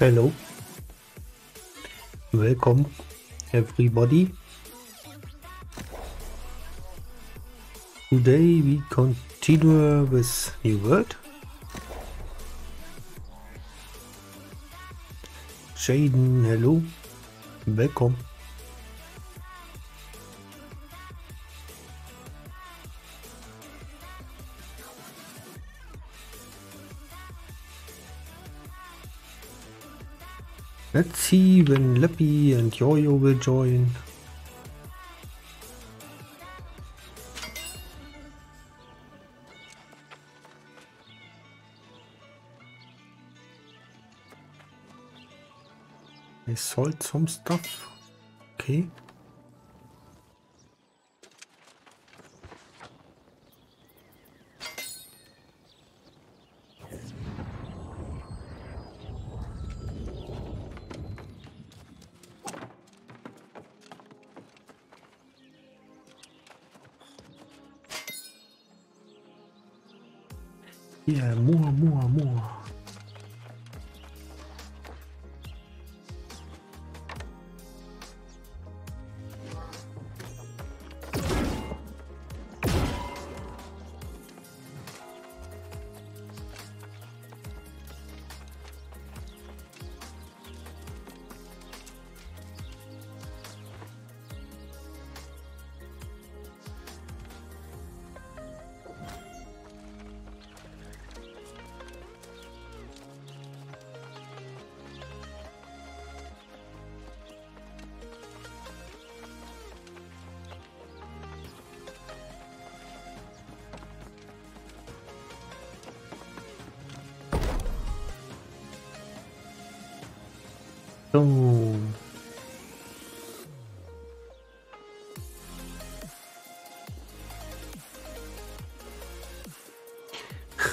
Hello. Welcome, everybody. Today we continue with New World. Jaden, hello. Welcome. Let's see when Leppy and Yo-Yo will join. I sold some stuff. Okay.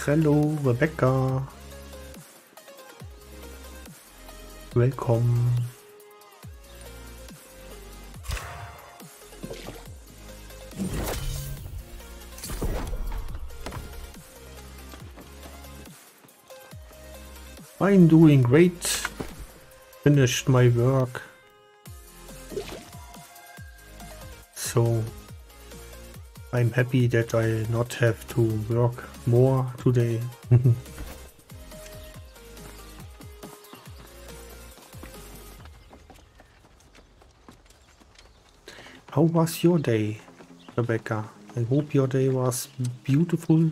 Hello, Rebecca. Welcome. I'm doing great. Finished my work. So I'm happy that I not have to work more today. Mm-hmm. How was your day, Rebecca? I hope your day was beautiful.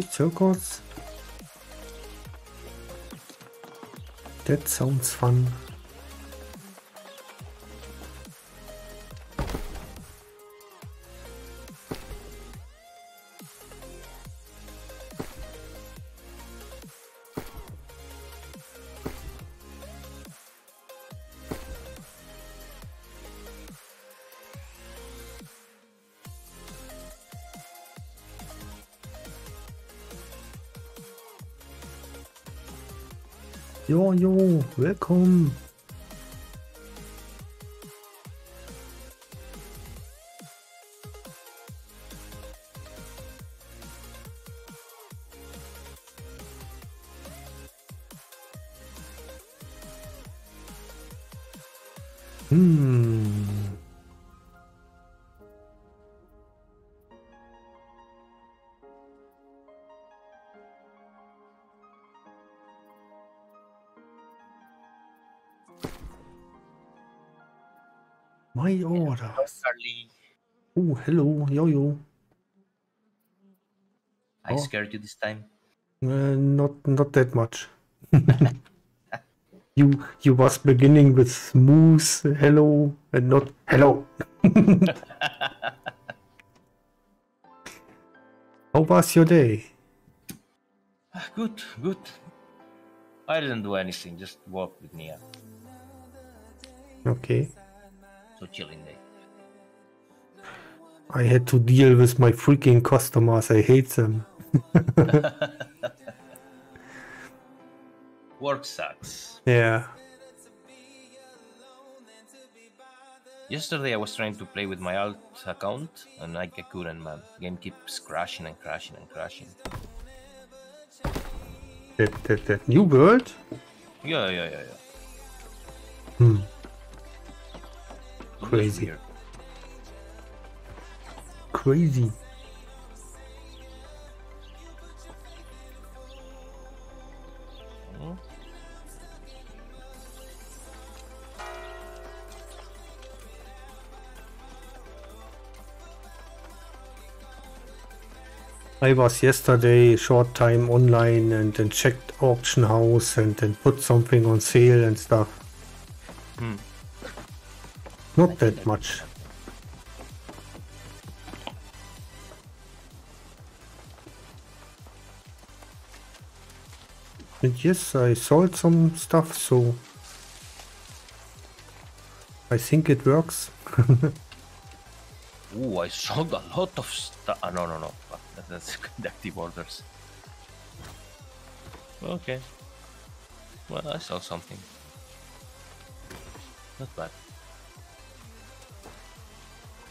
Circles. That sounds fun. Hello, yo-yo. I Oh. scared you this time. Uh, not not that much. you you was beginning with smooth hello and not hello. How was your day? Ah, Good, good. I didn't do anything, just walk with Nia. Okay. So chilling day. I had to deal with my freaking customers. I hate them. Work sucks. Yeah. Yesterday I was trying to play with my alt account and I couldn't man. Game keeps crashing and crashing and crashing. That that that new world? Yeah, yeah, yeah, yeah. Hmm. Crazy. weird. Crazy. I was yesterday short time online and then checked auction house and then put something on sale and stuff. Hmm. Not that much. And yes, I sold some stuff, so I think it works. Ooh, I sold a lot of stuff. Ah, no, no, no. That's conductive orders. Okay. Well, I saw something. Not bad.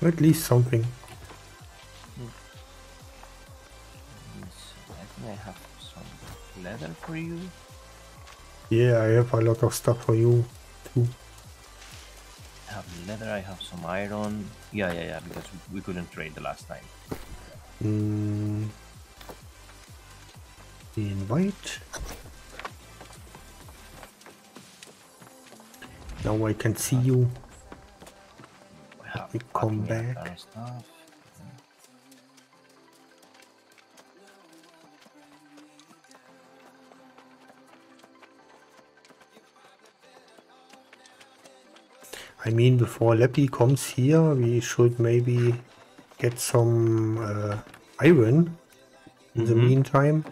At least something. So I think I have leather for you. Yeah, I have a lot of stuff for you too. I have leather, I have some iron. Yeah, yeah, yeah, because we, couldn't trade the last time. Mm. Invite. Now I can see you. We have me come back. I mean, before Leppy comes here, we should maybe get some uh, iron in the Mhm. meantime.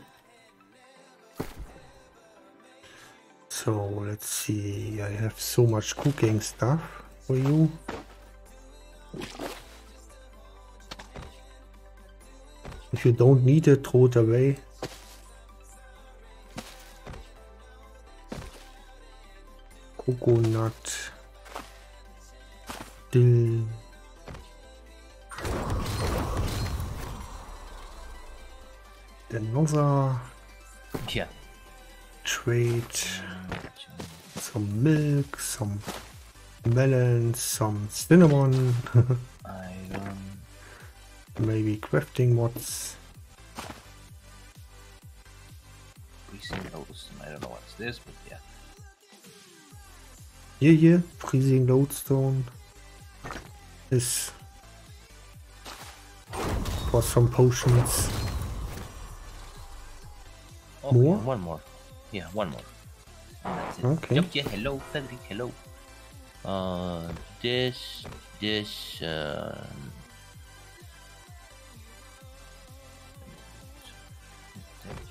So let's see. I have so much cooking stuff for you. If you don't need it, throw it away. Coconut. Dill. Another Yeah. trade. Some milk, some melons, some cinnamon, Iron. maybe crafting mods. Freezing those. I don't know what's this, but yeah. Here, here, freezing lodestone is for some potions. Okay, More? One more. Yeah, one more. And that's it. Okay. Yep, yeah, hello, Frederick, hello. Uh, this, this, uh...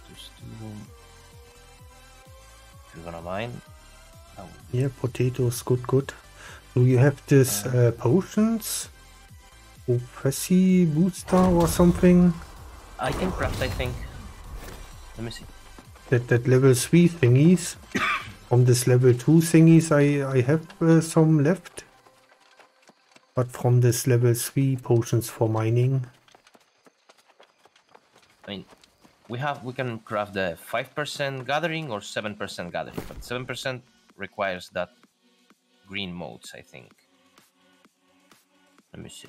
this too. You're gonna mine, will Yeah, potatoes, good, good. Do you have this uh, potions? Proficiency booster or something? I can craft, I think. Let me see. That that level three thingies. From this level two thingies, I I have uh, some left. But from this level three potions for mining, I mean, we have we can craft the five percent gathering or seven percent gathering, but seven percent requires that green modes, I think. Let me see.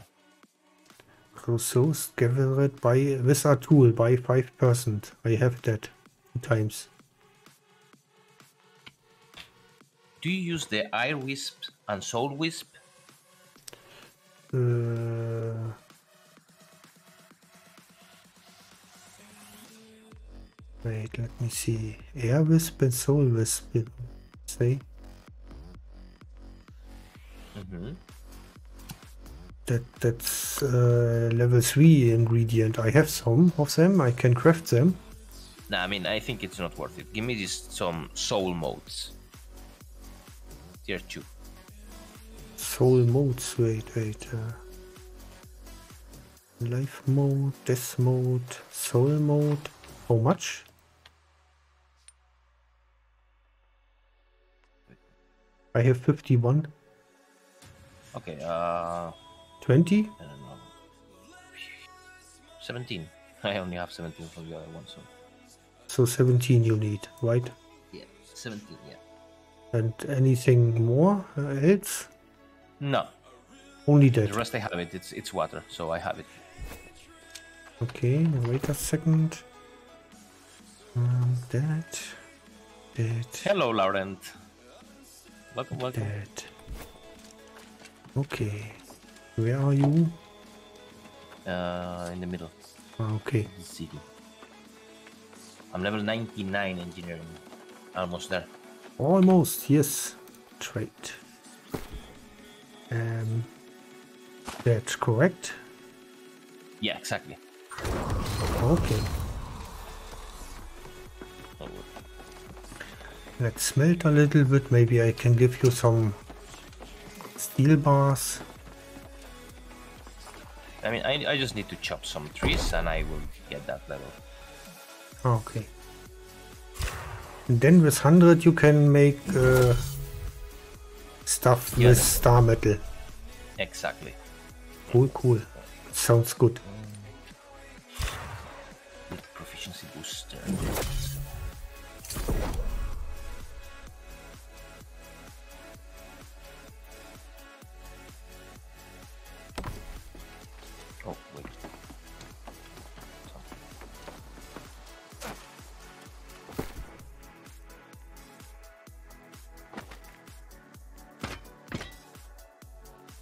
Resource gathered by wizard tool by 5%. I have that times. Do you use the eye wisp and soul wisp? Uh... Wait, let me see. Air wisp and soul wisp. Say. Mm-hmm. that that's uh, level three ingredient. I have some of them. I can craft them. Nah, I mean, I think it's not worth it. Give me just some soul motes. Tier 2. Soul motes. Wait, wait. Uh, life mote, death mote, soul mote. How much? I have 51. Okay, uh, 20? I don't know. 17. I only have 17 from the other one, so. So 17 you need, right? Yeah, 17, yeah. And anything more uh, else? No, Only that. the rest I have it. It's it's water, so I have it. Okay, wait a second. Um, that. That. Hello, Laurent. Welcome, welcome. That. Okay. Where are you? Uh, in the middle. Ah, Okay. the city. I'm level 99 engineering. Almost there. Almost, yes. Trait. Um, that's correct. Yeah, exactly. Okay. Let's smelt a little bit. Maybe I can give you some steel bars. I mean, I, I just need to chop some trees and I will get that level. Okay. And then with 100 you can make uh, stuff Yeah, with that- star metal. Exactly. Cool, cool. Sounds good. With proficiency booster.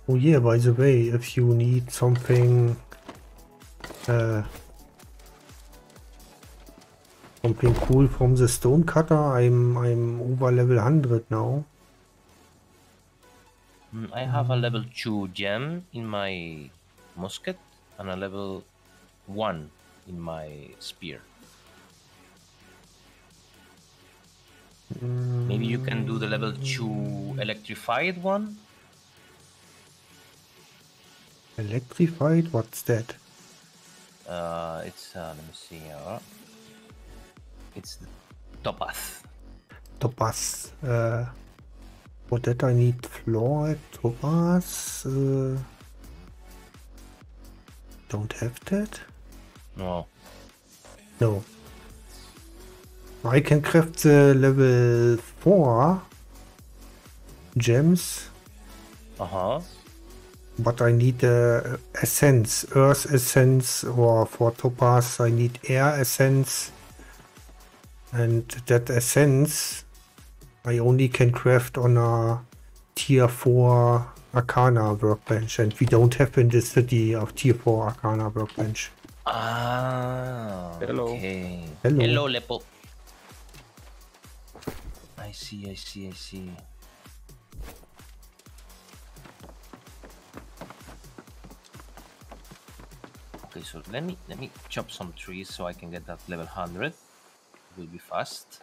Oh yeah, by the way, if you need something uh, something cool from the stone cutter, I'm I'm over level 100 now. Mm, I have a level 2 gem in my musket and a level 1 in my spear. Maybe you can do the level 2 electrified one? Electrified? What's that? Uh, it's, uh, let me see here. It's topaz. Topaz. Uh, for that I need floor topaz. Uh, don't have that? No. No. I can craft the level 4 gems, Uh huh. But I need uh, essence, earth essence, or for topaz I need air essence. And that essence I only can craft on a tier 4 arcana workbench, and we don't have in the city of tier 4 arcana workbench. Ah. Hello. Okay. Hello. Hello, Lepo. I see, I see, I see. Okay, so let me let me chop some trees so I can get that level 100. Will be fast.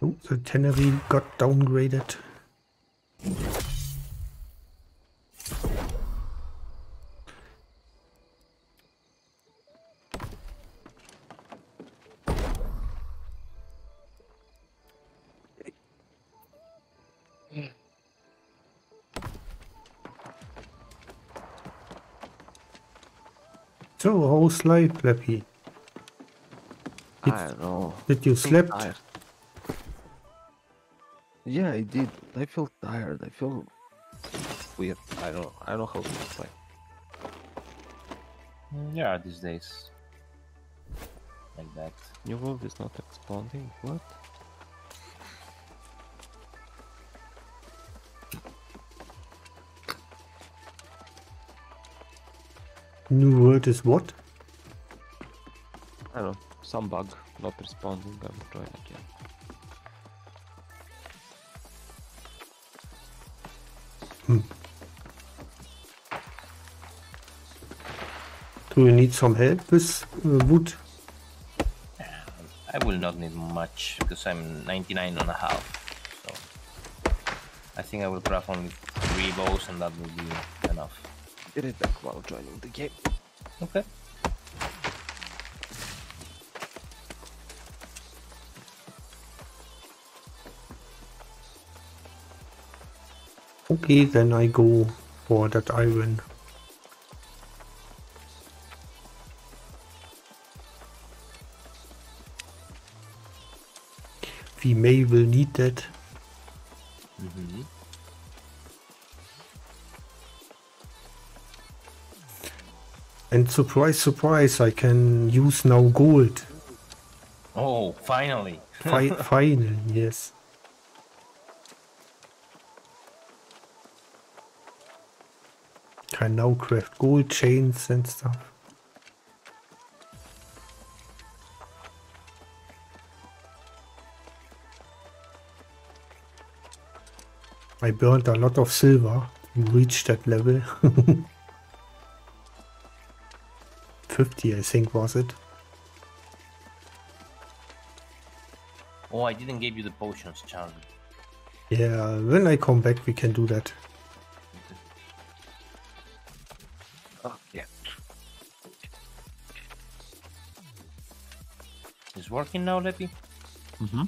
Oh, the Tenerife got downgraded. So, how's life, Flappy? I don't know. Did you I feel slept? Yeah, I did. I feel tired. I feel weird. I don't. I don't know how to explain. Mm, Yeah, these days. Like that. New world is not exploding. What? New world is what? I don't know. Some bug. Not responding. I'm trying again. Do you need some help with uh, wood? I will not need much because I'm 99 and a half. So I think I will craft only three bows and that will be enough. Did it back while joining the game. Okay. Okay, then I go for that iron. We may will need that. And surprise, surprise, I can use now gold. Oh, finally. Fi final, yes. Can now craft gold chains and stuff. I burned a lot of silver to reach that level. 50 I think was it. Oh, I didn't give you the potions, Charlie. Yeah, when I come back we can do that. Oh, yeah. Is working now, Leppy? Mm-hmm.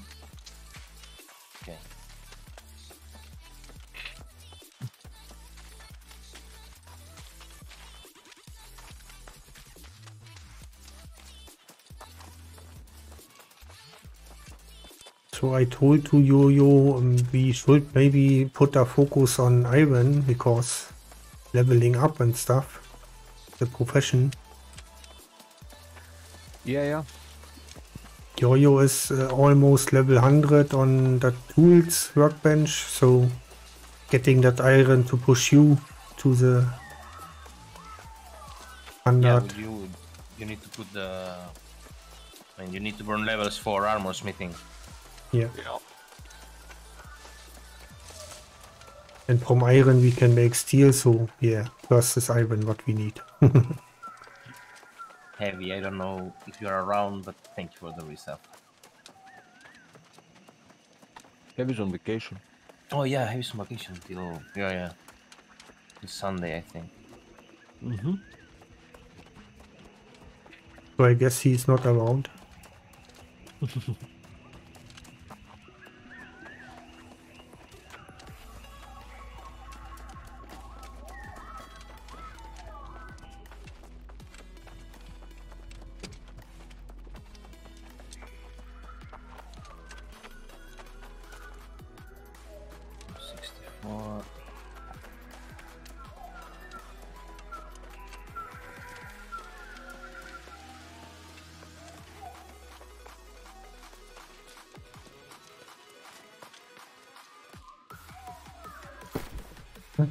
I told to Yo-Yo um, we should maybe put a focus on Iron because leveling up and stuff, the profession. Yeah, yeah. Yo-Yo is uh, almost level 100 on the tools workbench, so getting that iron to push you to the Yeah, standard. but you you need to put the. I mean, you need to burn levels for armor smithing. Yeah. Yeah. And from iron we can make steel, so yeah, first is iron what we need. Heavy, I don't know if you're around, but thank you for the reset. Heavy's on vacation. Oh yeah, Heavy's on vacation till yeah yeah. Till Sunday, I think. Mm-hmm. so I guess he's not around.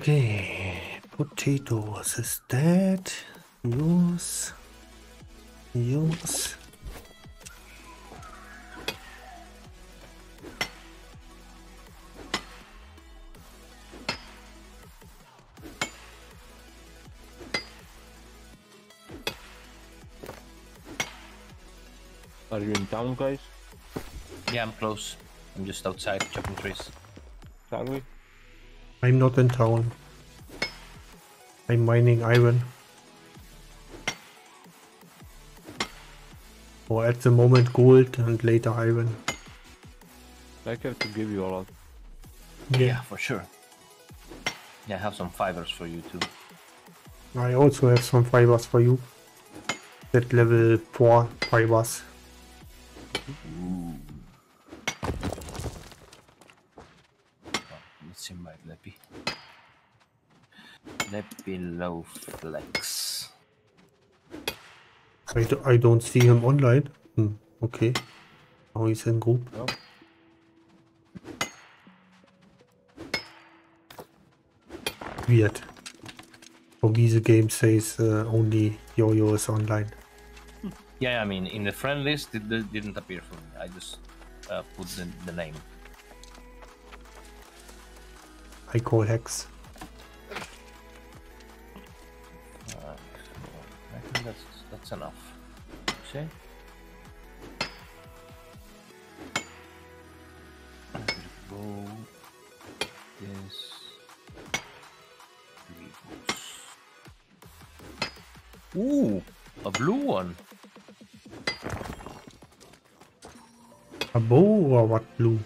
Okay, potatoes is dead. Use. Use. Are you in town, guys? Yeah, I'm close. I'm just outside chopping trees. Shall we? I'm not in town. I'm mining iron. Or at the moment gold and later iron. I have to give you a lot. Yeah, for sure. Yeah, I have some fibers for you too. I also have some fibers for you. That level 4 fibers. Let's invite Leppy. Leppy Low Flex. I, do, I don't see him online. Hmm, okay. Now he's in group. No. Weird. For me, the game says uh, only Yo-Yo is online. Yeah, I mean, in the friend list, it didn't appear for me. I just uh, put the, the name. I call Hex. Enough. See? This. three. Ooh, a blue one. A bow or what blue?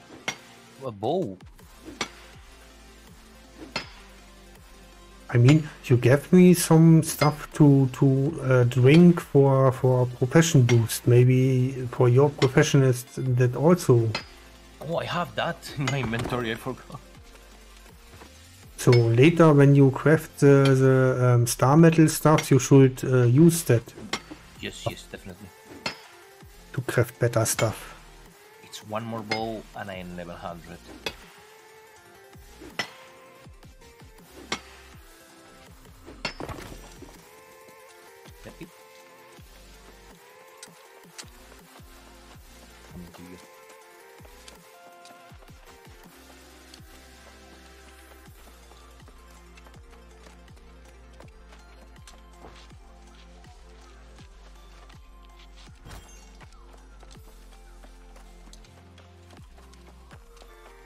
A bow. I mean, you gave me some stuff to to uh, drink for for profession boost. Maybe for your profession is that also. Oh, I have that in my inventory. I forgot. So later, when you craft the, the um, star metal stuff, you should uh, use that Yes, yes, definitely. to craft better stuff. It's one more bow, and I am level hundred.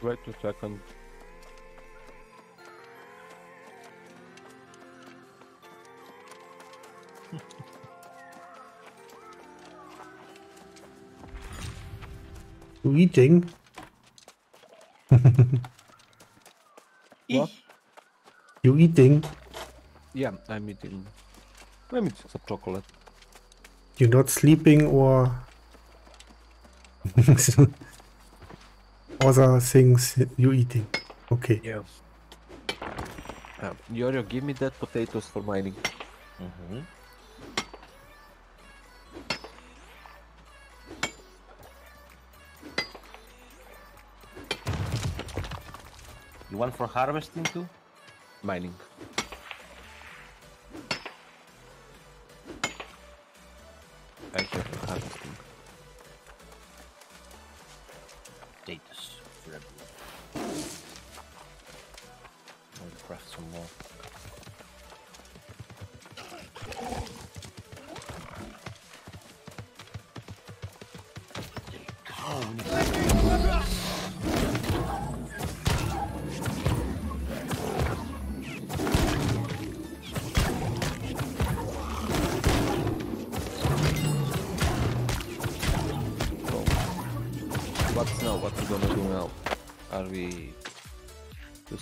Wait a second. You eating? What? You eating? Yeah, I'm eating. I'm eating some chocolate. You're not sleeping or other things you eating? Okay. Yeah. Um, Yorio, give me that potatoes for mining. Mm-hmm. You want for harvesting too? Mining.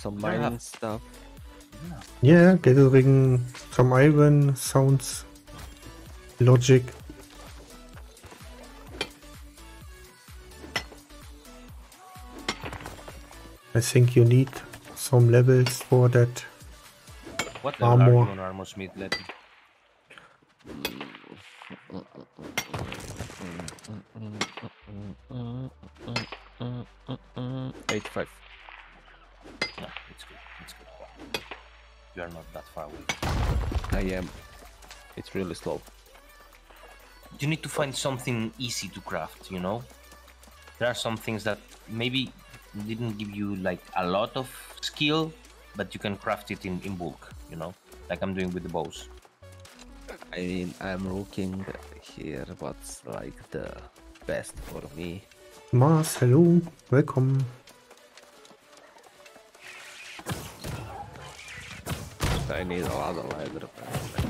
Some mining stuff? Yeah, gathering some iron sounds logic. I think you need some levels for that. What level are you Armor. on armor smith, I. It's really slow. You need to find something easy to craft, you know? There are some things that maybe didn't give you like a lot of skill, but you can craft it in, in bulk, you know? Like I'm doing with the bows. I mean, I'm looking here what's like the best for me. Mars, hello, welcome. I need a lot of leather.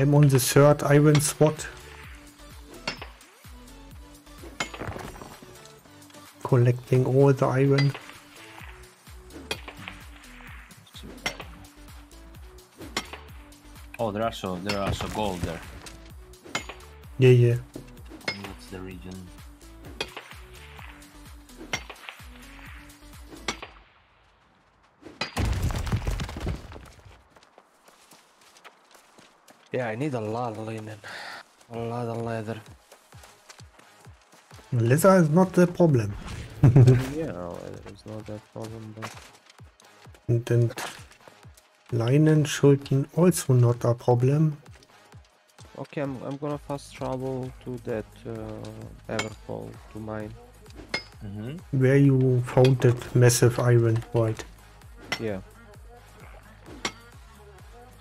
I'm on the third iron spot. Collecting all the iron. Oh, there are so there are so gold there. Yeah, yeah. That's the region. Yeah, I need a lot of linen. A lot of leather. Leather is not the problem. yeah, leather is not that problem, but And then linen should also not a problem. okay, I'm I'm gonna fast travel to that uh, Everfall to mine. Mm-hmm. Where you found that massive iron, right? Yeah.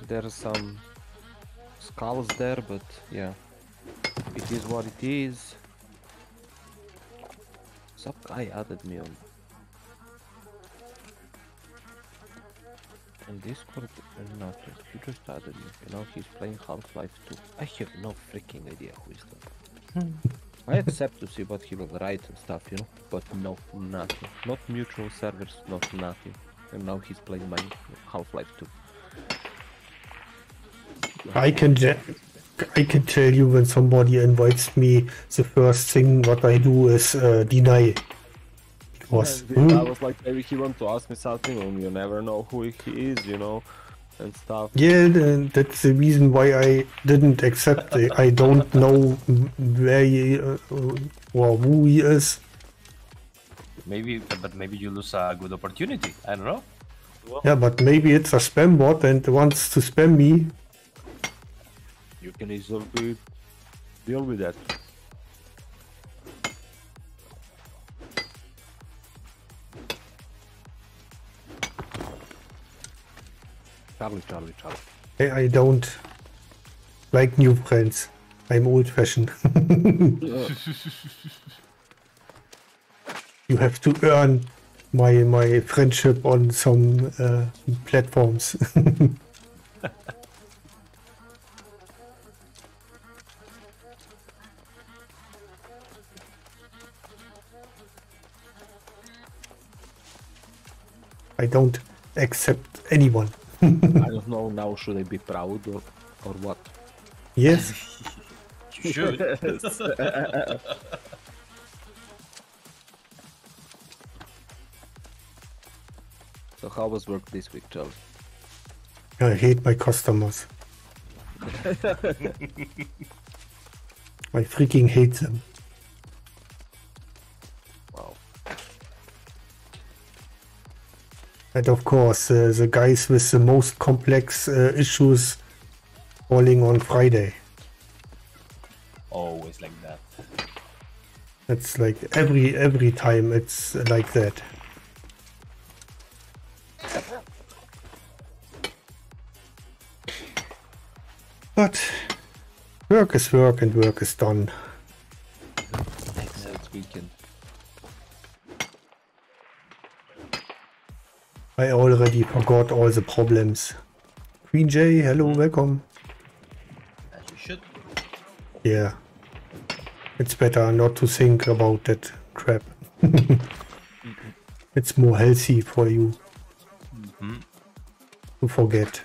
There are some skulls there, but yeah, it is what it is. Some guy added me on on Discord and not just you just added me. You know he's playing Half-Life 2. I have no freaking idea who is that. Hmm. I accept to see what he will write and stuff, you know, but no, nothing. Not mutual servers, not nothing. And now he's playing my Half-Life 2. I can I can tell you when somebody invites me, the first thing what I do is uh, deny. Because I hmm, was like, maybe he wants to ask me something, and you never know who he is, you know, and stuff. yeah, that's the reason why I didn't accept it. I don't know where he uh, or who he is. Maybe, but maybe you lose a good opportunity. I don't know. Yeah, but maybe it's a spam bot and wants to spam me. You can easily deal with that. Charlie, Charlie, Charlie. I, I don't like new friends. I'm old-fashioned. you have to earn my my friendship on some uh, platforms. I don't accept anyone. I don't know now should I be proud or, or what. Yes, You should. So how was work this week, Charles? I hate my customers. I freaking hate them. And of course, uh, the guys with the most complex uh, issues falling on Friday. Always like that. It's like every every time it's like that. But work is work and work is done. I already forgot oh all the problems. Queen J, hello, hmm. welcome. As you should. Yeah. It's better not to think about that crap. it's more healthy for you mm-hmm. to forget.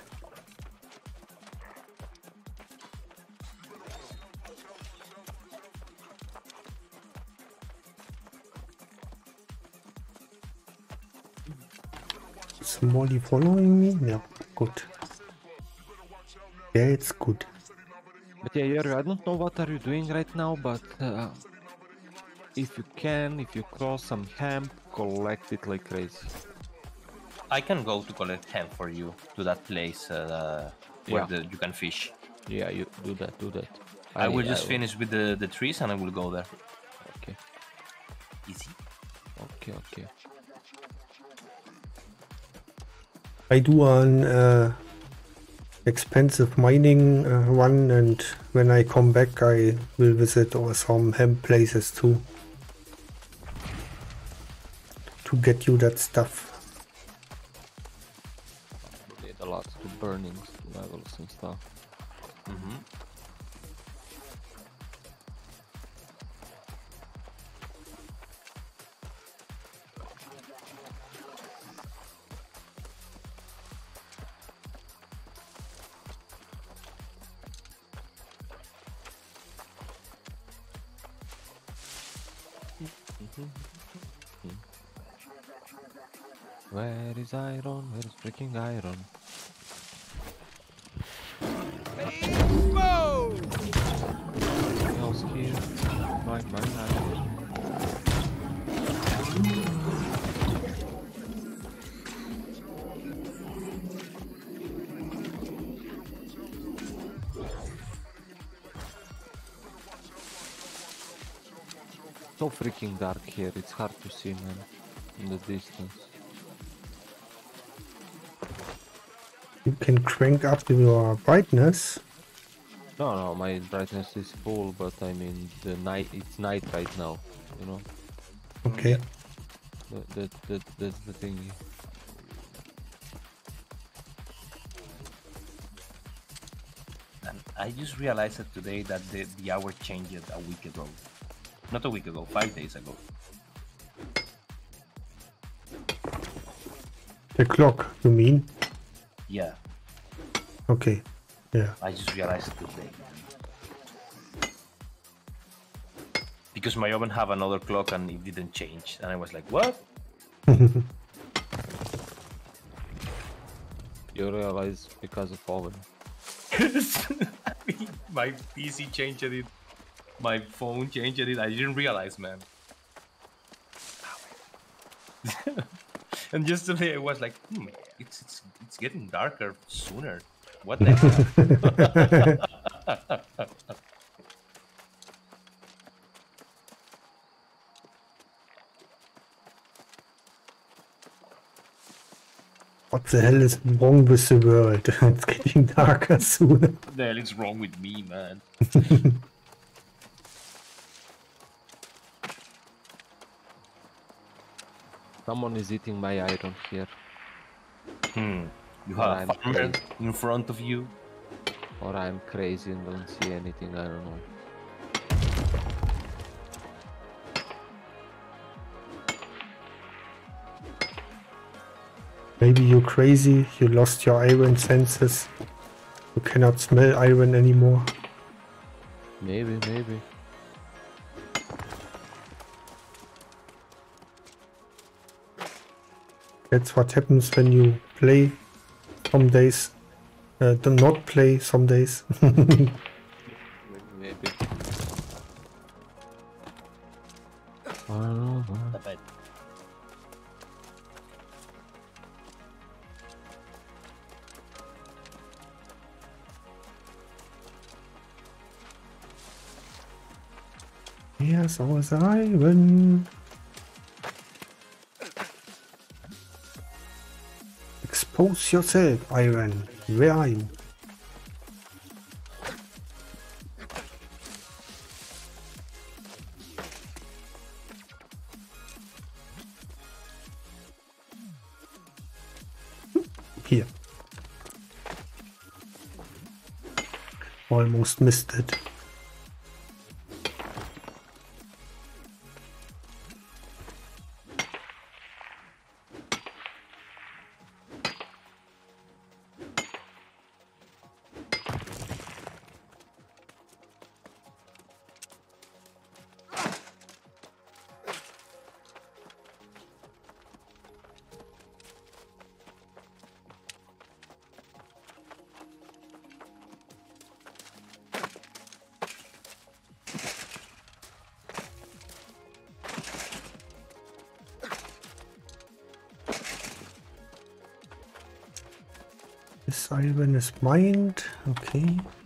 Somebody following me? Yeah, good. Yeah, it's good. But yeah, Yuri, I don't know what are you doing right now, but uh, if you can, if you cross some hemp, collect it like crazy. I can go to collect hemp for you to that place uh, where Yeah. the, you can fish. Yeah, you do that, do that. I, will just finish with the, the trees and I will go there. Okay, Easy. okay, okay. I do an uh, expensive mining uh, one, and when I come back, I will visit or some hemp places too to get you that stuff. Did a lot to burnings, to levels and stuff. hmm iron? Where is freaking iron? Else here? My, my iron. So freaking dark here, it's hard to see man in the distance. You can crank up your brightness. No, no, my brightness is full, but I mean the night. It's night right now. You know, Okay. that, that, that that's the thing. And I just realized that today that the, the hour changed a week ago. Not a week ago, five days ago. The clock, you mean? Yeah, Okay. Yeah. I just realized it today. Because my oven have another clock and it didn't change. And I was like, what? You realize because of oven. My PC changed it. My phone changed it. I didn't realize, man. and just today I was like, hmm, it's, it's it's getting darker sooner. What the hell? What the hell is wrong with the world? it's getting darker soon. What the hell is wrong with me, man? Someone is eating my iron here, Hmm. You have I'm a farmer in front of you. or I'm crazy and don't see anything. I don't know. Maybe you're crazy, you lost your iron senses. You cannot smell iron anymore. Maybe, maybe. That's what happens when you play some days. Uh, do not play some days. Maybe. maybe. I don't know, Iron. Yourself, Iron. Where are you? Here. Almost missed it. Iron is mined. Okay.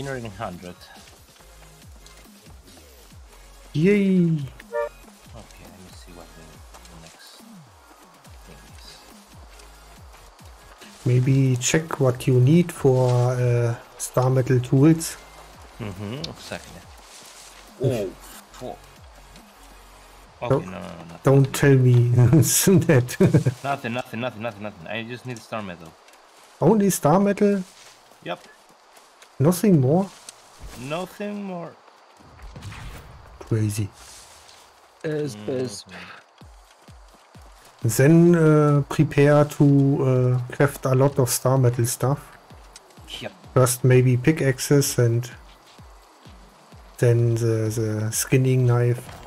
Engineering 100. Yay! Okay, let me see what the, next thing is. Maybe check what you need for uh, star metal tools. Mm-hmm, exactly. Oh. So- Okay, no, no, no. Don't tell me that. Nothing, nothing, nothing, nothing, nothing. I just need star metal. Only star metal? Yep, Nothing more? nothing more. Crazy. Is this Then uh, prepare to uh, craft a lot of star metal stuff. Yep. First maybe pickaxes and then the, the skinning knife.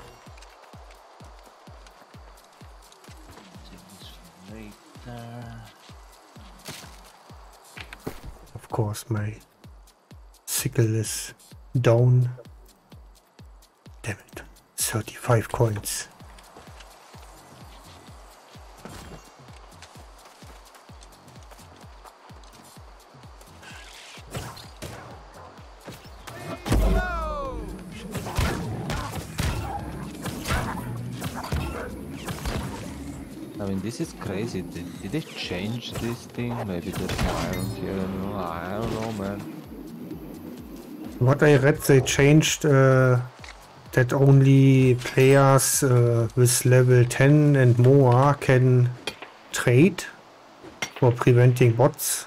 Is down. Damn it. 35 coins. I mean, this is crazy. Did, did they change this thing? Maybe there's no iron here anymore. I don't know, man. What I read, they changed uh, that only players uh, with level 10 and more can trade for preventing bots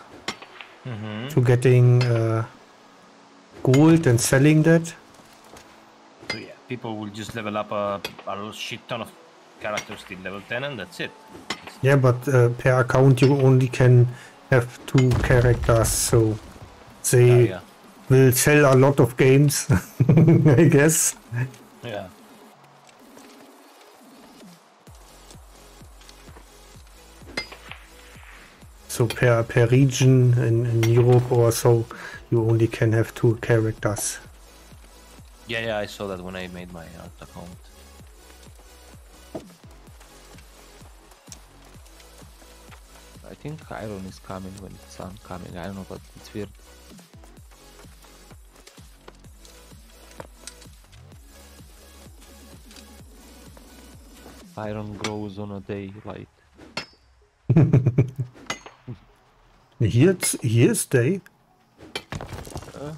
Mm-hmm. to getting uh, gold and selling that. So yeah, people will just level up a, a shit ton of characters till level 10 and that's it. Yeah, but uh, per account you only can have two characters, so they Yeah, yeah. Will sell a lot of games, I guess. Yeah. So per per region in, in Europe or so, you only can have two characters. Yeah, yeah, I saw that when I made my alt account. I think iron is coming when it's coming. I don't know, but it's weird. Iron grows on a day light. Here's here's day. Uh,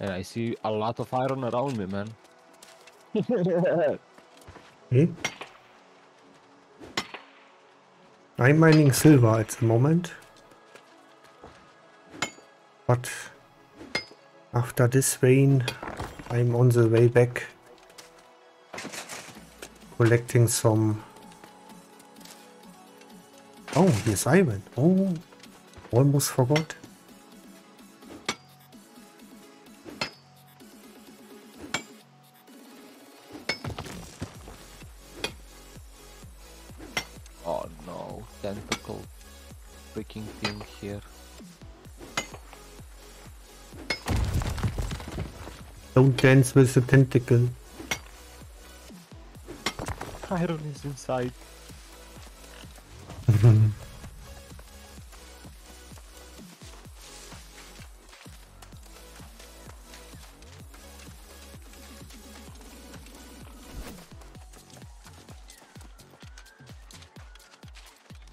and I see a lot of iron around me, man. Okay. I'm mining silver at the moment. But after this vein, I'm on the way back. Collecting some... Oh, here's iron. Oh, almost forgot. Oh no, tentacle freaking thing here. Don't dance with the tentacle. Iron is inside.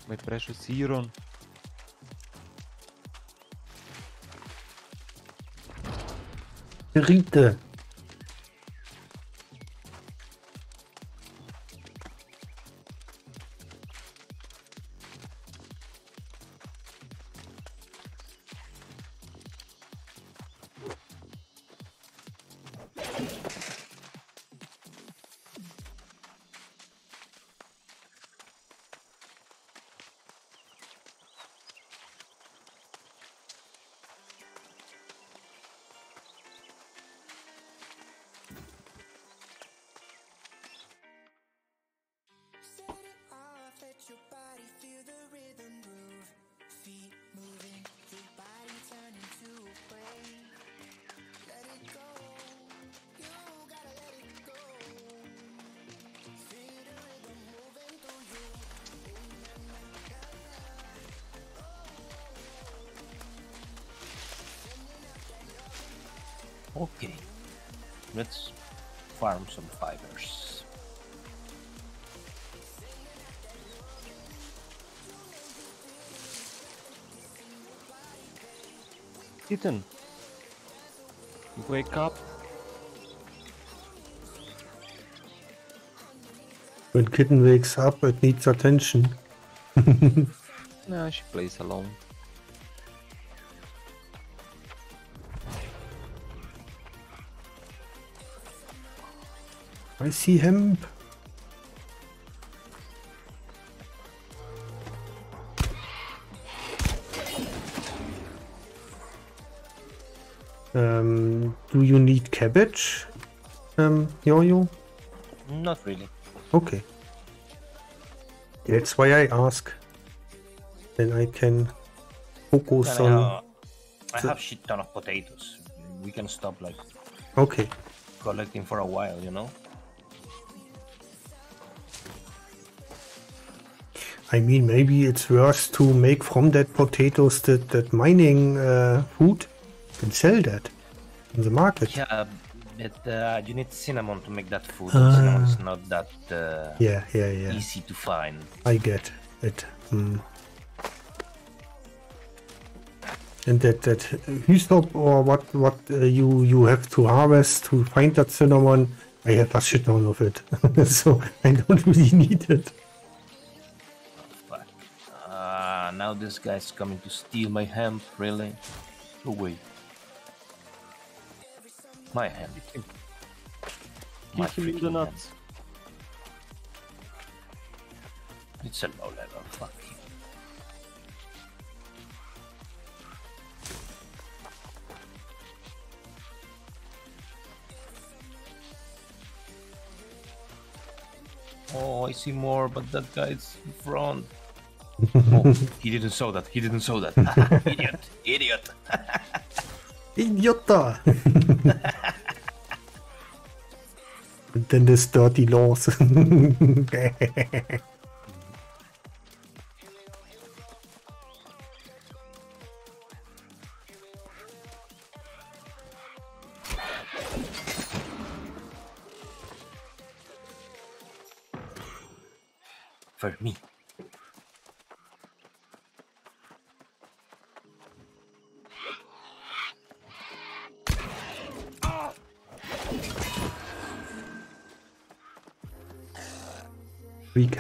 My precious Iron. Rite. Wake up. When kitten wakes up, it needs attention. Nah, she plays alone. I see hemp. Cabbage, um, Yo-Yo? Not really. Okay. That's why I ask. Then I can focus I, on. I have shit ton of potatoes. We can stop like Okay. collecting for a while, you know. I mean, maybe it's worse to make from that potatoes that, that mining uh, food and sell that in the market. Yeah, but uh, you need cinnamon to make that food. cinnamon is not that uh, Yeah, yeah, yeah. easy to find. I get it. Hmm. And that that hyssop or what what uh, you you have to harvest to find that cinnamon, I have a shit ton of it, so I don't really need it. Ah, now this guy's coming to steal my hemp, really? Away. My hemp. My Give him the freaking hemp. nuts. It's a low level, fuck him. Oh, I see more, but that guy's in front. oh, he didn't saw that. He didn't saw that. idiot, idiot. Idiota! and then there's dirty laws.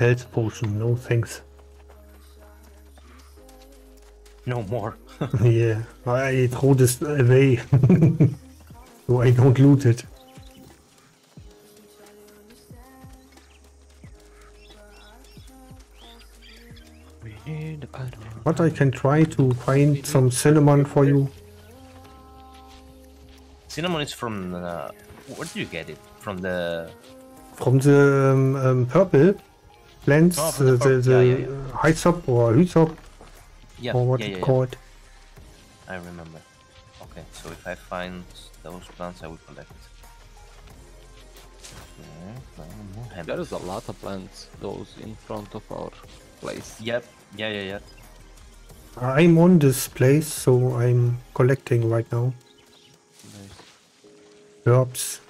Health potion, no thanks. No more. yeah, I throw this away. so I don't loot it. But I can try to find some cinnamon for you. Cinnamon is from. Where do you get it? From the. From the um, um, purple plants, Oh, uh, the, the the, purple- yeah, yeah, hyssop or hyssop Yeah, or what yeah, it yeah, yeah. called. I remember. Okay, so if I find those plants, I will collect. Okay, uh, more hemp. There is a lot of plants, those in front of our place. Yep. Yeah, yeah, yeah. I'm on this place, so I'm collecting right now. Nice. Herbs.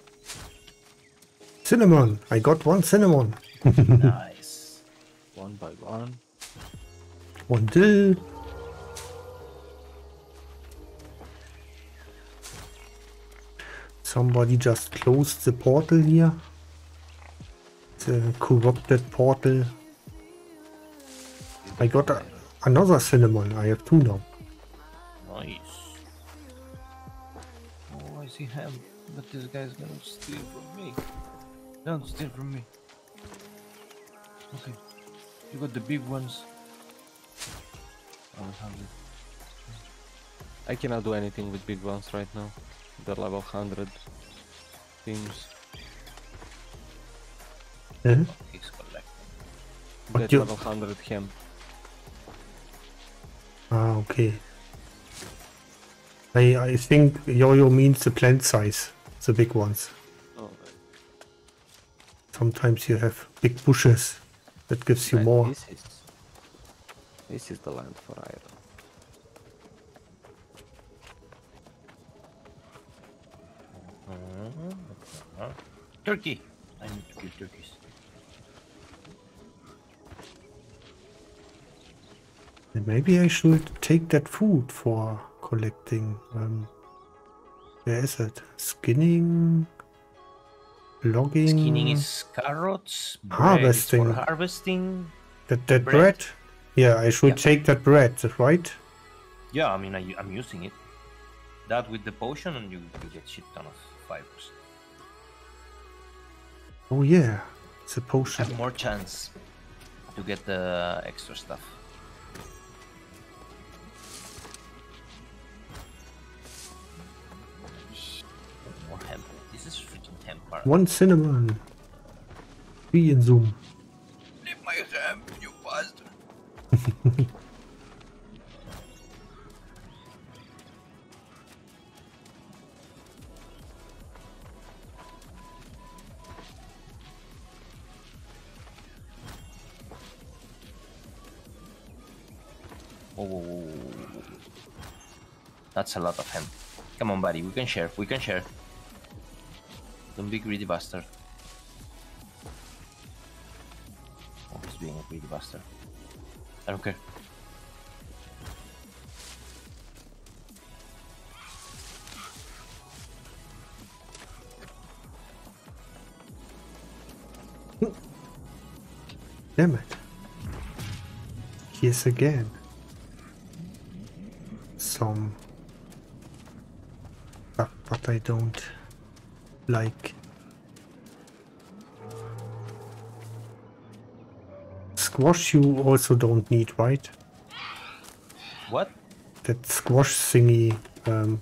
Cinnamon! I got one cinnamon. nice. One by one. One dill. Somebody just closed the portal here. The corrupted portal. I got a, another cinnamon. I have two now. Nice. Oh, I see him. but this guy's gonna steal from me. Don't steal from me. Okay, you got the big ones. I was hungry. I cannot do anything with big ones right now. They're level 100 things. Eh? He's collecting. But you- level 100 hemp. Ah, okay. I, I think yo-yo means the plant size, the big ones. Oh, Sometimes you have big bushes that gives you right, more. This is, this is the land for iron. Uh, turkey. I need to kill turkeys. And maybe I should take that food for collecting. Um, where is it? Skinning, logging, Skinning is carrots. bread is Harvesting. For harvesting. that that bread. bread. Yeah, I should Yeah. take that bread, right? Yeah, I mean, I, I'm using it. That with the potion, and you, you get shit ton of fibers. Oh yeah, it's a potion. Have more chance to get the extra stuff. One cinnamon. Three in Zoom. Leave my hemp, you bastard. That's a lot of hemp. Come on, buddy. We can share. We can share. Don't be greedy bastard. Oh, he's being a greedy bastard. I don't care. Damn it. Yes again. Some stuff but I don't like. Squash you also don't need, right? What? That squash thingy. Um,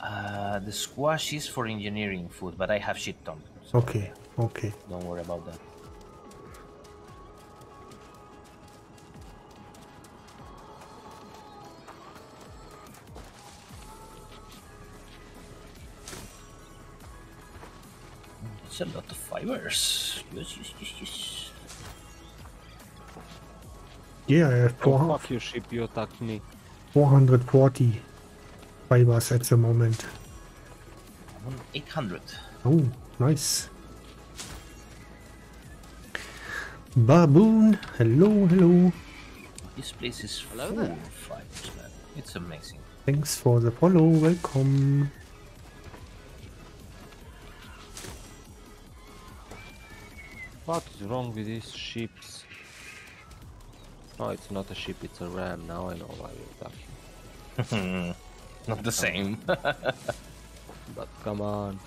Uh, the squash is for engineering food, but I have shit ton. So okay, okay. don't worry about that. A lot of fibers. Yes, yes, yes, yes. Yeah, I have Oh, four, fuck you, ship, you attacked me. 440 fibers at the moment. 800. Oh, nice. Baboon, hello, hello. This place is Hello full there. of fibers, man. It's amazing. Thanks for the follow, welcome. What is wrong with these ships? Oh, it's not a ship, it's a ram. Now I know why you're attacking. Not the same. But come on.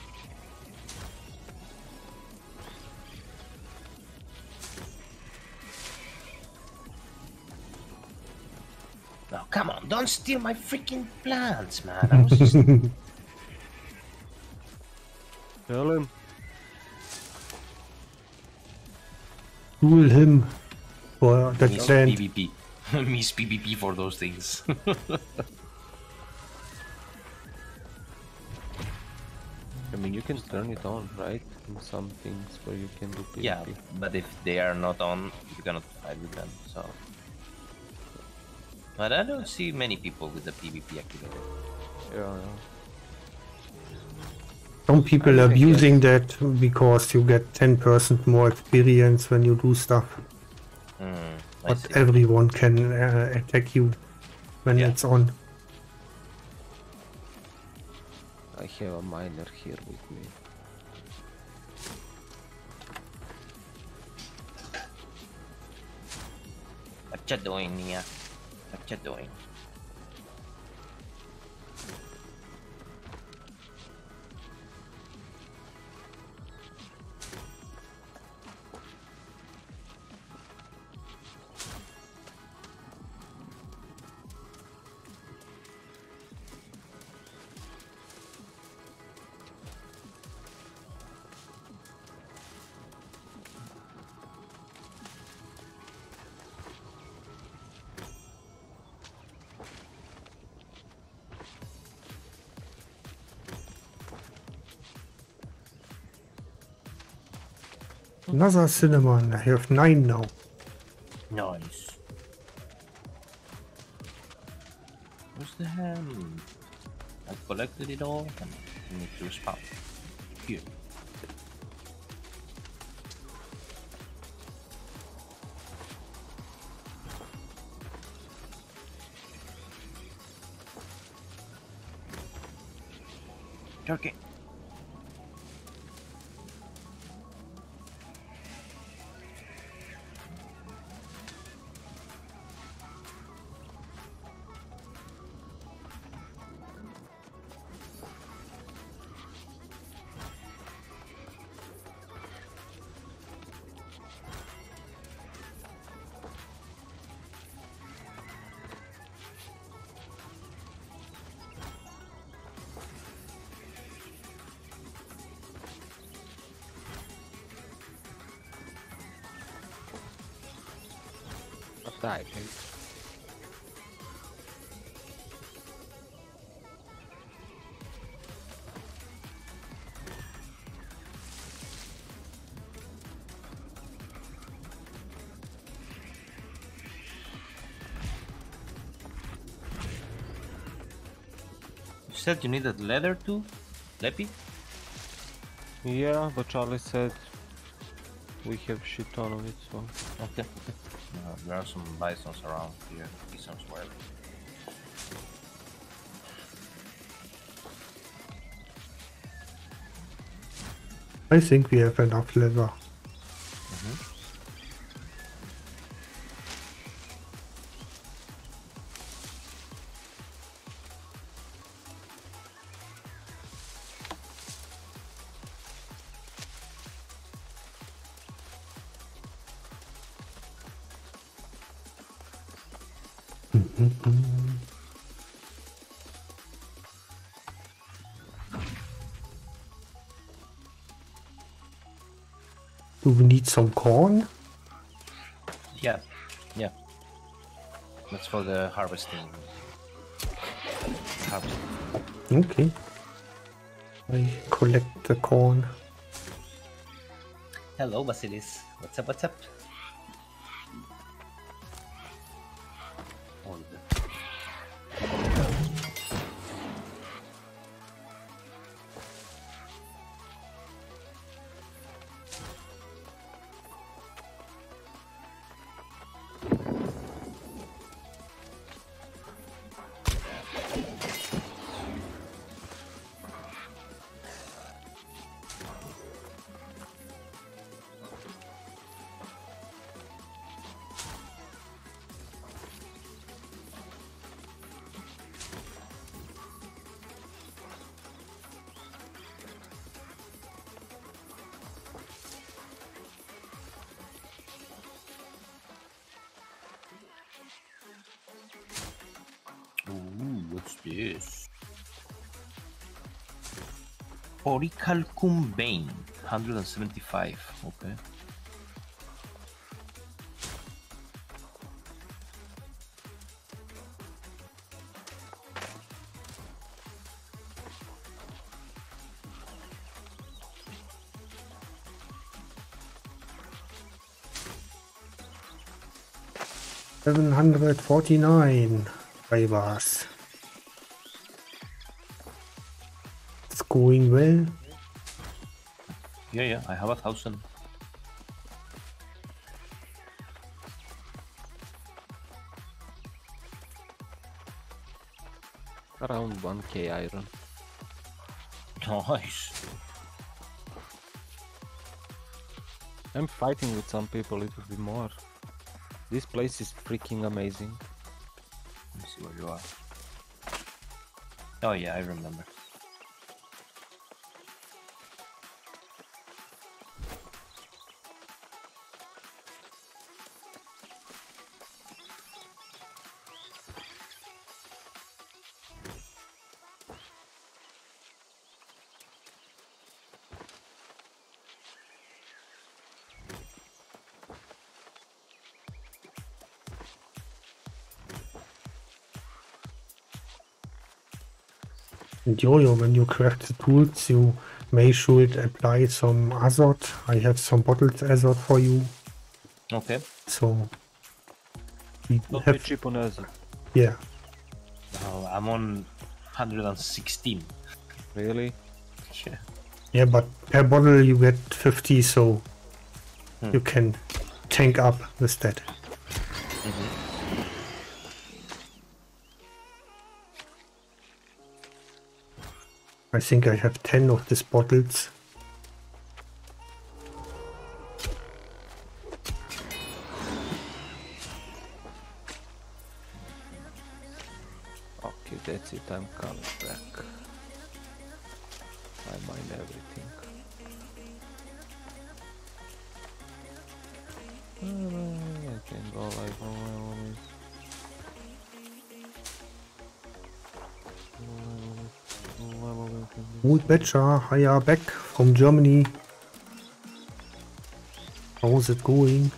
no, come on, don't steal my freaking plants, man. I was just Tell him. Rule him for that miss land. PvP. miss PvP for those things. I mean, you can turn it on, right? In some things where you can do PvP. yeah, but if they are not on, you cannot fight with them, so. But I don't see many people with the PvP activated. Yeah, yeah. Some people are abusing that because you get 10% more experience when you do stuff. I But see. everyone can uh, attack you when Yeah. it's on. I have a miner here with me. What you doing, Nia? What you doing? Another cinnamon. I have nine now. Nice. Where's the ham? I collected it all and I need to spawn. Here. Turkey. Said you needed leather too, Leppy? Yeah, but Charlie said we have shit ton of it, so Okay. Uh, there are some bisons around here, bisons wherever. I think we have enough leather. Need some corn? Yeah, yeah. That's for the harvesting. Harvest. Okay. I collect the corn. Hello, Basilis. What's up? What's up? Orichalcum Bane, 175. Okay. Seven hundred forty-nine fibers. Going well. Yeah, yeah, I have a thousand. around 1k iron. Nice. I'm fighting with some people, it will be more. This place is freaking amazing. Let me see where you are. Oh yeah, I remember. And Yo-Yo, when you craft the tools, you may should apply some Azoth. I have some bottled Azoth for you. Okay. So we Not be have, cheap on us. yeah. Oh, I'm on 116. Really? Yeah. Yeah, but per bottle you get 50, so hmm. you can tank up with that. Mm-hmm. I think I have 10 of these bottles. Badger, higher back from Germany. How's it going?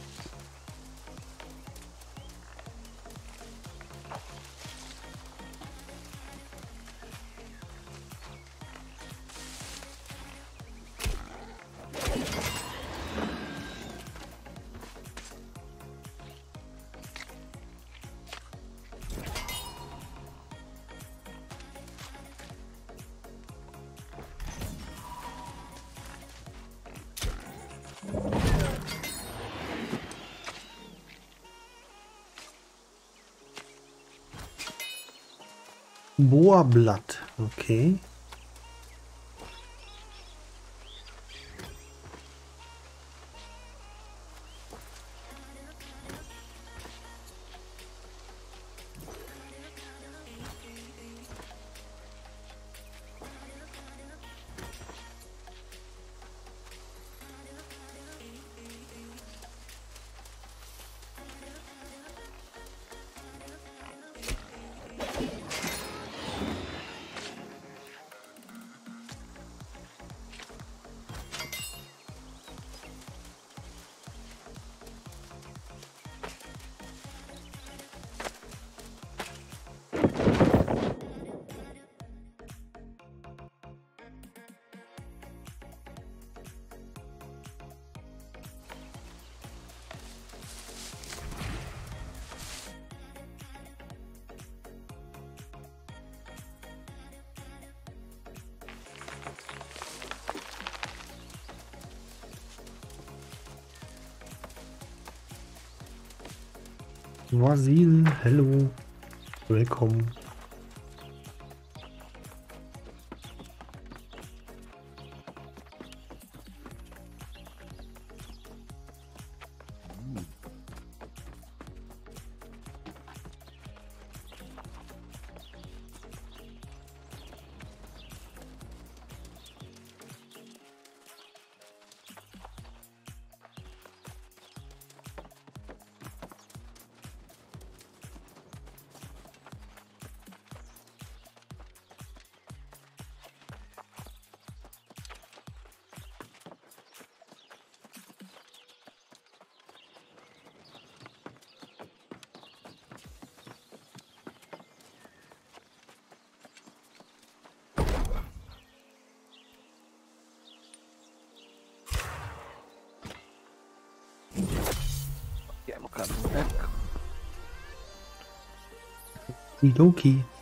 Bohrblatt, okay. Vasil, hello. Welcome. Então, Okidoki.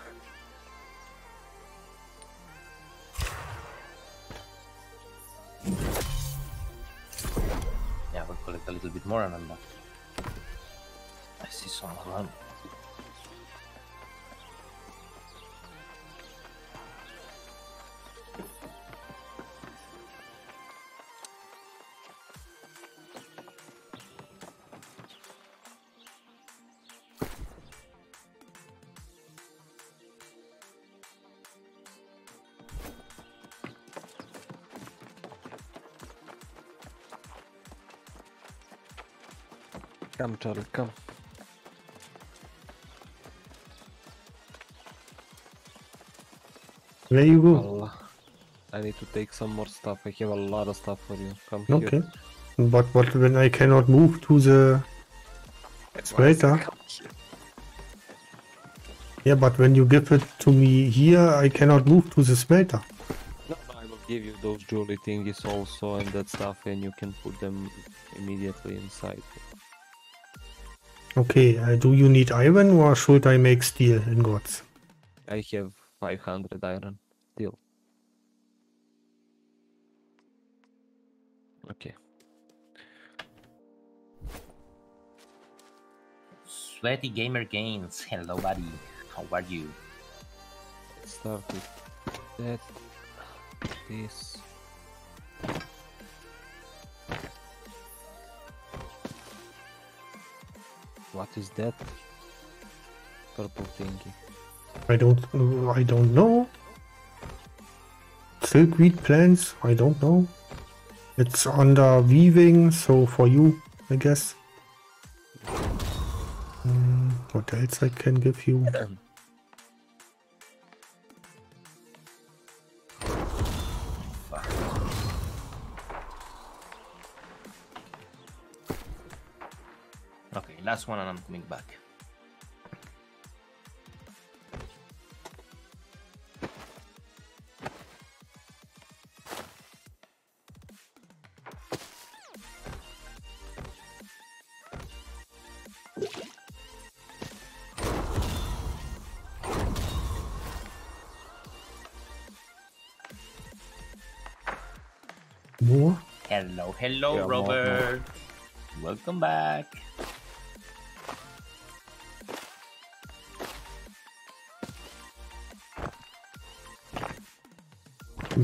Come, Charlie, come. Where you go? Allah. I need to take some more stuff. I have a lot of stuff for you. Come here. Okay. But what when I cannot move to the smelter? Yeah, but when you give it to me here, I cannot move to the smelter. No, no, I will give you those jewelry thingies also and that stuff, and you can put them immediately inside. Okay, uh, do you need iron or should I make steel ingots? I have 500 iron steel. Okay. Sweaty Gamer Gains. Hello, buddy. How are you? Let's start with that. This. What is that? Purple thingy. I don't I don't know. Silkweed plants? I don't know. It's under weaving, so for you, I guess. Hmm, what else I can give you? last one and I'm coming back. More? Hello, hello, Yeah, more- Robert. Welcome back.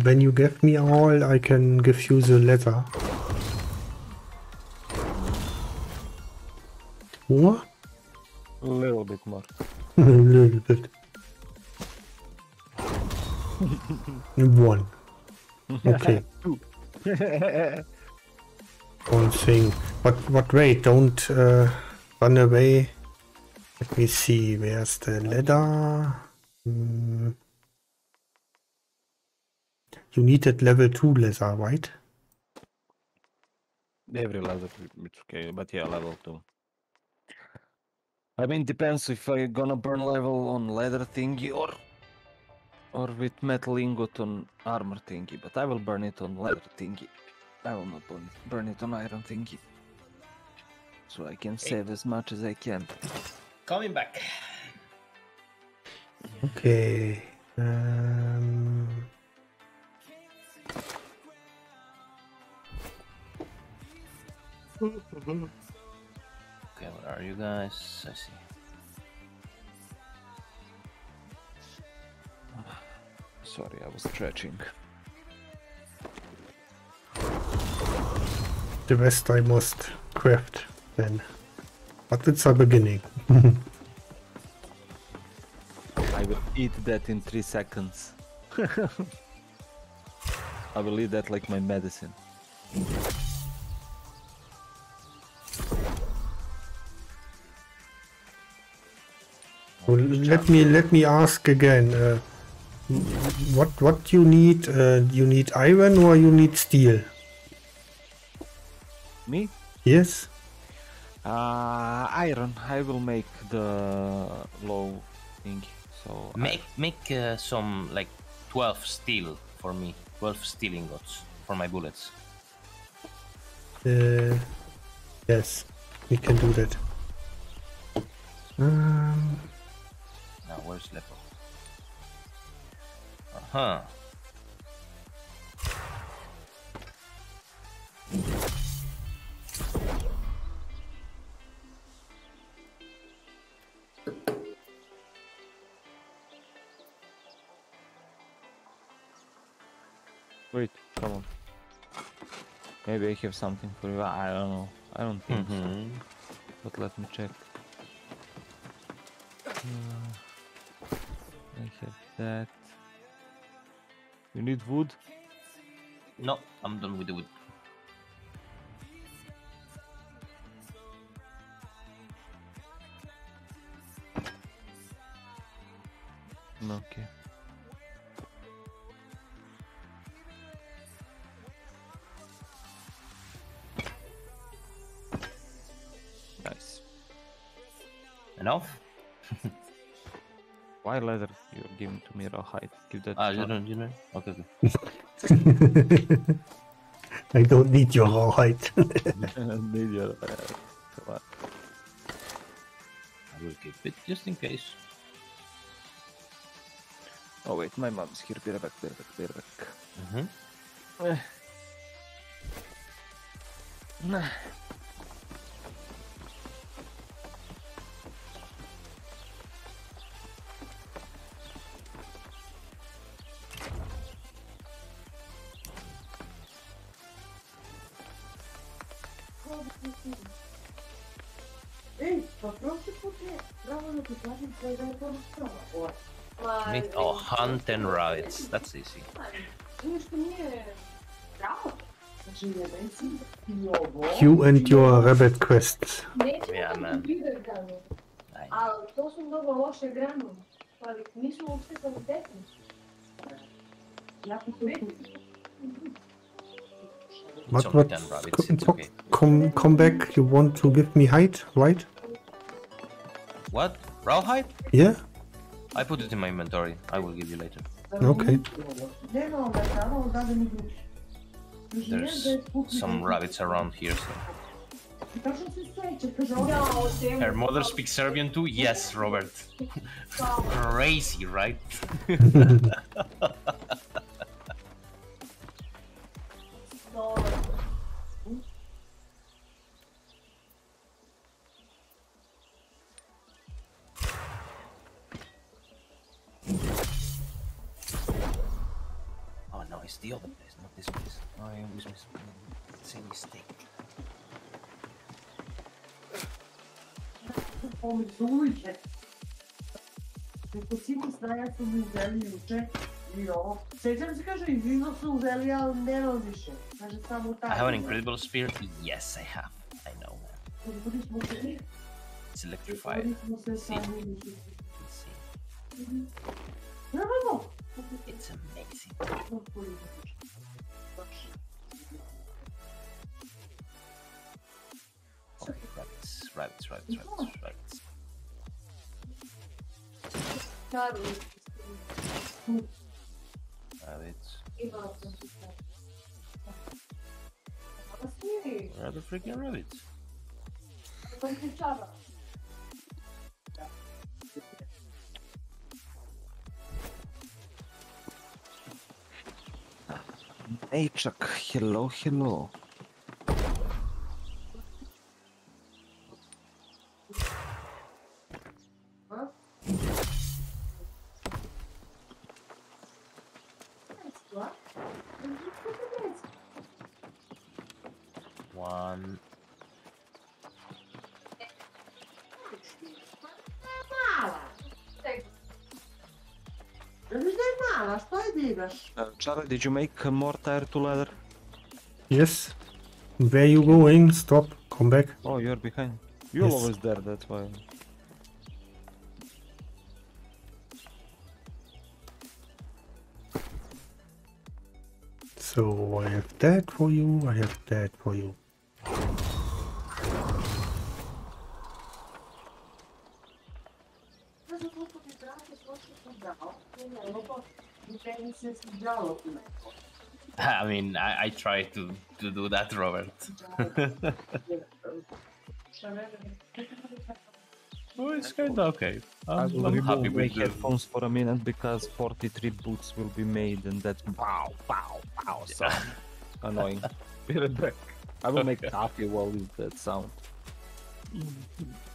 When you give me all, I can give you the leather. More? A little bit more. A little bit. One. Okay. One thing. But but wait, don't uh, run away. Let me see. Where's the leather? You needed level two leather, right? Every level, it's okay, but yeah, level two. I mean, depends if I gonna burn level on leather thingy or or with metal ingot on armor thingy. But I will burn it on leather thingy. I will not burn it, burn it on iron thingy. So I can save as much as I can. Coming back. Okay. Um, Okay, where are you guys? I see. Sorry, I was stretching. the rest I must craft then. But it's a beginning. I will eat that in three seconds. I will eat that like my medicine. Let me let me ask again. Uh, what what you need? Uh, you need iron or you need steel? Me? Yes. Uh, iron. I will make the low thing. So I- Make make uh, some like 12 steel for me. 12 steel ingots for my bullets. Uh, yes, we can do that. Um, Now where's Lepo? Uh huh. wait, come on. Maybe I have something for you. I don't know. I don't think so. Mhm. But let me check. Uh, I have that. You need wood? No, I'm done with the wood. Okay. Nice. Enough? Why leather giving to me raw hide? Give that Ah, you don't, you don't? Okay, okay. I don't need your raw height. Need your, uh, come on. I will keep it just in case. Oh wait, my mom's here. Be right back, be right back, be right back. Mm-hmm. na wykładzie twojego sprawa. O, Need oh hunt and rabbits. That's easy. Wiesz, to nie prawo. Znaczy nie będzie chwilowo. You and your rabbit quests. Nećemo Ja, da man. computer gano. Aj. Ali to su mnogo loše grano. Ali nisu uopšte kvalitetni. Jako su What, Some what, ten rabbits, co- it's co- okay. come, come back, you want to give me height, right? Rawhide? Yeah? I put it in my inventory. I will give you later. Okay. Nema onda tamo, da ga mi duši. There's some rabbits around here. So. Kažem se sveće, kaže ona. Her mother speaks Serbian too? Yes, Robert. Crazy, right? snaja su mi juče i ovo. Sjećam se, kaže, i vino su uzeli, ali više. Kaže, samo I have an incredible spear. Yes, I have. I know. Budi smo se, It's electrified. budi smo se sami. Let's see. Ne, ne, ne. It's amazing. Okay, rabbits, rabbits, rabbits, rabbits, rabbits. Rabbits. Where the freaking rabbits? Hey Chuck, hello, hello. Uh, Charlie, did you make more tire to leather? Yes. Where you going? Stop. Come back. Oh, you're behind. You're Yes. always there, that's why. So I have that for you, I have that for you. I mean, I, I try to, to do that, Robert. Šta ne Oh, it's kind of okay. I I'm, will I'm happy my with the... headphones for a minute because 43 boots will be made and that's wow, wow, wow sound. Annoying. Be right back. I will make coffee while with that sound. Mm-hmm.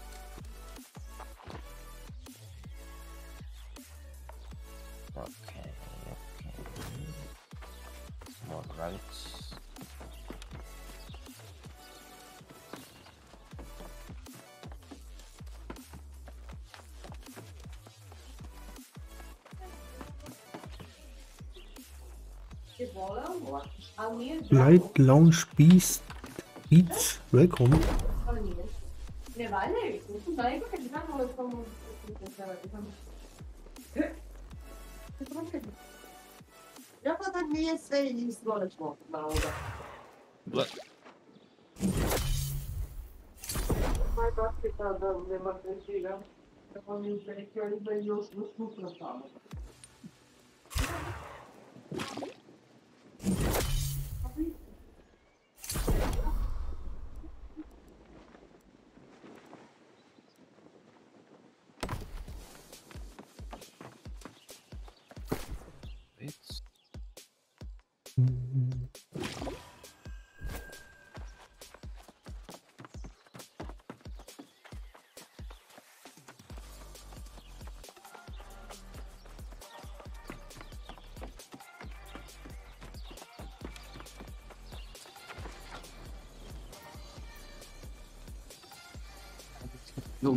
More rabbits. je voleo, ali nije zdravo. Light Lounge Beast Beats. Welcome. Ali nije. Ne valjaju, da nije sve iz gore maloga. Gle. Moja basketa da nema matretiram. Kako mi u perikari da još do sutra samo.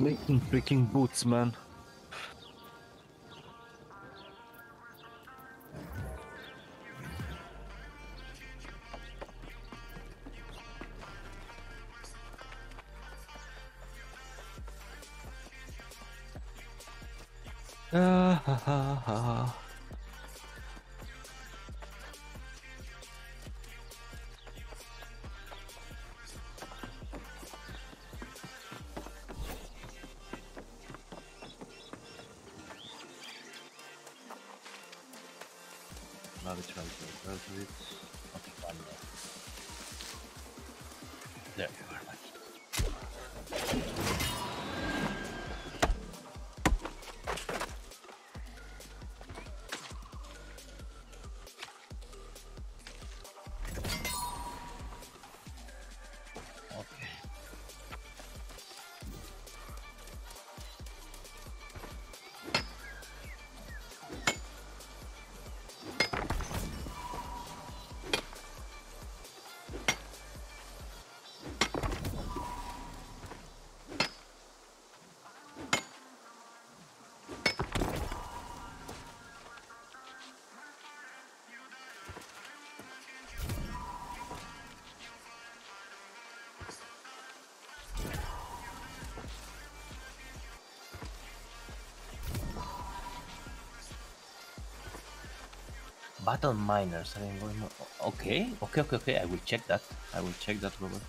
Making freaking boots, man. Battle miners. I mean, going o- okay, okay, okay, okay. I will check that. I will check that, Robert.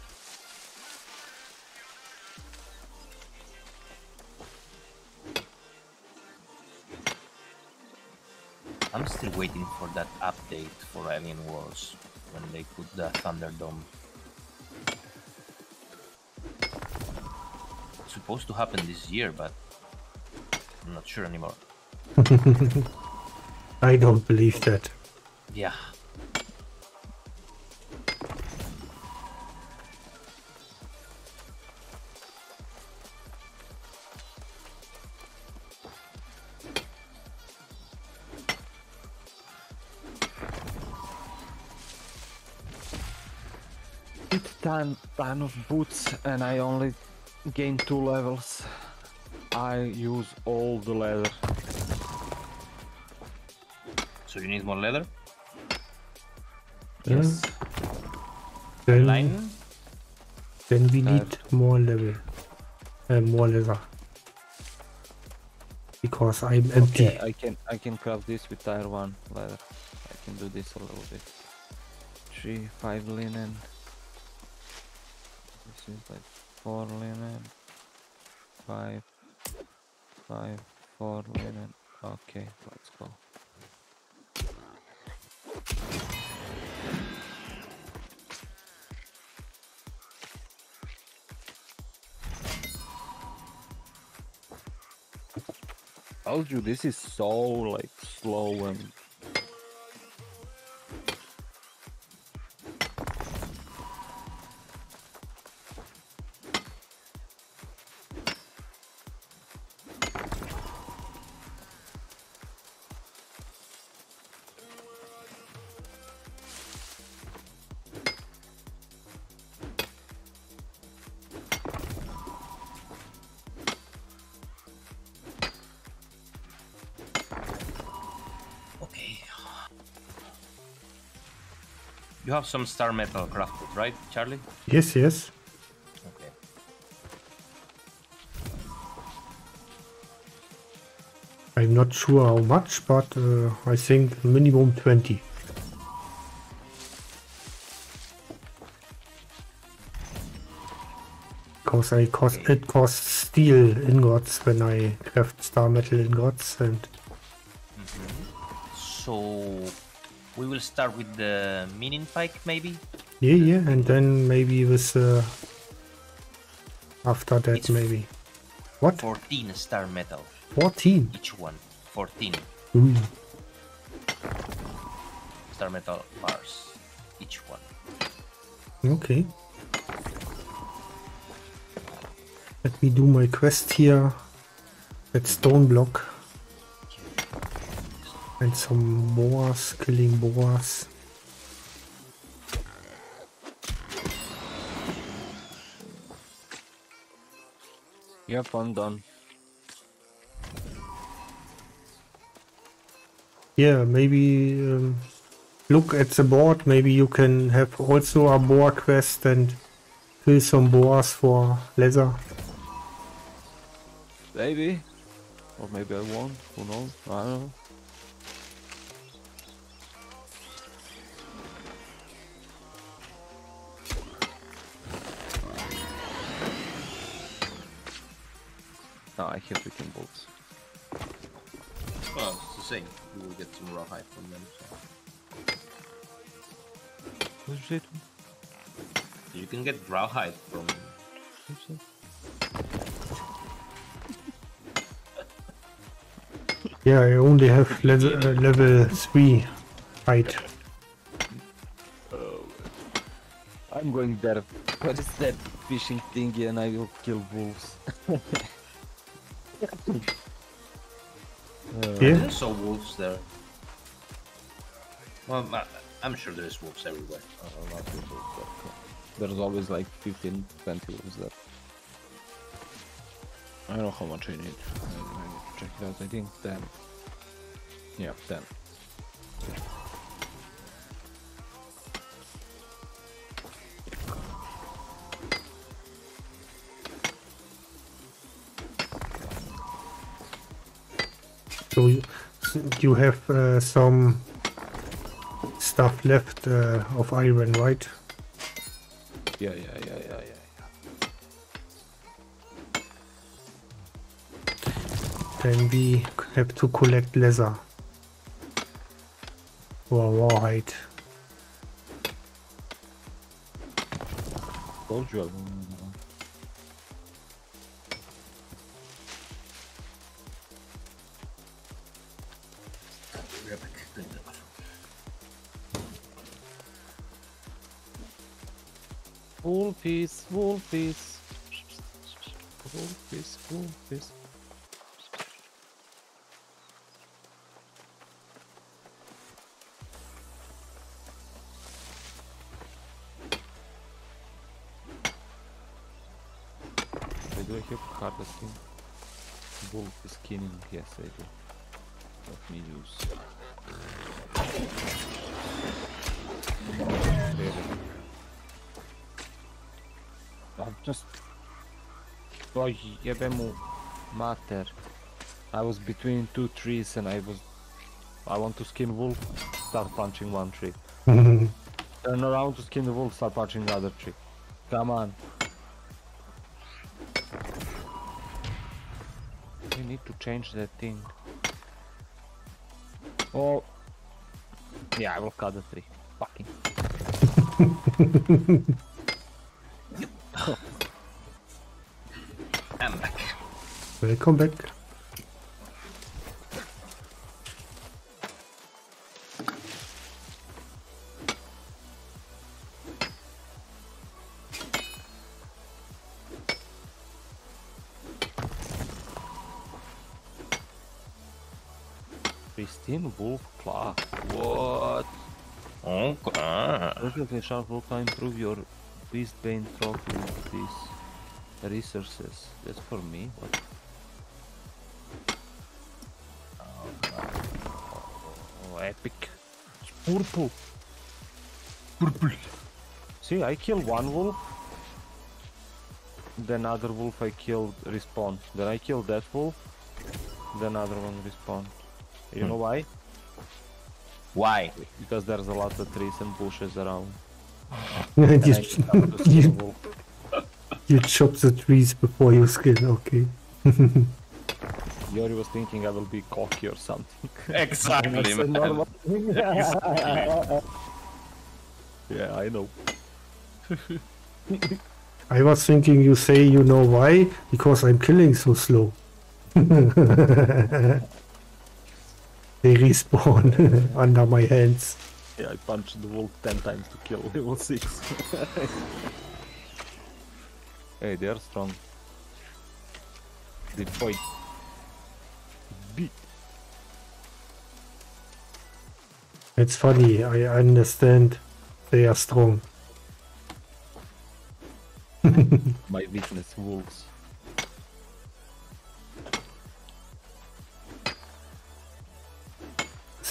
I'm still waiting for that update for Alien Wars when they put the Thunderdome. It's supposed to happen this year, but I'm not sure anymore. I don't believe that. Yeah. It's ton, ton of boots and I only gain two levels. I use all the leather. So you need more leather? Yes. Then, Line? then we Uh, need more level. Uh, more leather. Because I'm empty. Okay, I can I can craft this with tire one leather. I can do this a little bit. Three, five linen. This is like four linen. Five, five, four linen. Okay, let's go. Told you this is so like slow and You have some star metal crafted, right, Charlie? Yes, yes. Okay. I'm not sure how much, but uh, I think minimum 20. Because I cost Okay. it costs steel ingots when I craft star metal ingots and will start with the mining pike, maybe. yeah yeah and then maybe with uh, after that It's- maybe what 14 star metal 14 each one. 14 Ooh. star metal bars each one. Okay. Let me do my quest here. That stone block. And some boars, killing boars. Yep, I'm done. Yeah, maybe um, look at the board. Maybe you can have also a boar quest and kill some boars for leather. Maybe. Or maybe I won't. Who knows? I don't know. What did you say to me? You can get rawhide from. What did you say? Yeah, I only have level, uh, level 3 height. I'm going there. What is that fishing thingy and I will kill wolves. Uh, Yeah? I saw wolves there. Well, I- I'm sure there's wolves everywhere. uh, not with wolves, but, There's always like 15, 20 wolves there. I don't know how much I need. I, I need to check it out. I think 10. Yeah, 10. So you, you have uh, some stuff left uh, of iron, right? Yeah, yeah, yeah, yeah, yeah. Then we have to collect leather. Or rawhide. Told you Wolfies, wolfies. Wolfies, wolfies. Wait, do I have card skin? Wolf skinning, yes I do. Let me use. I'm just... Boy, jebe mu mater. I was between two trees and I was... I want to skin wolf, start punching one tree. Uh, Turn around to skin the wolf, start punching the other tree. Come on. We need to change that thing. Oh. Yeah, I will cut the tree. Fucking. Welcome back. Pristine wolf claw. What? Okay. Perfectly sharp wolf claw improve your beast bane trophy with these resources. That's for me. What? Purple. Purple. See, I killed one wolf. Then other wolf I killed respawn. Then I killed that wolf. Then other one respawn. You hmm. know why? Why? Because there's a lot of trees and bushes around. you, And I just have to you, you chop the trees before you skin, okay. Yori was thinking I will be cocky or something. Exactly, man. normal thing. yeah, I know. I was thinking you say you know why? Because I'm killing so slow. they respawn under my hands. Yeah, I punched the wolf 10 times to kill level 6. hey, they are strong. They fight. It's funny, I understand. They are strong. My weakness, wolves.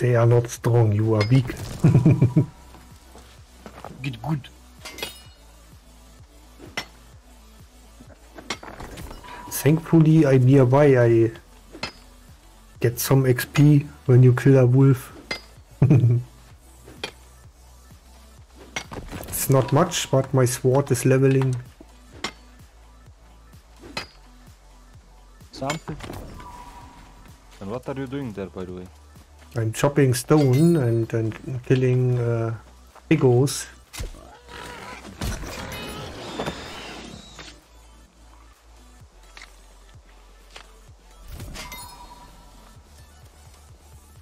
They are not strong, you are weak. Get good. Thankfully, I nearby. I get some XP when you kill a wolf. it's not much, but my sword is leveling. Something. And what are you doing there, by the way? I'm chopping stone and, and killing uh.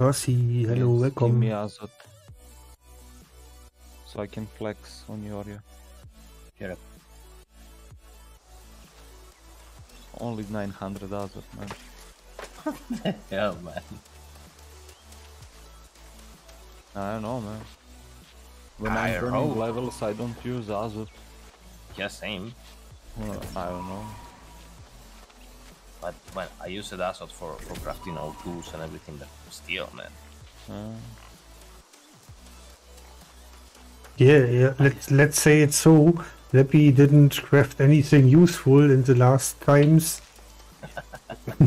Percy, hello, Yes, welcome. Give me Azoth. So I can flex on your area. Here. Only 900 Azoth, man. Hell, man. I don't know, man. When I I'm burning hope. levels, I don't use Azoth. Yeah, same. Well, I don't know. But well, I use it as for for crafting all tools and everything. But still, man. Uh, Yeah, yeah. Let's let's say it so. Leppy didn't craft anything useful in the last times.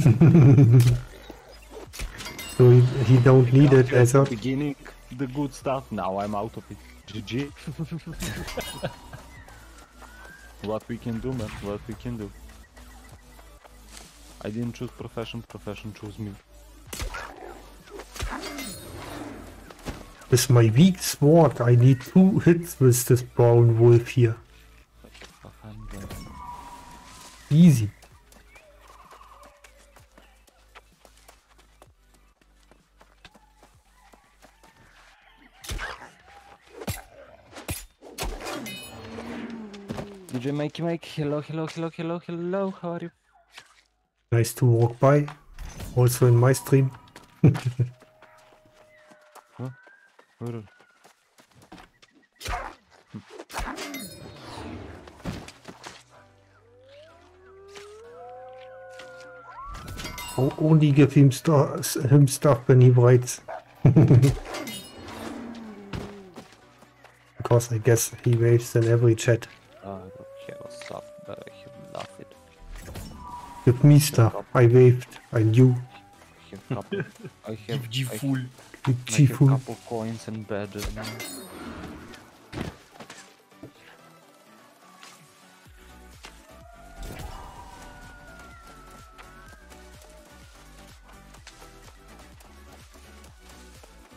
so he, he don't need it as a beginning, the good stuff. Now I'm out of it. GG. what we can do, man. What we can do. I didn't choose profession. Profession chose me. with my weak sword. I need two hits with this brown wolf here. Fuck, I'm dead. Easy. DJ Mikey Mike, hello, hello, hello, hello, hello. How are you? Nice to walk by. Also in my stream. Where- O- Only give him, him stuff when he writes. because I guess he waves in every chat. I Give me stuff. I waved. I knew. I have couple. I have. Give I, full. I have Chifu. couple coins and badges. Man.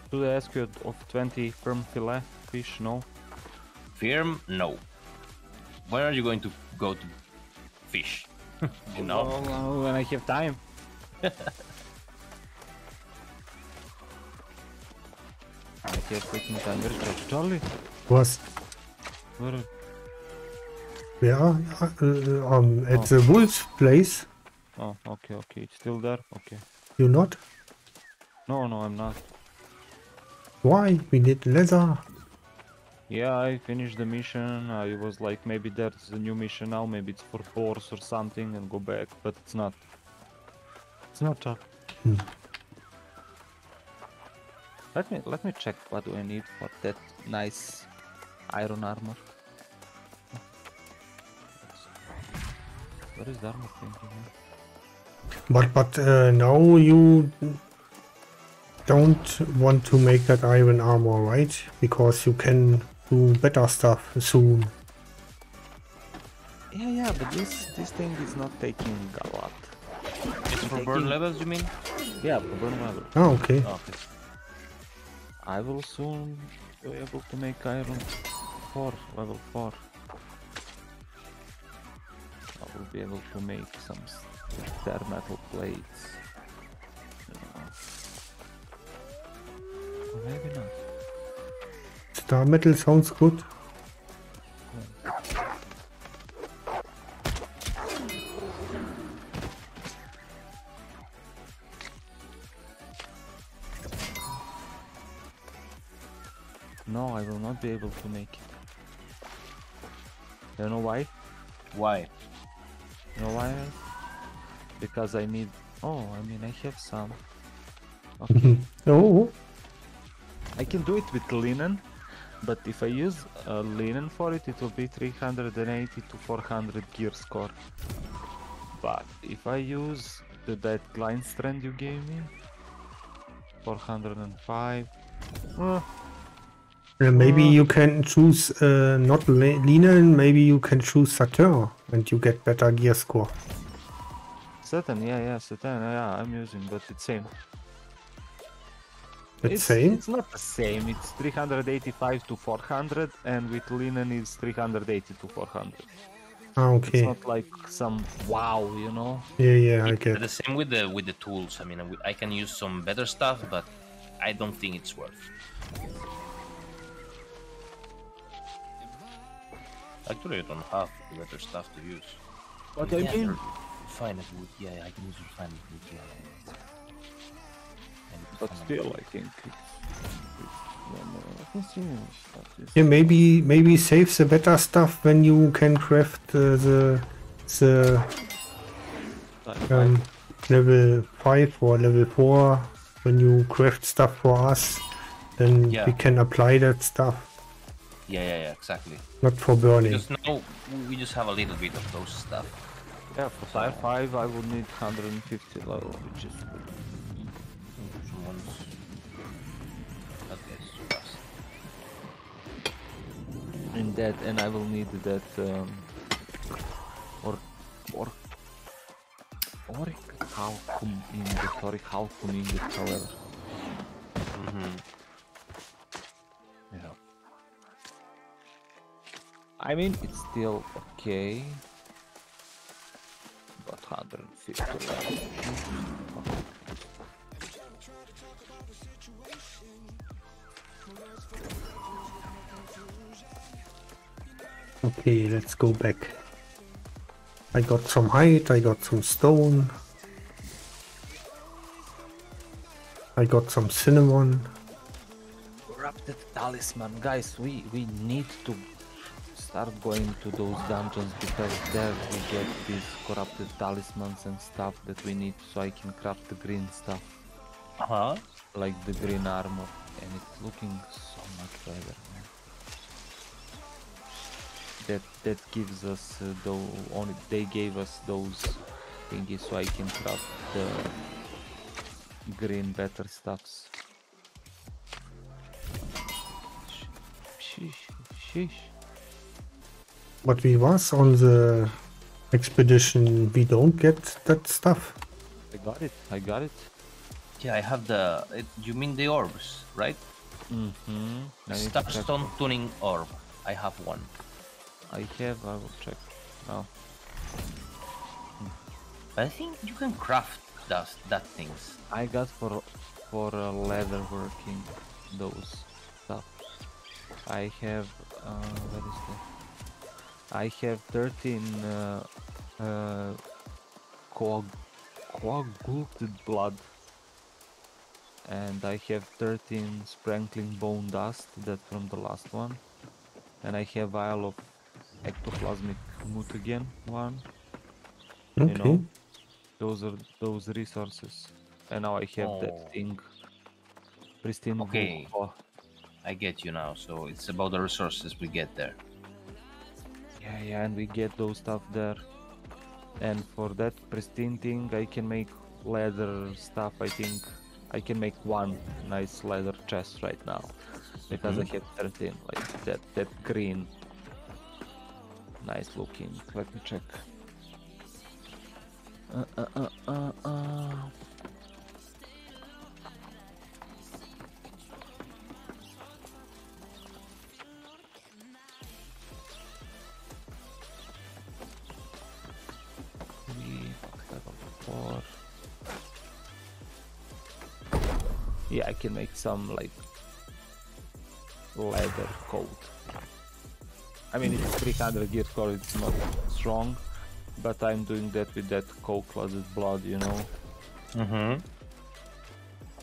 Should I ask you of 20 firm fillet fish? No. Firm? No. Where are you going to go to fish? you know. Well, when I have time. I have taking time. Where's George? Charlie? Was Where? where? Uh, um, at the wolf place. Oh, okay, okay. It's still there? Okay. You not? No, no, I'm not. Why? We need leather. Yeah, I finished the mission. I was like, maybe there's a new mission now. Maybe it's for boars or something and go back, but it's not. It's not. tough. Hmm. Let me let me check what do I need for that nice iron armor. Where is the armor thing? But but uh, now you don't want to make that iron armor, right? Because you can do better stuff soon. Yeah, yeah, but this this thing is not taking a lot. It's for taking- burn levels, you mean? Yeah, for burn levels. Oh, okay. Oh, okay. I will soon be able to make iron 4, level 4. I will be able to make some spare metal plates. You know. Maybe not. Star metal sounds good. No, I will not be able to make it. You know why? Why? You know why? Because I need. Oh, I mean, I have some. Okay. Oh, I can do it with linen, but if I use uh, linen for it, it will be 380 to 400 gear score. But if I use the that line strand you gave me, 405. Uh, Uh, maybe Uh. you can choose uh, not linen, maybe you can choose Sateen and you get better gear score. Sateen, yeah, yeah, Sateen, yeah, I'm using, but it's same. It's same? It's not the same. It's 385 to 400, and with linen is 380 to 400. Ah, It's okay. not like some wow, you know. Yeah, yeah, I get. the same with the with the tools. I mean, I can use some better stuff, but I don't think it's worth. Actually, I don't have better stuff to use. What Yeah, I mean, Refine it wood. Yeah, I can use refine it wood. Yeah. Yeah, yeah. And but still. I think it's. it's no more. I can see stuff is- Yeah, maybe maybe save the better stuff when you can craft uh, the the um, level five or level four. When you craft stuff for us, then Yeah. we can apply that stuff. Yeah, yeah, yeah, exactly. Not for burning. Because now we- we just have a little bit of those stuff. yeah, for tier 5, I will need 150 level, which is good. In that and I will need that um, or or Oric Halcum ingot, Oric Halcum ingot, however. Mm-hmm. Yeah. I mean, it's still okay. But 150 level. Okay, let's go back. I got some height, I got some stone. I got some cinnamon. Corrupted talisman, guys. We we need to start going to those dungeons because there we get these corrupted talismans and stuff that we need, so I can craft the green stuff, Uh huh. like the green armor, and it's looking so much better. Man. That that gives us uh, though only they gave us those thingies so I can craft the green better stuffs. Sheesh, sheesh. But we was on the expedition, we don't get that stuff. I got it. I got it. Yeah, I have the. It, you mean the orbs, right? Mm-hmm. Stone tuning orb. I have one. I have. I will check. now. I think you can craft that that things. I got for for uh, leather working those stuff. I have. Uh, what is that? I have 13 uh, uh, coag coagulated blood. And I have 13 sprinkling bone dust, that from the last one. And I have vial of ectoplasmic mutagen one. Okay. You know, those are those resources. And now I have Oh. that thing. Pristine Okay. Vulko. I get you now. So it's about the resources we get there. Yeah, yeah, and we get those stuff there. And for that pristine thing, I can make leather stuff. I think I can make one nice leather chest right now because I mm-hmm. have 13, like that that green, nice looking. Let me check. Uh, uh, uh, uh, uh. Yeah, I can make some like leather coat. I mean, it's 300 gear score, it's not strong, but I'm doing that with that cold-clouded blood, you know. Mm-hmm.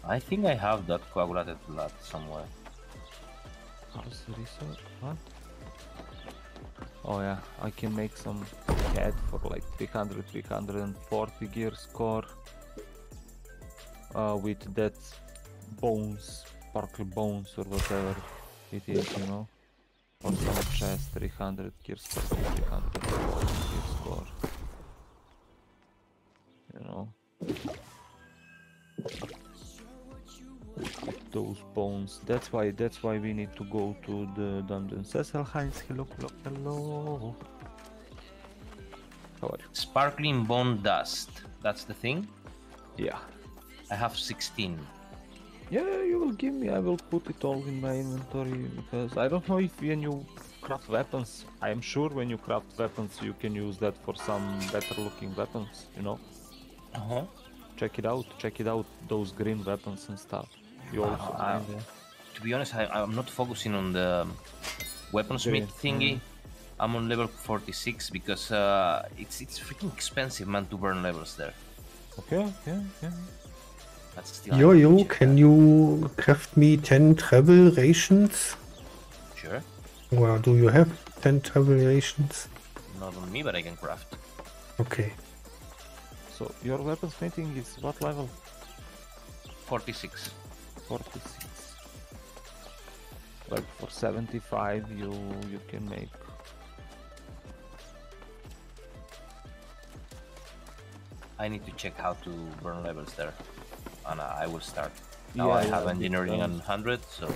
I think I have that coagulated blood somewhere. How's the resource? What? Oh yeah, I can make some head for like 300, 340 gear score. Uh, with that bones sparkle bones or whatever it is, you know. Some chest, 300 gear score, 300 gear score. You know. Those bones. That's why. That's why we need to go to the dungeon. Cecil Heinz. Hello, hello, hello. How are you? Sparkling bone dust. That's the thing. Yeah. I have 16. Yeah, you will give me. I will put it all in my inventory because I don't know if when you craft weapons, I am sure when you craft weapons, you can use that for some better looking weapons. You know, Uh huh. check it out. Check it out. Those green weapons and stuff. You also Uh, find there. To be honest, I, I'm not focusing on the weaponsmith Okay, thingy. I'm on level 46 because uh, it's it's freaking expensive, man, to burn levels there. Okay, okay, okay. That's still. I Yo, need yo, can that. you craft me 10 travel rations? Sure. Or do you have 10 travel rations? Not on me, but I can craft. Okay. So your weaponsmithing is what level? 46. 46. Like for 75, you you can make. I need to check how to burn levels there, and I will start. Now Yeah, I have engineering on 100, so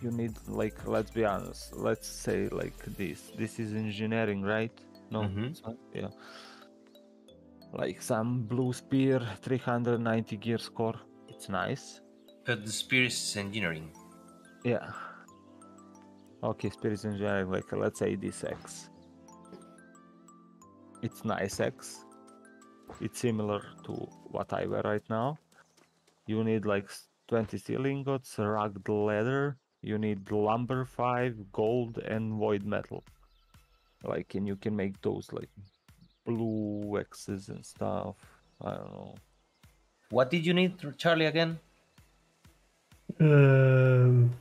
you need like let's be honest let's say like this this is engineering right? No? Mhm. it's yeah. Like some blue spear 390 gear score it's nice. But the spear is engineering. yeah. Okay spear is engineering like let's say this x. It's nice x it's similar to what i wear right now you need like 20 steel ingots rugged leather you need lumber 5 gold and void metal like and you can make those like blue x's and stuff i don't know What did you need, Charlie, again? Um,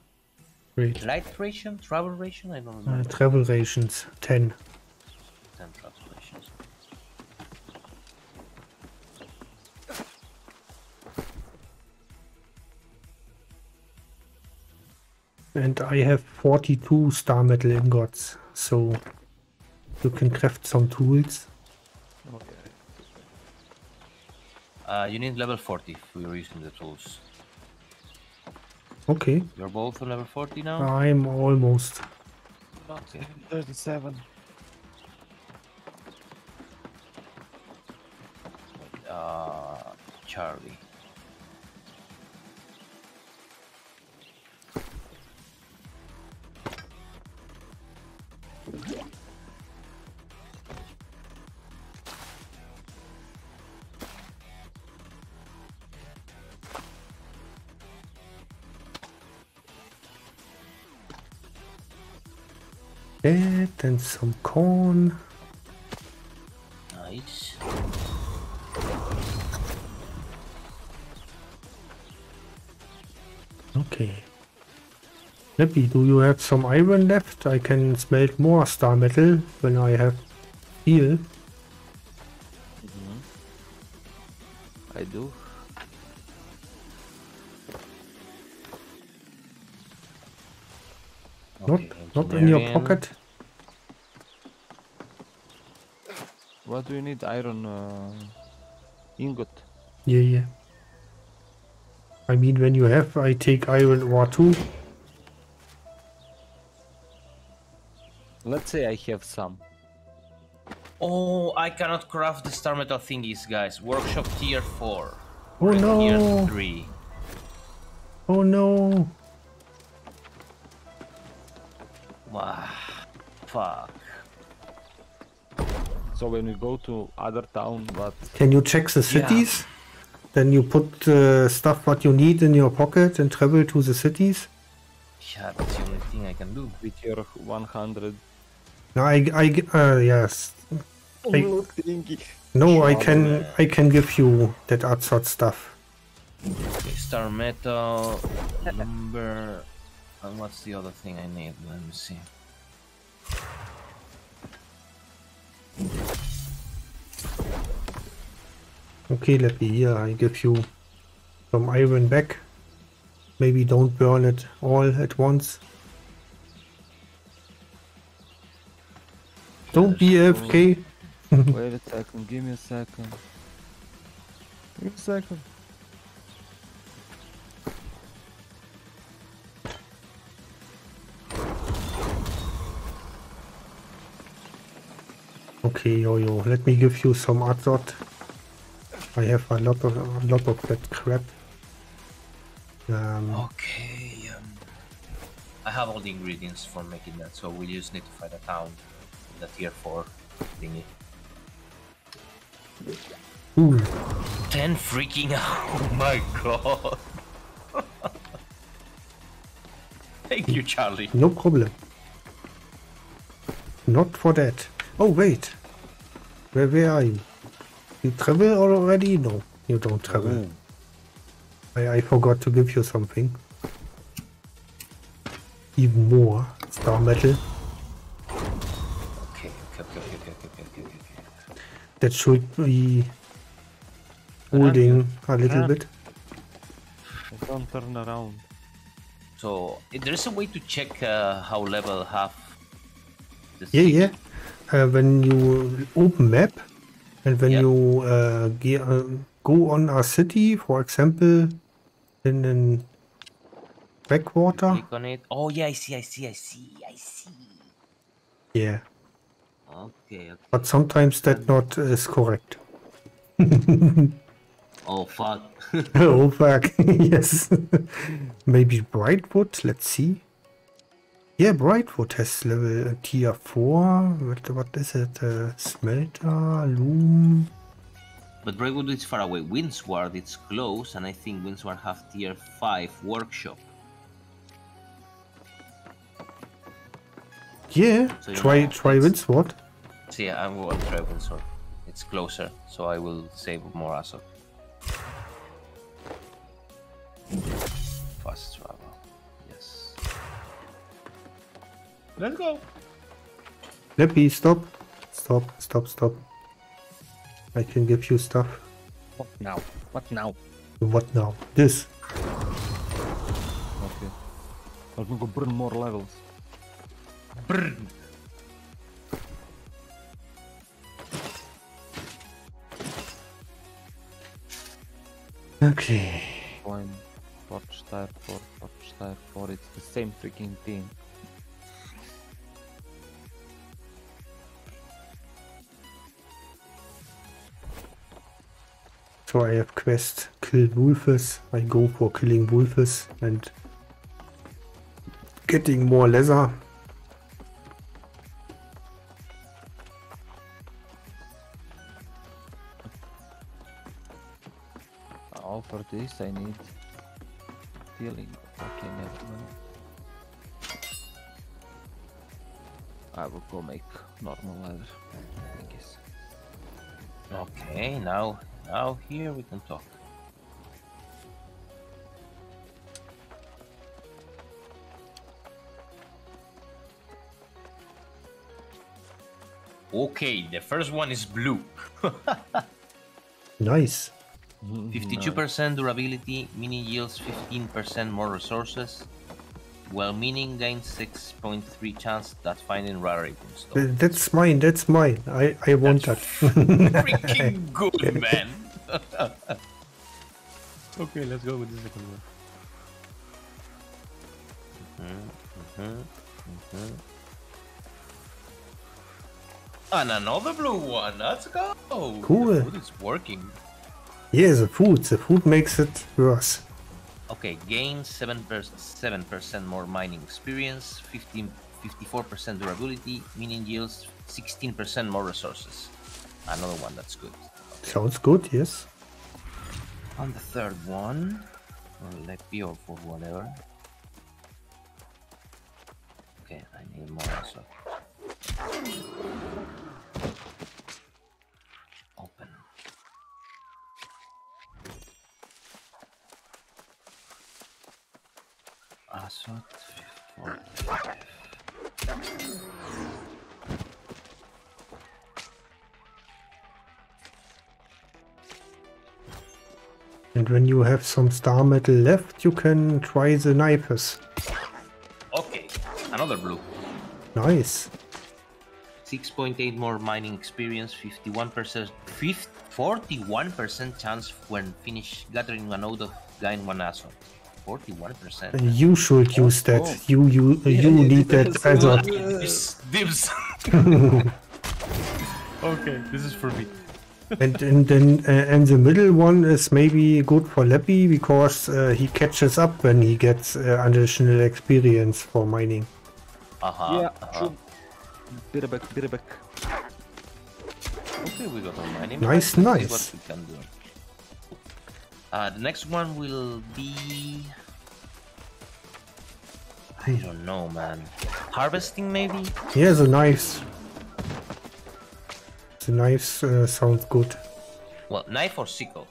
wait. Light ration? Travel ration? I don't Uh, travel rations 10. 10 And I have 42 star metal ingots, so you can craft some tools. Uh, you need level 40 if you're using the tools. Okay, You're both on level 40 now? I'm almost. not 37 Uh, Charlie. That and some corn. Nice. Okay. Leppy, do you have some iron left? I can smelt more star metal when I have steel. i do Not, Okay, not in your pocket. what do you need iron uh, ingot Yeah, yeah. I mean, when you have, I take iron ore too. Say i have some Oh, I cannot craft the star metal thingies, guys. Workshop tier 4. Oh Red Tier no! 3. Oh no! Wow. Fuck. so when we go to other town what Can you check the cities? Then you put uh, stuff what you need in your pocket and travel to the cities. Yeah, that's the only thing I can do. with your 100 No, I uh, yes. I, no, I can, I can give you that Azoth stuff. Okay, star metal, lumber, and what's the other thing I need? Let me see. Okay, let me here. I give you some iron back. Maybe don't burn it all at once. Don't be AFK. Wait a second, give me a second. Give me a second. Okay, yo-yo, let me give you some Azoth. I have a lot of a lot of that crap. Um, Okay. Um, I have all the ingredients for making that, so we just need to find a town the tier four thingy. ooh, Ten freaking! Oh my god! Thank you, Charlie. no problem. Not for that. Oh wait, where where are you? You travel already? No, you don't travel. Oh. I, I forgot to give you something. Even more star metal. That should be holding a little bit. Don't turn around. So eh, there is a way to check uh, how level half. Yeah, yeah. Uh, when you open map and when Yeah. you uh, ge- uh, go on a city, for example, in an backwater. Click on it. Oh yeah, I see, I see, I see, I see. Yeah, Okay, okay. but sometimes that not is correct. Oh fuck. oh fuck! yes. Maybe Brightwood. Let's see. Yeah, Brightwood has level uh, tier four. What, what is it? Uh, smelter, loom. but Brightwood is far away. Windsward it's close, and I think Windsward have tier five workshop. Yeah, So try know, try it's- Windsward. So yeah, I will try Windsward. It's closer, so I will save more Azoth. Fast travel. Yes. Let's go. Leppy, stop. Stop, stop, stop. I can give you stuff. What now? What now? What now? This. Okay. I'm gonna go burn more levels. Burn. Okay. Fine. Torch tire 4, torch tire 4, it's the same freaking thing. So I have quest kill wolves. I go for killing wolves and getting more leather. This I need healing. Okay, never mind. I will go make normal leather. I guess. Okay, now now here we can talk. Okay, the first one is blue. Nice. 52% durability, mini yields 15% more resources, while mining gains 6.3 chance that finding rare items. Th- That's mine. That's mine. I I want that. Freaking good, man! Okay, let's go with the second one. Mm-hmm, mm-hmm, mm-hmm. And another blue one. Let's go. Cool. The food is working. Yeah, the food. The food makes it worse. Okay, gain 7 seven percent more mining experience, 15, 54% durability, mining yields 16% more resources. Another one that's good. Sounds good. Yes. On the third one, or Lepi or for whatever. Okay, I need more also. 45. And when you have some star metal left, you can try the knives. Okay, another blue. Nice. 6.8 more mining experience, 51%, 50, 41% chance when finish gathering a node of gain one Azoth. 41%. You should use that. oh. You you Yeah, you yeah, need that as a what- Dibs. Dibs. okay, this is for me. and and then uh, and the middle one is maybe good for Leppy because uh, he catches up when he gets uh, additional experience for mining. Uh-huh. yeah, uh-huh. true. Bit of back, bit of back. Okay, we got our mining. Nice, nice. What we can do. Uh, the next one will be. I don't know, man. Harvesting, maybe? Yeah, the knives. The knives uh, sounds good. Well, knife or sickle?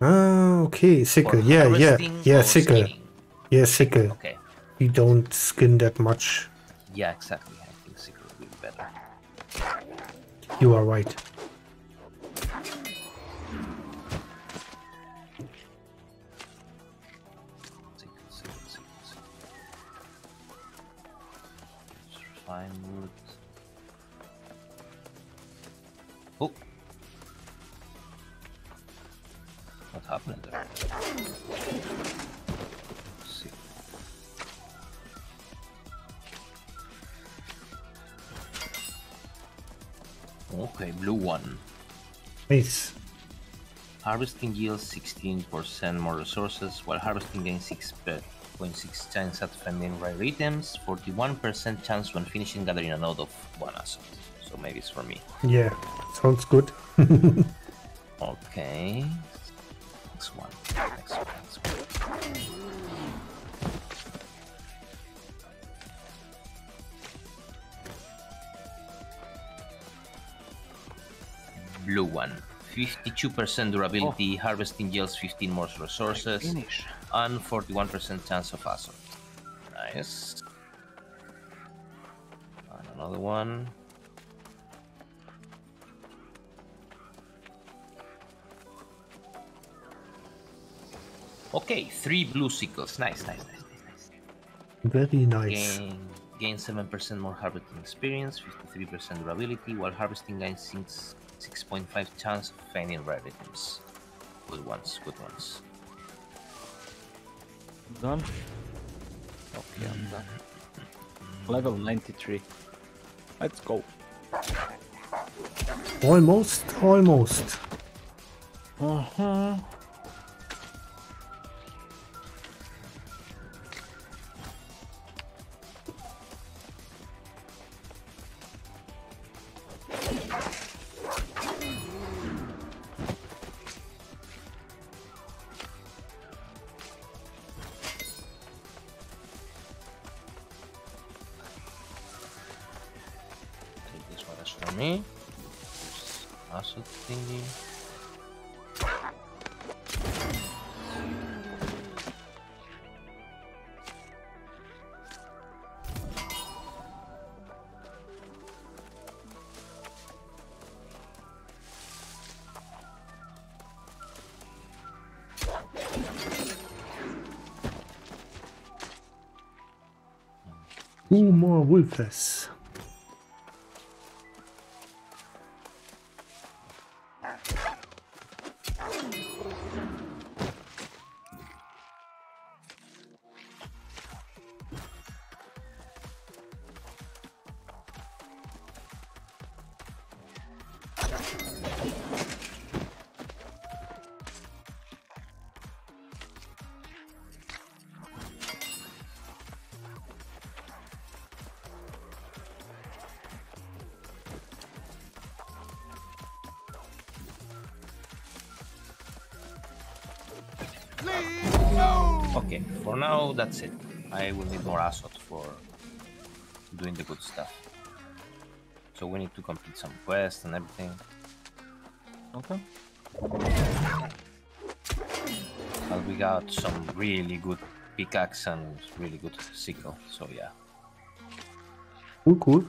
Ah, okay, sickle. Yeah, yeah, yeah, sickle. skinning? Yeah, sickle. Okay. We don't skin that much. Yeah, exactly. I think sickle will be better. You are right. Happened there? Sick. Okay, blue one. Nice. Harvesting yields 16% more resources, while harvesting gains 6.6 chance at finding rare items, 41% chance when finishing gathering a node of one Azoth. So maybe it's for me. Yeah, sounds good. Okay. Next one. Next one. Next one. Blue one. 52% durability, oh. harvesting yields 15 more resources, and 41% chance of Azoth. Nice. And another one. Okay, three blue sickles. Nice, nice, nice, nice, nice. Very nice. Gain, gain 7% more harvesting experience, 53% durability, while harvesting gains 6, 6.5 chance of finding rare items. Good ones, good ones. Done. Okay, I'm done. Level 93. Let's go. Almost, almost. Uh-huh. Wolfes. Now that's it. I will need more Azoth for doing the good stuff. So we need to complete some quests and everything. Okay. But we got some really good pickaxe and really good sickle. So yeah. Cool, cool.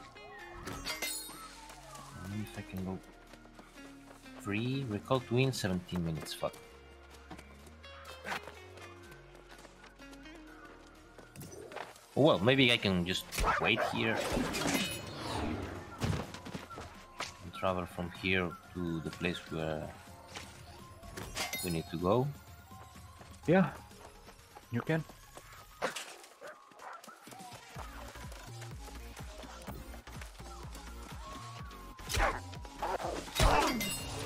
And if I can go free, recall to win 17 minutes. Fuck. Well, maybe I can just wait here. And travel from here to the place where we need to go. Yeah, you can.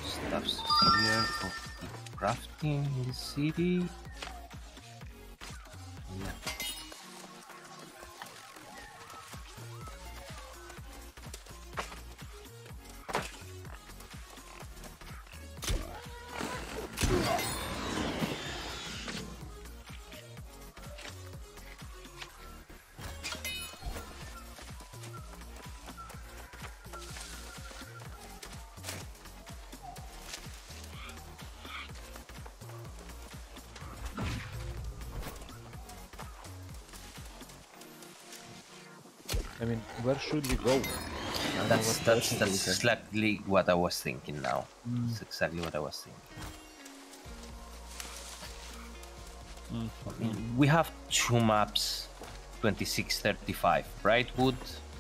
Stuff's here for crafting in the city. Should we go? That's that's that's exactly what I was thinking now. That's exactly what I was thinking. Mm, We have two maps, 2635, Brightwood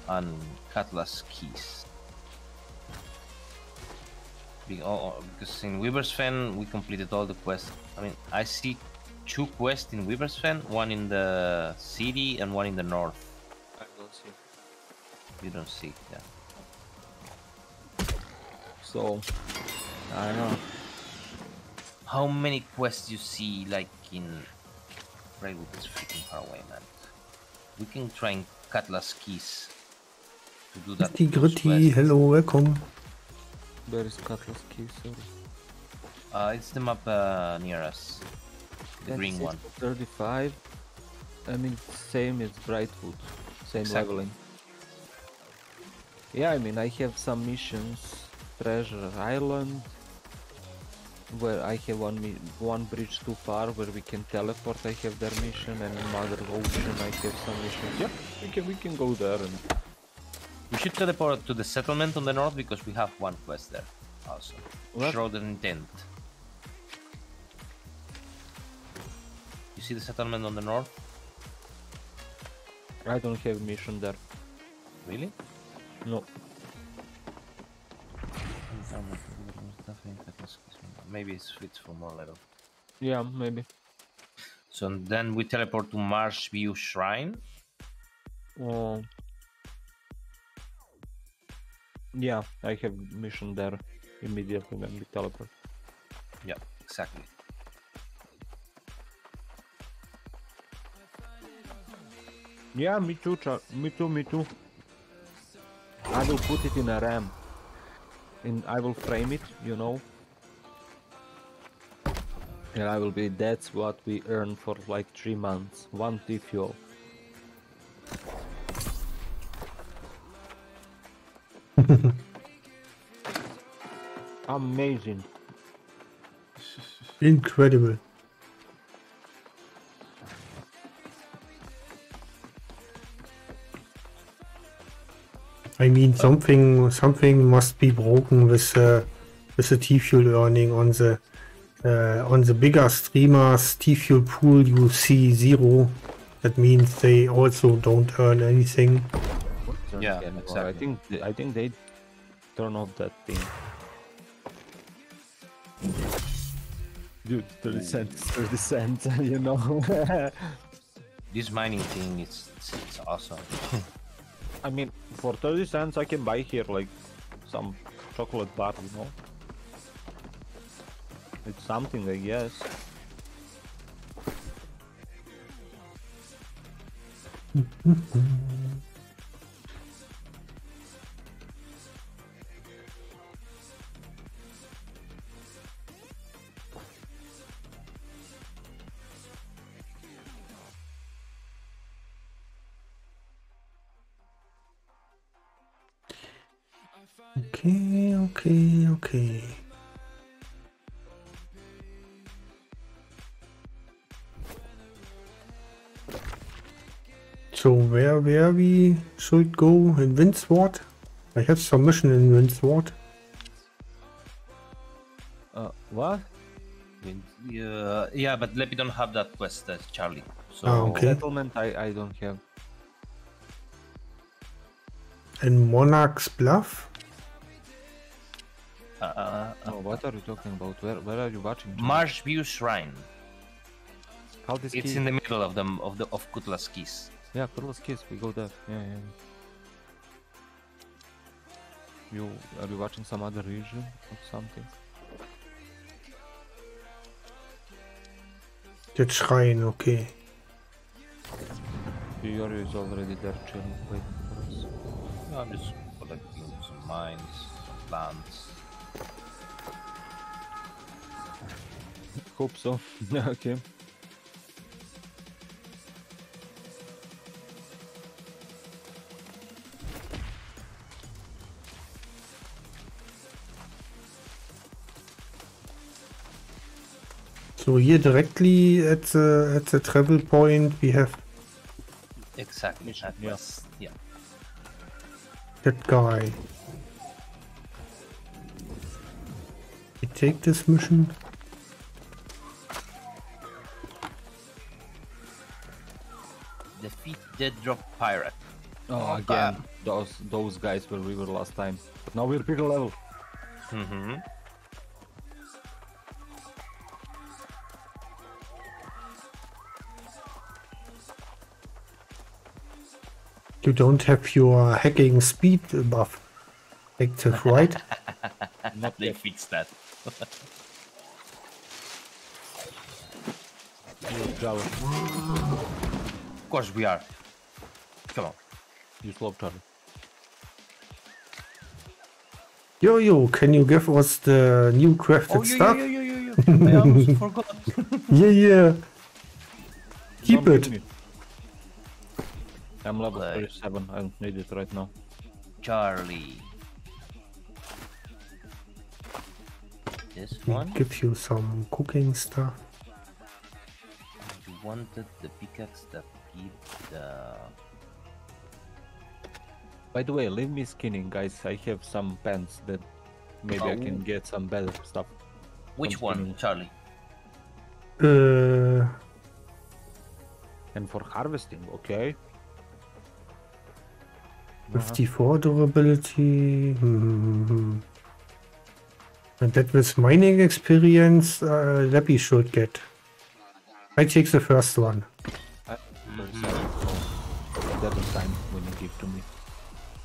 and Cutlass Keys. Oh, oh, Because in Weaver's Fen we completed all the quests. I mean, I see two quests in Weaver's Fen, one in the city and one in the north. Don't see, yeah. So, I don't know. How many quests you see like in Brightwood is freaking far away, man. We can try and Cutlass Keys to do that. Die those Gritti, quests. hello, welcome. Where is Cutlass Key? Sorry. Uh, it's the map uh, near us. The green one. 35. I mean, same as Brightwood. Same Exactly. leveling. Yeah, I mean, I have some missions. Treasure Island. Where I have one one bridge too far where we can teleport. I have their mission, and in Mother Ocean I have some missions. Yeah, we can we can go there and We should teleport to the settlement on the north because we have one quest there also. What? Shrouded Intent. You see the settlement on the north? I don't have mission there. Really? No. Maybe it's fits for more level. Yeah, maybe. So then we teleport to Marsh View Shrine. Oh. Yeah, I have mission there immediately when we teleport. Yeah, exactly. Yeah, me too, me too, me too. I will put it in a RAM. In I will frame it, you know. And I will be that's what we earn for like three months. One TFUEL. Amazing. Incredible. I mean, something something must be broken with uh, with the TFUEL earning on the uh, on the bigger streamers TFUEL pool. You see zero. That means they also don't earn anything. Yeah, Anymore. I think I think they turn off that thing. Dude, 30 cents, 30 cents, you know. This mining thing is it's, it's awesome. I mean, for 30 cents, I can buy here like some chocolate bar, you know. It's something, I guess. okay, okay. So where where we should go in Windsward? I have some mission in Windsward. Uh, what? I yeah, yeah, but Lepi don't have that quest, uh, Charlie. So Ah, okay. Settlement, I, I don't have. in Monarch's Bluff. Uh, Oh, what are you talking about? Where where are you watching? John? Marshview Shrine. How this It's key? in the middle of them of the of Cutlass Keys. Yeah, Cutlass Keys, we go there. Yeah, yeah. You are you watching some other region or something? That shrine, okay. Yuri is already there chilling, waiting for us. I'm just collecting some mines, some plants. Hope so. okay. So here directly at the at the travel point we have Exactly. That yeah. was yeah. that guy. We take this mission. Defeat Dead Drop Pirate. Oh, Oh, again, bam. those those guys where we were last time. But now we're bigger level. Mm-hmm. You don't have your hacking speed buff active, right? Not They yet. fixed that. Of course we are. Come on. You slow Charlie. yo yo, can you give us the new crafted Oh, yo, stuff? yo, yo, yo, yo, yo. I almost forgot. Yeah, yeah. Keep Don't it. give me. I'm level Like- 37. I don't need it right now. Charlie. This We one. give you some cooking stuff. You wanted the pickaxe that give the. By the way, leave me skinning, guys. I have some pants that maybe I can Oh. get some better stuff. Which one, Charlie? Uh, And for harvesting, okay. 54 durability. Hmm. And that with mining experience, uh, Leppy should get. I take the first one. I, That is time when you give to me.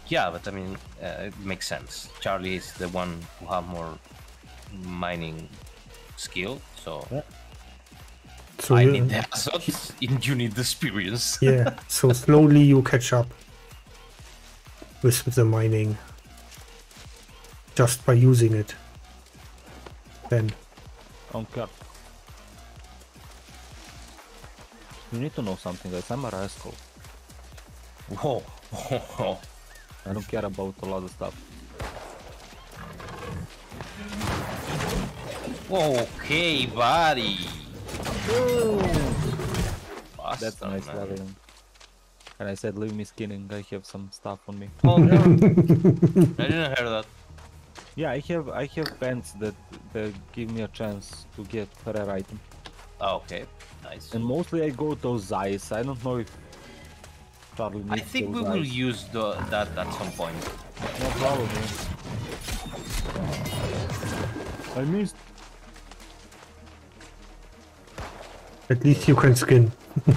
Yeah, but I mean, uh, it makes sense. Charlie is the one who have more mining skill, so So I you- need the assets, and you need the experience. yeah, so slowly you catch up with the mining just by using it. Then Okay. You need to know something, guys. I'm a rascal. Whoa, whoa, I don't care about a lot of stuff. okay, buddy. That's Bastard, nice man. leveling. And I said, leave me skinning. I have some stuff on me. Oh, yeah. I didn't hear that. Yeah, I have I have pants that that give me a chance to get rare item. Oh, okay, nice. And mostly I go those eyes. I don't know if Charlie needs I think we those will use the, that at some point. No problem. I missed. at least you can skin.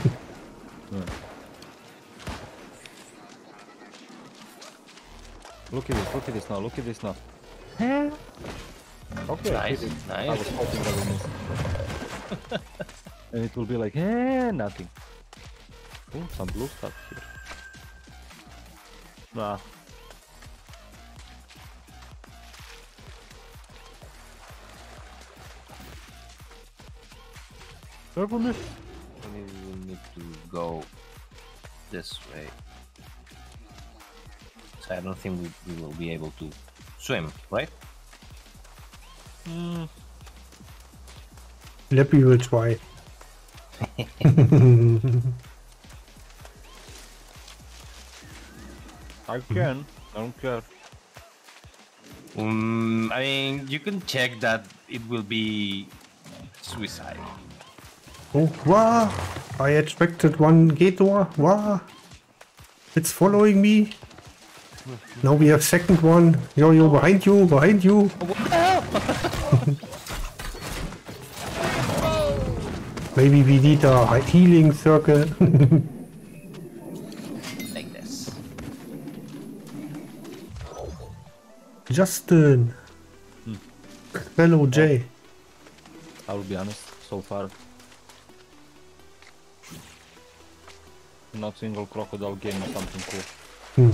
Look at this, look at this now, look at this now. Okay, I Nice. I nice. was hoping that we missed. and it will be like, eh, nothing. Oh, some blue stuff here. Nah. Purple mist. Maybe we need to go this way. So I don't think we, we will be able to swim, right? Mm, Leppy will try. I can. I don't care. Um, I mean, you can check that it will be suicide. Oh, wow! I expected one gate door. Wow! It's following me. Now we have second one. Yo, yo, behind you, behind you. Maybe we need a healing circle. Justin. Hello, Jay. I will be honest, so far. Not single crocodile game or something cool. Hmm.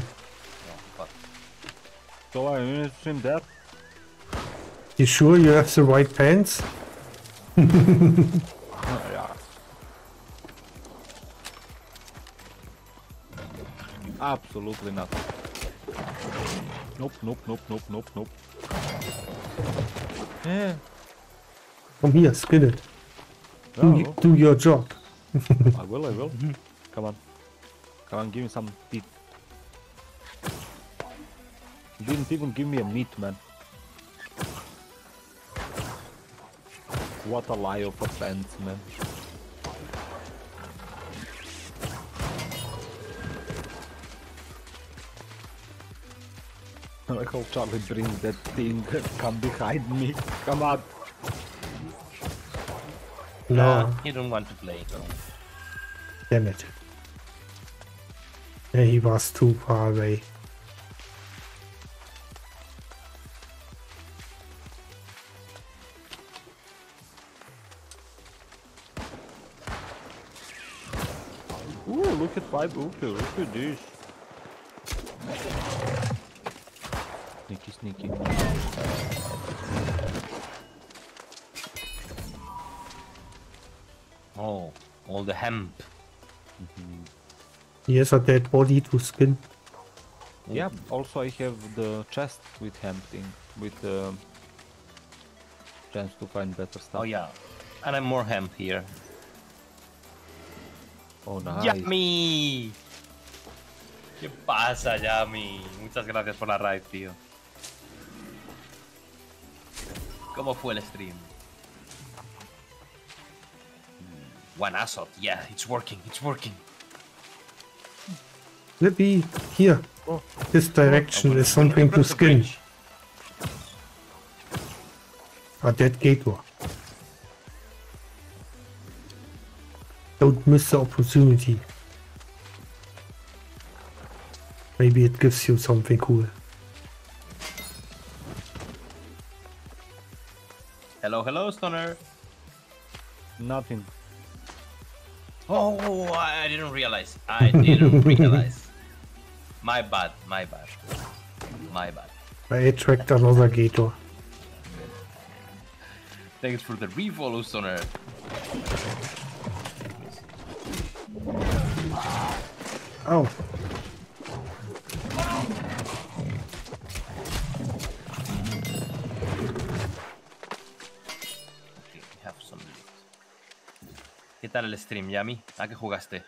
But So I in stream that? You sure you have the right pants? yeah. Absolutely not. Nope, nope, nope, nope, nope, nope. Yeah. Come here, skin it. Do, y- do your job. I will, I will. Mhm. Come on. Come on, give me some teeth. Didn't even give me a meat, man. What a lie of a pants, man. I like how Charlie brings that thing, come behind me. Come on. No, uh, you don't want to play. So. damn it. Yeah, he was too far away. Ooh, look at my booker, look at this. Sneaky, sneaky. Oh, all the hemp. Mm-hmm. He has a dead body to skin. Yeah, also I have the chest with hemp thing, with the chance to find better stuff. Oh yeah, and I'm more hemp here. Oh, nice. Yummy. ¿Qué pasa, Yami? Muchas gracias por la raid, tío. ¿Cómo fue el stream? Mm, One Azoth. Yeah, it's working. It's working. Lippy, here. Oh. This direction When- is when something to cross the skin. bridge- A dead gator. Don't miss the opportunity. Maybe it gives you something cool. Hello, hello, Stoner. Nothing. Oh, I I didn't realize. I didn't realize. My bad. My bad. My bad. I attract another gator. Thanks for the refollow, Stoner. Oh, ¿Qué tal el stream, Yami? ¿A qué jugaste?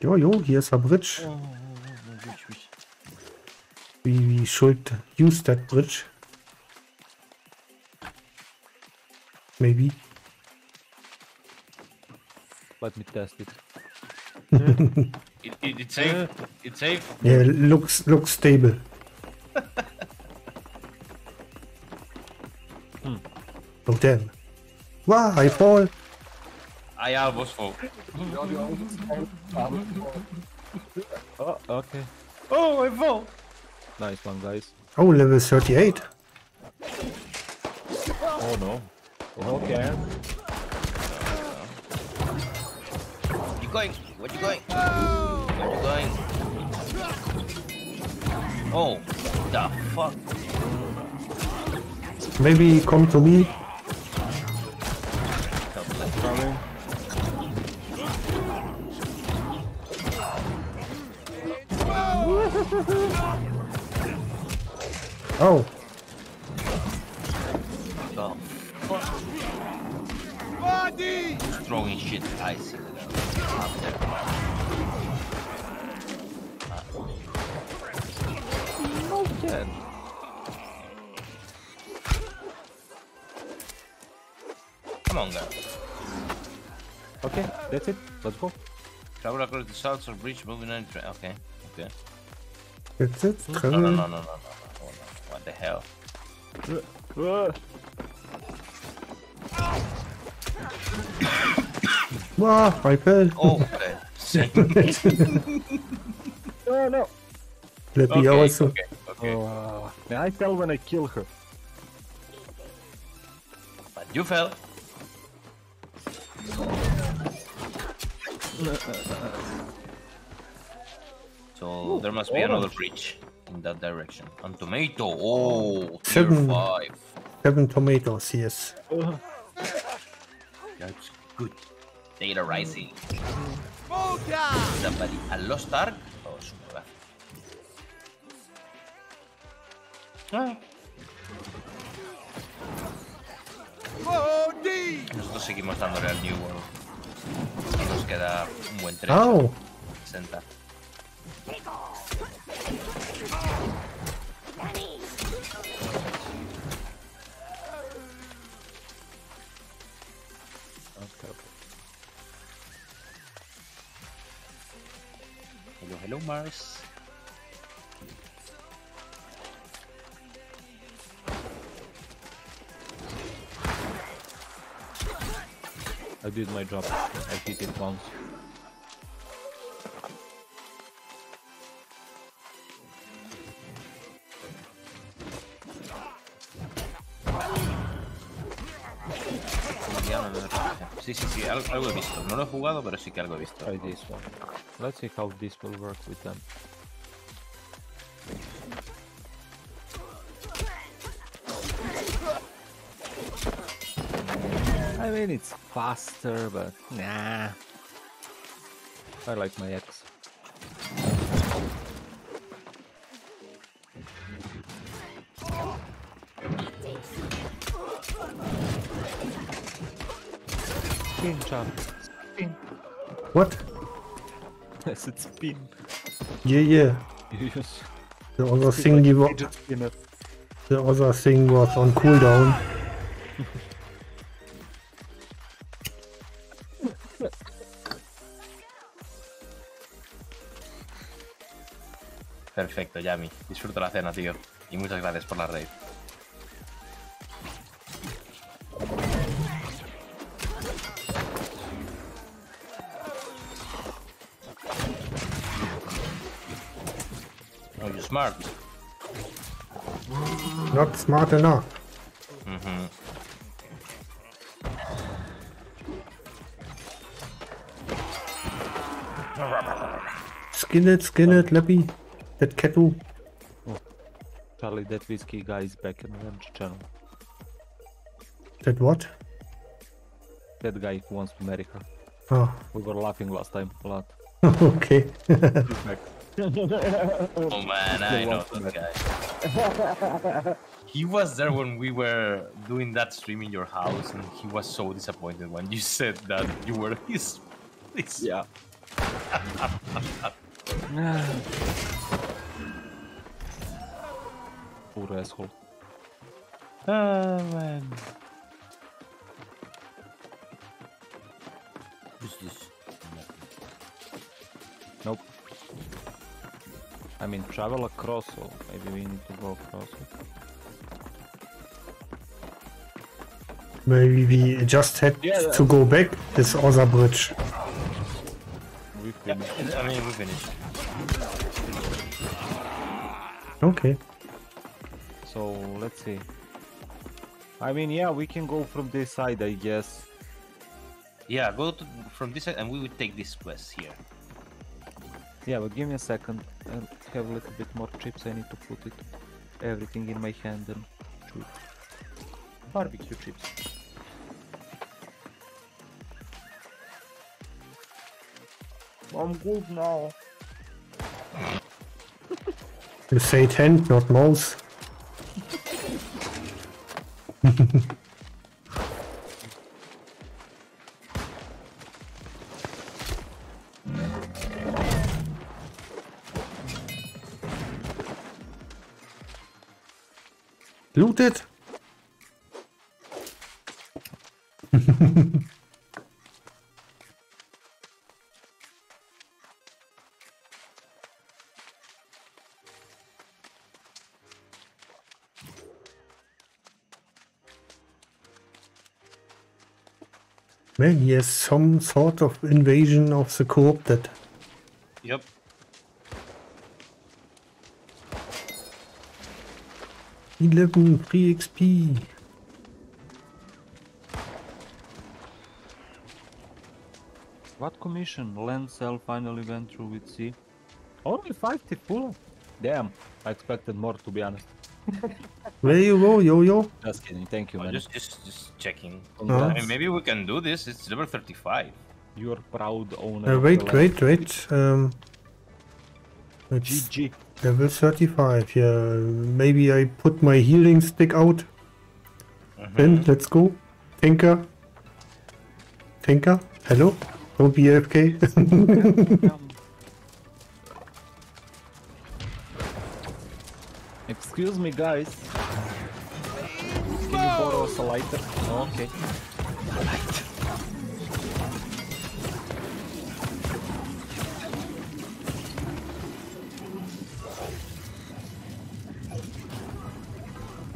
yo, yo, here's a bridge. Oh, which, which? We, we should use that bridge. Maybe. Let me test it. It, it, it's safe. It's safe. Yeah, looks looks stable. Oh damn. Wow, I fall. I almost fall. Oh, okay. Oh, I fall. Nice one, guys. Oh, level 38. Oh no. Okay. You going? Where you going? Where you going? Oh, the fuck? Maybe come to me. Oh, fuck? Throwing shit. I see it. Up there. Okay. Come on, guys. Okay, that's it. Let's go. Travel across the south or bridge, moving on. Okay. Okay. That's it. No, Travel. no, no, no, no, no, no, no, no. What the hell? Wow, I. Oh, okay. Same. oh no! Let me okay, also. okay, okay. Uh, may I tell when I kill her? But you fell. So there must be another bridge in that direction. And tomato. Oh, tier Seven. five. Seven tomatoes, yes. That's good. Data rising. Somebody a Lost Ark o Superbad. Ah. Nosotros seguimos dándole al New World. Y nos queda un buen trecho. Ow! 60. Hello, hello, Mars. I did my job. I hit it once. Sí, sí, sí, al- algo he visto. No lo he jugado, pero sí que algo he visto. Try this one. Let's see how this will work with them. I mean, it's faster, but nah. I like my X. Spin. Spin. What? I said spin. Yeah, yeah. Use The other thing you wa- fidget spinner. the other thing was on cooldown. Perfecto, Yami. Disfruto la cena, tío. Y muchas gracias por la raid. Smart. Not smart enough. Mm -hmm. Skin it, skin it, Leppy. That Ketu. Charlie, that whiskey guy is back in the channel. That what? That guy who wants to marry her. Oh, We were laughing last time a lot. okay. Oh man, I know that guy. he was there when we were doing that stream in your house, and he was so disappointed when you said that you were his. his Yeah. Poor asshole. Ah, man. This? Nope. I mean, travel across, so maybe we need to go across it. Maybe we just had Yeah, to go back this other bridge. We Yeah, finished. I mean, we finished. Okay. So let's see. I mean, yeah, we can go from this side, I guess. Yeah, go to, from this side, and we will take this quest here. Yeah, but give me a second. I have a little bit more chips. I need to put it everything in my hand and shoot. Barbecue chips. I'm good now. You say tent, not mouse. looted. Man, yes, some sort of invasion of the corrupted. Yep. Eleven free XP. What commission? Land sell finally went through with C. Only 50 full? Damn, I expected more to be honest. Where you go, yo yo? Just kidding, thank you Oh, man. just, just, just checking. Congrats. I mean, maybe we can do this. It's level 35. You're proud owner. Uh, of wait, wait, wait. Um, it's GG. Level 35. Yeah, maybe I put my healing stick out. Mm-hmm. Then let's go. Tinker. Tinker. Hello. Don't be AFK. Excuse me guys. Can you borrow us a lighter? Oh, okay.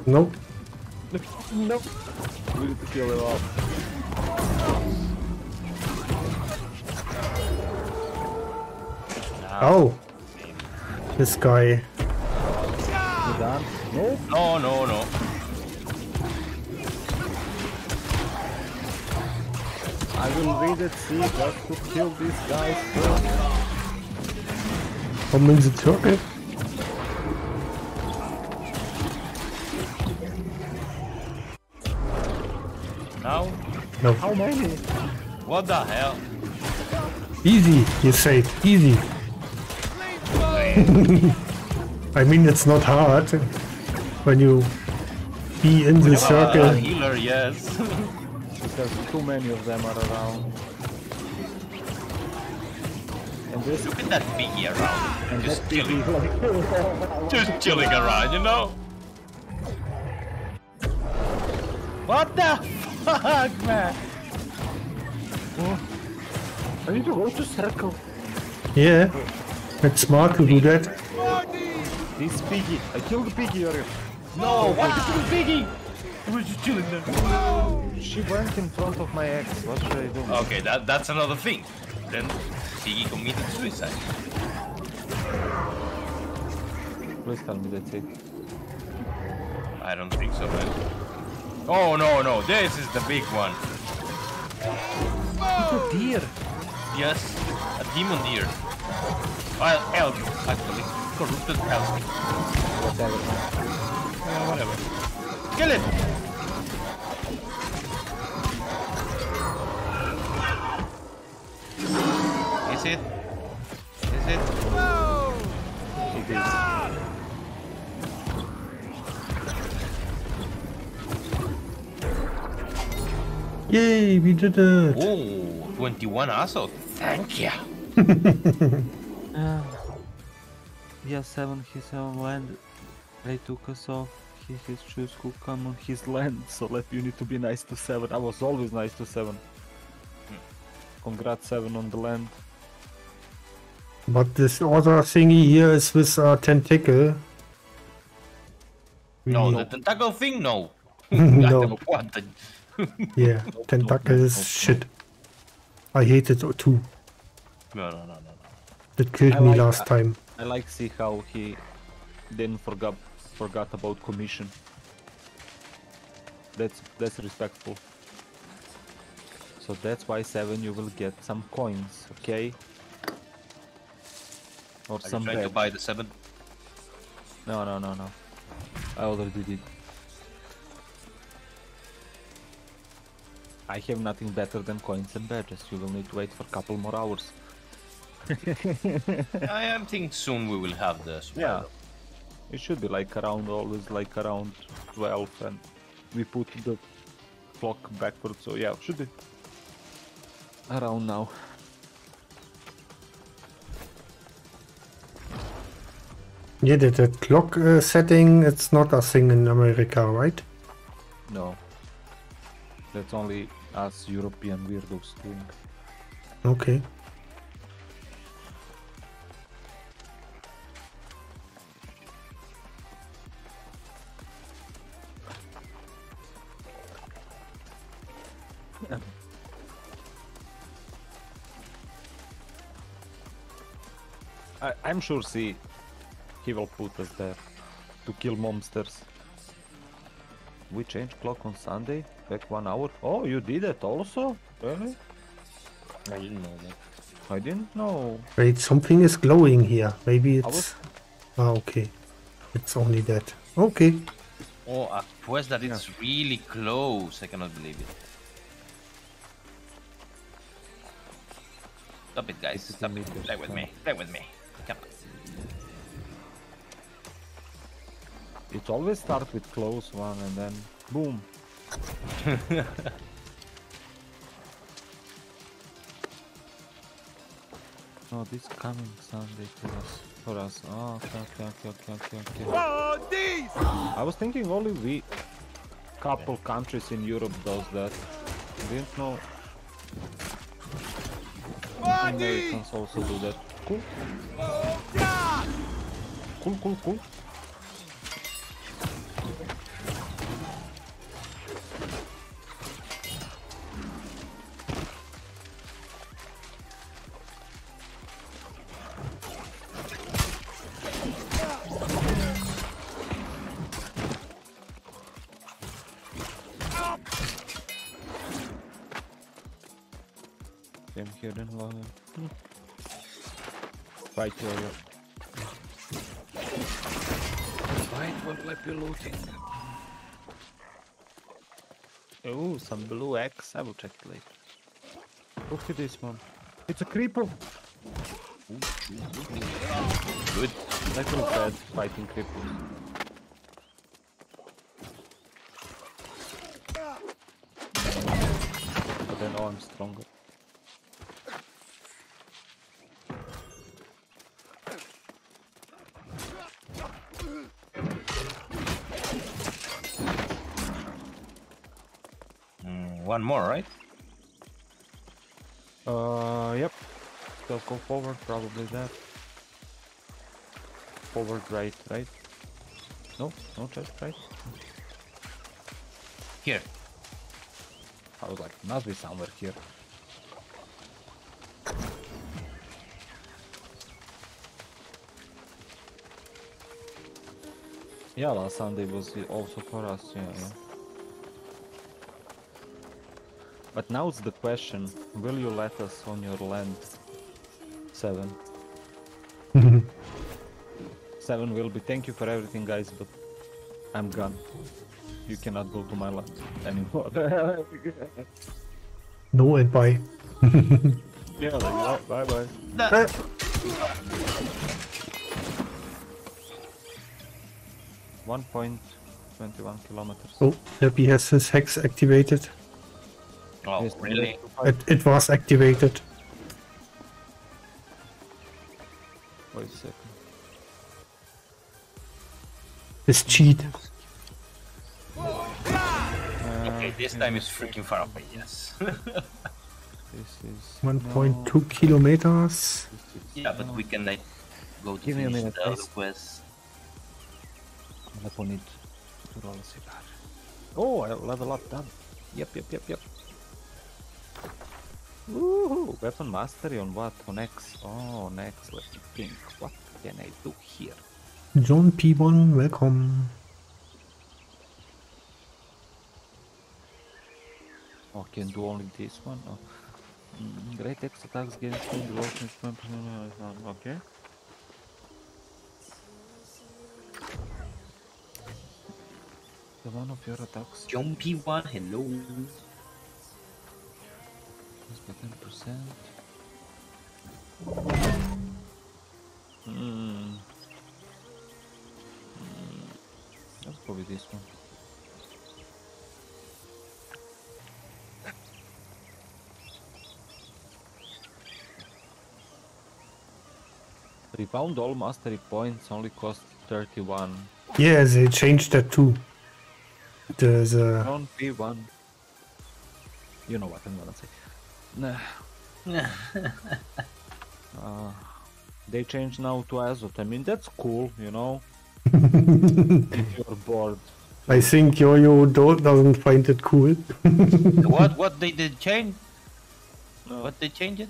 Nope. nope. We need to kill him off. Oh. This guy. You? No? No, no, no. I will read it, see, just to kill these guys first. Come in the circle. No. How many? What the hell? Easy, you say. Easy. I mean, it's not hard when you be in the Uh, circle. healer, yes. Because too many of them are around. And this Look at that piggy around. and Just chilling. Like Just chilling around, you know? What the fuck, man? I need to go to circle. Yeah, That's smart to do that. This piggy. I killed the piggy earlier. No, what is the piggy? We're just chilling there. She went in front of my ex. What should I do? Okay, that that's another thing. Then Piggy committed suicide. Please tell me that's it. I don't think so, man. Oh no, no, this is the big one. It's a deer. Yes, a demon deer. Well, elk, actually. Corrupted elk. Whatever. Yeah, whatever. Kill it! Is it? Is it? It is. Yay, we did it. Oh, 21 also. Thank you. Uh, yeah, seven. He seven land. They took us off. He his shoes could come on his land. So let you need to be nice to seven. I was always nice to seven. Congrats seven on the land. But this other thingy here is with a tentacle. We No, need- the tentacle thing, no. I No. don't want the... Yeah, tentacle is shit. I hate it too. No, no, no, no. no. It killed I me like last that. time. I like see how he didn't forgot forgot about commission. That's that's respectful. So that's why seven you will get some coins, okay? Or Are you some trying to buy the 7? No no no no. I already did. I have nothing better than coins and badges. You will need to wait for a couple more hours. I am think soon we will have this. Yeah. swallow. It should be like around always like around 12 and we put the clock backwards so yeah should be around now. Yeah, the, the clock uh, setting, it's not a thing in America, right? No. That's only us European weirdos doing. Okay. I, am sure see he will put us there to kill monsters. We change clock on Sunday? Back one hour. Oh, you did it also? Really? I didn't know that. I didn't know. Wait, something is glowing here. Maybe it's... Ah, okay. It's only that. Okay. Oh, a quest that is really close. I cannot believe it. Stop it, guys. Stop it. meteor Play with me. Play with me. Come on. It always starts with close one and then boom. oh, this coming Sunday to us. For us. Oh, okay, okay, okay, okay, okay, okay. I was thinking only we couple countries in Europe does that. Didn't know. Americans also do that. Cool. Cool, cool, cool. Will check it later. Look at this one. It's a creeper. Good. That was bad fighting creepers. But then oh, I'm stronger. One more, right? Uh, yep. Still go forward, probably that. Forward right, right? No, no just right. Here. I was like, must be somewhere here. Yeah, last Sunday was also for us, yeah, yeah. But now it's the question, will you let us on your land? Seven. Seven will be thank you for everything guys, but I'm gone. You cannot go to my land anymore. No and bye. yeah, like, bye bye. One point twenty-one kilometers. Oh, Happy has his hex activated. Oh, really? It, it was activated. Wait a second. His cheat. Okay, uh, this time is freaking far away, yes. This is 1.2 kilometers. yeah, but we can like go to Give me a finish minute, the other please. quest. Level need to roll a cigar. Oh, I level up done. Yep, yep, yep, yep. Woohoo! Weapon mastery on what? On X. Oh, on X. Let me think. What can I do here? John P1, welcome. Oh, I can do only this one. Oh. Mm, great X attacks gain speed, devotion, okay. The one of your attacks John P1, hello. By ten percent. Hmm. Hmm. Let's this one. Rebound all mastery points only cost 31. Yeah, they changed that too. The, the Don't be one. You know what I'm gonna say. Nah. uh, they changed now to Azoth. I mean, that's cool, you know. if you're bored. I think Yo-Yo do- doesn't find it cool. what? What they did change? What they change it?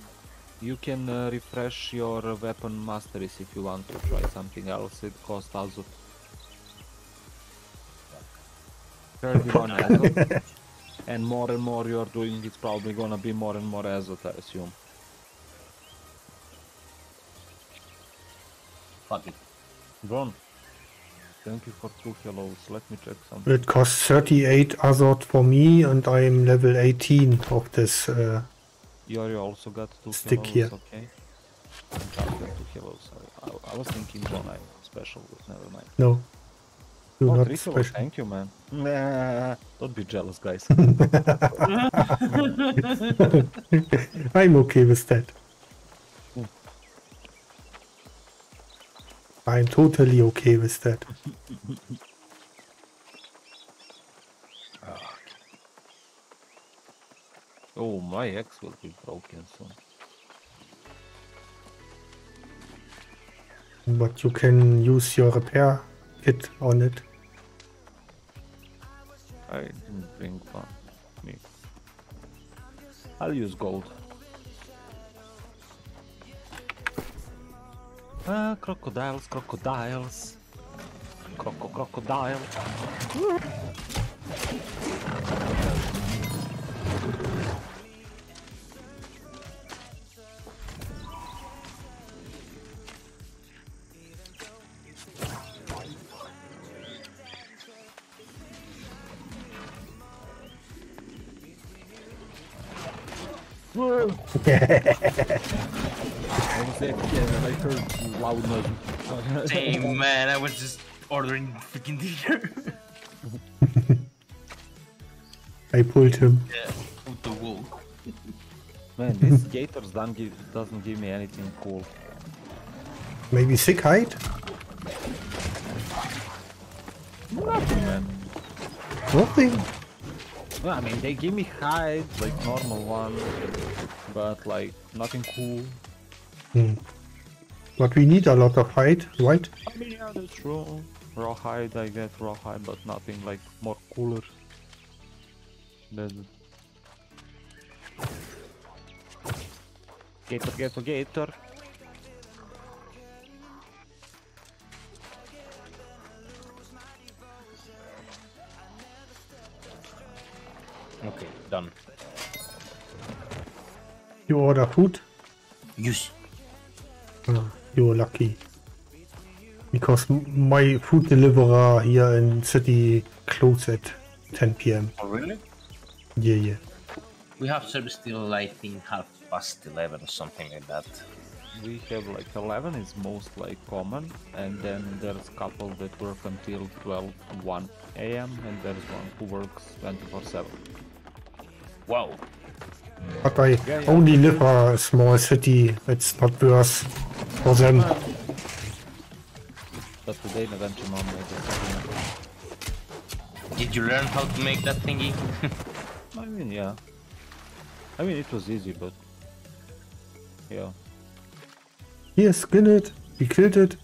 You can uh, refresh your weapon masteries if you want to try something else. It costs Azoth. 31 Azoth. And more and more you're doing, it's probably gonna be more and more Azoth, I assume. Fuck it. Ron, thank you for two hellos. Let me check something. It costs 38 azoth for me, and I'm level 18 of this. Uh, Yori also got two Stick hellos, here. okay? And Charles got two hellos. I, I, I was thinking John I special, but never mind. no, do Oh, not three special. thank you, man. Nah, don't be jealous, guys. I'm okay with that. I'm totally okay with that. Ah. oh, my X will be broken soon. But you can use your repair kit on it. I didn't bring one. Me. I'll use gold. Ah, crocodiles, crocodiles. Croco, crocodile. I was there again I heard loud noise. Damn, man, I was just ordering freaking dinner. I pulled him. yeah, with the wool. Man, this gators don't give, doesn't give me anything cool. Maybe sick height? Nothing, man. Nothing. Well, I mean, they give me hide, like normal one, but like nothing cool. Hmm. But we need a lot of height, right? I mean, yeah, that's true. Raw hide, I get raw hide, but nothing like more cooler. Than... Gator, gator, gator. Okay, done. You order food? Use. Ah, you're lucky. Because my food deliverer here in city close at 10 p.m. Oh, really? Yeah, yeah. We have service till, I think, half past 11 or something like that. We have like 11 is most like common, and then there's couple that work until 12, 1 a.m. and there's one who works 24 7. Wow. But I Yeah, yeah. only live a small city. It's not worth for them. But today, Naventure Mom made a second. Did you learn how to make that thingy? I mean, yeah. I mean, it was easy, but yeah, Here, skin it. We killed it.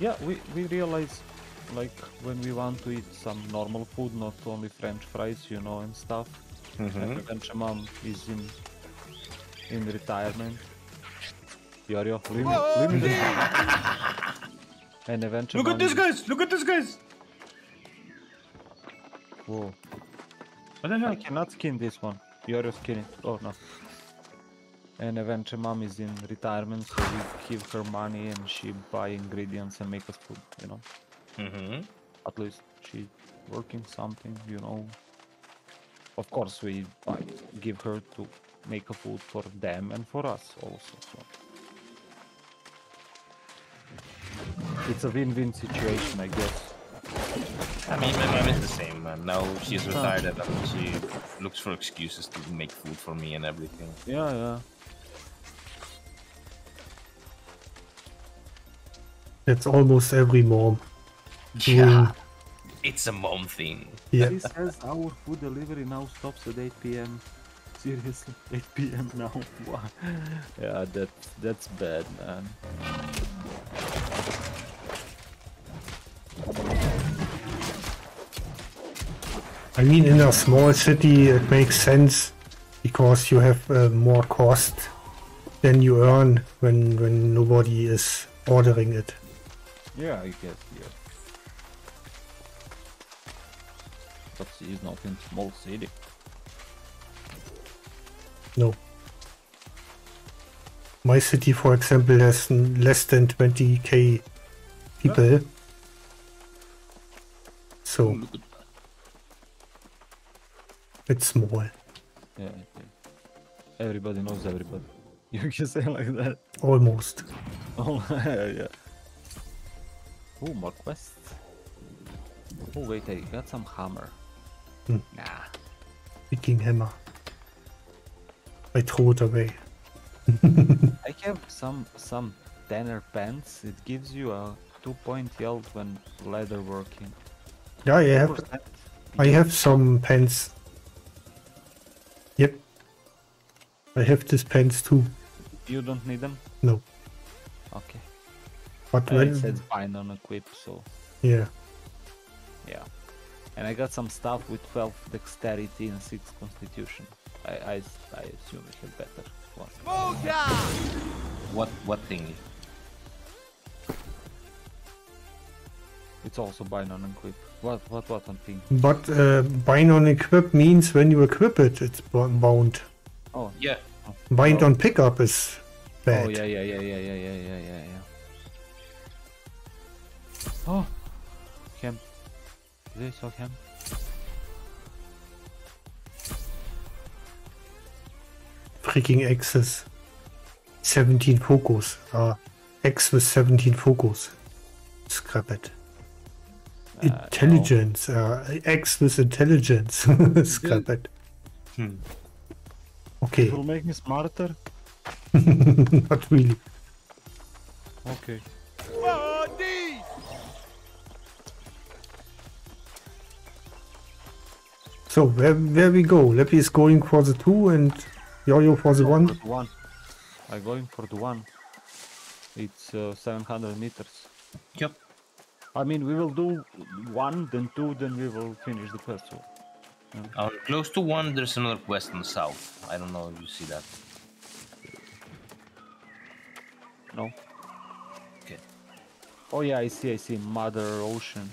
yeah. We we realize like when we want to eat some normal food, not only French fries, you know, and stuff. And Adventure Mom is in in retirement. Yorio, leave me, leave me. and eventually... Look at Mom this, guys! Look at this, guys! Whoa. What the I cannot skin this one. Yorio's it. Oh no. And eventually Mom is in retirement, so we give her money and she buy ingredients and make us food, you know. Mm-hmm. At least she working something, you know. Of course we buy, give her to make a food for them and for us also. So. It's a win-win situation, I guess. I mean, my mom is the same, man. Now she's retired and she looks for excuses to make food for me and everything. Yeah, yeah. That's almost every mom. Yeah. It's a mom thing. Yeah. She says our food delivery now stops at 8 p.m. Seriously, 8 p.m. now. Wow. Yeah, that that's bad, man. I mean, in a small city, it makes sense because you have uh, more cost than you earn when when nobody is ordering it. Yeah, I guess, yeah. But he's not in small city. No. My city, for example, has less than 20k people. So Look it's small. Yeah, okay. Everybody knows everybody. You can say like that. Almost. Oh, yeah, yeah. Oh, more quests. Oh, wait, I got some hammer. Nah. Viking hammer. I throw it away. I have some some tanner pants. It gives you a two point yield when leather working. Yeah, I have I have some pants. Yep. I have these pants too. You don't need them. No. Okay. But Uh, when it says fine on equip, so yeah. yeah. And I got some stuff with 12 dexterity and 6 constitution. I I, I assume we have better ones. What what thing? It's also bind on equip. What what what on thing? But uh, bind on equip means when you equip it, it's bound. Oh Yeah. Bind Oh. on pickup is bad. Oh yeah yeah yeah yeah yeah yeah yeah yeah yeah. Oh, him. They saw him. Freaking X's. 17 focus. Uh, X with 17 focus. Scrap it. Uh, no. intelligence. Uh, X with intelligence. Scrap it. Hmm. Okay. It will make me smarter. Not really. Okay. So where where we go? Leppy is going for the two and Yo-Yo for the one. For the one. I'm going for the one. It's uh, 700 meters. Yep. I mean, we will do one, then two, then we will finish the quest. So. On close to one, there's another quest on the south. I don't know if you see that. No. Okay. Oh yeah, I see. I see. Mother Ocean.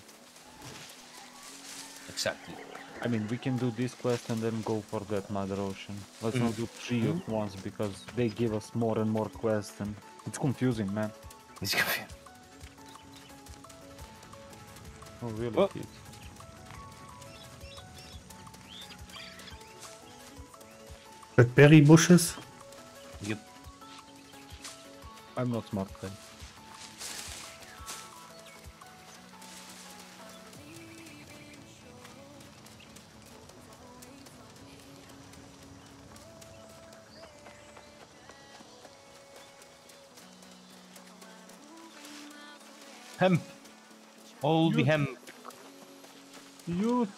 Exactly. I mean, we can do this quest and then go for that Mother Ocean. Let's not mm. do 3 at mm. once because they give us more and more quests and it's confusing, man. It's confusing. Oh, really? Oh. it is. But berry bushes. Yep. I'm not smart guy. Hemp. All the hemp. Youth.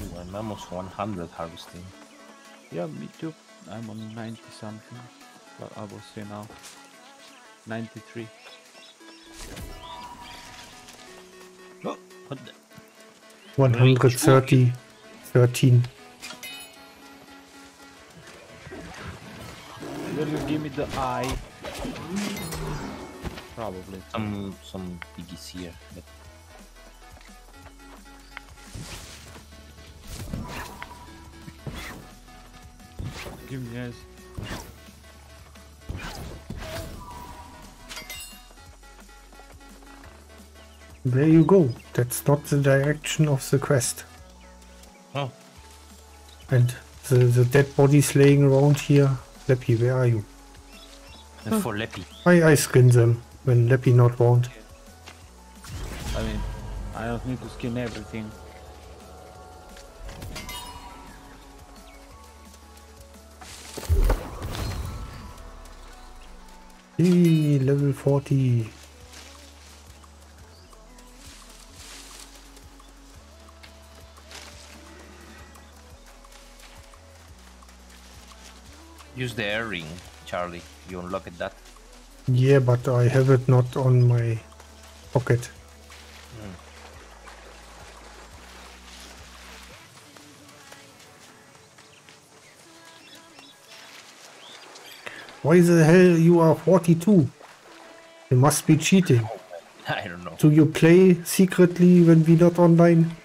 Ooh, I'm almost 100 harvesting. Yeah, me too. I'm on 90 something. But I will say now. 93. Oh, what the? 130. 13. Will you give me the eye? Probably. Some some biggies here. But Give me eyes. There you go. That's not the direction of the quest. oh, And the, the dead bodies laying around here. Leppy, where are you? And for Leppy. I, I skin them when Leppy not around. I mean, I don't need to skin everything. Hey, level 40. Use the air ring, Charlie. You unlock it that. Yeah, but I have it not on my pocket. Hmm. Why the hell you are 42? You must be cheating. I don't know. Do you play secretly when we not online?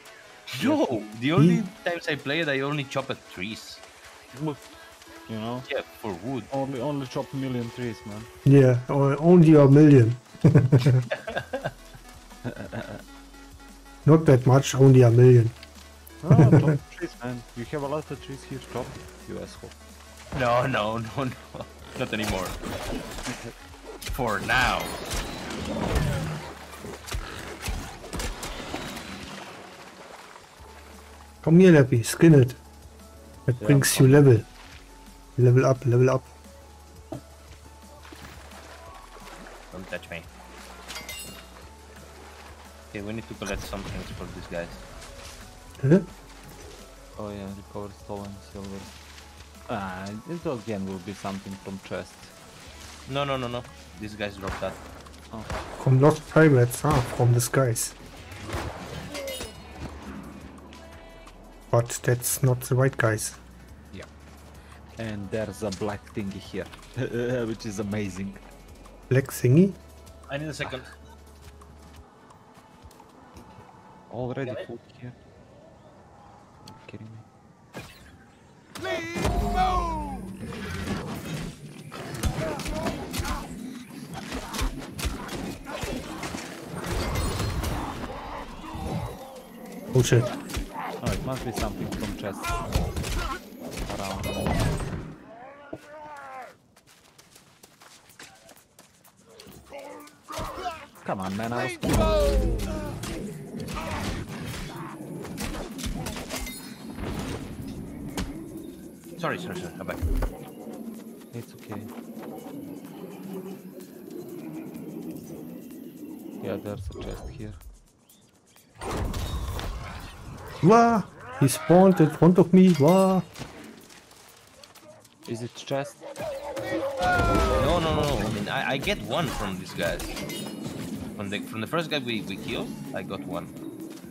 No, the only times I play it, I only chop at trees. You know, Yeah, for wood. only only chop million trees, man. Yeah, only a million. not that much, only a million. Oh, chop trees, man. You have a lot of trees here, chop. You asshole. No, no, no, no. Not anymore. for now. Come here, Lappy, skin it. That Yeah, brings you level. Level up, level up. Don't touch me. Okay, we need to collect some things for these guys. Huh? Oh yeah, recover stolen silver. Ah, it again will be something from chest. No, no, no, no. These guys dropped that. From Lost Pirates, ah, from the skies. But that's not the right guys. Yeah. And there's a black thingy here, which is amazing. Black thingy? I need a second. Ah. Already Got here. Are you kidding me? Oh shit. Oh, it must be something from chest. Around. Come on, man. I was Sorry, sorry, sorry. Come back. It's okay. Yeah, there's a chest here. Wah! He spawned in front of me. Wah! Is it chest? No, no, no, no. I mean, I, I get one from these guys. From the from the first guy we, we killed, I got one.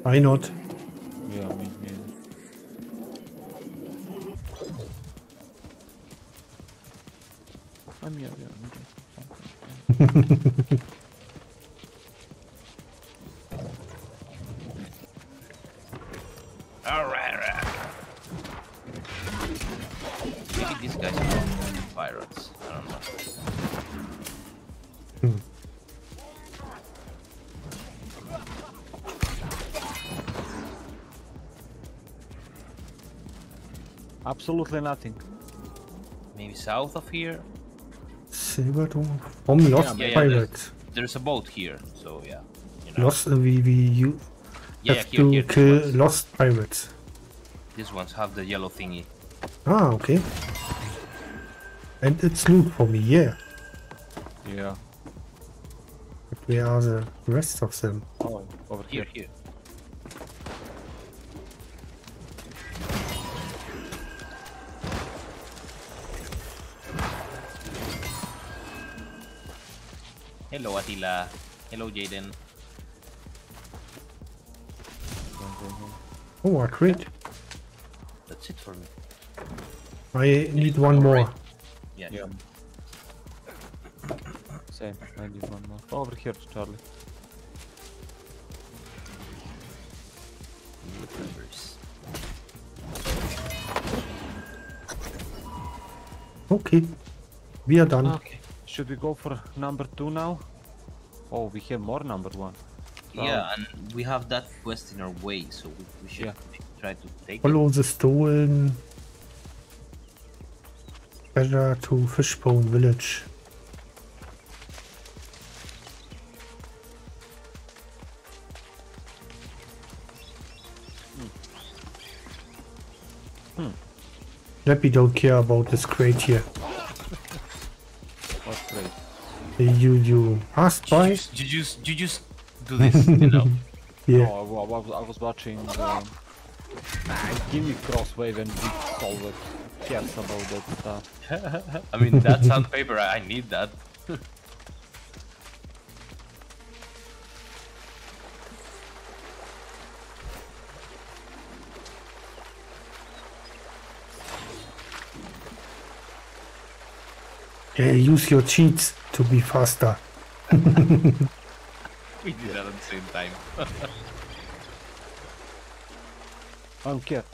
Why not? Yeah, me neither. I'm yeah, yeah, Absolutely nothing. Maybe south of here. Silverton from Lost Yeah, yeah, Pirates. There's a boat here, so yeah. You know. Lost, uh, we, we you yeah, have yeah, here, to here, kill these, ones. Lost Pirates. these ones have the yellow thingy. Ah, okay. And it's loot for me, yeah. Yeah. But where are the rest of them? Oh, over Here, here. here. Hello, Attila. Hello, Jaden. Oh, I crit. That's it for me. I need one more. Yeah. Yeah. Same. I need one more. Oh, over here, Charlie. Okay. We are done. Okay. Should we go for number two now? Oh, we have more number one. Yeah, and we have that quest in our way, so we, we should, Yeah. we should try to take it. Follow the stolen treasure to Fishbone Village. Hmm. Hmm. Lappy don't care about this crate here. What's great? You you passed Did you, just- did you, did you just do this? you know? Yeah. No, I, I was, I was watching um, Gimmick Crosswave and Big Solver cares about that stuff. I mean, that sandpaper, I I need that. Yeah, use your cheats to be faster. We did that at the same time. I don't care.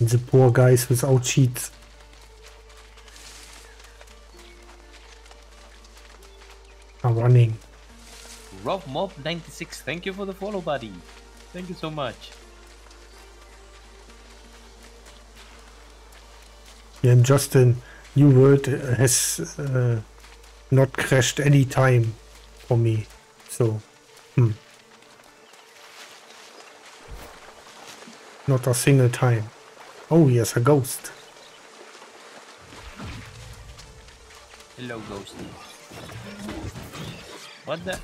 The poor guys without cheats. Are running. Rob Mob 96, thank you for the follow, buddy. Thank you so much. Yeah, and Justin, New World uh, has uh, not crashed any time for me. So, hmm. Not a single time. Oh, yes, a ghost. Hello, ghost. What the?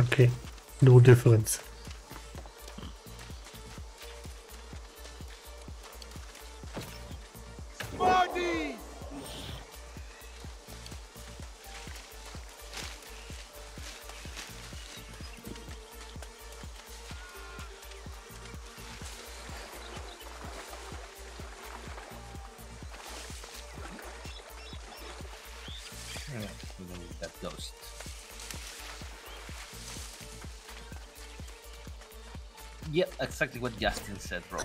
Okay, no difference. Exactly what Justin said, bro.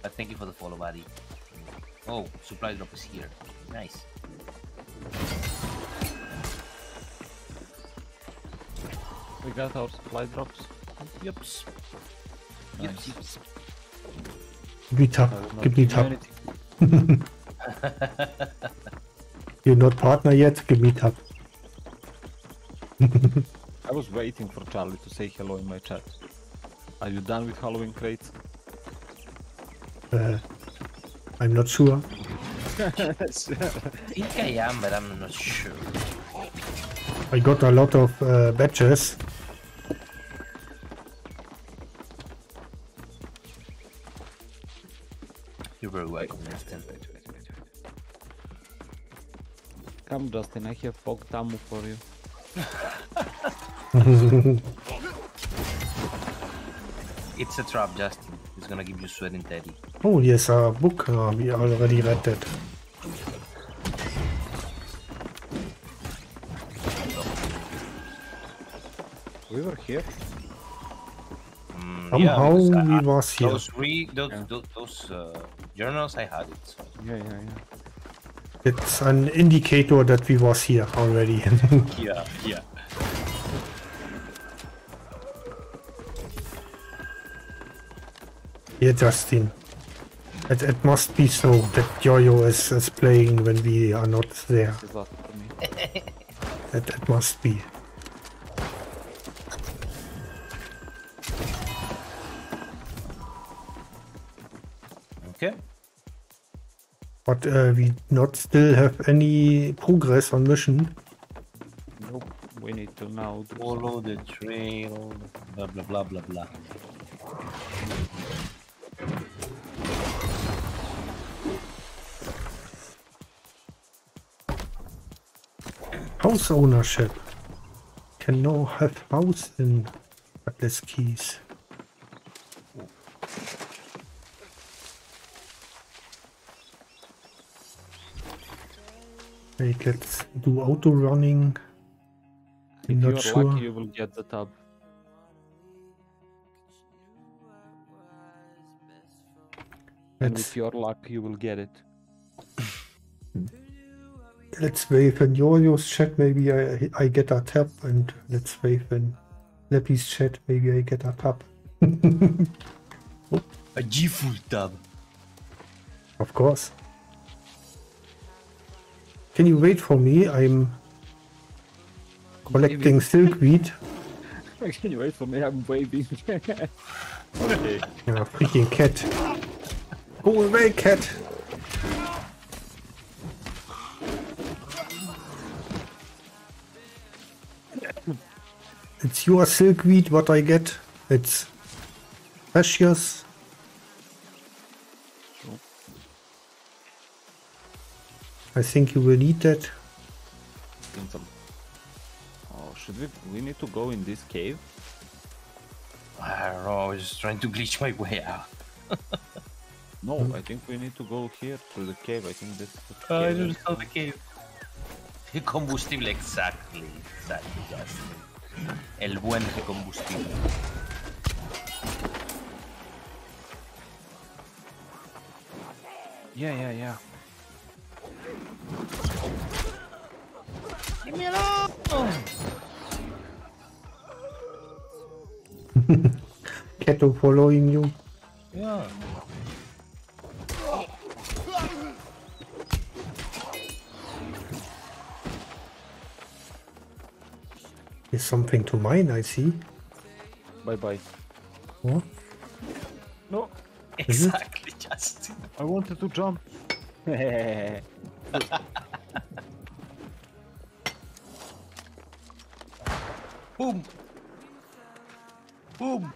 but thank you for the follow, buddy. Oh, supply drop is here. Nice. We got our supply drops. Yups. Nice. Yups, yups. Meet up. I will not Give me give you up. anything. You're not partner yet? Give me up. I was waiting for Charlie to say hello in my chat. Are you done with Halloween crates? Uh, I'm not sure. I think I am, but I'm not sure. I got a lot of uh, badges. You're very welcome, Justin. Come Justin, I have Pog Tamu for you. It's a trap, Justin. It's gonna give you sweat and teddy. Oh, yes, a book. Uh, we already read that. We were here. Mm, Somehow because I- we I- was here. Those re those Yeah. those, those uh, journals I had it. So. Yeah, yeah, yeah. It's an indicator that we was here already. Yeah, yeah. Yeah, Justin. It, it must be so that Jojo is, is playing when we are not there. This is last for me. It, it must be. Okay. But uh, we not still have any progress on mission. Nope. We need to now Follow the trail. Blah blah blah blah blah. House ownership. Can now have house in Cutlass Keys. Wait, let's do auto running. I'm If not you're sure. lucky, you will get the tab. And Let's with your luck, you will get it. let's wave in Yoyo's chat. Maybe I I get a tap, and let's wave in Leppy's chat. Maybe I get a tap. A G full tab. Of course. Can you wait for me? I'm collecting silkweed. Can you wait for me? I'm waving. okay. Yeah, freaking cat. Go away, cat. It's your silkweed, what I get. It's precious. I think you will need that. Some... Oh, should we? We need to go in this cave. I don't know. I was just trying to glitch my way out. No, I think we need to go here through the cave. I think this. is the I cave. just saw the cave. Combustible, exactly. Exactly, yes. El buen combustible. Yeah, yeah, yeah. Leave me alone! Keto following you. Yeah. There's something to mine, I see. Bye bye. What? No, Is it? Exactly, Justin. I wanted to jump. Boom! Boom!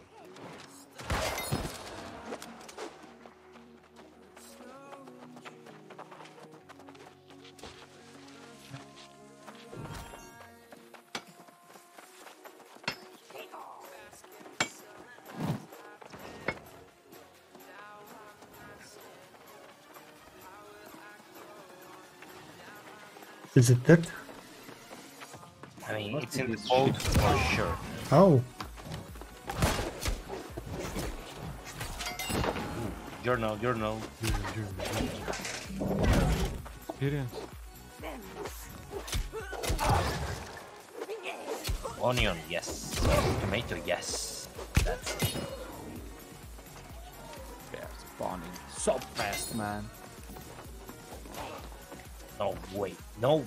Is it that? I mean, it's in the boat for sure. Oh, Journal, journal. Experience. Onion, yes. Tomato, yes. That's it. They're spawning so fast, man. Oh, no, wait. No.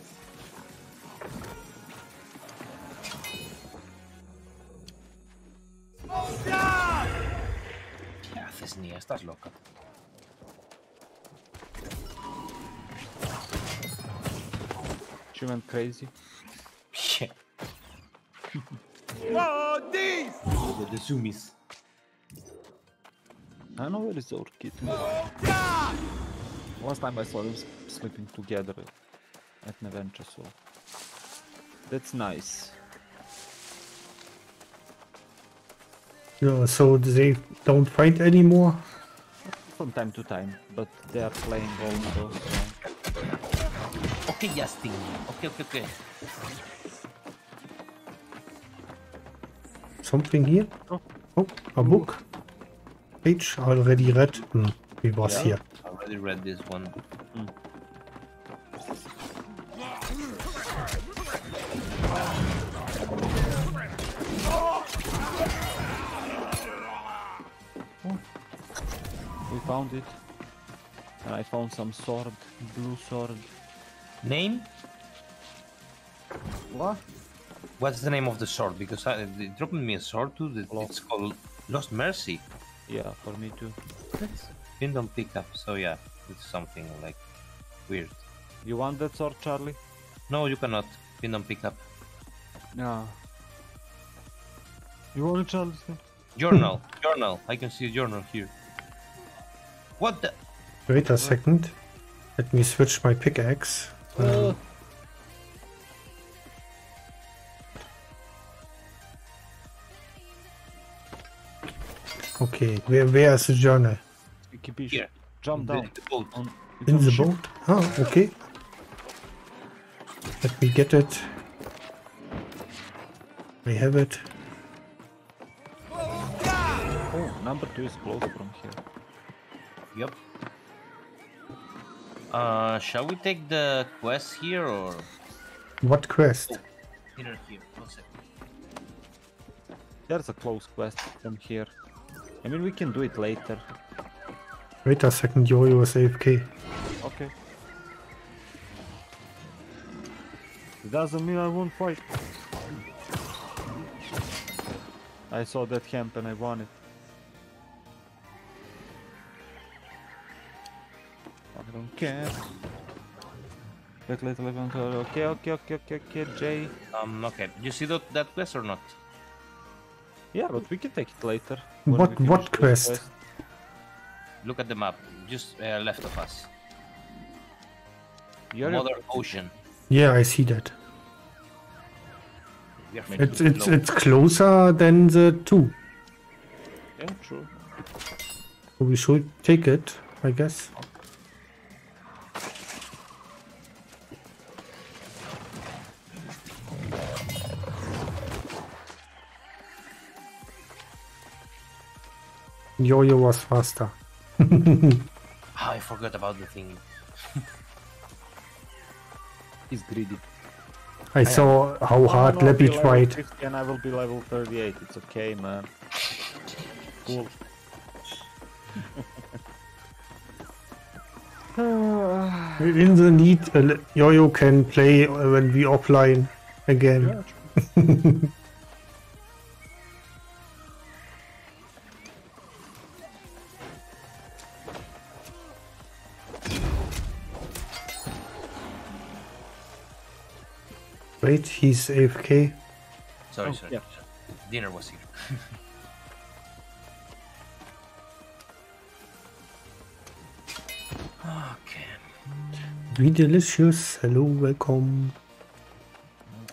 ¿Qué haces, Nia? Estás loca. She went crazy. Yeah. The, the zoomies. I know where is our kitten. Last time I saw them s- sleeping together at an adventure, so that's nice. yeah, so they don't fight anymore? From time to time, but they are playing also. So. Okay, Justin. Okay, okay, okay. Something here? Oh. Oh, a book. Page already read. Hmm, we was Yeah. here. I already read this one. Found it, and I found some sword, blue sword. Name? What? What's the name of the sword? Because I, they dropped me a sword too. That Lost. it's called Lost Mercy. Yeah, for me too. Kingdom pickup. So yeah, it's something like weird. You want that sword, Charlie? No, you cannot. Kingdom pickup. No. You want it, Charlie? Journal. journal. I can see a journal here. What the? Wait a second. Let me switch my pickaxe. Um, okay, where where is the journal? Equipish. Here. Jump The- down. the boat. On, In the ship. boat? Oh, okay. Let me get it. I have it. Oh, number two is close from here. Yep. Uh, shall we take the quest here or What quest? here? Here. One second. There's a close quest from here. I mean, we can do it later. Wait a second, Yo-Yo is AFK. Okay. It doesn't mean I won't fight. I saw that camp and I won it. I don't little event. Okay, okay, okay, okay, okay, Jay. Um. Okay. You see that that quest or not? Yeah, but we can take it later. when What what this quest? Look at the map. Just uh, left of us. You're Mother Ocean. Yeah, I see that. It's it's low. it's closer than the two. yeah, true. So we should take it, I guess. Yo-Yo was faster. I forgot about the thing. He's greedy. I saw how hard I will Leppy tried. 50 and I will be level 38. It's okay, man. Cool. In the need, uh, Yo-Yo can play when we offline again. Wait, he's AFK. Sorry, Oh, sorry, yeah. Dinner was here. okay. Be delicious. Hello, welcome.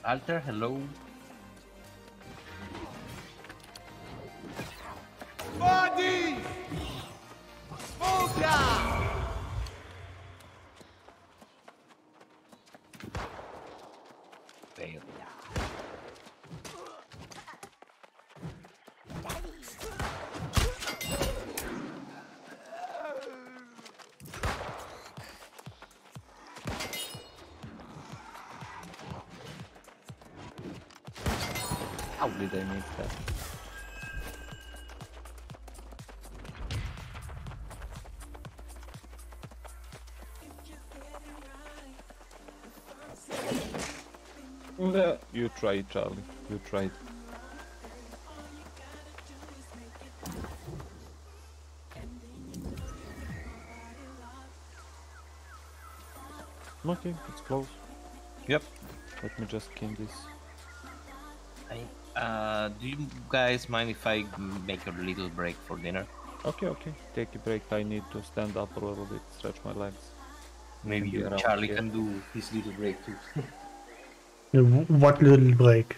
Alter, hello. Fail. You tried, Charlie. You tried. Okay, it's close. Yep. Let me just king this. I, uh, do you guys mind if I make a little break for dinner? Okay, okay. Take a break. I need to stand up a little bit, stretch my legs. Maybe you, around Charlie here. can do his little break too. Wh- What little break?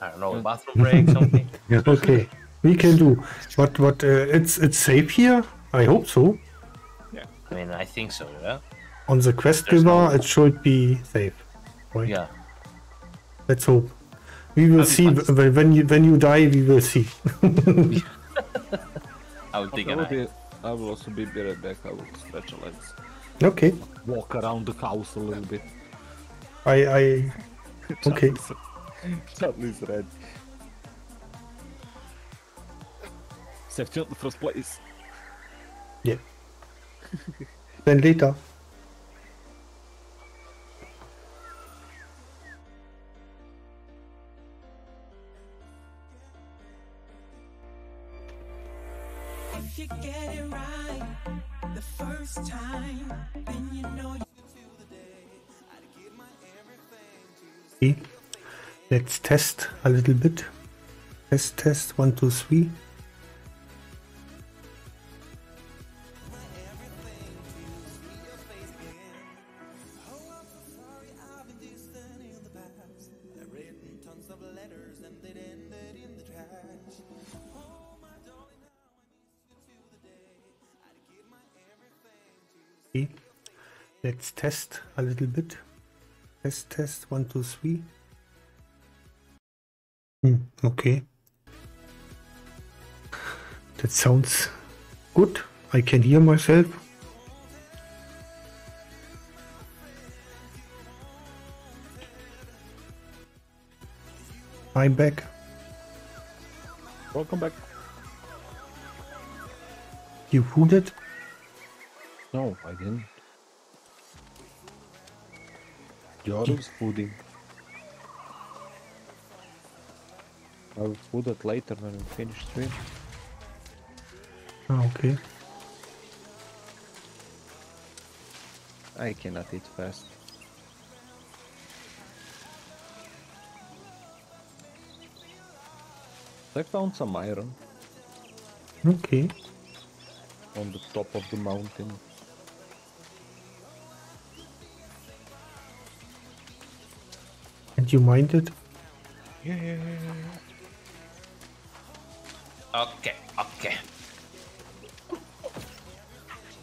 I don't know, Yeah. bathroom break, something. Yeah, okay. We can do. What? What? Uh, it's it's safe here. I hope so. Yeah, I mean, I think so, yeah? On the quest There's river, no- it should be safe. Right? Yeah. Let's hope. We will see when when you when you die. We will see. I will take I will, be, I will also be right back. I will stretch my legs. okay. Walk around the house a little bit. I I okay. Charlie's, Charlie's red. Safety on the first place. Yeah. then later. If you get it right the first time, then you know Let's test a little bit. Test test one two three. Let's test a little bit. Test test one two three. Hmm, okay. That sounds good. I can hear myself. I'm back. Welcome back. You fooded? No, I didn't. Yours fooding. I will food it later when we finish stream. Ah, okay. I cannot eat fast. I found some iron Okay. on the top of the mountain. And you mind it? Yeah, yeah, yeah, yeah, yeah. Okay, okay.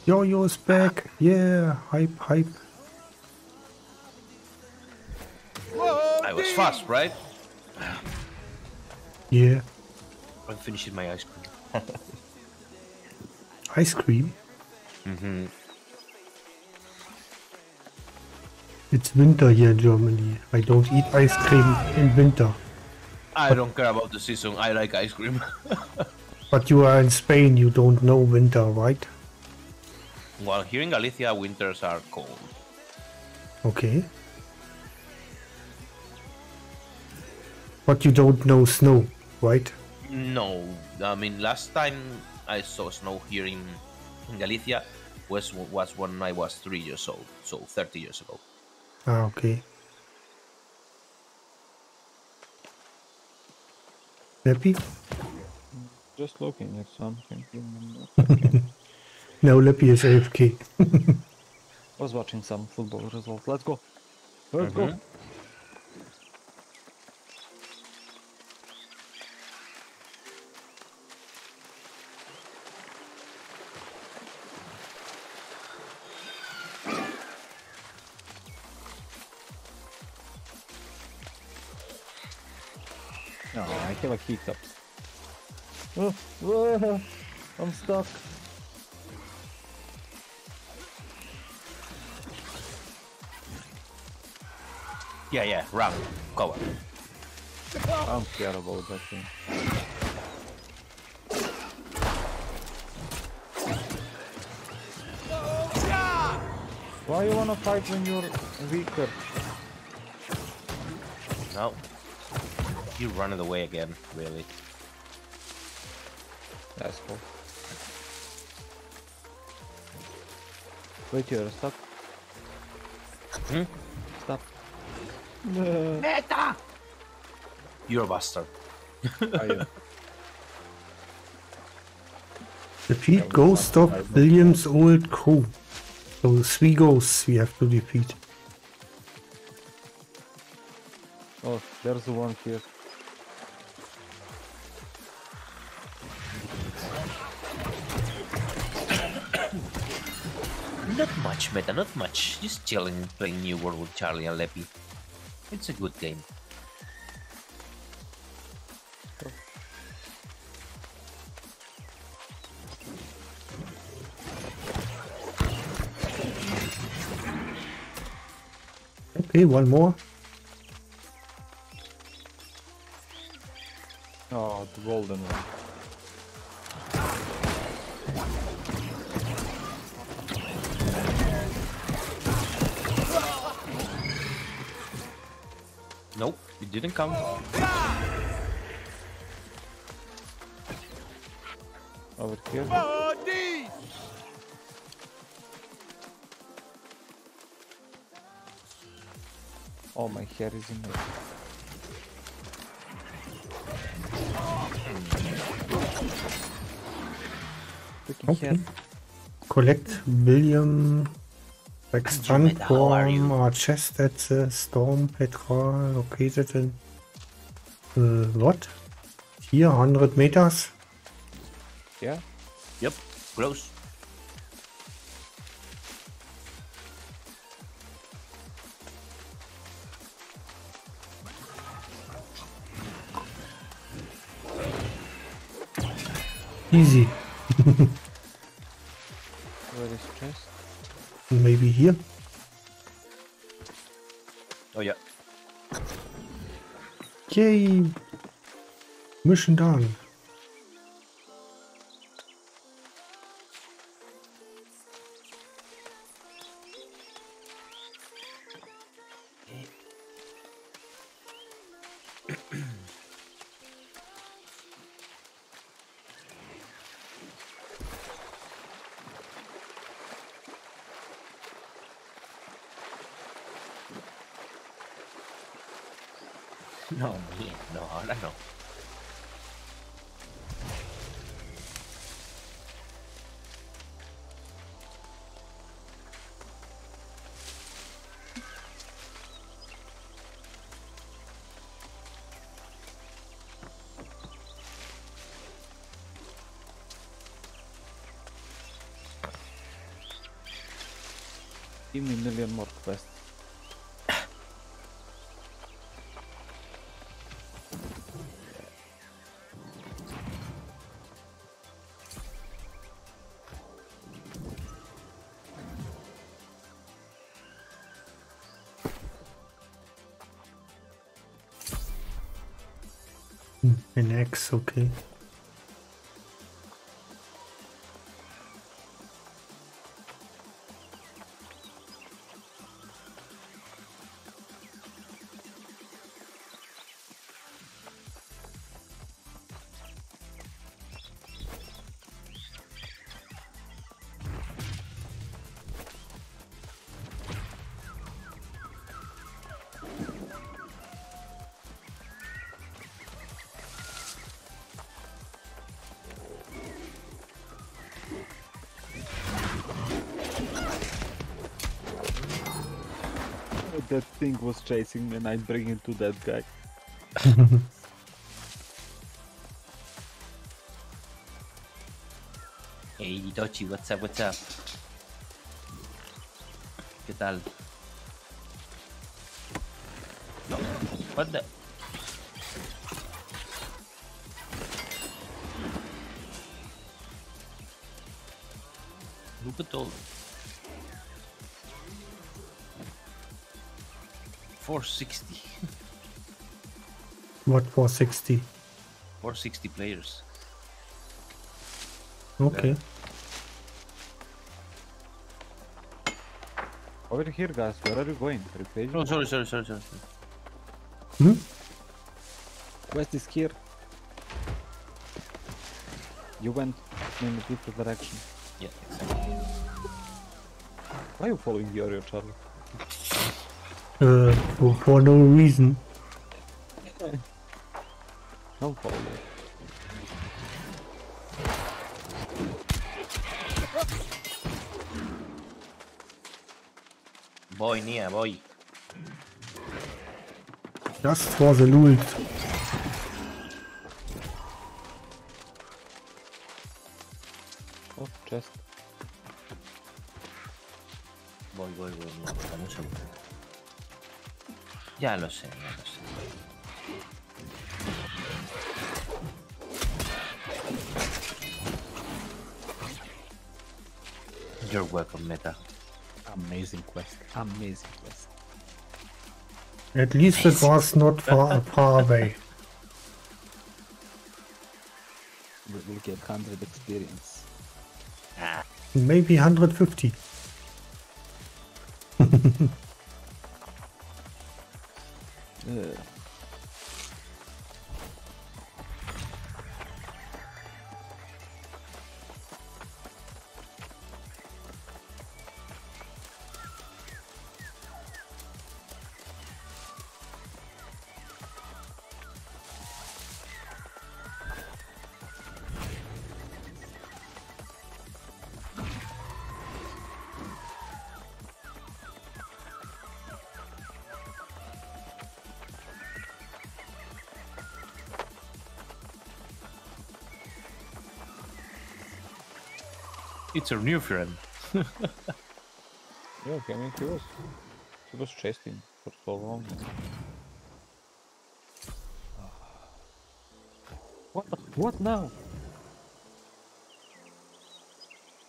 Yo-Yo is back. Yeah, hype, hype. I was fast, right? Yeah. I'm finishing my ice cream. Ice cream. Mm-hmm. It's winter here in Germany. I don't eat ice cream in winter. I don't care about the season. I like ice cream. But you are in Spain, you don't know winter, right? Well, here in Galicia, winters are cold. Okay. But you don't know snow, right? No, I mean last time I saw snow here in, in Galicia was was when I was three years old, so 30 years ago. Ah, okay. Happy? Just looking at something. No, Leppy is AFK. I was watching some football results. Let's go. Let's go. Mhm. No, I have a hiccup. Oh, oh, I'm stuck. Yeah, yeah, run, cover. I'm scared about that thing. Why you wanna fight when you're weaker? No, you run it away again, really. That's cool. Wait, you're stuck. Hmm? Stop. You're a bastard. Are you? Defeat Ghost of William's old crew. So three ghosts we have to defeat. Oh, there's one here. Much, meta, not much. Just chilling, playing New World with Charlie and Leppy. It's a good game. Okay, one more. Didn't count. Oh, Over here. Oh, my hair is in there. Freaking Okay. hair. Collect William From our chest at the storm petrol located in uh, what? Here, 100 meters. Yeah? Yep, close. Easy. Maybe here. Oh yeah. Yay! Mission done. Give me a million more quests. An X, okay. Thing was chasing me and I bring him to that guy. Hey, Dochi, what's up, what's up? ¿Qué tal? No. What the? Look at all. Four sixty. What for 60? Four sixty players. Okay. Over here, guys. Where are you going? Repage? Oh, sorry, sorry, sorry, sorry. Hmm? Quest is here. You went in a different direction. Yeah, exactly. Why are you following Yorio, Charlie? Uh, for, for no reason. Don't follow me. Voy, Nia, voy. Just for the loot. Ya lo sé, ya lo sé. You're welcome, Meta. Amazing quest. Amazing quest. At least it was not far, far away. We will get 100 experience. Ah. Maybe 150. It's our new friend. Yeah, I mean, he was, he was chasing for so long. What? the- What now?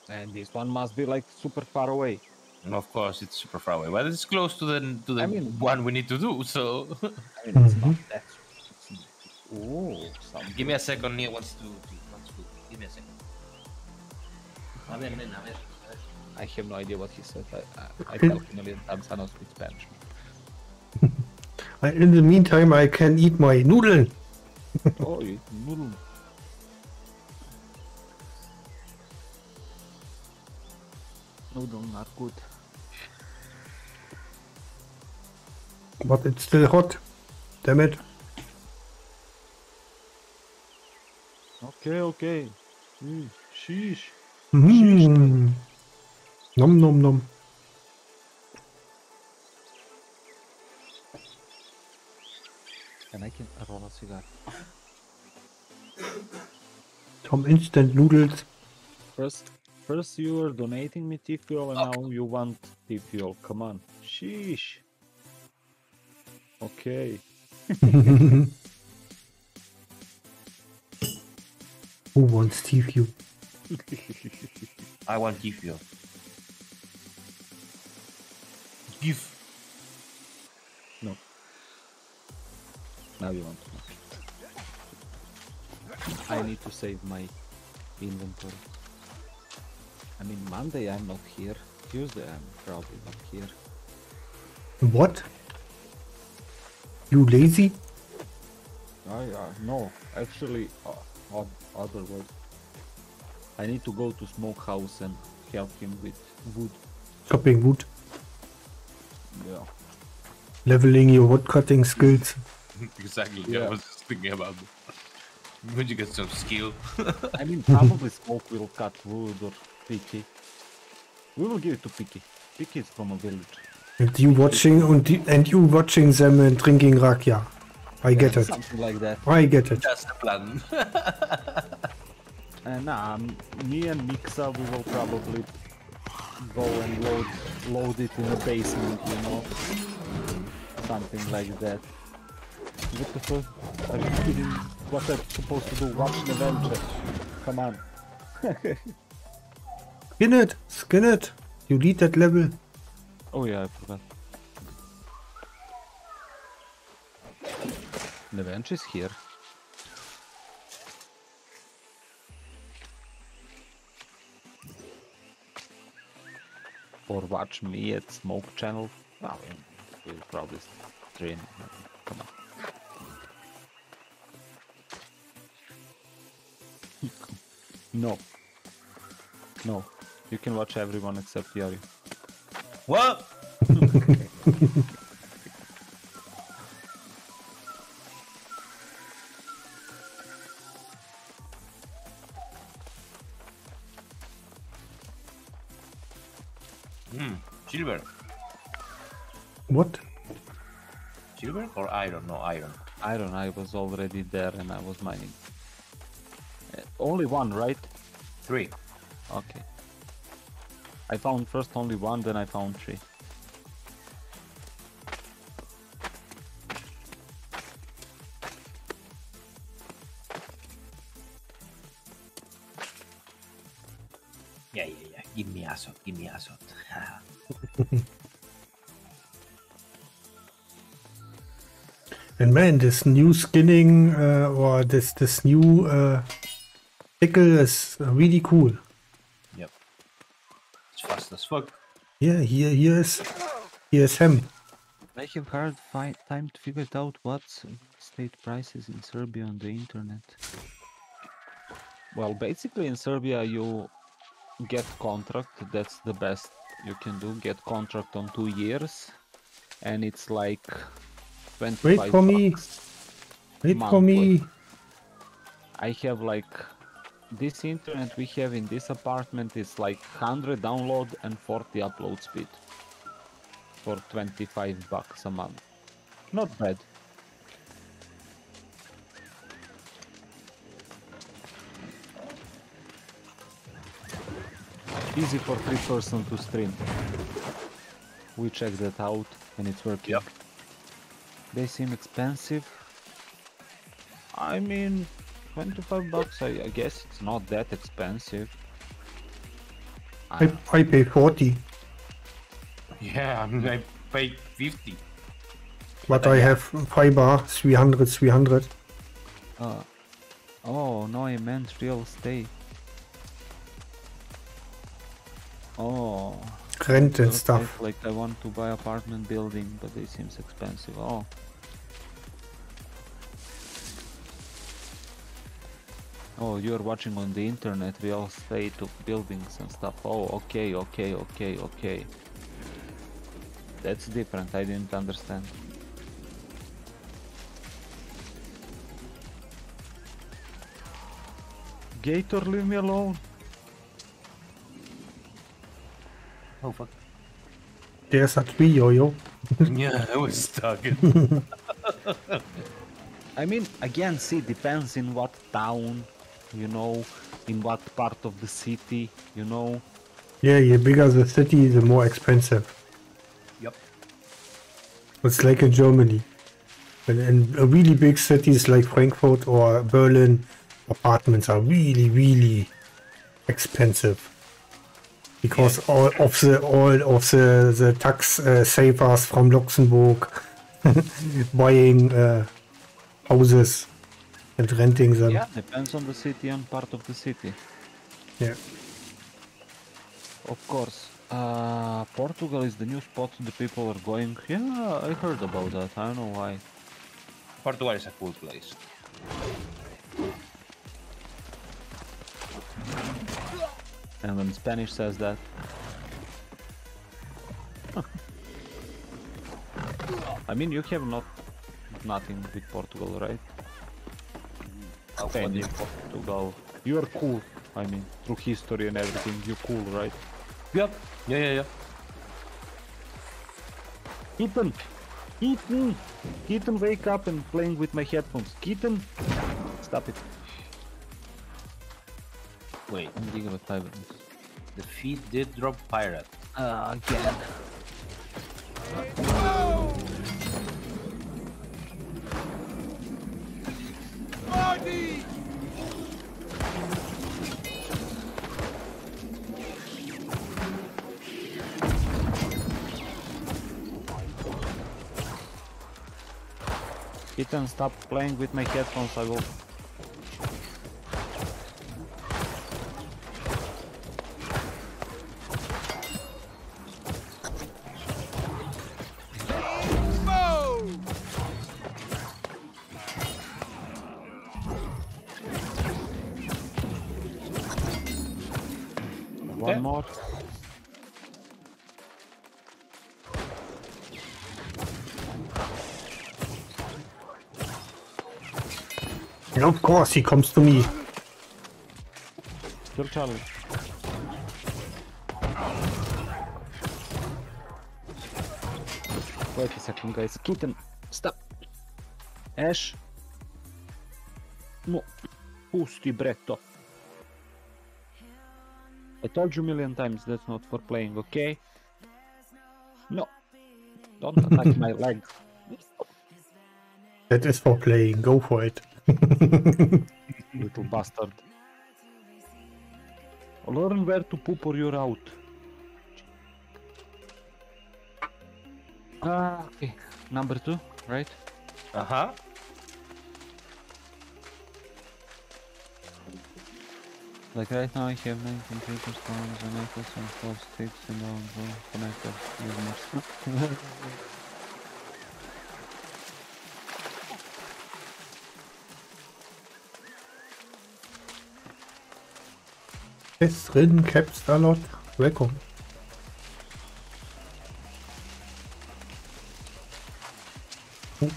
And this one must be like super far away. Of course, it's super far away, but it's close to the to the I mean- one we need to do. So I mean, it's not that. Ooh, give me a second. Nia wants to, to wants to ver, nena, a ver, a ver. I have no idea what he said. I, I, I Okay. tell him a million times I don't speak Spanish. In the meantime, I can eat my noodle. oh, you noodle. Noodle not good. But it's still hot. Damn it. Okay, okay. Mm, sheesh. Mm. Nom nom nom. And I can roll a cigar. Some instant noodles. First, first you were donating me TFUEL and Oh. now you want TFUEL. Come on. Sheesh. Okay. Who wants TFUEL? I want give you. Give. No. Now you want to. I need to save my inventory. I mean, Monday I'm not here. Tuesday I'm probably not here. What? You lazy? I uh, no, actually, uh, oth- other word. I need to go to smokehouse and help him with wood. Chopping wood. Yeah. Leveling your wood cutting skills. exactly. Yeah. I was just thinking about that. When you get some skill. I mean, probably smoke will cut wood or Picky. We will give it to Picky. Picky is from a village. And you watching and, you- and you watching them and drinking rakia. I get it. Something like that. I get it. That's the plan. Eh, and nah, me and Mixa, we will probably go and load load it in the basement, you know, something like that. What the fuck? Are you kidding? What I'm supposed to do? Watch the venture. Come on. Skin it. Skin it. You lead that level. Oh yeah, I forgot. The bench is here. Or watch me at Smoke Channel. Well, we'll probably stream. Come on. no. No. You can watch everyone except Yari. what? Silver. What? Silver or iron? No, iron. Iron, I was already there and I was mining. Uh, only one, right? Three. Okay. I found first only one, then I found three. Yeah, yeah, yeah. Give me assault. Give me assault. And man, this new skinning uh, or this this new uh, pickle is really cool. yep. It's fast as fuck. Yeah, here here's here's him. I have hard time to figure out what's state prices in Serbia on the internet. Well, basically in Serbia you get contract. That's the best you can do. Get contract on two years, and it's like twenty-five. Wait for me. Wait for me. I have like this internet we have in this apartment is like 100 download and 40 upload speed for 25 bucks a month. Not bad. Easy for three person to stream. We checked that out and it's working. Yep. They seem expensive. I mean, 25 bucks, I, I guess it's not that expensive. I, I, I pay 40, Yeah, I mean, I paid 50. but I have fiber 300 300. uh, oh, no, I meant real estate. Oh, Rent and okay, stuff. Like I want to buy apartment building, but it seems expensive. Oh. Oh, you're watching on the internet We all estate to buildings and stuff. Oh, okay, okay, okay, okay. That's different. I didn't understand. Gator, leave me alone. Oh, fuck. There's a tree, yo-yo. yeah, I was stuck. I mean, again, see, depends in what town you know, in what part of the city, you know. Yeah, the bigger the city, the more expensive. Yep. It's like in Germany. And in a really big cities like Frankfurt or Berlin, apartments are really, really expensive. Because all of the all of the the tax uh, savers from Luxembourg buying uh, houses and renting them. Yeah, depends on the city and part of the city. Yeah. Of course. Uh, Portugal is the new spot the people are going. Yeah, I heard about that. I don't know why. Portugal is a cool place. And when Spanish says that. I mean, you have not nothing with Portugal, right? Spain, What- Portugal. You are cool. I mean, through history and everything, you're cool, right? Yep. Yeah, yeah, yeah. Kitten! Kitten! Kitten, wake up and playing with my headphones. Kitten! Stop it. Wait, I'm digging with five minutes. the feed did drop pirate. Uh, again. Kitten, stop playing with my headphones, I will. And of he comes to me. Kill Charlie. Wait a second, guys. Kitten, stop. Ash. No. Pusti, Bretto. I told you a million times that's not for playing, okay? No. Don't attack my leg. That is for playing. Go for it. little bastard. Learn where to poop or you're out. Ah, okay. Number two, right? Uh huh. Like right now I have 9 computer stones and necklace and 4 sticks and all the connectors. Ist drin, Caps Starlord. Welcome. Oh,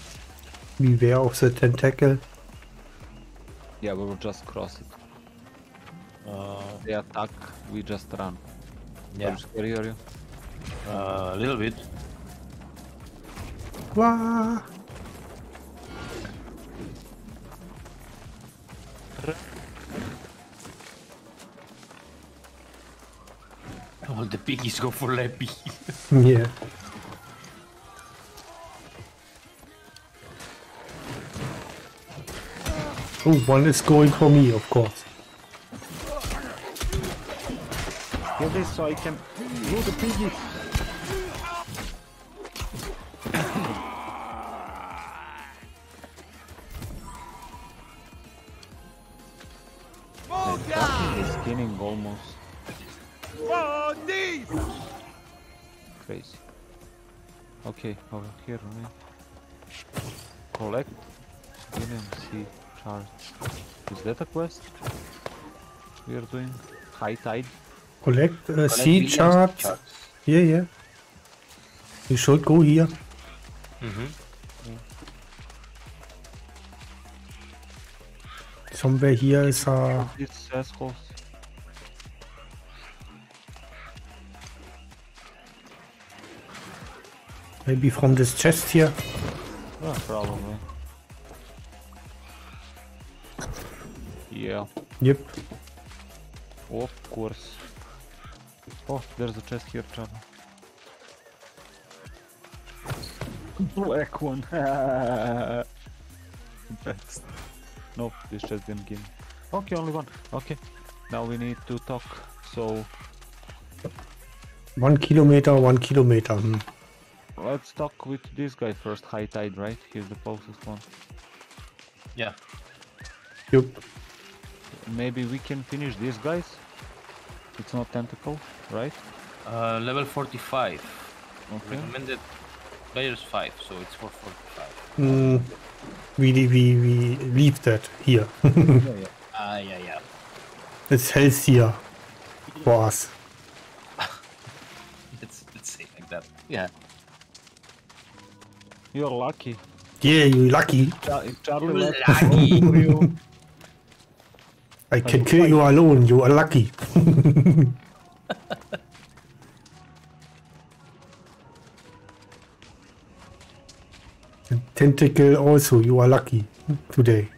Beware of the tentacle. Yeah, we will just cross it. Uh, They attack, we just run. yeah. Are you scary, are you? Uh, a little bit. Wah! All the piggies go for Leppy. Yeah. Oh, one is going for me, of course. Get this so I can do the piggy. That a quest? We are doing high tide. Collect uh, Collect sea charts. charts. Yeah, yeah. You should go here. Mhm. Somewhere here is a These assholes. maybe from this chest here. Oh, probably. Yeah. Yep. Of course. Oh, there's a chest here, Charlie. Black one. Best. No, this chest didn't give me. Okay, only one. Okay. Now we need to talk. So One kilometer, one kilometer. Hmm. let's talk with this guy first. High tide, right? He's the closest one. Yeah. Yep. Maybe we can finish these guys. It's not tentacle, right? Uh, level 45. Okay. Recommended players 5, so it's for 45. Mm, we, we, we leave that here. Ah, yeah, yeah. it's healthier for us. Let's, let's say like that. Yeah. You're lucky. Yeah, you're lucky. Char- Charlie left Lucky. I can kill you alone. You are lucky. Tentacle also. You are lucky today.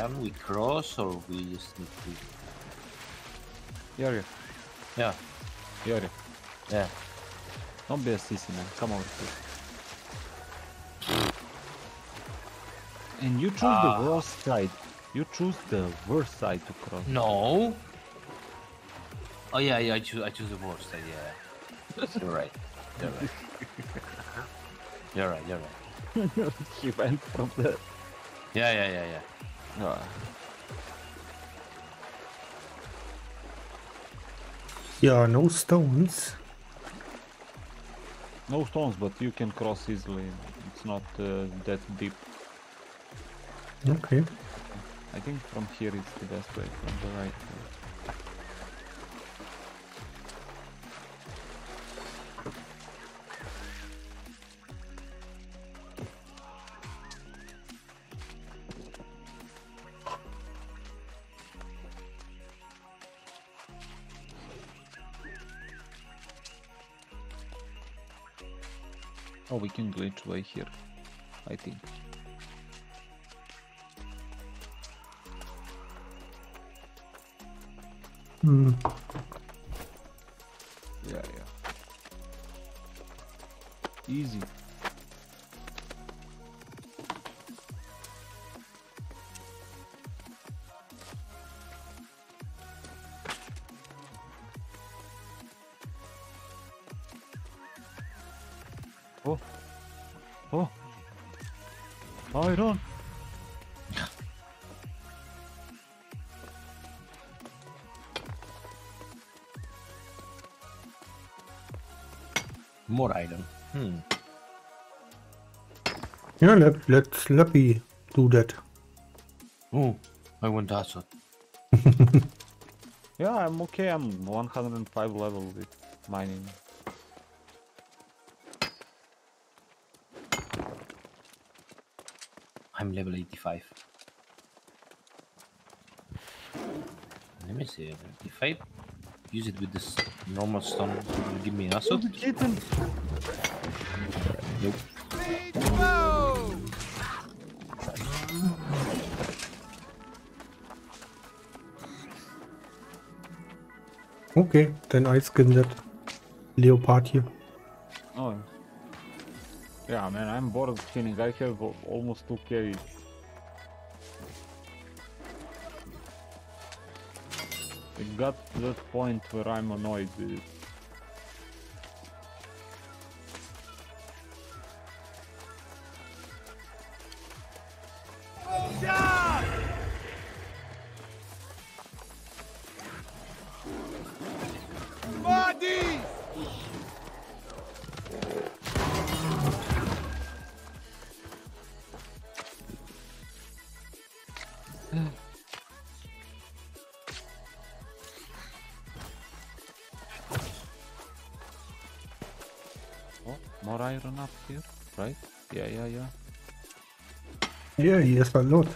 Can we cross or we just need to? Yuri, Yeah, Yuri. yeah. Don't be a sissy, man. Come here. And you choose Ah. the worst side. You choose the worst side to cross. No. Oh yeah, yeah. I choose. I choose the worst idea. You're right. You're right. You're right. You're right. he went from the. Yeah, yeah, yeah, yeah. Ah. Yeah, no stones. No stones, but you can cross easily. It's not uh, that deep. Okay. I think from here it's the best way, from the right. We can glitch way here, I think. Hmm. Yeah, yeah. Easy. More iron. Hmm. Yeah, let, let Slappy do that. Oh, I want acid. Yeah, I'm okay. I'm 105 level with mining. I'm level 85. Let me see. If I use it with this normal stone, it will give me acid. kitten! Nope. Okay, then I skin that leopard here. Oh. Yeah, man, I'm bored of skinning. I have almost 2 got to that point where I'm annoyed with it. Yeah, here's a lot.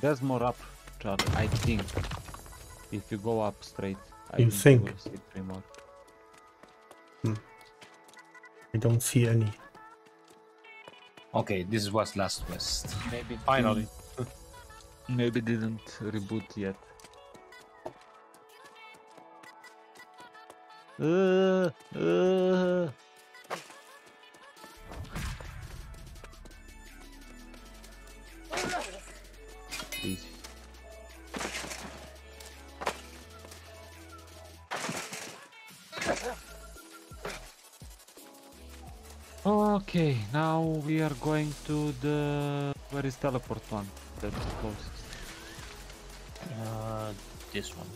There's more up, Charlie, I think. If you go up straight, I You think think? you see three more. Hmm. I don't see any. Okay, this was Last quest. Maybe Finally. Maybe didn't reboot yet. Uh. Going to the where is teleport one? That's the closest. Uh, this one.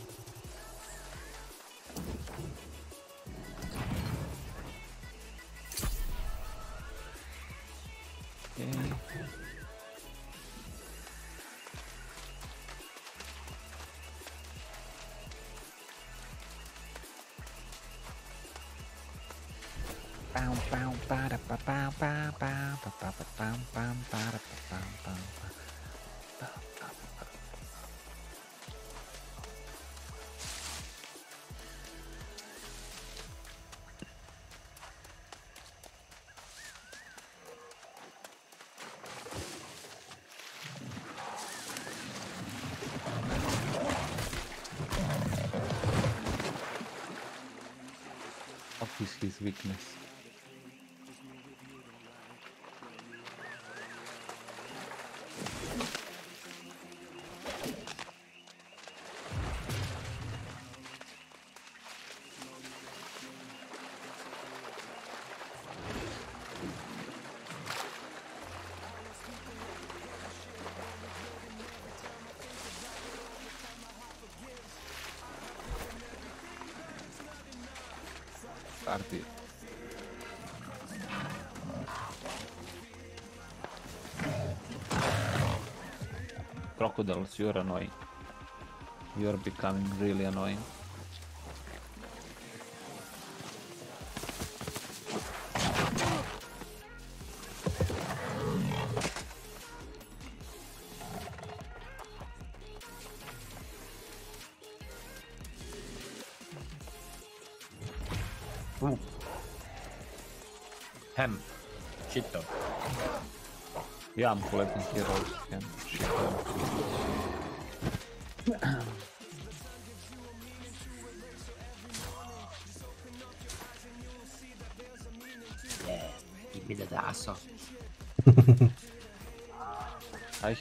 Weakness? Crocodiles, you're annoying. You're becoming really annoying. Hemp. Shit though. Yeah, I'm collecting heroes and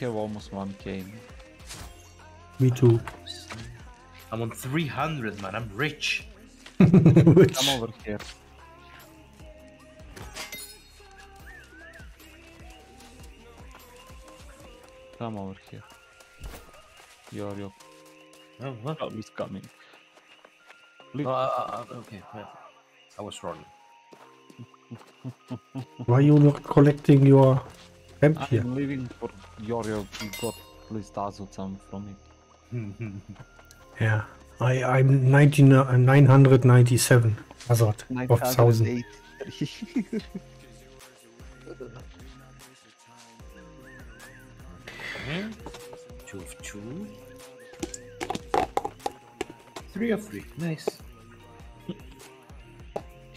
have almost 1k. Me too. I'm on 300, man. I'm rich. Which- Come over here. Come over here. Your your Oh, what? club is coming. Oh, uh, uh, okay. yeah. I was wrong. Why you not collecting your hemp here? I'm leaving for your your you got please dazzle some from it. Yeah. I, I'm 19, uh, 997 hazard of 1000. Hmm? Two of two. Three of three. Nice.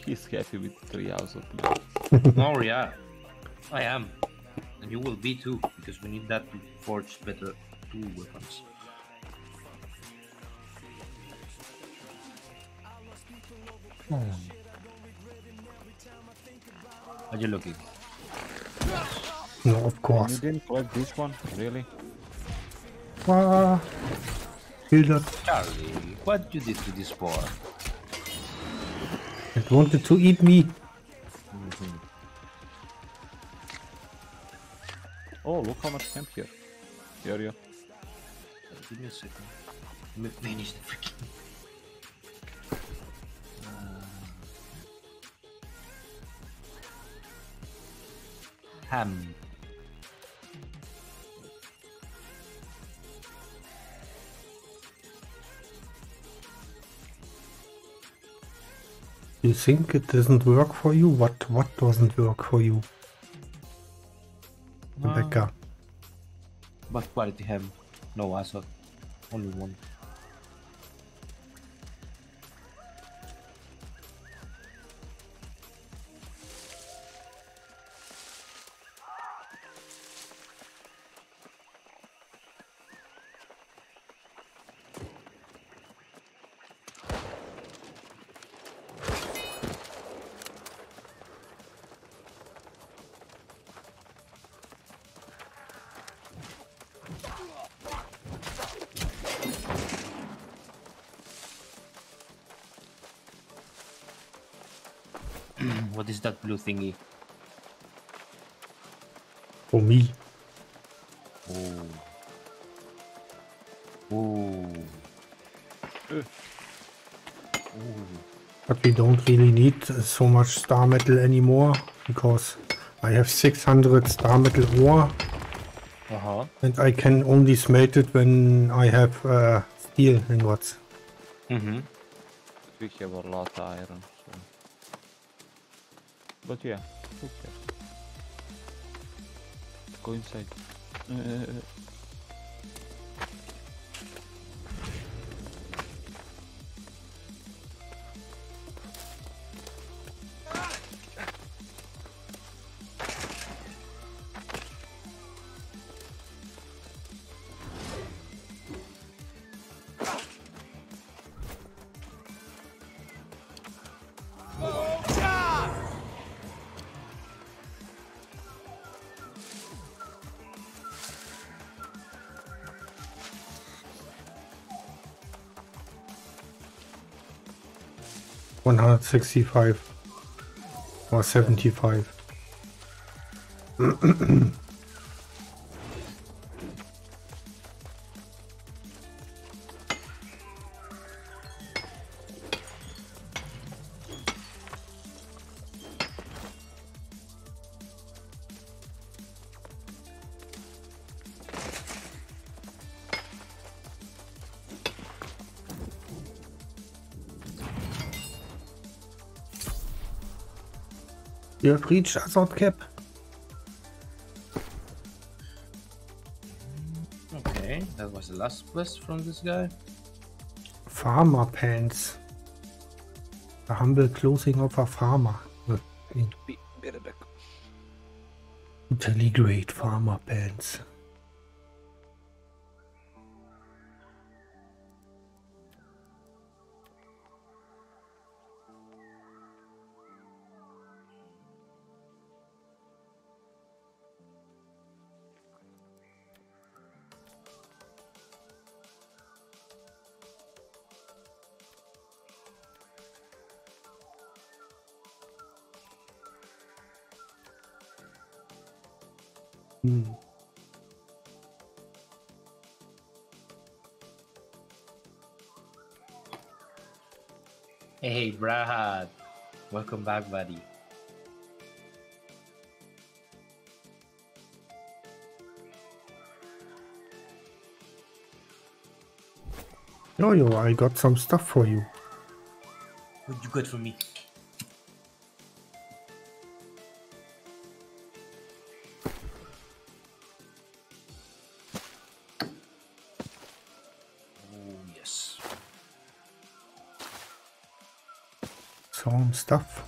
He's happy with three hours of now. oh yeah, I am, and you will be too, because we need that to forge better tool weapons. Are you looking? No, of course. You didn't collect this one, really? Ah, kill that. Charlie, what you did to this boy? It wanted to eat me. How much hemp here. Here, yeah. Give me a second. Let me finish the freaking. ham. You think it doesn't work for you? What what doesn't work for you? Quality ham. No assault. Only one. What is that blue thingy? For me. Oh. Oh. But we don't really need so much star metal anymore because I have 600 star metal ore Uh huh. and I can only smelt it when I have uh, steel ingots. Mm-hmm. We have a lot of iron. But yeah? Go inside. Uh, Sixty-five or 75. Reach assault cap. Okay, that was the last quest from this guy. Farmer pants. The humble clothing of a farmer. Be, back. Totally great farmer pants. Welcome back, buddy. Yo yo, I got some stuff for you. What you got for me? Oh, yes. Some stuff.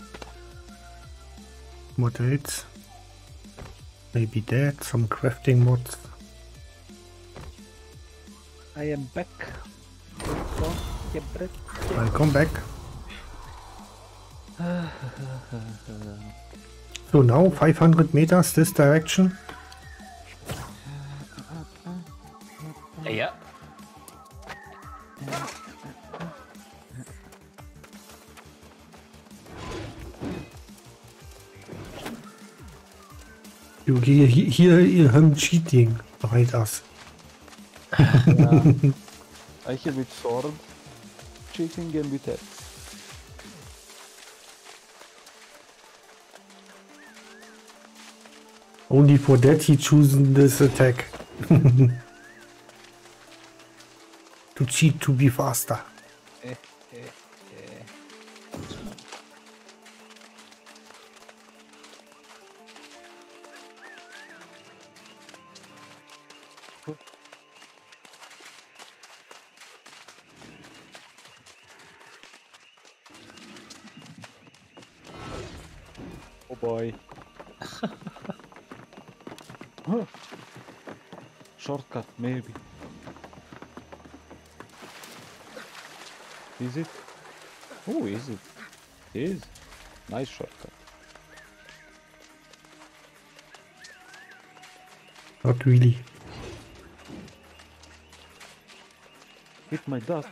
Else? Maybe that, some crafting mods. I am back. So, yeah, bread. I'll come back. So now 500 meters this direction. You hear, hear him cheating behind us. I have with sword, cheating and with axe. Only for that he chosen this attack. to cheat to be faster.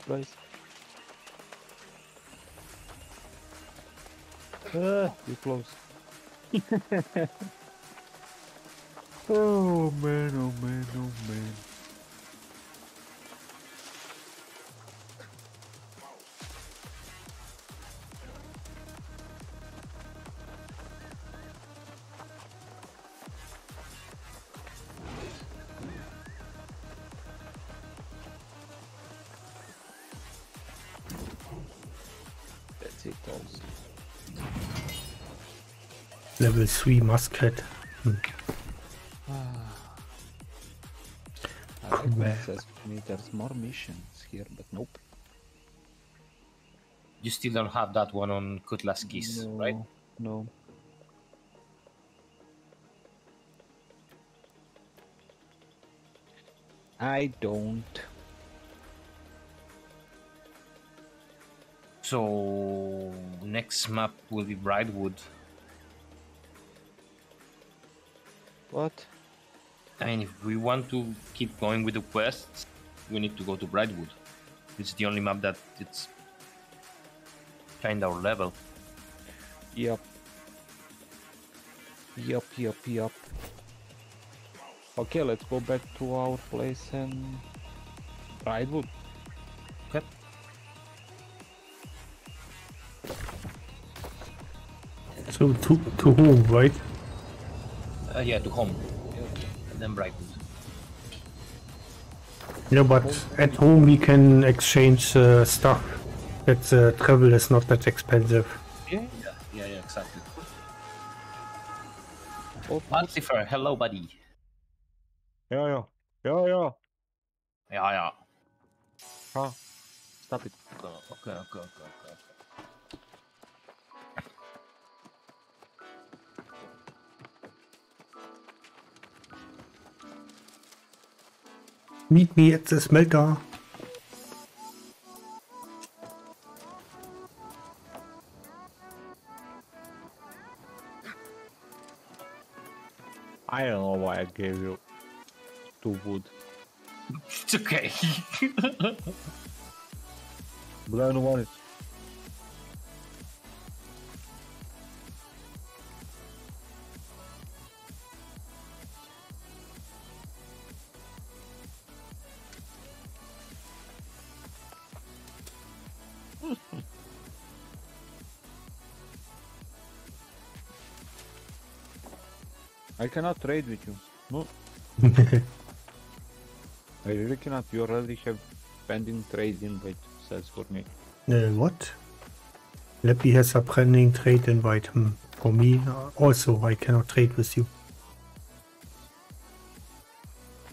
Guys. Ah, you close. oh man, oh man, oh man. Level 3 musket. Icon hmm. ah. says to me there's more missions here, but nope. You still don't have that one on Cutlass Keys, right? No. I don't. So next map will be Brightwood. I mean, if we want to keep going with the quests, we need to go to Brightwood. It's the only map that it's kind our level. Yep. Yep, yep, yep. Okay, let's go back to our place and Brightwood. Okay. So to, to whom, right? Uh, yeah, to home. And then Brightwood. Yeah, but at home we can exchange uh, stuff. That uh, travel is not that expensive. Yeah, yeah, yeah, yeah exactly. Oh, Lucifer, hello, buddy. yeah, yeah. Yeah, yeah. Yeah, yeah. Huh. Stop it. Okay, okay, okay, okay. okay. Meet me at the smelter. I don't know why I gave you two wood. It's okay. But I don't want it. Cannot trade with you. No, I really cannot. You already have pending trade invite, says for me. Uh, what? Leppy has a pending trade invite. Hmm. For me, uh, also, I cannot trade with you.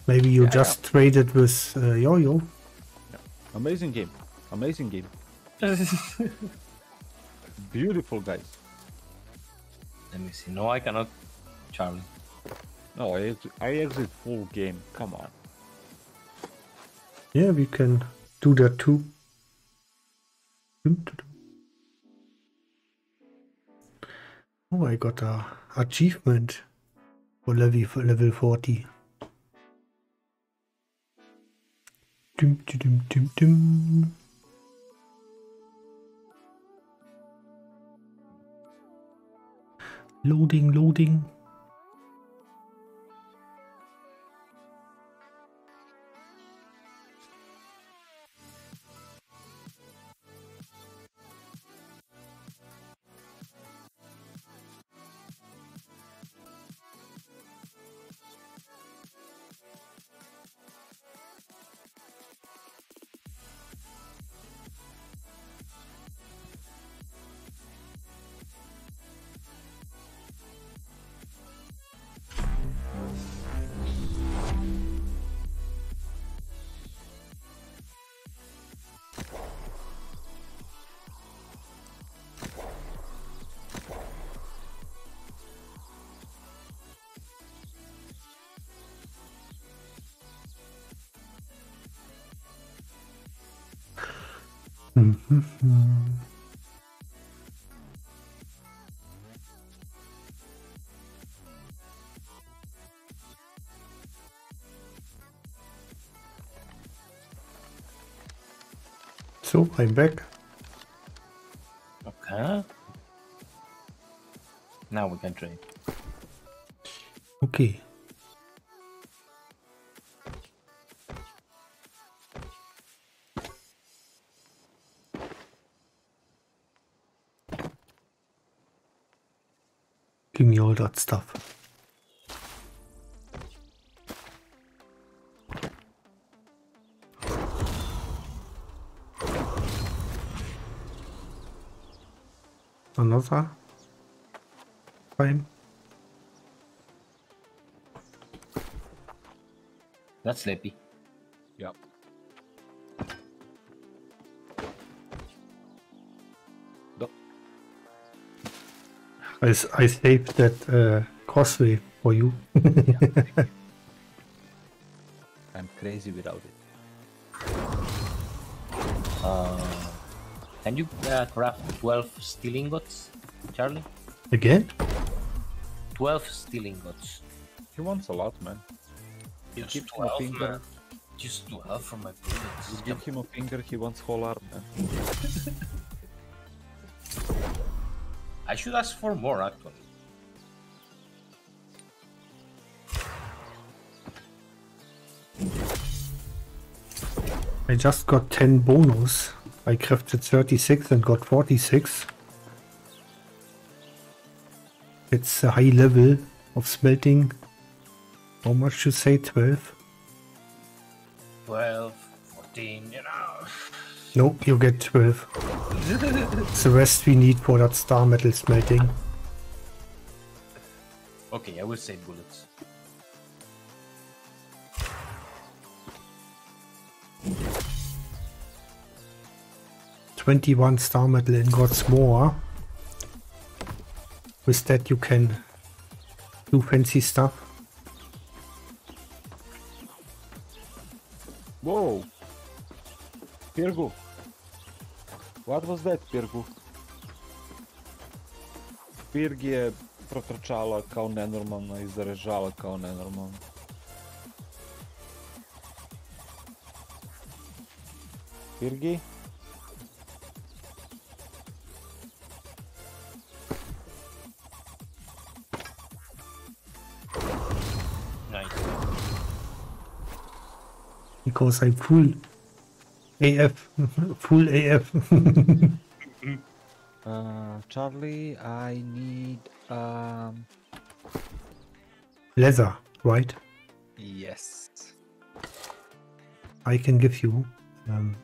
Maybe you Yeah, just traded with uh, Yo-Yo. Amazing game. Amazing game. Beautiful guys. Let me see. No, I cannot. Charlie. No, I, ex- I exit full game. Come on. Yeah, we can do that too. Oh, I got a achievement for level for level 40. Dum, dum, dum, dum, dum. Loading, loading. I'm back. Okay. Now we can trade. Okay. Give me all that stuff. Another time. That's sleepy. Yep. I saved that uh, crossway for you. I'm crazy without it. Can you uh, craft 12 steel ingots, Charlie? Again? 12 steel ingots. He wants a lot, man. Just Give him a 12, finger. man. Just 12 from my bullets. You give him a finger, he wants whole arm, man. I should ask for more, actually. I just got 10 bonus. I crafted 36 and got 46. It's a high level of smelting. How much you say? 12? 12, 14, you know. Nope, you get 12. it's the rest we need for that star metal smelting. Okay, I will save bullets. Twenty-one star metal ingots more. With that you can do fancy stuff. Whoa! Pirgu! What was that, Pirgu? Pirg je protrčala kao nenormalno i zarežala kao nenormalno. Pirgi? Because I'm full AF. full AF. Uh, Charlie, I need um. Leather, right? Yes. I can give you um,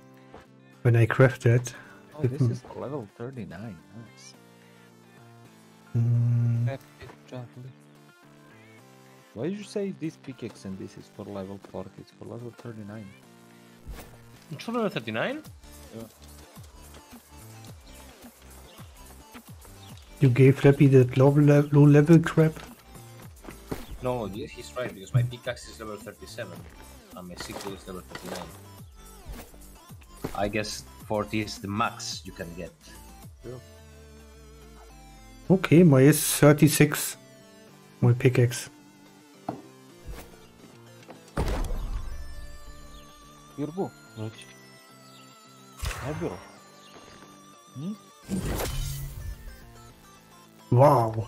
when I craft it. Oh, this is level 39. Nice. Mm, Happy, Charlie. Why did you say this pickaxe and this is for level 40? It's for level 39. It's level 39? you gave Flappy that low, le- low level crap. No, he's right, because my pickaxe is level 37, and my sickle is level 39. I guess 40 is the max you can get. Okay, my is 36. My pickaxe. Pirgu? Dođi. Ne bilo. Wow.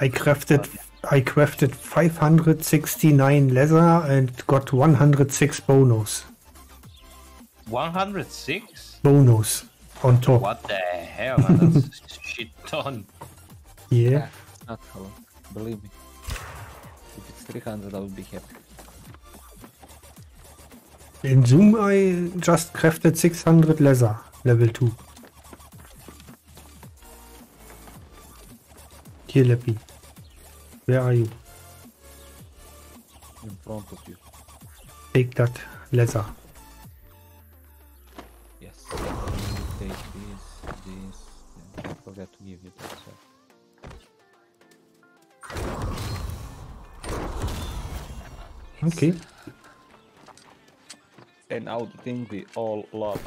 I crafted I crafted 569 leather and got 106 bonus. 106? Bonus on top. What the hell, man? That's shit ton. Yeah. It's not hello. Believe me. If it's 300, I would be happy. In Zoom I just crafted 600 leather, level 2. Here, Leppy. Where are you? In front of you. Take that leather. Yes. Take this, this. I forgot to give you that. So. Okay. and out thing we all love.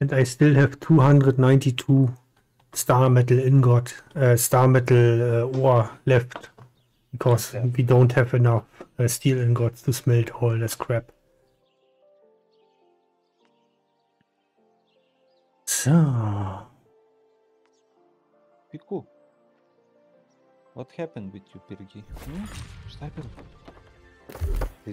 And I still have 292 star metal ingot, uh, star metal uh, ore left because yeah. we don't have enough uh, steel ingots to smelt all the scrap. So. cool. What happened with you, Pirgi? Hm? Šta je bilo? Te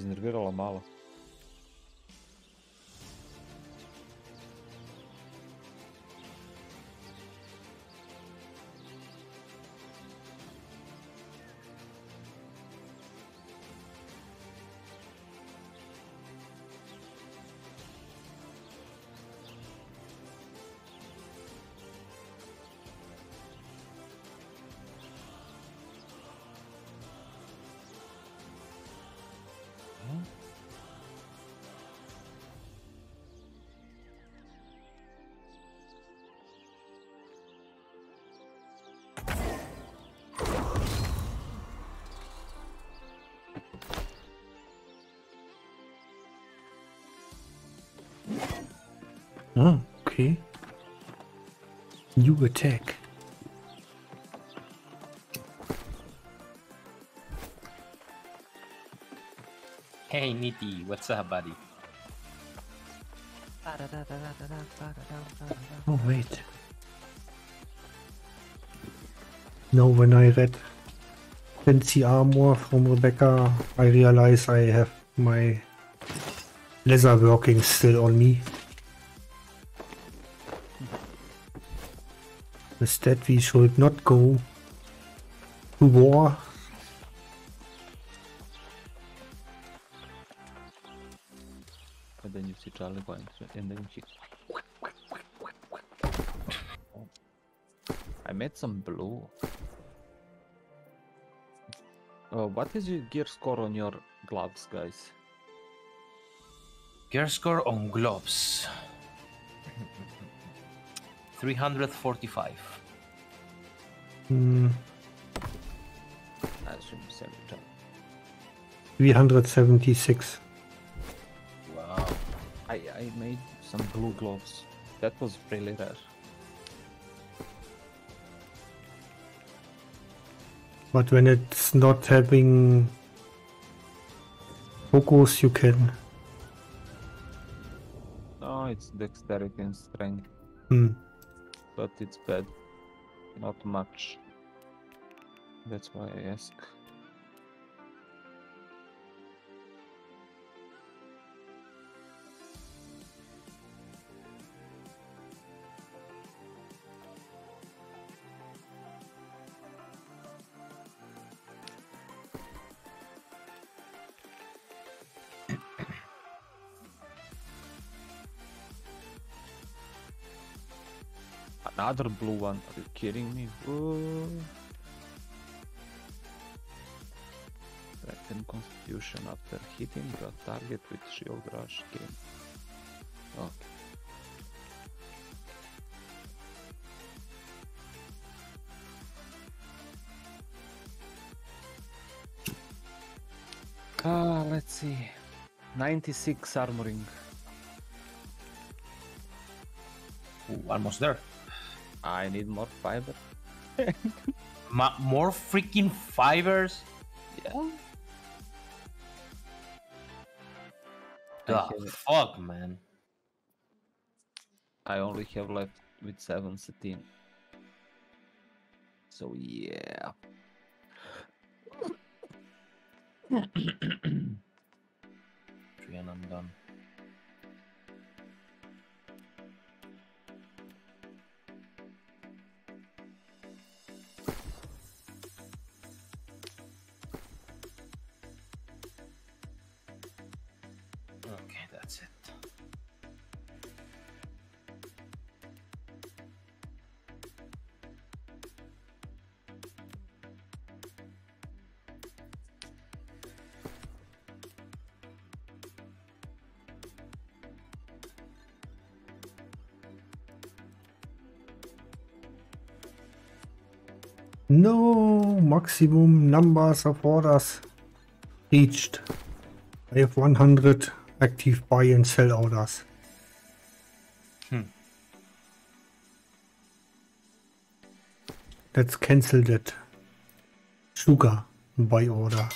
okay. New attack. Hey, Nitty, what's up, buddy? Oh, wait. No, when I read fancy armor from Rebecca, I realize I have my leather working still on me. Instead, we should not go to war. And then you see Charlie going and then he... Oh. I made some blue. Uh, what is your gear score on your gloves, guys? Gear score on gloves 345. Hmm, I assume same return. 376. Wow. I, I made some blue gloves. That was really rare. But when it's not having focus, you can. No, it's dexterity and strength, Hmm. But it's bad. Not much. That's why I ask. Another blue one. Are you kidding me? Whoa. Constitution after hitting the target with shield rush game. Okay. Ah, let's see. 96 armoring. Ooh, almost there. I need more fiber. Ma- more freaking fibers? Yeah. The fuck, man. I only have left with 17. So yeah. And I'm done. no maximum numbers of orders reached. I have 100 active buy and sell orders. Hmm. Let's cancel that sugar buy order.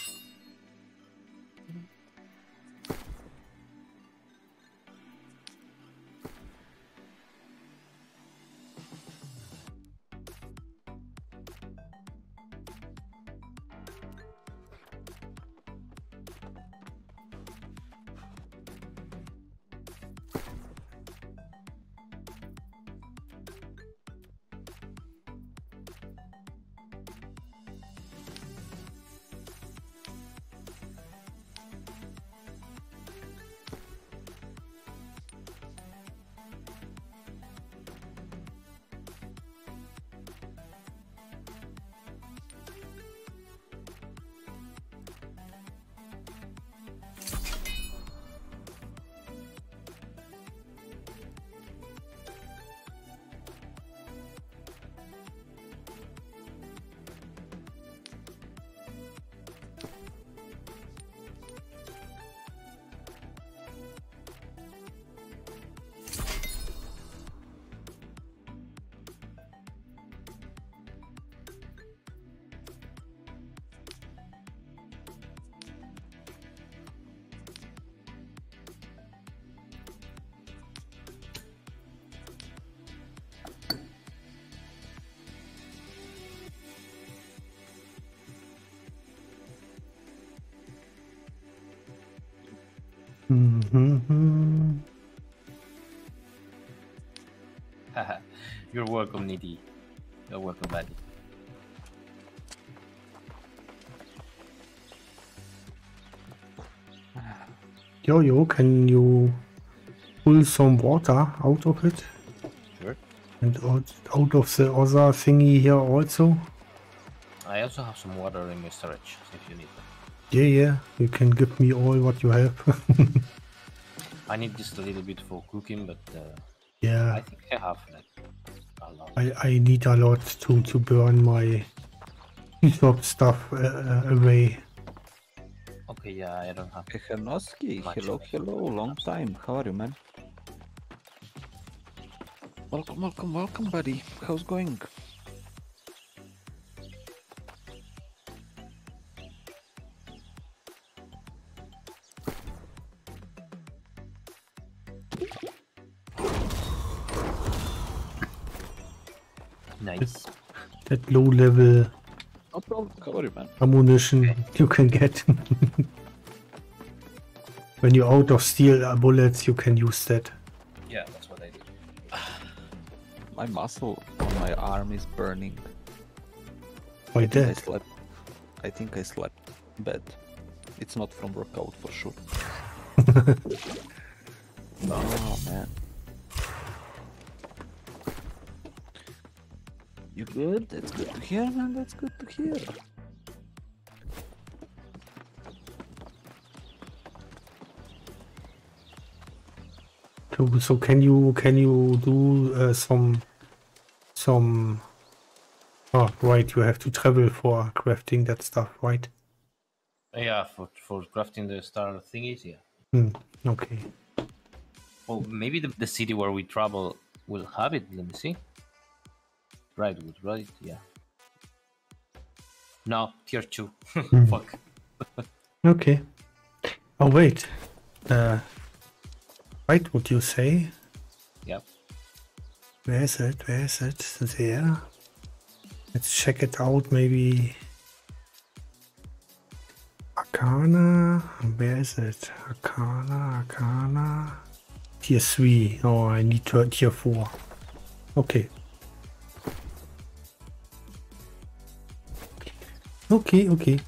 Mhm. You're welcome, Nidhi. You're welcome, buddy. Yo-Yo, can you pull some water out of it? Sure. And out, out of the other thingy here also? I also have some water in my storage if you need them. Yeah, yeah, you can give me all what you have. I need just a little bit for cooking, but uh, I think I have like a lot. I, I need a lot to, to burn my shop stuff uh, uh, away. Okay, yeah, I don't have. Henoski, Much hello, less. hello, long time. How are you, man? Welcome, welcome, welcome, buddy. How's going? Low level No problem. How you, man? ammunition you can get. when you're out of steel uh, bullets, you can use that. Yeah, that's what I did. My muscle on my arm is burning. Why I think I slept. I think I slept bad. It's not from workout for sure. oh man. You good? That's good to hear, man. That's good to hear. So, so can you can you do uh, some some? Oh, right. You have to travel for crafting that stuff, right? Yeah, for for crafting the star thingies, yeah. Hmm. Okay. Well, maybe the, the city where we travel will have it. Let me see. Brightwood, right? Yeah. No, tier two. Fuck. Okay. Oh wait. Uh, right. What you say? Yep. Where is it? Where is it? There. Let's check it out. Maybe. Arcana. Where is it? Arcana. Arcana. Tier three. Oh, I need to tier four. Okay. Okay. Okay.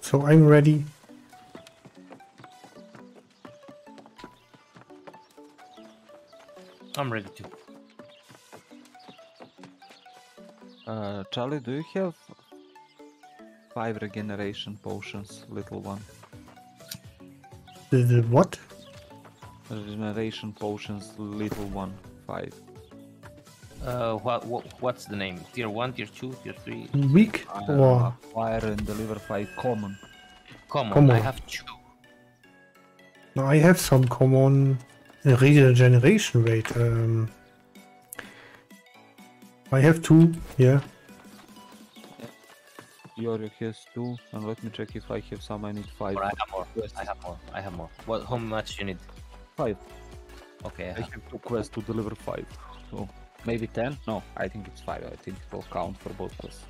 So I'm ready. I'm ready to. Uh, Charlie, do you have five regeneration potions, little one? The, the what? Regeneration potions, little one, five. Uh, what, what what's the name? Tier one, tier two, tier three. Weak Uh, or acquire and deliver five common. Come on, I have two. No, I have some common A regeneration rate. Um, I have two. Yeah. Yorick has two, and let me check if I have some. I need five. Or I have more. Yes. I have more. I have more. What? How much you need? Five. Okay. I I have. have two quests to deliver five. So maybe ten? No, I think it's five. I think it will count for both quests.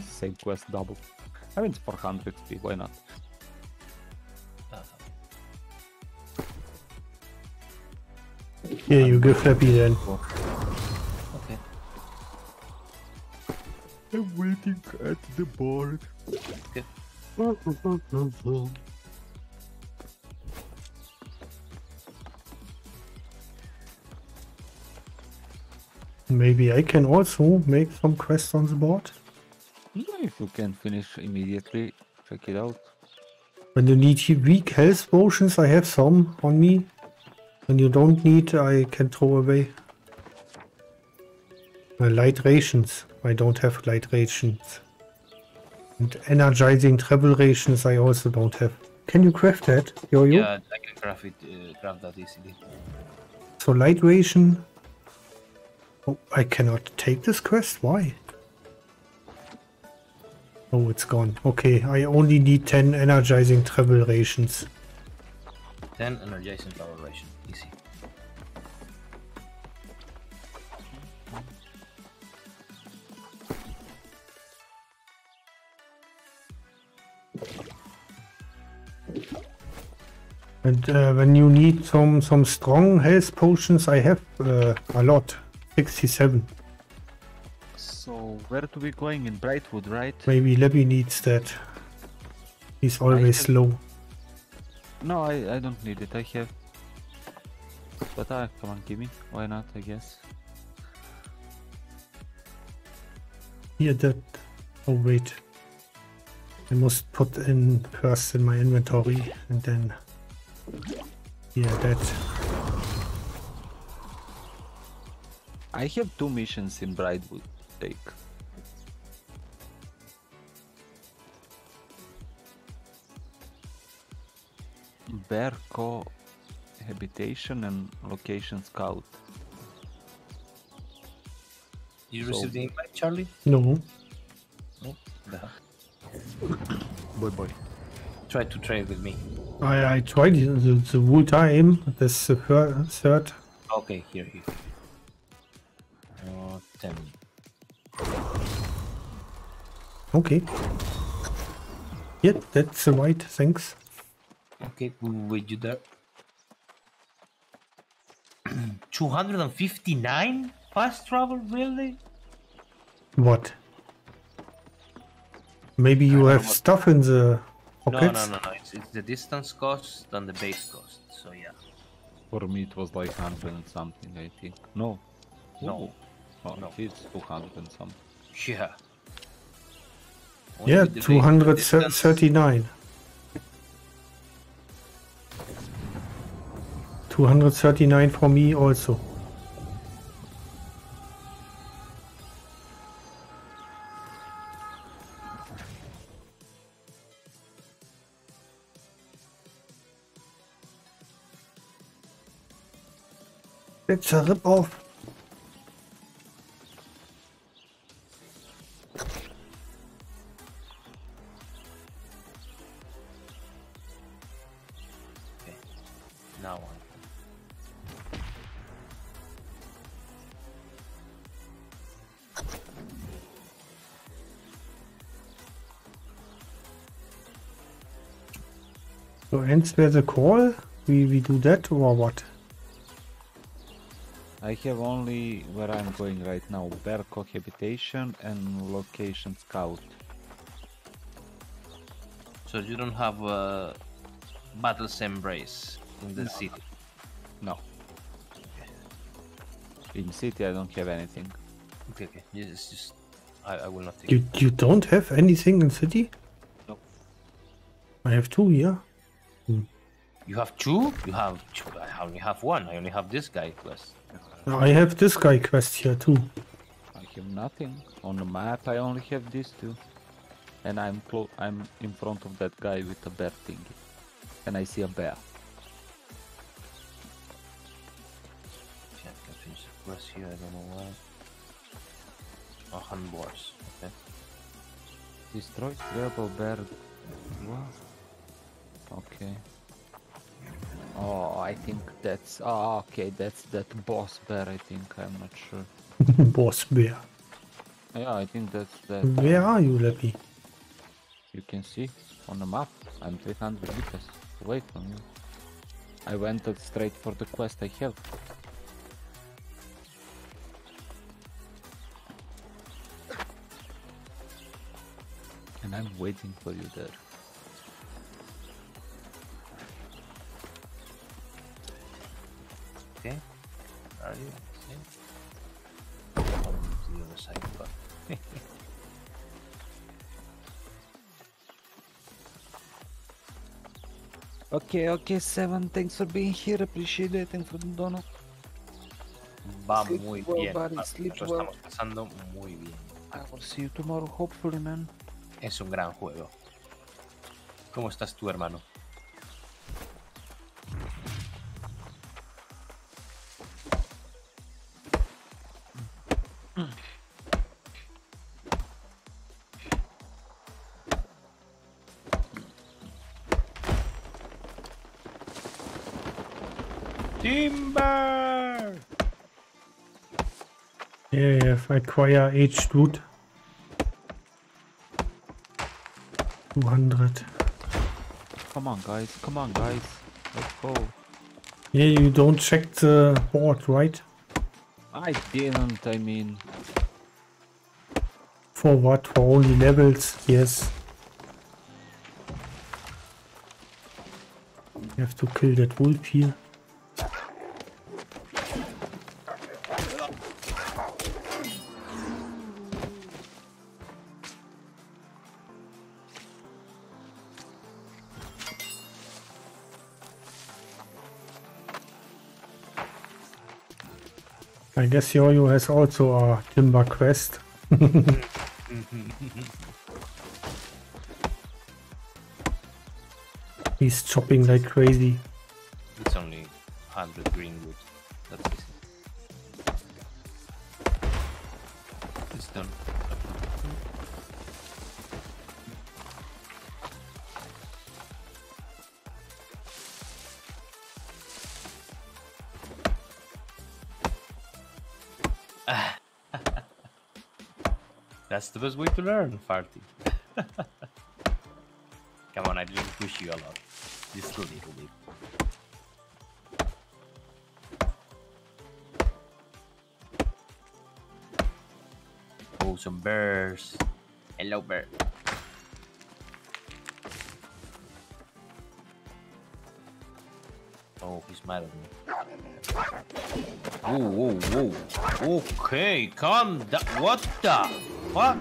Same quest double. I mean it's 400 XP, why not? Yeah, you give Flappy then. okay. I'm waiting at the board. Okay. Maybe I can also make some quests on the board. If you can finish immediately, check it out. When you need weak health potions, I have some on me. When you don't need, I can throw away. My light rations. I don't have light rations. And energizing travel rations I also don't have. Can you craft that, Yo-Yo? Yeah, I can craft it. Uh, craft that easily. So light ration. Oh, I cannot take this quest. Why? Oh, it's gone. Okay, I only need 10 energizing travel rations. Ten energizing power ration. Easy. And uh, when you need some some strong health potions, I have uh, a lot. 67. So where to be going in Brightwood, right? Maybe Lebby needs that. He's always have- slow. No, I, I don't need it. I have. But uh, come on, give me. Why not? I guess. Here, that. Oh, wait. I must put in first in my inventory and then. Yeah, that. I have two missions in Brightwood. Take. Bear cohabitation and location scout. You So- received the invite, Charlie? No. No. The? Boy, boy. Try to trade with me. I, I tried it the, the whole time. This the third. Okay, here, here. Okay. Yeah, that's the right. Thanks. Okay, we will wait you there. 259 fast travel, really? What? Maybe you have what- stuff in the No, no, no, no. It's, it's the distance cost and the base cost. So yeah. For me, it was like 100 and something, I think. No. No. Oh. Oh, No. it's 200 and something. Yeah. Only Yeah, with the base- the distance- 239. 239 for me also. It's a rip-off. So answer the call. We we do that or what? I have only where I'm going right now bear cohabitation and location scout. So you don't have a battle's embrace in the city. No. In city, I don't have anything. Okay, okay. Yes, it's just I, I will not take. You it. you don't have anything in city? No. I have two here. You have two? You have two. I only have one. I only have this guy quest. I have this guy quest here too. I have nothing. On the map I only have these two. And I'm close I'm in front of that guy with the bear thingy. And I see a bear. Yeah, I finish quest here, I don't know why. Oh, hand. Okay. Destroy gravel bear. What? Okay. Oh, I think that's. Oh, okay, that's that boss bear. I think I'm not sure. Boss bear. Yeah, I think that's that. Where are you, Leppy? You can see on the map. I'm 300 meters away from you. I went uh, straight for the quest I have. And I'm waiting for you there. Okay. Where are you? Okay. The other side, but Okay, okay, Seven, thanks for being here. Appreciate it. Thanks for the donut. va Sleep muy well, bien. buddy, sleep Lo well. estamos pasando muy bien. I will see you tomorrow, hopefully, man. Es un gran juego. ¿Cómo estás tú, hermano? Yeah, you have acquire aged wood. 200. Come on, guys. Come on, guys. Let's go. Yeah, you don't check the board, right? I didn't, I mean. For what? For only levels? Yes. You have to kill that wolf here. I guess Yoyo has also a timber quest. He's chopping like crazy. It's only 100 green That's the best way to learn, Farty. Come on, I didn't push you a lot. Just a little bit. Oh, some bears. Hello, bear. Oh, he's mad at me. Whoa, whoa, whoa. Okay, calm down. What the? What?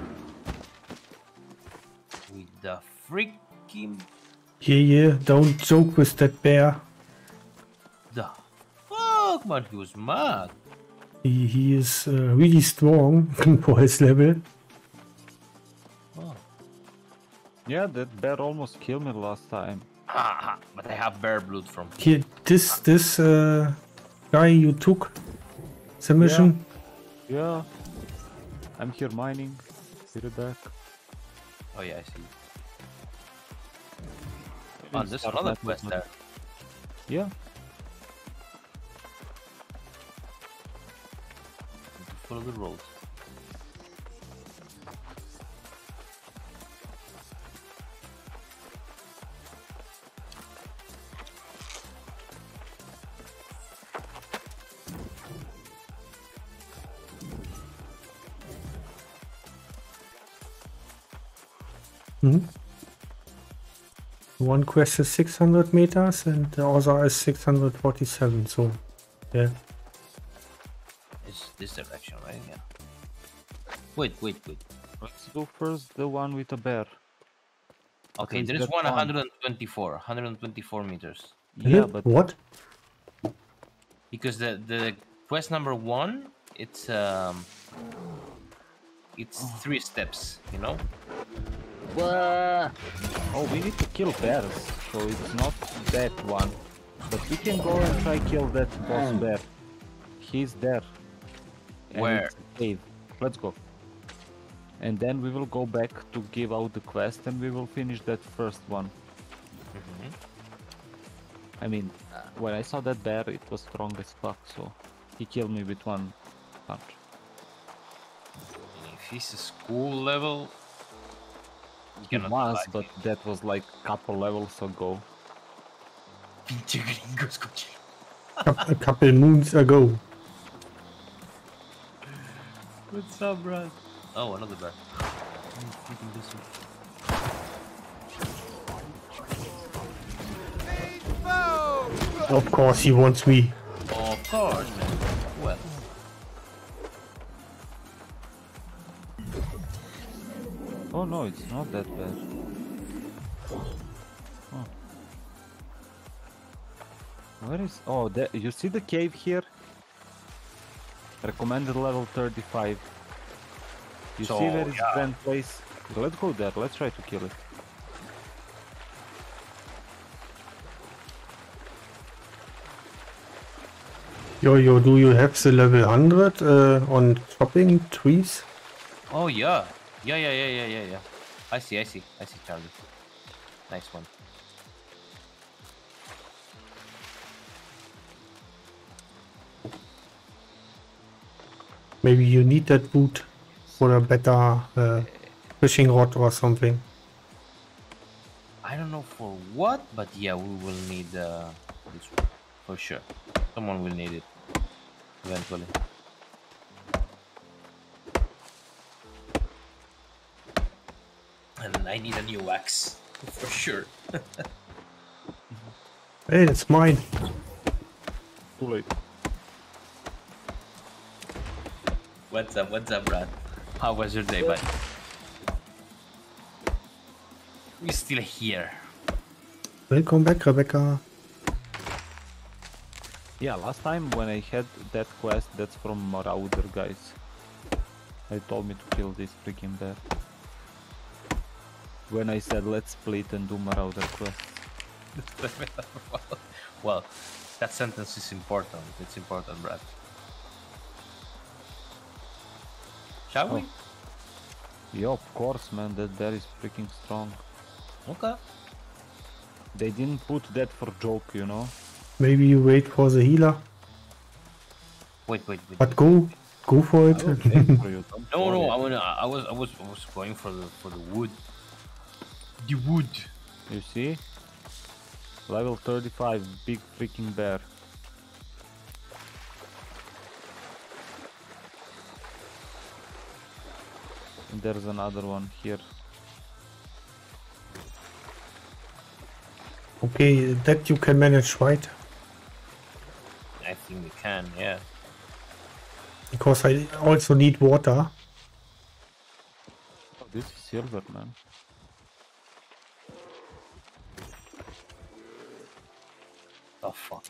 With the freaking Yeah, yeah, don't joke with that bear. the fuck, man. He was mad. He, he is uh, really strong for his level. Oh. Yeah, that bear almost killed me last time. Haha, but I have bear blood from Here, this this uh, guy you took the mission. Yeah. I'm here mining. Right back. Oh yeah, I see. Oh, there's another quest there. Yeah. Follow the road. One quest is 600 meters and the other is 647. So, yeah. It's this direction, right? Yeah. Wait, wait, wait. Let's go first the one with the bear. Okay, there is one one? 124, 124 meters. Yeah, but what? Because the the quest number one, it's um, it's three steps. You know. Oh, we need to kill bears, so it's not that one. But we can go and try kill that boss hmm. bear. He's there. and Where? cave. Let's go. And then we will go back to give out the quest and we will finish that first one. Mm-hmm. I mean, when I saw that bear, it was strong as fuck, so he killed me with one punch. If he's a school level, you He cannot was, fight but him. that was like couple levels ago. Pinche gringos cochino. Coup- A couple moons ago. What's up, bro? Oh, another bear. I'm freaking this one. Of course he wants me. Oh, of course, man. Oh no, it's not that bad. Oh. Where is? Oh, that you see the cave here? Recommended level 35. You So, see where is yeah. grand place? Let's go there. Let's try to kill it. Yo, yo, do you have the level 100 uh, on chopping trees? oh yeah, yeah, yeah, yeah, yeah, yeah, yeah. I see, I see, I see, Charlie. Nice one. Maybe you need that boot for a better uh, fishing rod or something. I don't know for what, but yeah, we will need uh, this one for sure. Someone will need it eventually. And I need a new axe for sure. Hey, it's mine. Too late. What's up? What's up, Brad? How was your day, bud? We're still here. Welcome back, Rebecca. Yeah, last time when I had that quest, that's from Marauder guys. They told me to kill this freaking bear. When I said let's split and do Marauder quest. well, that sentence is important. It's important, Brad. Shall we? Oh. Yeah, of course, man. That bear is freaking strong. Okay. They didn't put that for joke, you know. Maybe you wait for the healer. Wait, wait, wait. But go, go for it. I for you. No, no. I, wanna, I was, I was, I was going for the, for the wood. The wood. You see? Level 35, big freaking bear. And there's another one here. Okay, that you can manage, right? I think we can, yeah. Because I also need water. Oh, this is silver, man. Oh fuck.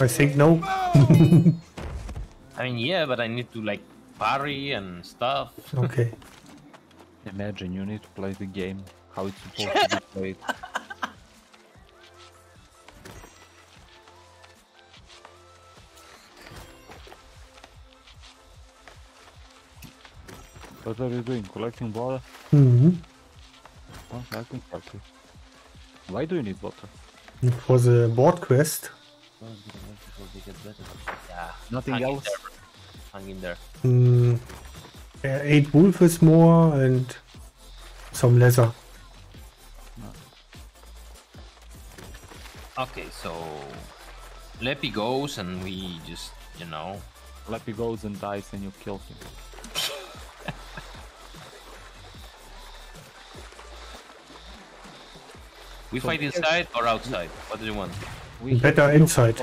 I think no. I mean, yeah, but I need to like parry and stuff. Okay. Imagine you need to play the game how it's supposed to be played. What are you doing? Collecting water? hmm Oh, I can help you. Why do you need water? For the board quest, Yeah. Nothing hang else? there, bro. Hang in there. mm, eight wolf is more and some leather. Okay, so Leppy goes and we just, you know, Leppy goes and dies and you kill him. We So fight inside or outside. What do you want? We Better inside.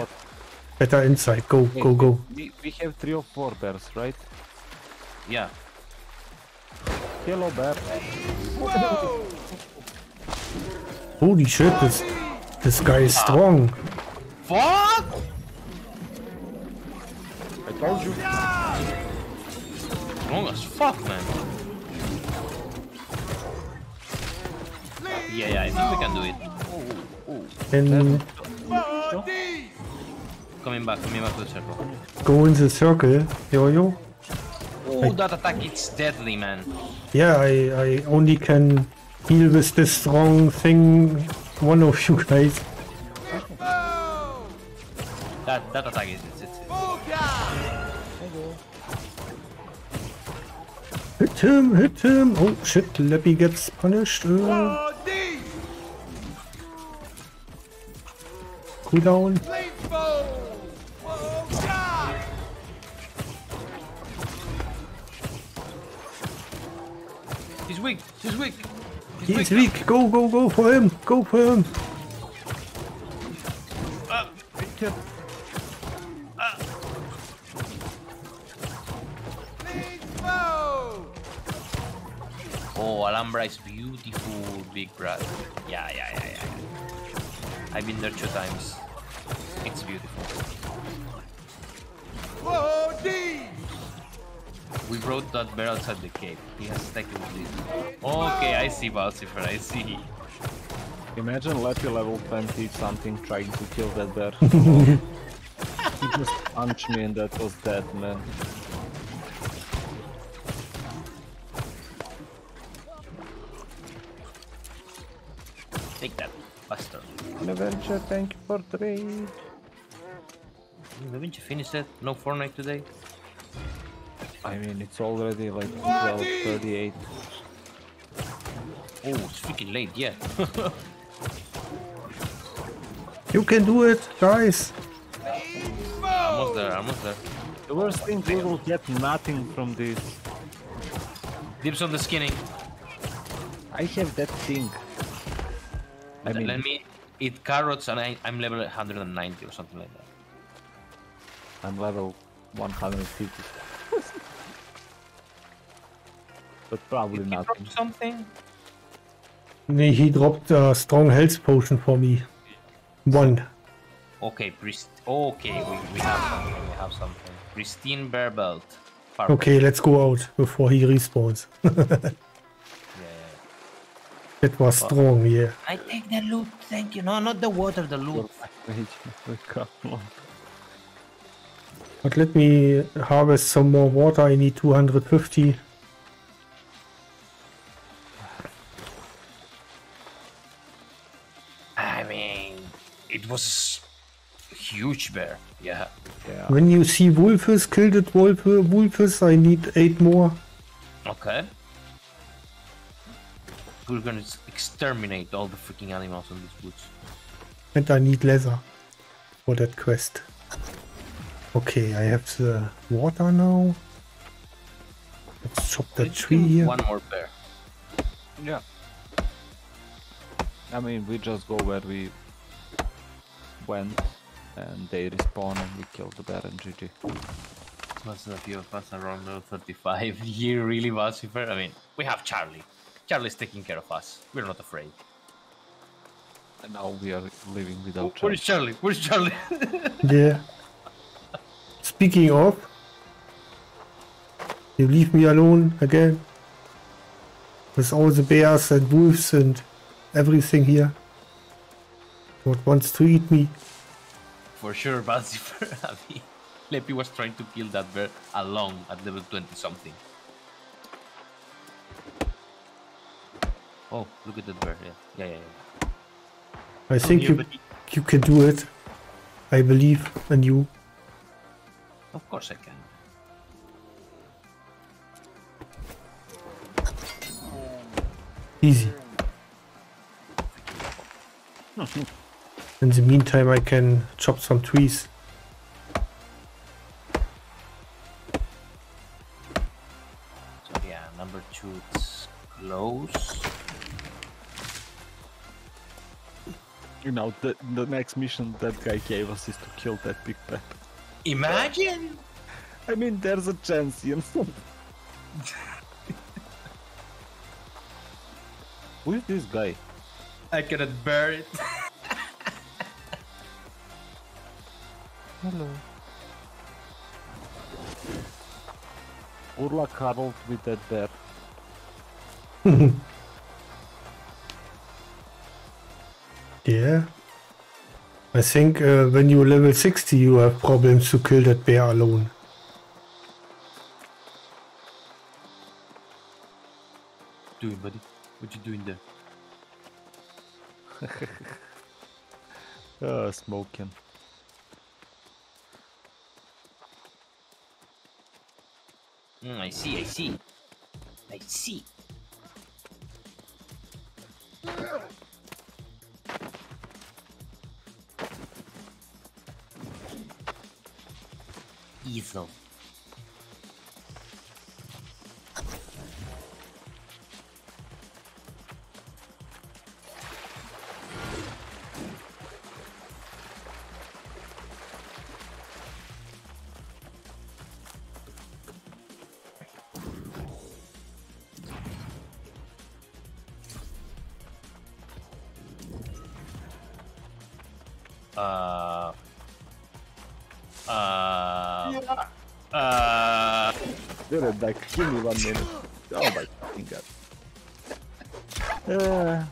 Better inside. Go, Wait, go, go. We, we have three or four bears, right? Yeah. Hello, bear. Holy shit, this this guy is ah. strong. Fuck! I told you. Strong as fuck, man. Yeah, yeah, I think we can do it. And coming back, coming back to the circle. Go in the circle, Yo-Yo. Oh, that attack is deadly, man. Yeah, I, I only can deal with this strong thing, one of you guys. That that attack is Hit him, hit him. Oh shit, Leppy gets punished. Uh, cool down. He's weak. He's weak. He's weak. Go, go, go for him. Go for him. Oh, Alhambra is beautiful, big brother. Yeah, yeah, yeah, yeah. yeah. I've been there two times. It's beautiful. We brought that bear outside the cave. He has taken this. Okay, I see Balsifer, I see. Imagine Leppy level 20 something trying to kill that bear. he just punched me and that was dead, man. Take that, bastard. Avenger, thank you for trade. Haven't you finished it? No Fortnite today? I mean, it's already like 12:38. Oh, it's freaking late, yeah. You can do it, guys. almost there, almost there. The worst thing, we will get nothing from this. Dips on the skinning. I have that thing. I mean, Let me eat carrots and I, I'm level 190 or something like that. I'm level 150. but probably Did he drop nothing. something? Nee, he dropped a strong health potion for me. One. Okay, prist. Okay, we, we have something. We have something. Pristine bear belt. Perfect. Okay, let's go out before he respawns. Yeah, yeah, That was strong, yeah. yeah. I take the loot. Thank you. No, not the water. The loot. Wait, wake up. But let me harvest some more water. I need 250. I mean, it was huge bear. Yeah. Yeah. When you see wolves, killed it wolf wolves. I need 8 more. Okay. We're gonna exterminate all the freaking animals in these woods. And I need leather for that quest. Okay, I have the water now. Let's chop that tree here. One more bear. Yeah. I mean, we just go where we went, and they respawn, and we kill the bear and GG. Most of you of us around level 35. You really Lucifer? I mean, we have Charlie. Charlie's taking care of us. We're not afraid. And now we are living without Charlie. Where is Charlie. Charlie? Where's Charlie? Yeah. Speaking of, you leave me alone again. With all the bears and wolves and everything here. What wants to eat me? For sure, Lucifer. I mean, Lepi was trying to kill that bear alone at level 20 something. Oh, look at that bear. Yeah, yeah, yeah. yeah. I think here, you but you can do it. I believe in you. Of course I can. Easy. In the meantime, I can chop some trees. So yeah, number two, it's close. You know, the, the next mission that guy gave us is to kill that big pet. Imagine! I mean, there's a chance, you know. Who is this guy? I cannot bear it. Hello. Urla cuddled with that bear. Yeah. I think uh, when you level 60 you have problems to kill that bear alone. Doing, buddy? What you doing there? Uh, smoking. Mm, I see, I see. I see. Easel. Uh. Dude, like, give me one minute. Oh my fucking god. Uh,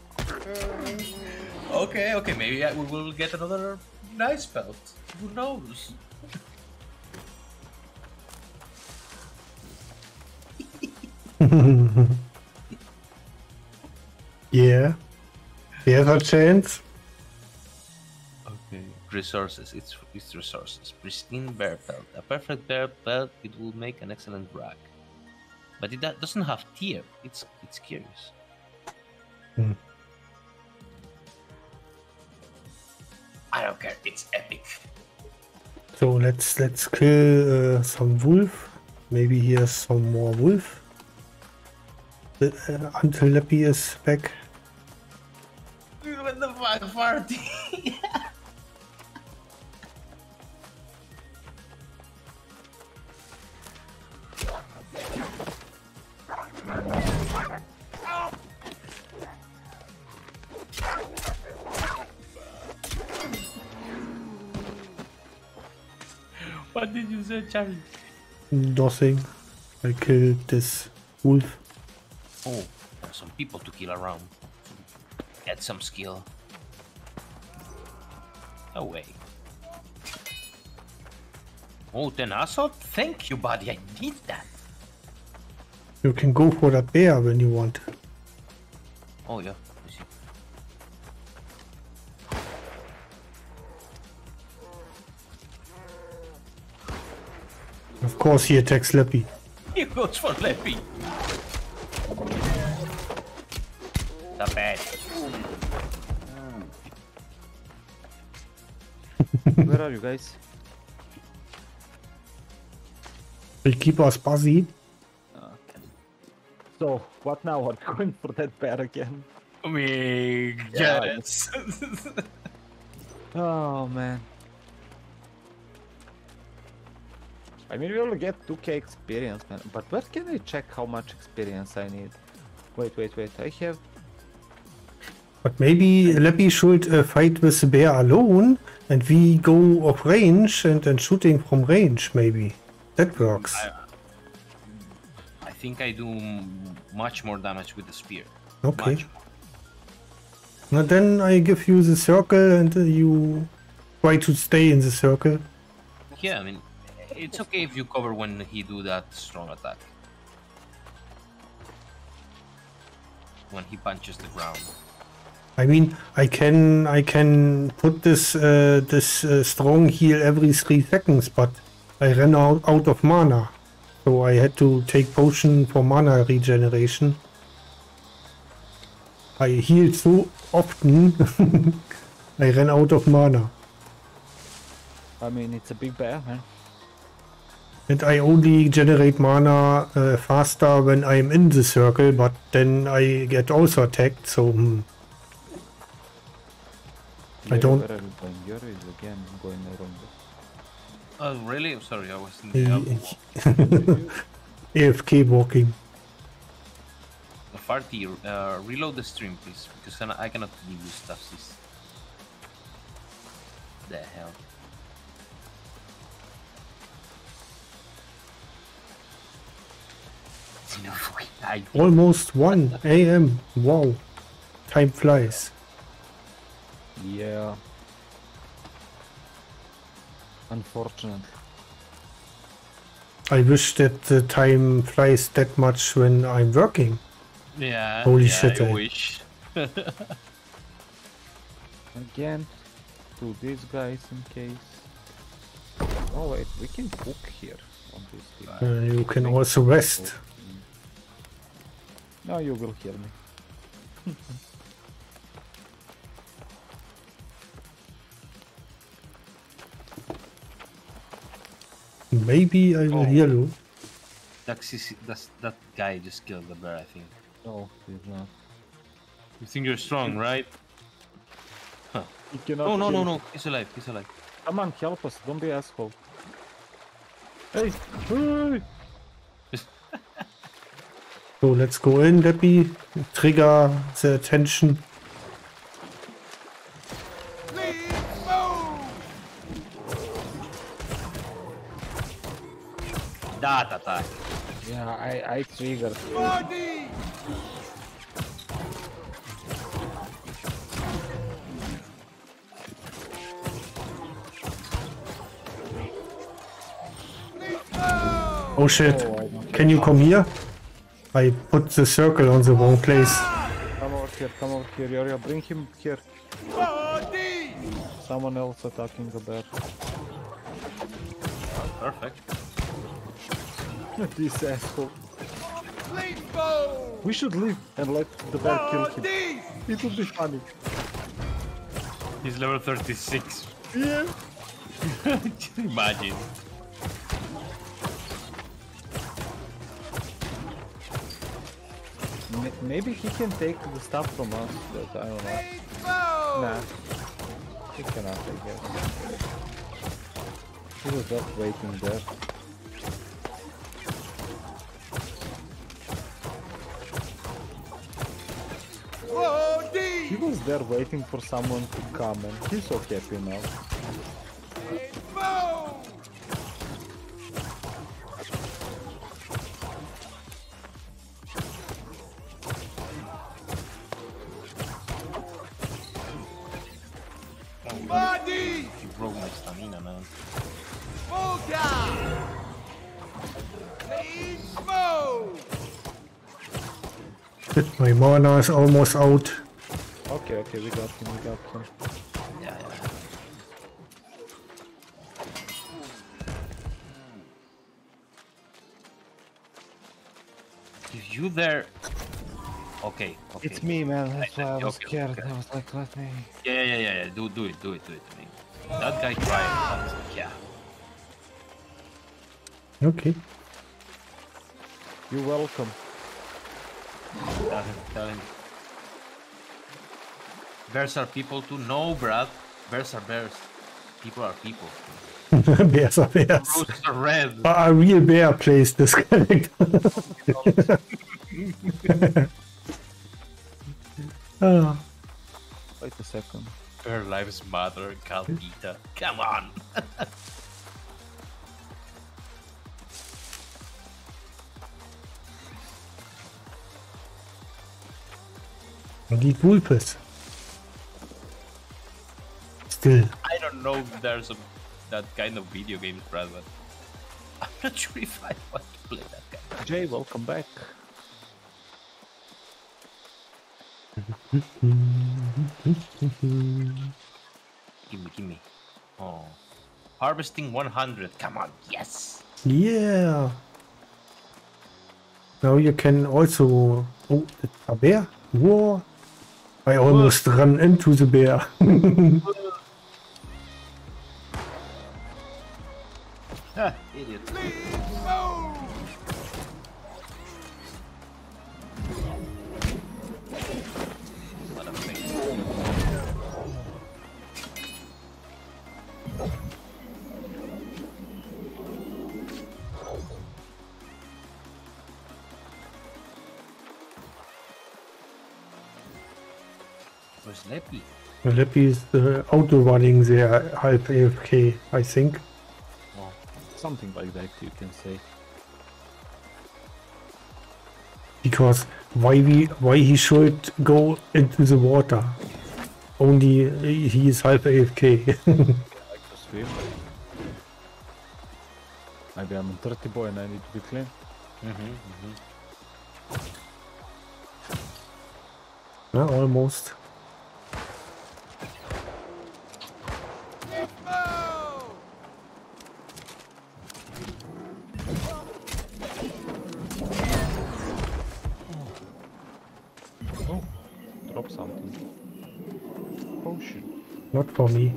Okay, okay, maybe I, we will get another nice belt. Who knows? Yeah. There's a chance. Okay. Resources. It's it's resources. Pristine bear belt. A perfect bear belt. It will make an excellent rag. But it doesn't have tier. It's it's curious. Hmm. I don't care. It's epic. So let's let's kill uh, some wolf. Maybe here's some more wolf. Uh, until Leppy is back. When the fuck party? Charlie? Nothing. I killed this wolf. Oh, there are some people to kill around. Get some skill. Away. Oh, ten assault? Thank you, buddy. I need that. You can go for that bear when you want. Oh, yeah. Of course he attacks Leppy. He goes for Leppy. The bad. Where are you guys? They keep us busy. okay. So, what now? Are we going for that bear again? We get it. Oh man. I mean, we will get 2k experience, man. But where can I check how much experience I need? Wait, wait, wait. I have. But maybe Leppy should uh, fight with the bear alone and we go off range and then shooting from range maybe. That works. I think I do much more damage with the spear. Okay. Now then I give you the circle and uh, you try to stay in the circle. Yeah, I mean, it's okay if you cover when he do that strong attack. When he punches the ground. I mean, I can I can put this uh, this uh, strong heal every three seconds, but I ran out, out of mana, so I had to take potion for mana regeneration. I healed so often, I ran out of mana, I mean, it's a big bear, man. And I only generate mana uh, faster when I'm in the circle, but then I get also attacked. So hmm, I don't- Where are you going? Yuri is again going wrong. Oh, really? I'm sorry, I was in the. AFK walking. Farty, uh, reload the stream, please, because I cannot leave you stuff. Sis. The hell. Almost 1 a.m. Wow. Time flies. Yeah. Unfortunate. I wish that the time flies that much when I'm working. Yeah. Holy yeah, shit, I eh? wish. Again, to these guys in case. Oh wait, we can cook here on this thing. Uh, you can also rest. Now you will hear me. Maybe I will Oh. hear you. That's, that's that guy just killed the bear. I think. No, he's not. You think you're strong, right? He cannot No, no, no, no. He's alive. He's alive. Come on, help us. Don't be asshole. Hey! Hey! So let's go in, Deppy. Trigger the attention. That attack. Yeah, I, I triggered. Oh shit. Oh, don't Can you come here? I put the circle on the wrong place. Come over here, come over here, Yoria. Bring him here. Someone else attacking the bear. Perfect. this asshole. We should leave and let the bear kill him. It would be funny. He's level 36. Yeah. Imagine. Maybe he can take the stuff from us, but I don't know. Nah. He cannot, I guess. He was just waiting there. He was there waiting for someone to come and he's so happy now. You Shit, my mana is almost out. Okay, okay, we got him, we got him. Yeah, yeah. If you there. Okay, okay. It's me, man. That's why I was Okay, scared. okay. I was like, let me. Yeah, yeah, yeah, yeah. yeah. Do, do it, do it, do it to me. That guy tried. Yeah. Okay. You're welcome. Tell him, tell him. Bears are people too. No, Brad. Bears are bears. People are people. bears are bears. Roosts are red. A real bear plays this character. Ah, Wait a second. Bear lives matter. Calvita. Come on. die Vulpes. Er Still. I don't know if there's a, that kind of video games, Brad, but I'm not sure if I want to play that kind. Jay, welcome back. Gimme, gimme. Oh. Harvesting 100. Come on. Yes. Yeah. Now you can also. Oh, that's a bear? Whoa. I almost ran into the bear. Ha, idiot. What a Leppy? Leppy is uh, auto running there, half AFK, I think. Something like that, you can say. Because why we why he should go into the water? Only uh, he is half AFK. Like to swim. Maybe I'm a dirty boy and I need to be clean. Mm-hmm, Yeah, almost. Drop something. Potion. Not for me.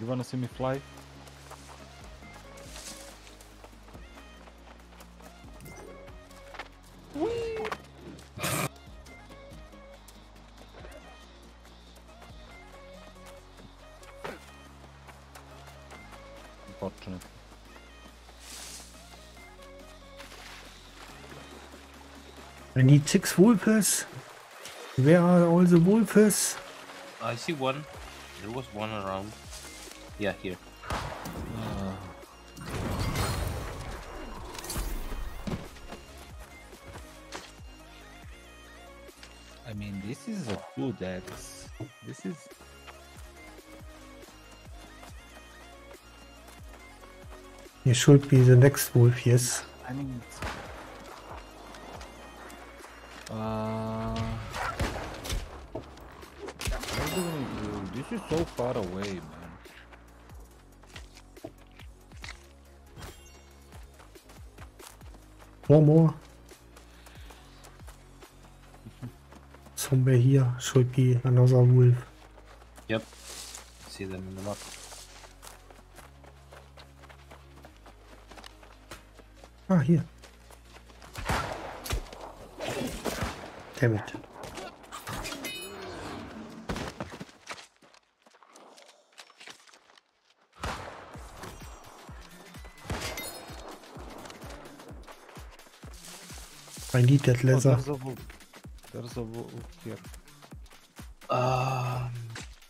You wanna see me fly? Need six wolves. Where are all the wolves? I see one. There was one around. Yeah, here. Uh. I mean, this is a good axe. This is Here should be the next wolf, yes. More. Somewhere here should be another wolf. Yep. See them in the map. Ah, here. Damn it. I need that Oh, there's a wolf. There's a wolf here. Um,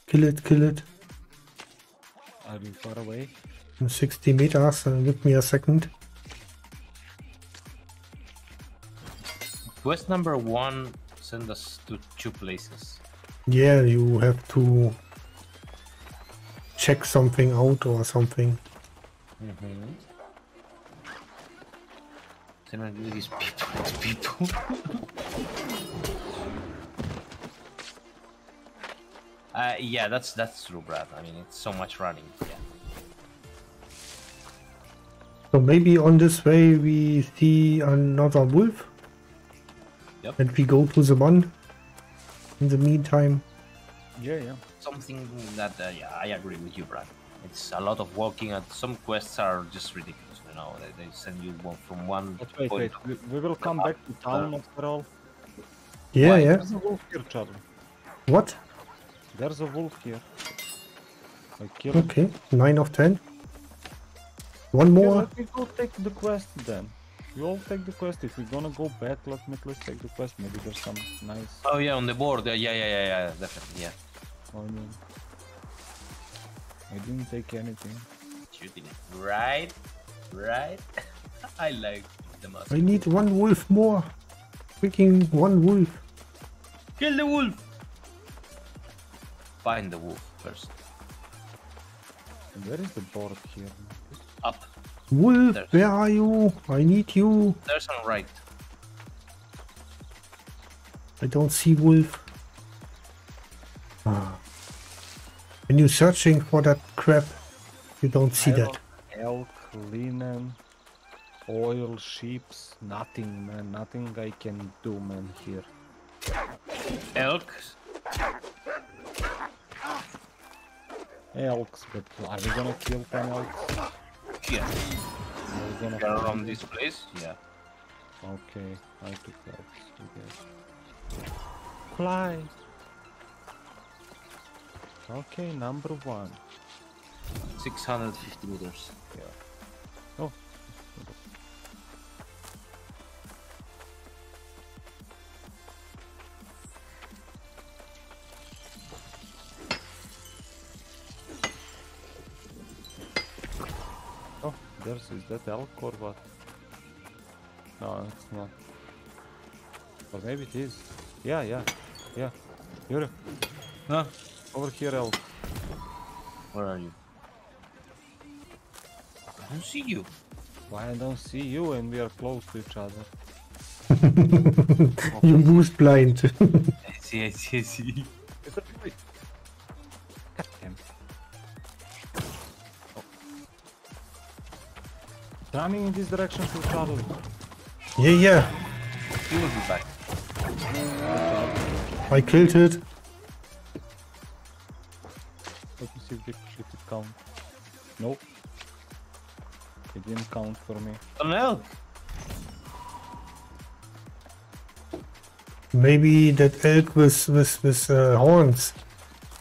Kill it, kill it. Are you far away? 60 meters. Uh, give me a second. quest number one send us to two places. Yeah, you have to check something out or something. Mm-hmm. Send us to these people. These people. uh, yeah, that's that's true, Brad. I mean, it's so much running. Yeah. So maybe on this way we see another wolf. Yep. And we go to the one. In the meantime, Yeah, yeah. Something that uh, yeah, I agree with you, Brad. It's a lot of walking, and some quests are just ridiculous. You know, they, they send you one from one But wait, point. wait. We, we will come back to town after all. yeah, Why? yeah. There's a wolf here, Charlie. What? There's a wolf here. I killed him. Okay, nine of ten. One Okay, more. let me go take the quest then. You all take the quest. If we're gonna go back, let me at least take the quest. Maybe there's some nice. Oh yeah, on the board. Yeah, yeah, yeah, yeah, definitely. Yeah, Oh no. I didn't take anything. shooting. Right, right. I like the mask. I need one wolf more. Freaking one wolf. Kill the wolf. Find the wolf first. Where is the board here? Up. Wolf, There's- where are you? I need you. There's on right. I don't see wolf. Ah. When you're searching for that crap, you don't see that. Elk, linen, oil, sheeps, nothing, man. Nothing I can do, man. Here. Elk. Elks, but are we gonna kill ten elks? Yeah. Are we gonna They're this place. Yeah. Okay, I took elks. I guess. Fly. Okay, number one. 650 meters. Oh. There's is that elk or what? No, it's not. Or maybe it is. Yeah, yeah, yeah. Yuri, Huh? Over here, Elf. Where are you? I don't see you. Why I don't see you and we are close to each other? You boost blind. I see, I see, I see. Running in this direction to Charlie. yeah, yeah. He will be back. I killed it. Let me see if it, if it count. Nope. It didn't count for me. An elk. Maybe that elk with with with uh, horns.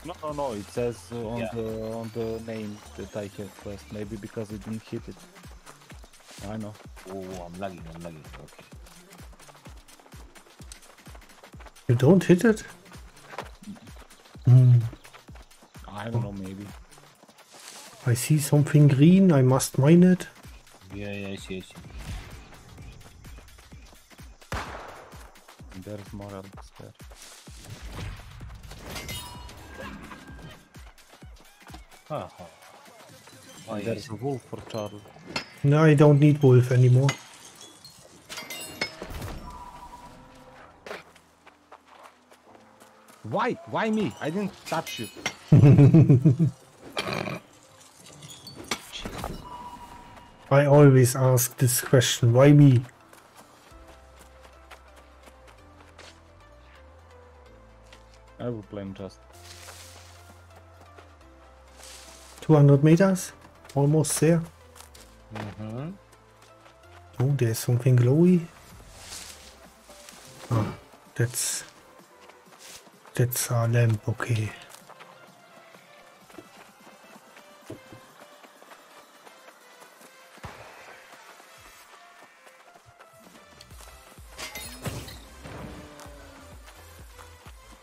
No, no, no. It says uh, on Yeah. the on the name that I have first. Maybe because it didn't hit it. I know. Oh, I'm lagging, I'm lagging. Okay. You don't hit it. Hmm. I don't know. Maybe. I see something green. I must mine it. Yeah, yeah, I see, I see. There's more elks there. Uh-huh. Oh, yeah, there's a wolf for Charlie. No, I don't need wolf anymore. Why? Why me? I didn't touch you. I always ask this question. Why me? I will blame just. 200 meters? Almost there. Mm-hmm. Oh, there's something glowy. Ah, that's... That's a lamp, okay.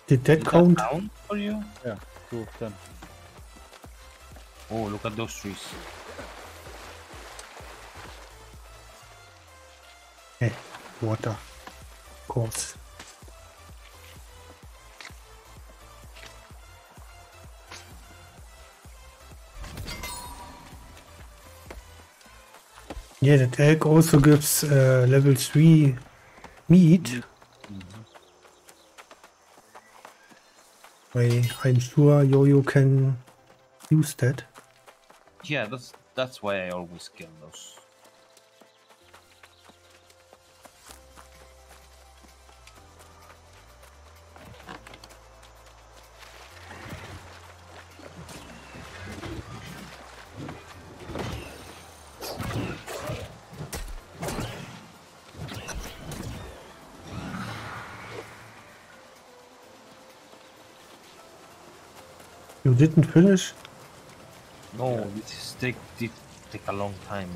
Did that Did count? that count for you? Yeah, two of them. Oh, look at those trees. Eh, water. Of course. Yeah, that egg also gives uh, level 3 meat. I, I'm sure Yo-Yo can use that. Yeah, that's that's why I always kill those. Didn't finish? No, this is take take a long time.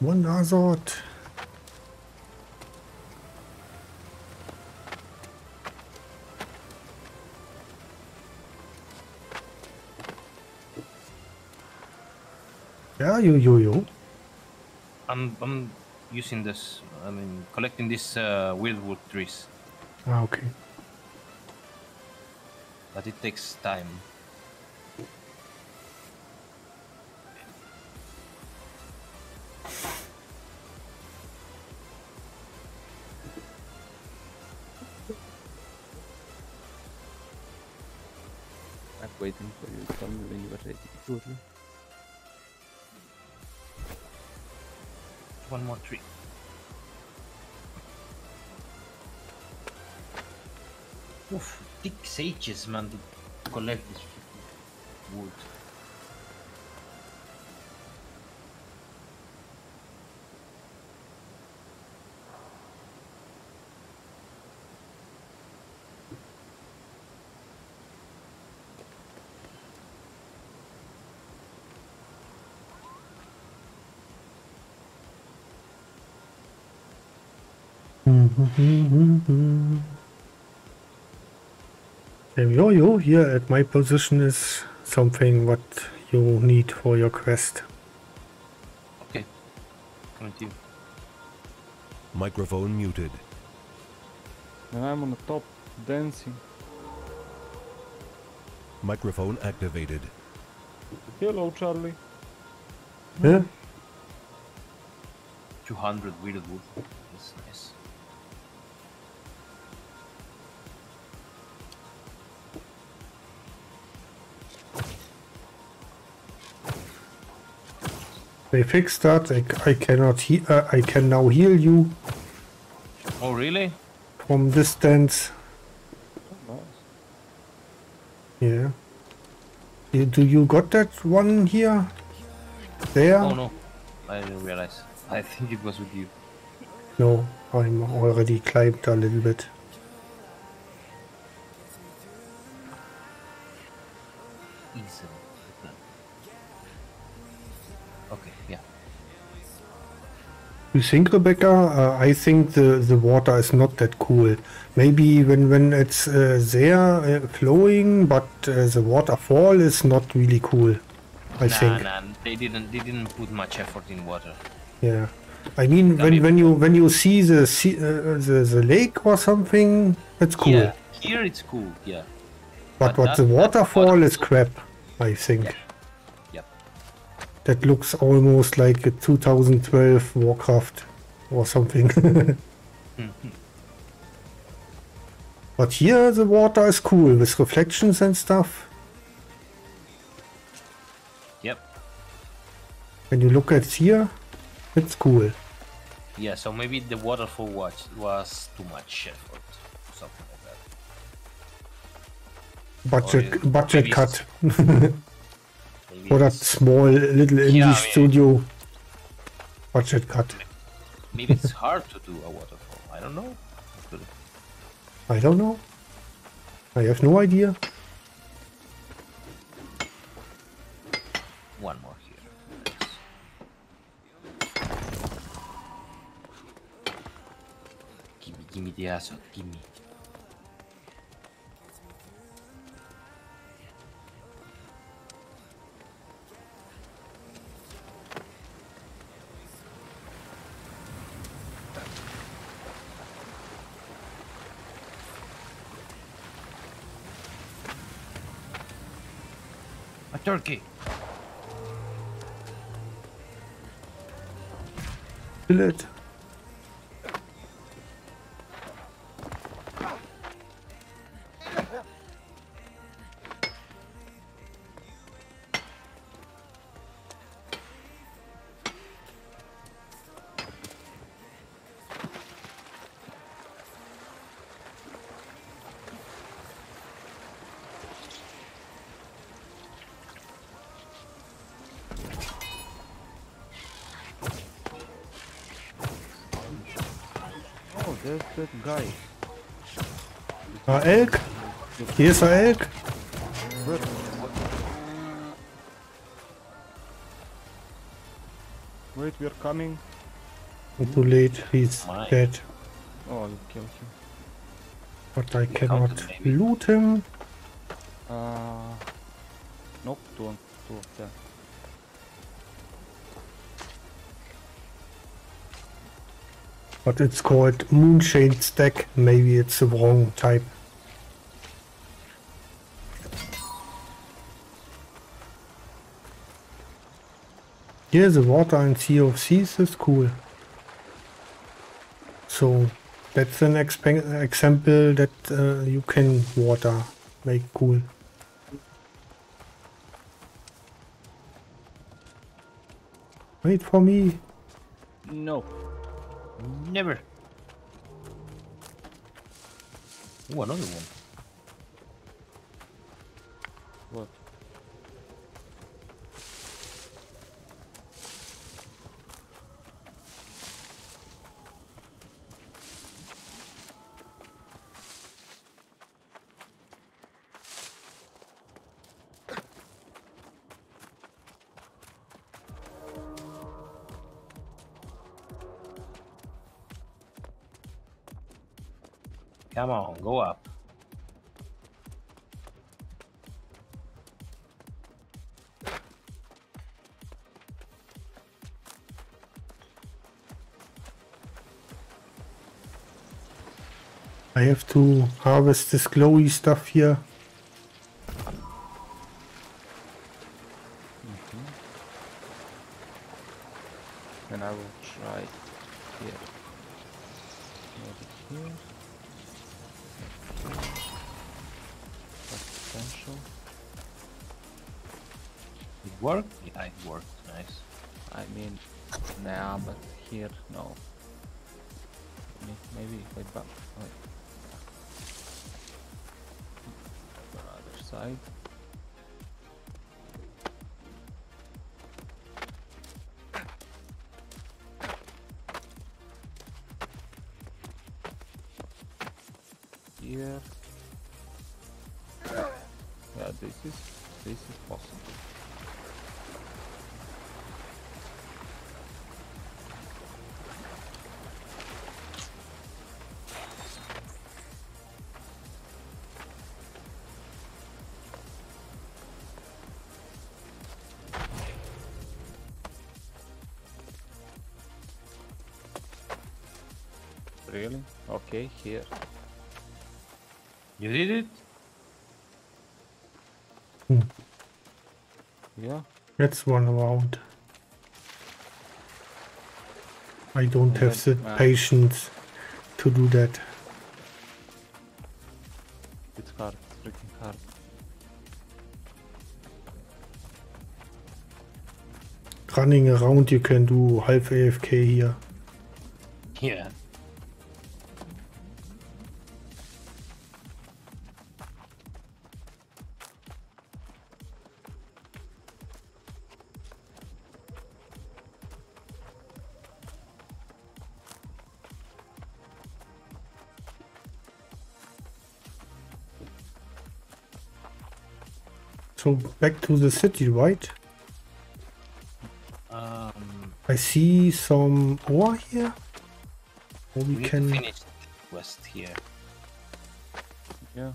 One Azoth. Yeah, you, you, you. I'm I'm using this. I mean, collecting these uh, wyrdwood trees, Ah, okay. but it takes time. Oof, thick sages, man, to collect this wood. Mm-hmm, mm-hmm. Um, yo-yo here at my position is something what you need for your quest. Okay, coming to you. Microphone muted. And I'm on the top dancing. Microphone activated. Hello, Charlie. Yeah? 200 wyrdwood. That's nice. They fixed that. I, I cannot he uh, I can now heal you Oh, really? from distance. Nice. Yeah. You- Do you got that one here? There? Oh no, I didn't realize. I think it was with you. No, I'm already climbed a little bit. You think, Rebecca? Uh, I think the, the water is not that cool. Maybe when when it's uh, there uh, flowing, but uh, the waterfall is not really cool. I nah, think. nah, they didn't. They didn't put much effort in water. Yeah. I mean, when when you when you see the sea, uh, the the lake or something, it's cool. Yeah, here it's cool. Yeah. but but what the that- that waterfall is crap. I think. Yeah. That looks almost like a 2012 Warcraft or something. but here the water is cool with reflections and stuff. Yep. When you look at here, it's cool. Yeah. So maybe the waterfall watch was too much effort. or Something like that. Budget oh, budget cut For that small little indie Yeah, I mean- studio. Budget cut. maybe it's hard to do a waterfall. I don't know. I don't know. I have no idea. One more here. Gimme, gimme the asshole. Gimme. A turkey. Kill guy. A elk? Hier ist ein elk. Wait, we're coming. Too late, he's My. dead. Oh, you killed him. But I cannot maybe. loot him. Uh, nope, two, on, two of them. But it's called Moonshade Stack. Maybe it's the wrong type. Here the water in Sea of Seas is cool. So that's an example that uh, you can water make cool. Wait for me. No. Never. Ooh, another one. What? Come on, go up. I have to harvest this glowy stuff here. Here. You did it? Yeah. That's one run around. I don't And have the then, uh, patience to do that. It's hard, it's freaking hard. Running around, you can do half AFK here. Yeah. So back to the city, right? Um, I see some ore here. Or we we can. to finish west here. Yeah.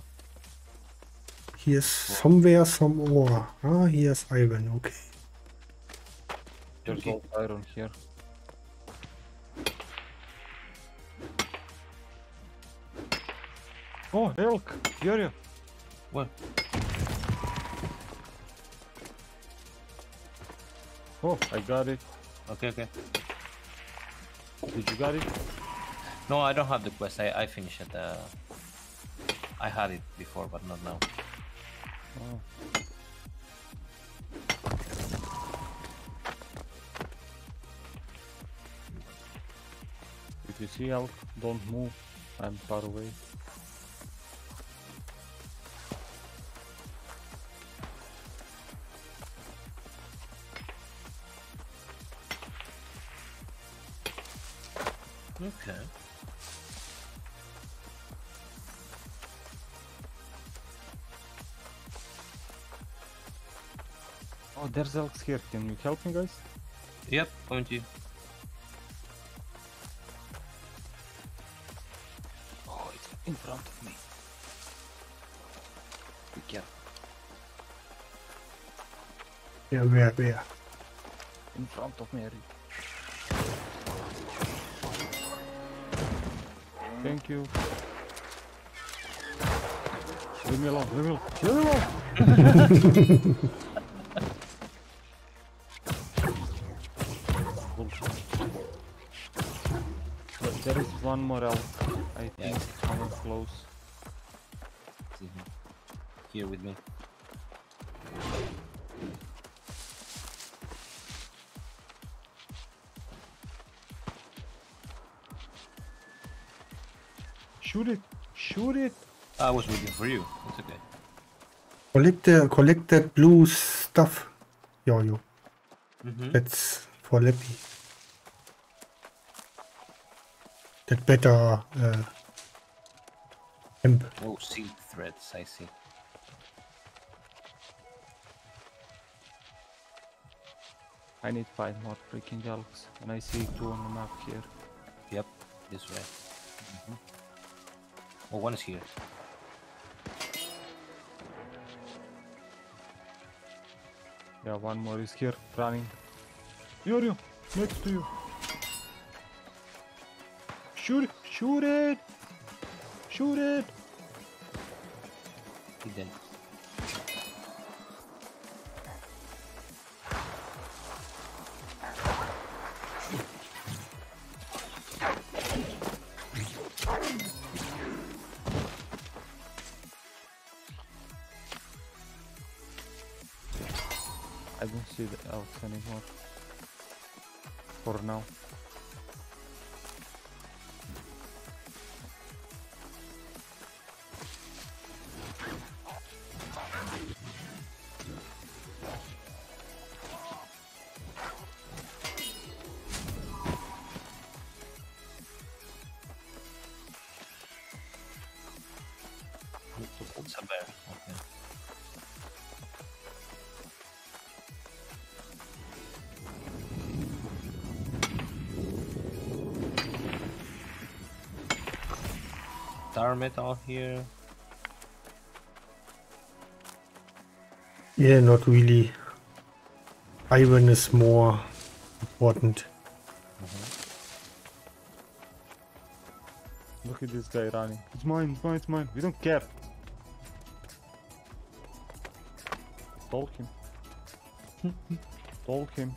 Here's somewhere some ore. Ah, here's iron. Okay. There's Okay. all iron here. Oh, elk! Yorio! What? Oh, I got it. Okay, okay. Did you got it? No, I don't have the quest. I, I finished it. Uh, I had it before, but not now. Oh. If you see elk, don't move. I'm far away. There's elks here. Can you help me, guys? Yep, coming to you. Oh, it's in front of me. Be careful. Yeah, where, where? In front of me, Eric. Thank you. Leave me alone, leave me alone, leave me alone! more elk, I Yeah. think, coming close. See him. Here with me. Shoot it! Shoot it! I was waiting for you. It's okay. Collect the collect that blue stuff. Yo yo. Mm-hmm. That's for Leppy. That better uh, hemp. Oh, silk threads. I see. I need five more freaking elks, and I see two on the map here. Yep, this way. hmm Oh, one is here. Yeah, one more is here, running. Yorio, next to you. Shoot it! Shoot it! Shoot it! He did. I don't see the elves anymore. Tar metal here. Yeah, not really. Iron is more important. Mm-hmm. Look at this guy running. It's mine, it's mine, it's mine. We don't care. Talk him. Talk him.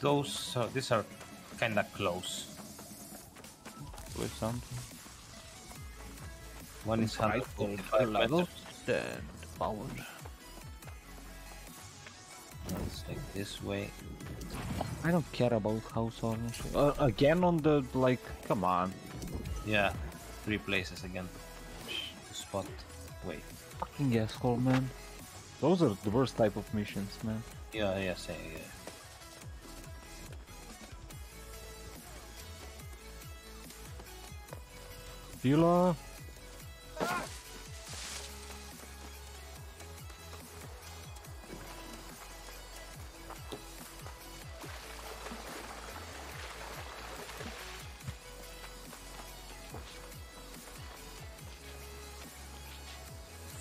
Those are, these are kinda close. With something. One is Right, 145 levels meters. and power. One is like this way. I don't care about house ownership. Uh, again on the like, come on. Yeah, three places again. Spot. Wait. Fucking asshole, man. Those are the worst type of missions, man. Yeah, yeah, say yeah. Vila.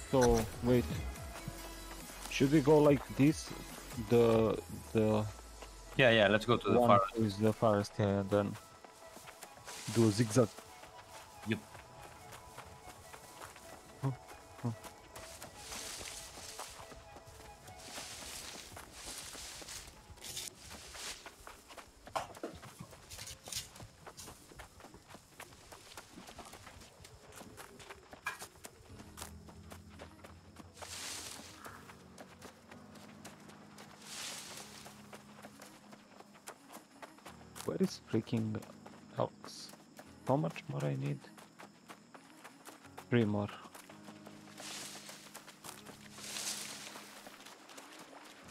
So wait, should we go like this? The the Yeah, yeah. Let's go to the forest. is the farthest, yeah, and then do a zigzag. Where is freaking Elks? How much more I need? Three more.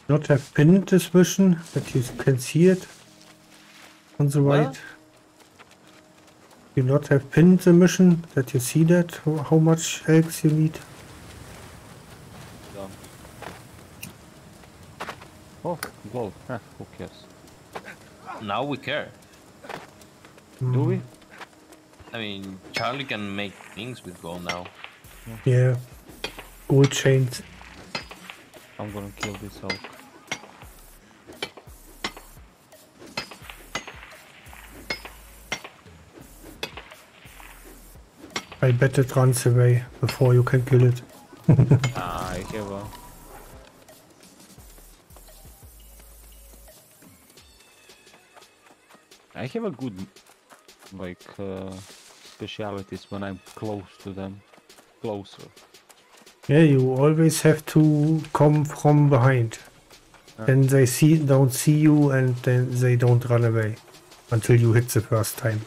Not have pinned this mission that you can see it on the What? right. You not have pinned the mission that you see that how how much eggs you need. Done. Oh, gold. Huh, who cares? Now we care. Do we? I mean, Charlie can make things with gold now. Yeah, gold chains. I'm gonna kill this elk. I bet it runs away before you can kill it. Ah, I have a... I have a good, like, uh, specialities when I'm close to them. Closer. Yeah, you always have to come from behind. Then they see don't see you and then they don't run away until you hit the first time.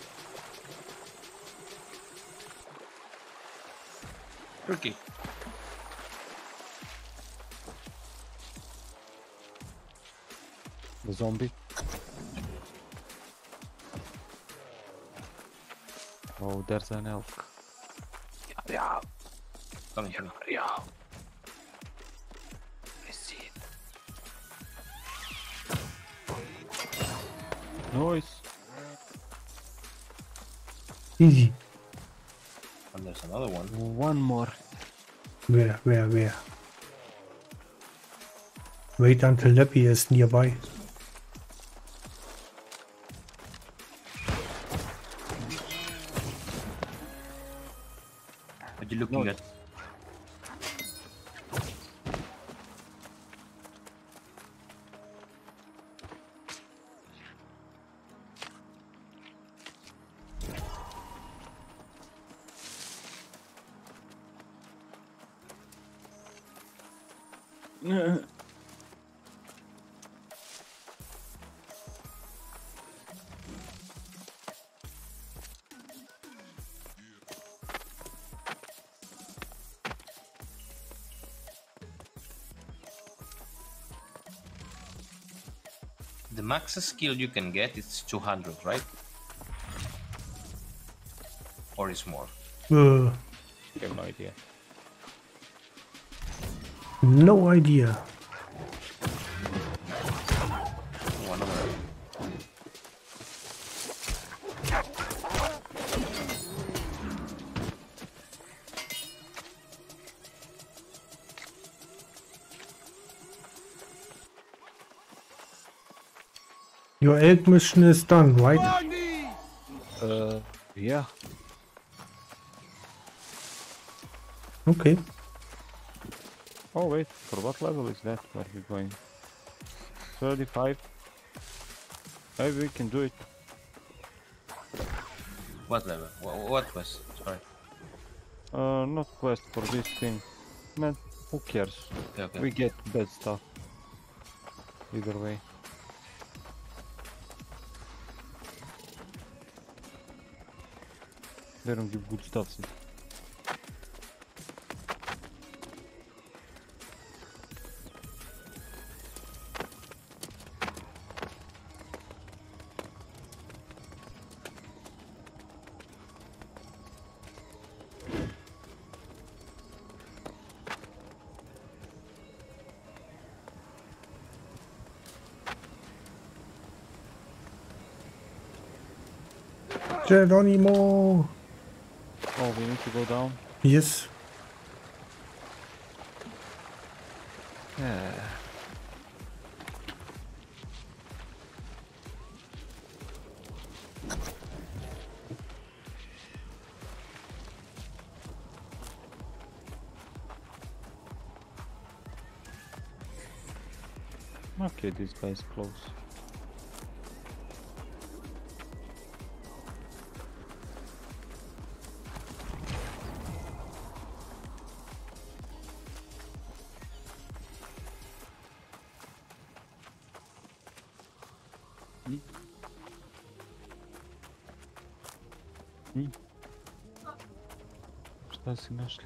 Turkey. The zombie. there's an elf. Yeah. Come here. Yeah. I see it. Noise. Easy. And there's another one. One more. Where, where, where? Wait until Leppy is nearby. Max skill you can get is 200, right? Or is more. Uh, I have no idea. no idea. Your egg mission is done, right? Uh, yeah. Okay. Oh wait, for what level is that? Where are we going? 35? Maybe we can do it. What level? What, what was? Sorry. Uh, not quest for this thing. Man, who cares? Okay, okay. We get bad stuff. Either way. They don't give good Geronimo! Need to go down. Yes. Yeah. Okay, this guy's close. Šta si našli?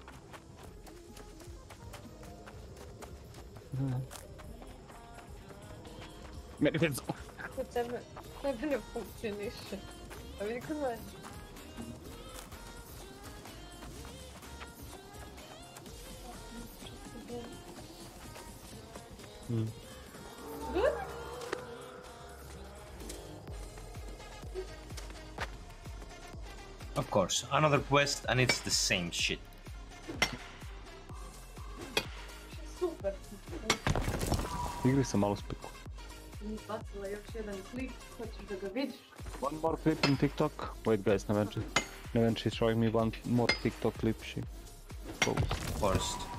Meni već zove. Kod tebe, tebe ne funkcioniše. A vidi kod mene. Mm. Of course, another quest and it's the same shit. Igri sam malo spiku. Bacila još jedan klip, hoćeš da ga vidiš? One more clip on TikTok. Wait guys, Nevenchi. Nevenchi is showing me one more TikTok clip she posts. Of course.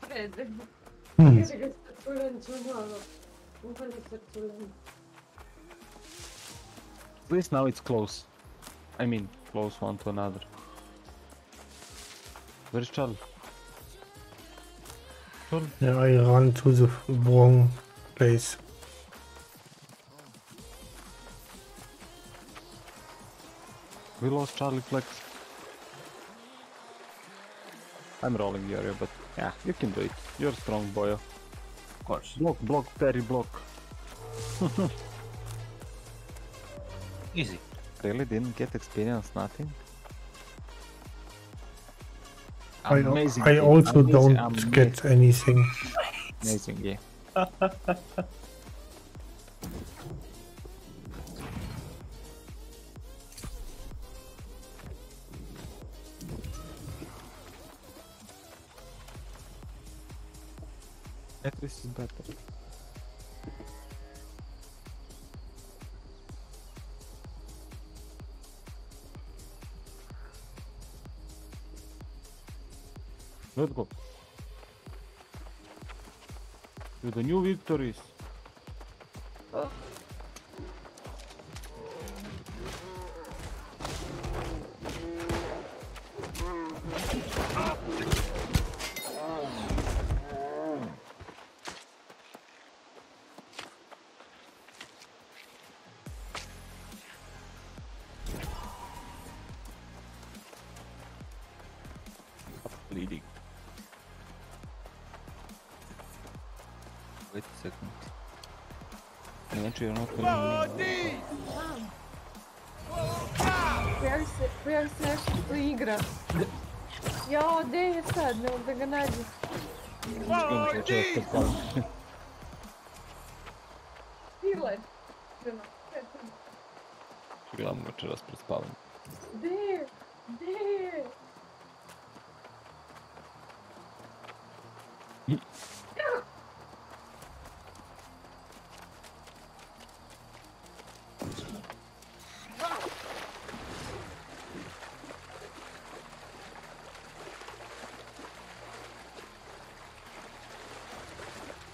Prede. Hmm. Kaže ga srculenču malo. Upada srculenču. At least now it's close. I mean, close one to another. Where's Charlie? Yeah, I ran to the wrong place. We lost Charlie Flex. I'm rolling the area, but yeah, you can do it. You're strong, boyo. Of course. Block, block, Terry, block. Easy. Really didn't get experience, nothing. I, Amazing I game, also amazing, don't amazing, get anything. amazing game. the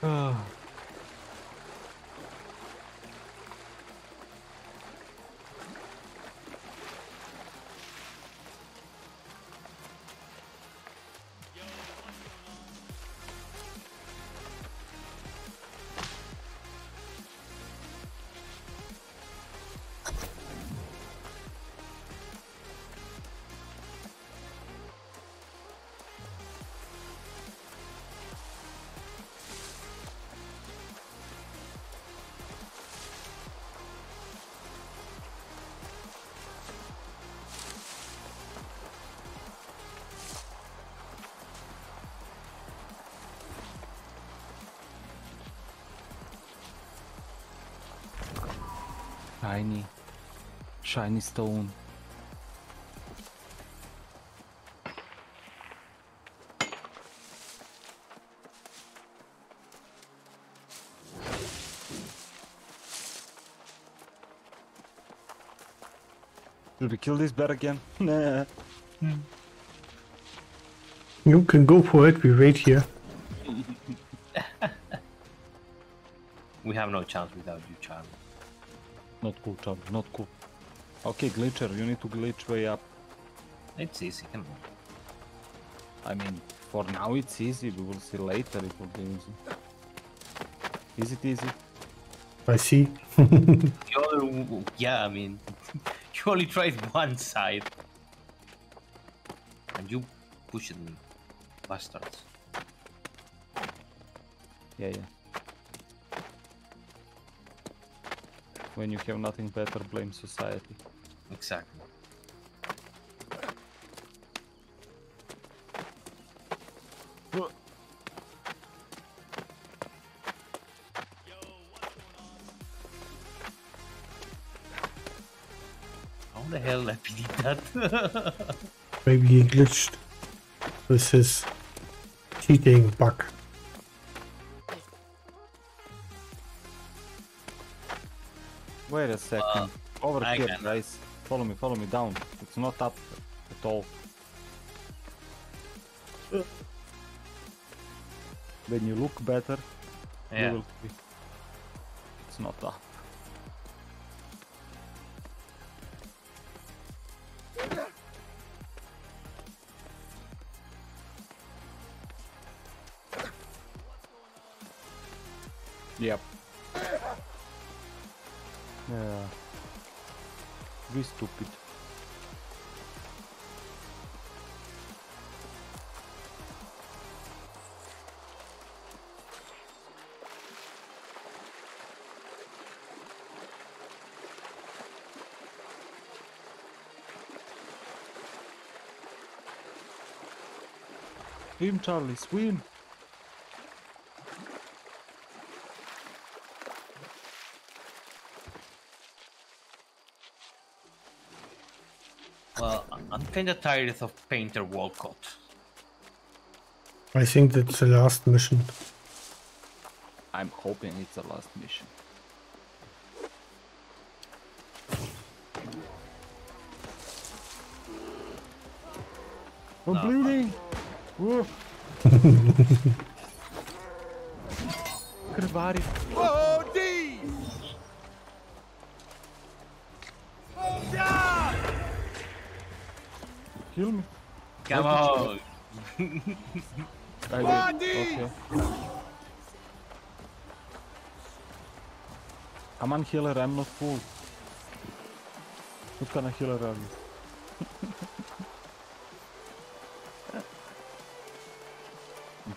Ah. Shiny. Shiny stone. Should we kill this bear again? Nah. You can go for it, we wait here. We have no chance without you, Charlie. Not cool, Chub, not cool. Okay, Glitcher, you need to glitch way up. It's easy, come on. I mean, for now it's easy, we will see later if it will be easy. Is it easy? I see. You only, yeah, I mean, you only tried one side. And you pushed me, bastards. Yeah, yeah. When you have nothing better, blame society. Exactly. How the hell did he did that? Maybe he glitched with his cheating bug. A second. Over I here, can- guys. Follow me, follow me down. It's not up at all. When you look better, you yeah. It's not up. Swim, Charlie, swim! Well, I- I'm kind of tired of Painter Walcott. I think that's the last mission. I'm hoping it's the last mission. I'm No. bleeding! Whoa! Krvari! Kill me! Come on! I did. Okay. I'm on healer, I'm not full. What kind of healer are you?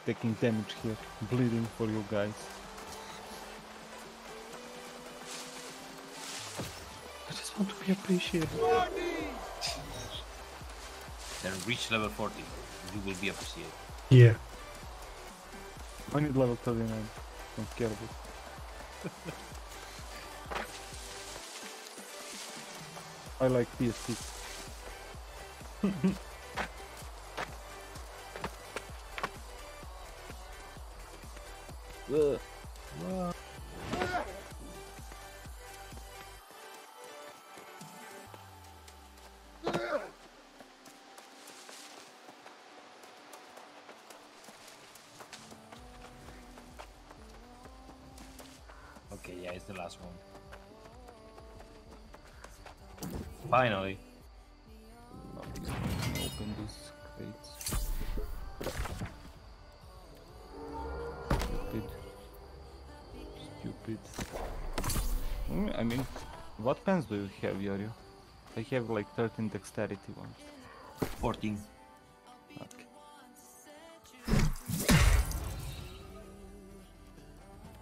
Taking damage here, bleeding for you guys. I just want to be appreciated. Then reach level 40. You will be appreciated. Yeah. I need level 39. Don't care about it. I like PSP. Ugh. Have, Yorio? I have like 13 dexterity ones. 14. Okay.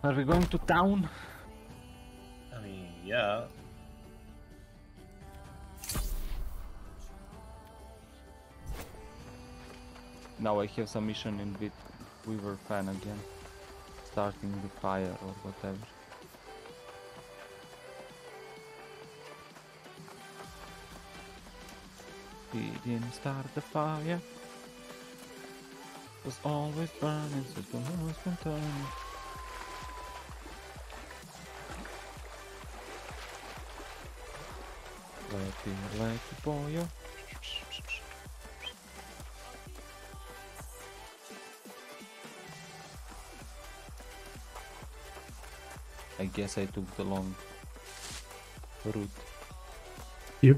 Are we going to town? I mean, yeah. Now I have some mission in with Weaver's Fen again. Starting the fire or whatever. Didn't start the fire. It Was always burning, so the moon was turning. Let the boy up. I guess I took the long route. Yep.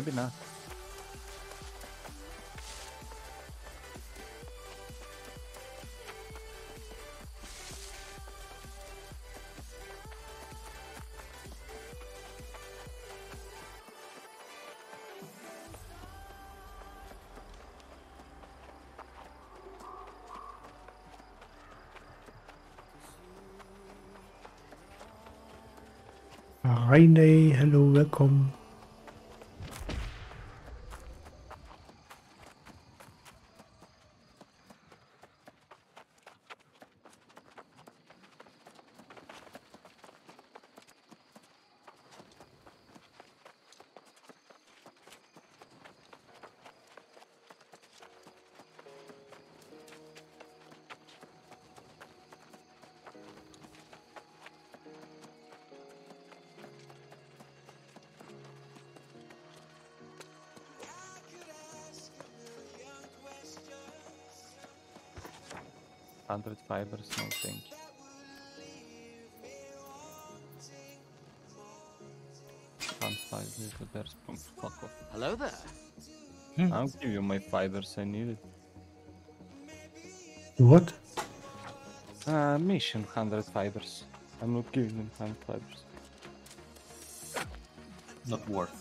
Maybe not. Raine, hello, welcome. Fibers, no thank you. One five little bears. Fuck off. Hello there. I'll give you my fibers I need it. What? Uh, mission 100 fibers. I'm not giving them 100 fibers. Not worth.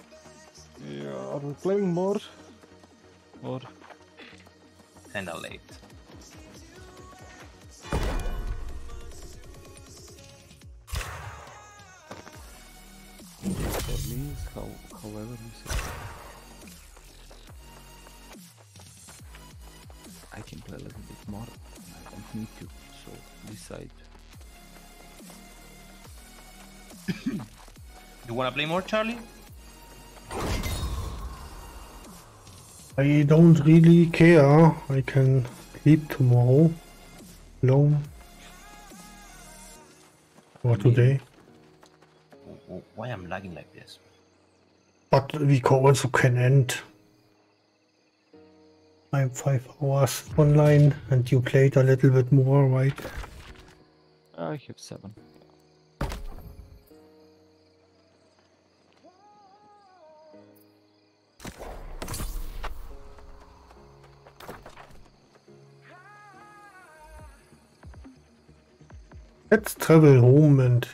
Yeah, are we playing more? Or Kinda late. However you say. I can play a little bit more. I don't need to, so decide. You wanna play more, Charlie? I don't really care. I can sleep tomorrow. Alone. Or today. But we also can end. I'm five hours online and you played a little bit more, right? Uh, I have seven. Let's travel home and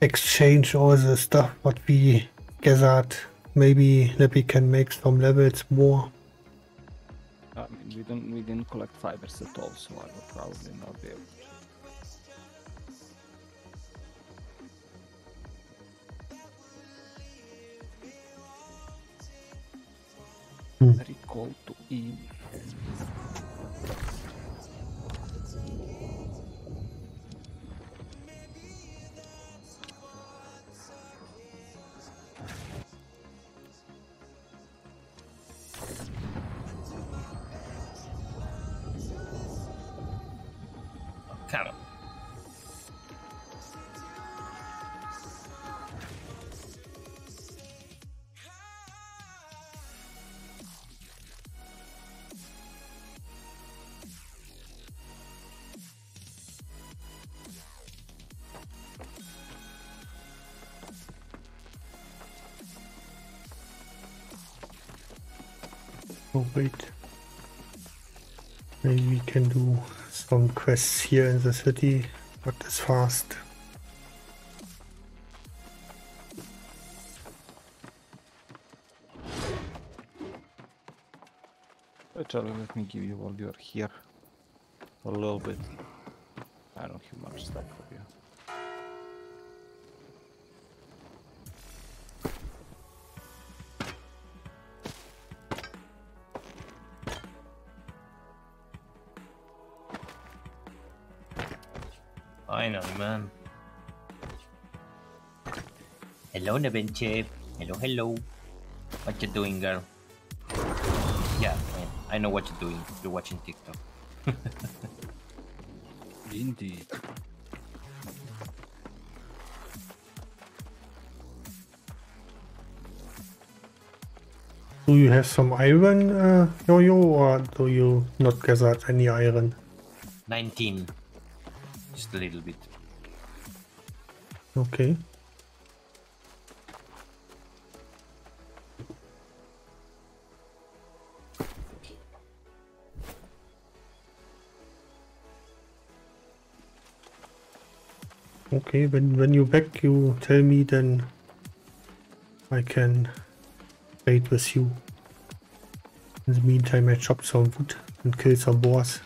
exchange all the stuff what we gathered. Maybe that we can make some levels more. I mean, we don't we didn't collect fibers at all, so I will probably not be able to. Hmm. Recall to E. wait. Maybe we can do some quests here in the city, but it's fast. Actually, let me give you while you're here a little bit. I don't have much stuff Hello, Nevenche. Hello, hello. What you doing, girl? Yeah, I, I know what you're doing. You're watching TikTok. Indeed. Do you have some iron, uh, Yo-Yo, or do you not gather any iron? 19. Just a little bit. Okay. Okay, when when you back, you tell me, then I can trade with you. In the meantime, I chop some wood and kill some boars.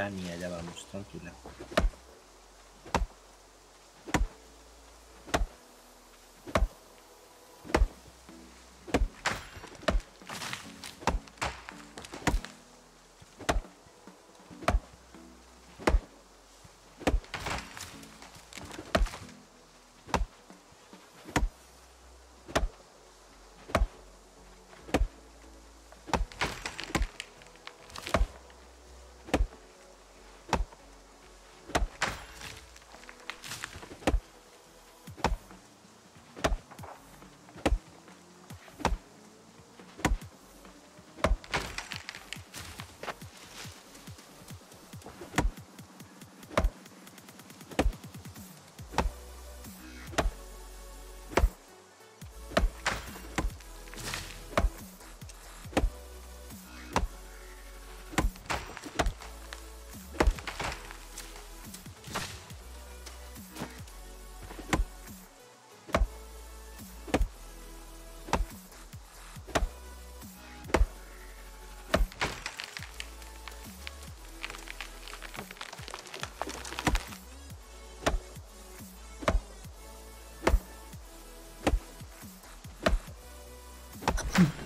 Ya ni allá vamos, tranquila.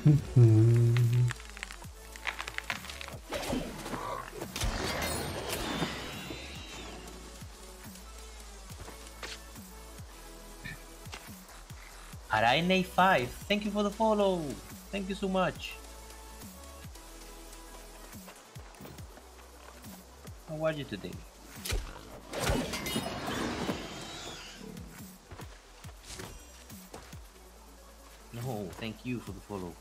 Hmm. Araine5, thank you for the follow. Thank you so much. How are you today? No, thank you for the follow.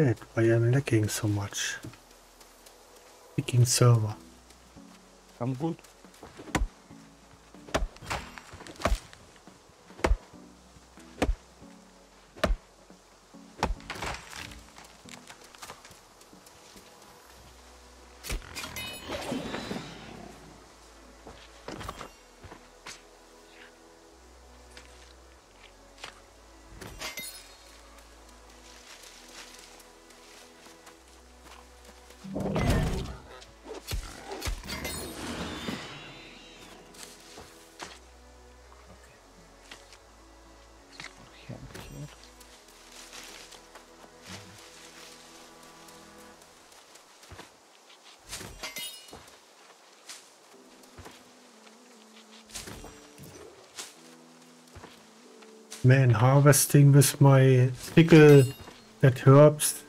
Shit, why am lagging so much? Picking server. I'm good. Man, harvesting with my sickle that herbs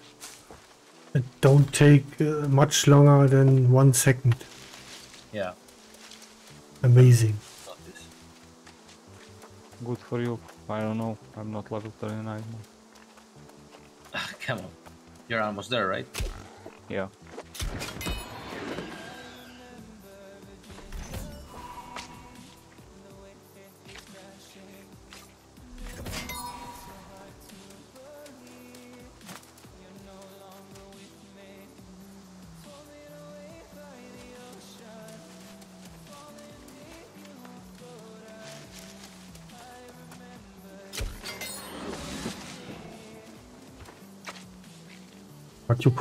it don't take uh, much longer than one second. Yeah, Amazing. Good for you. I don't know. I'm not level 39. Come on. You're almost there, right? Yeah.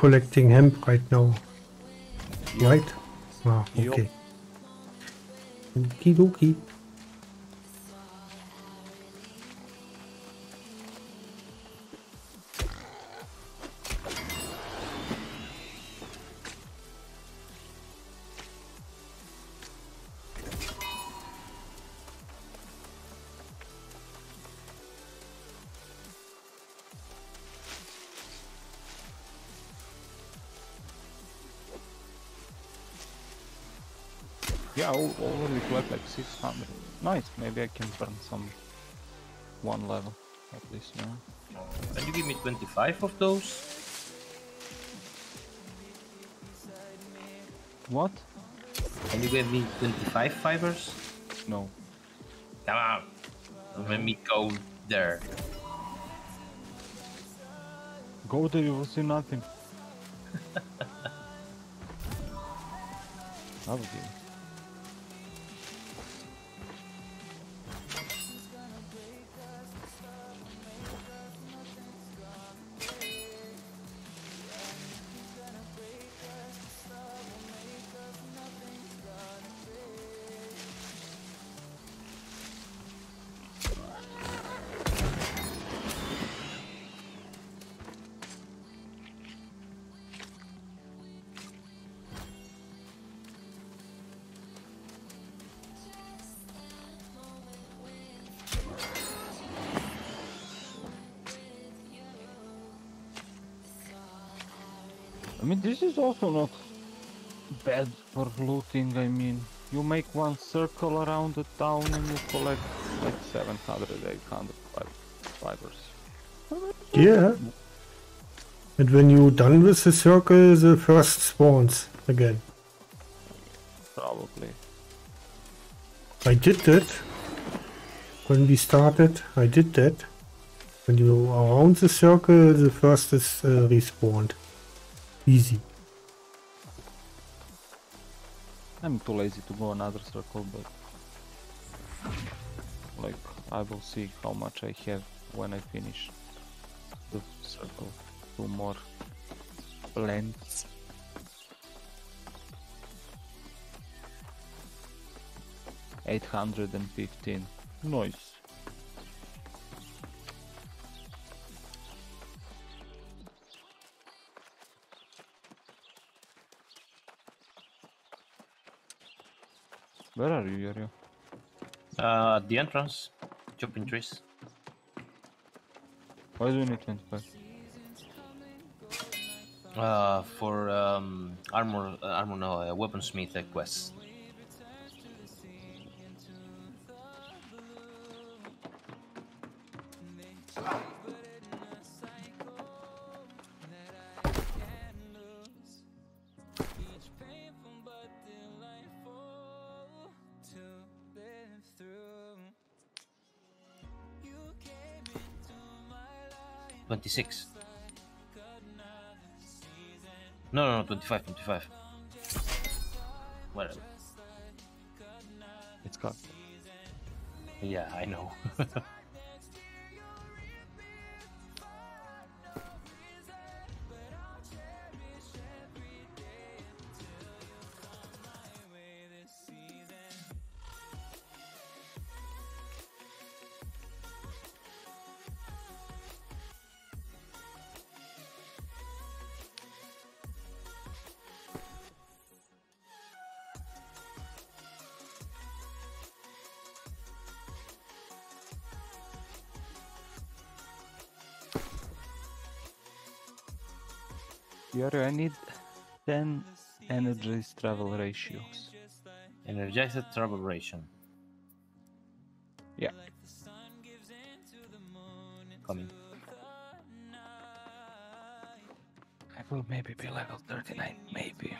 Collecting hemp right now, right? Ah, okay. Okie can burn some one level at least, you know. Can you give me 25 of those? What? Can you give me 25 fibers? No. Come on. Let me go there. Go there, you will see nothing. I will give. This is also not bad for looting. I mean, you make one circle around the town and you collect like 700, 800 fi- fibers. Yeah. And when you're done with the circle, the first spawns again. Probably. I did that. When we started, I did that. When you around the circle, the first is uh, respawned easy. I'm too lazy to go another circle, but like I will see how much I have when I finish the circle. Two more plants. Eight hundred and fifteen. Nice. The entrance, chopping trees. Why do you need 25? Uh, for um, armor, uh, armor, no, uh, weaponsmith uh, quest. Twenty-six. No, no, no, 25, 25. Yorio, I need 10 energies travel ratios. Energized travel ration. Yeah. Coming. I will maybe be level 39, maybe.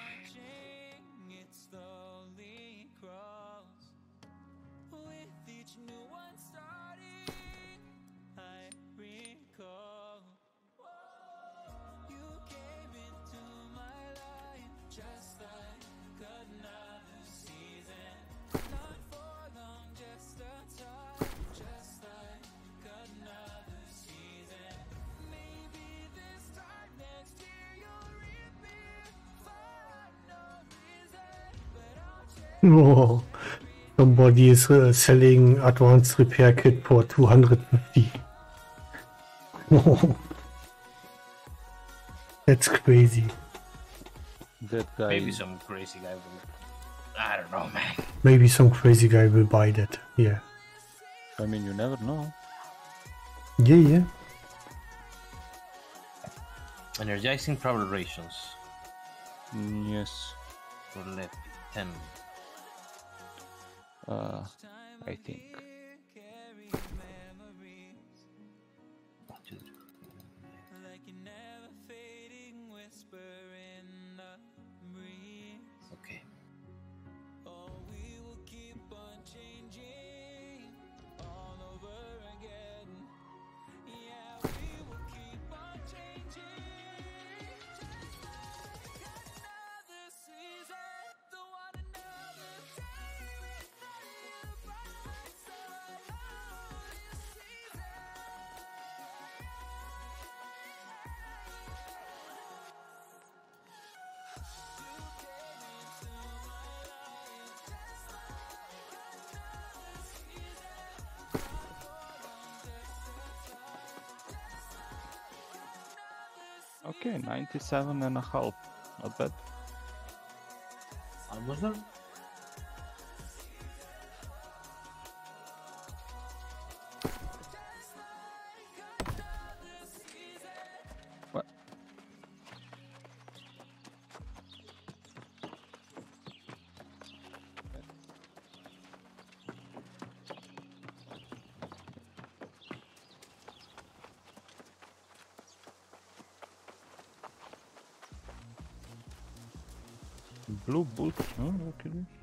Oh, somebody is uh, selling advanced repair kit for 250. That's crazy. That guy. Maybe some crazy guy will. I don't know, man. Maybe some crazy guy will buy that. Yeah. I mean, you never know. Yeah, yeah. Energizing travel rations Mm, Yes, for left 10. Uh, I think. Okay, 97 and a half. Not bad. Almost done. Blue boots? Oh,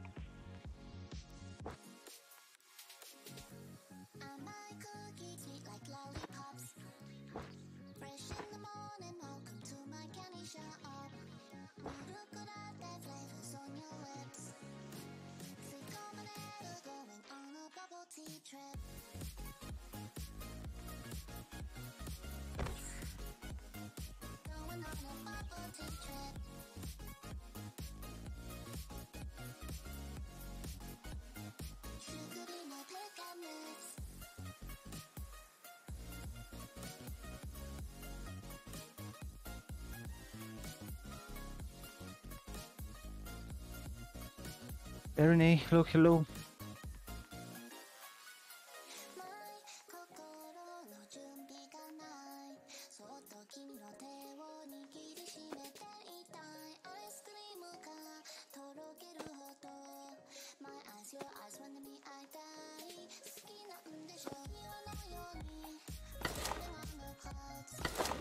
okay. Look, hello.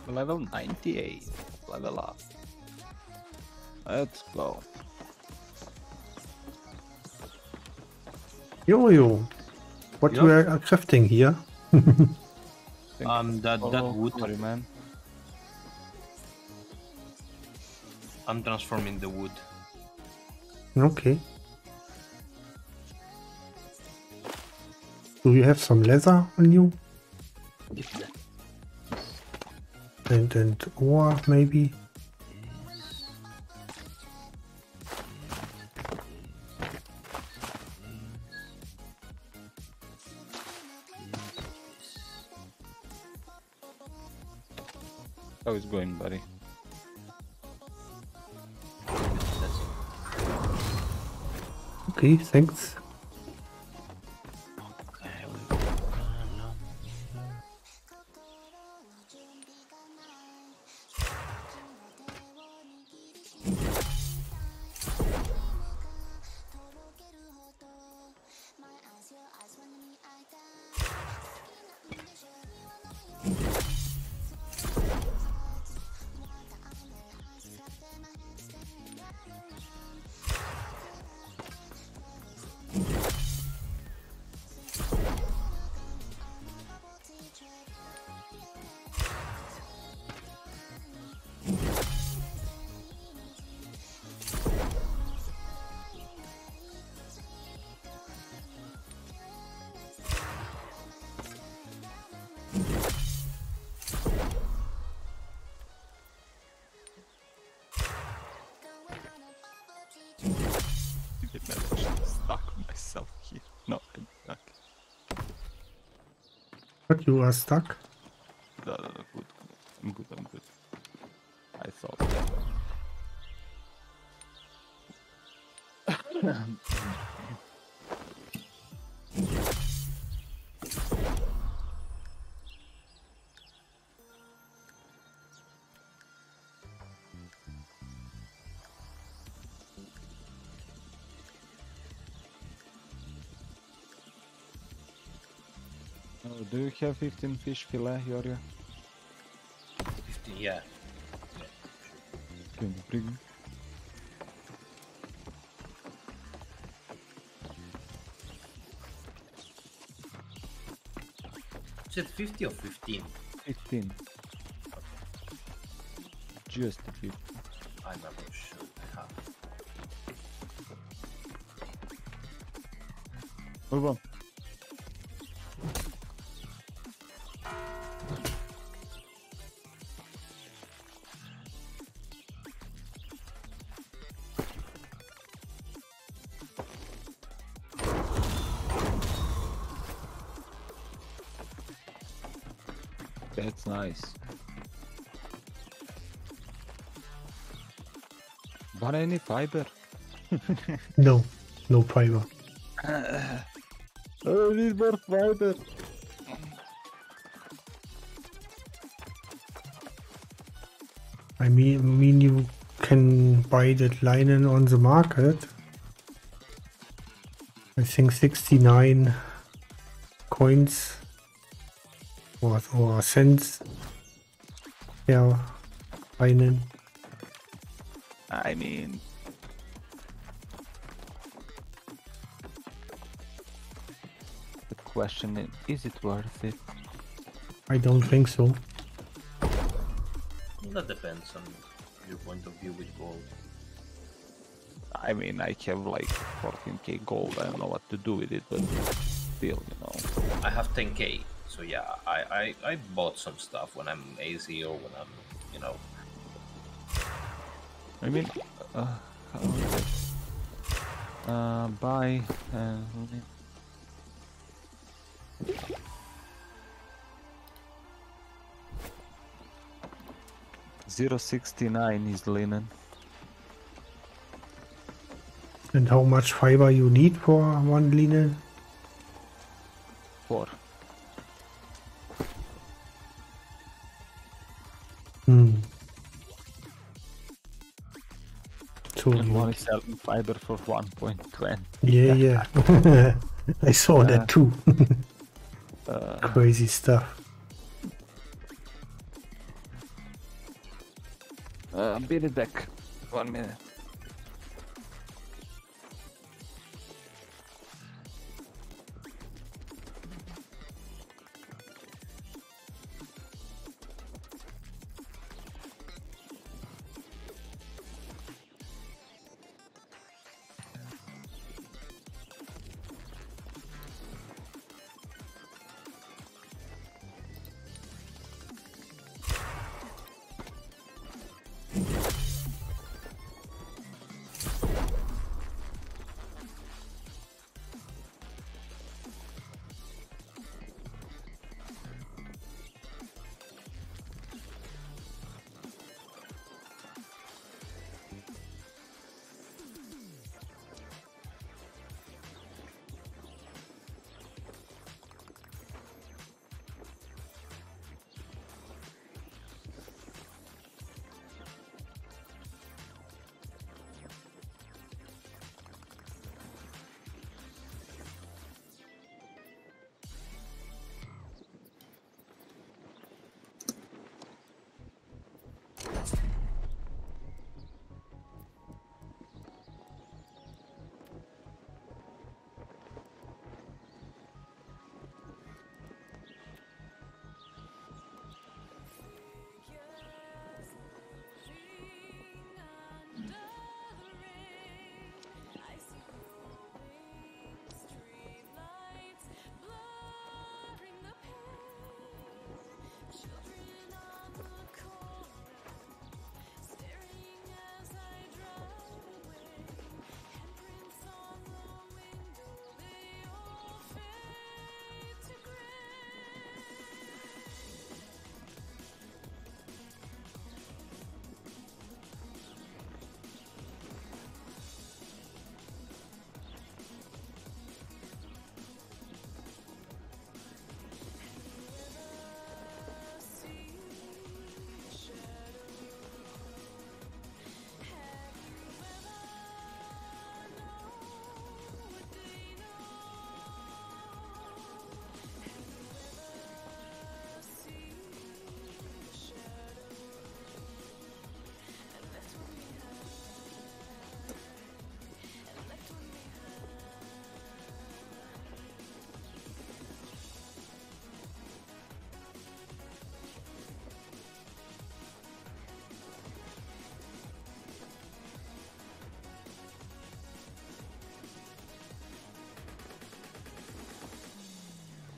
Level 98. Level up. Let's go. Yo yo. What Yeah. you are crafting here? Um, that that wood. Sorry, man. I'm transforming the wood. Okay. Do you have some leather on you? And and ore maybe? Buddy? Okay, thanks. But you have 15 fish fillet, Yoria? 15, yeah. Can you bring? Is it 50 or 15? 15. Just a 15. I'm not sure. I have. Move on. Want any fiber? No, no fiber. Oh, I need more fiber. I mean, mean you can buy that linen on the market. I think 69 coins or, or cents Yeah, linen. I mean, the question is, is it worth it? I don't think so. That depends on your point of view with gold. I mean, I have like 14k gold. I don't know what to do with it, but still, you know. I have 10k, so yeah, I, I, I bought some stuff when I'm AZ or when I'm, you know, I mean, uh, it? Uh, buy. Uh, Zero sixty nine is linen. And how much fiber you need for one linen? Selling fiber for 1.20. yeah, yeah. I saw Yeah. that too. Uh, Crazy stuff. uh, I'll be back. One minute.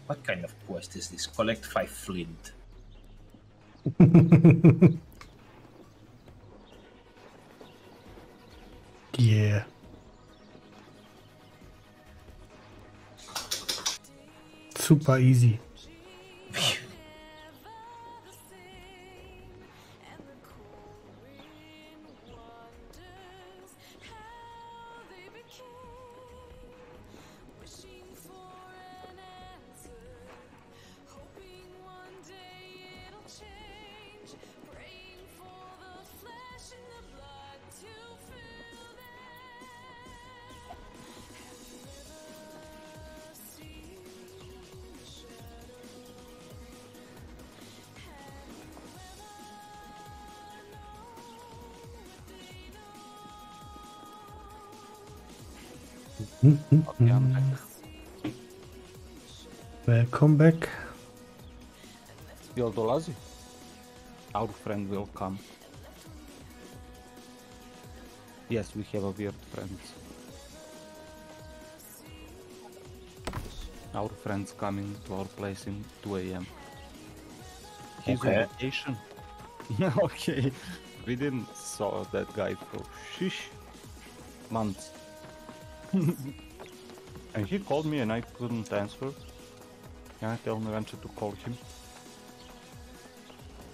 What kind of quest is this? Collect five flint. Yeah. Super easy. Okay, I'm back. Welcome back. Jel dolazi? Our friend will come. Yes, we have a weird friend. Our friend's coming to our place in 2 a.m. He's Okay. on vacation. okay. We didn't saw that guy for shish months. and he called me and I couldn't answer. Can I tell Neventure to call him?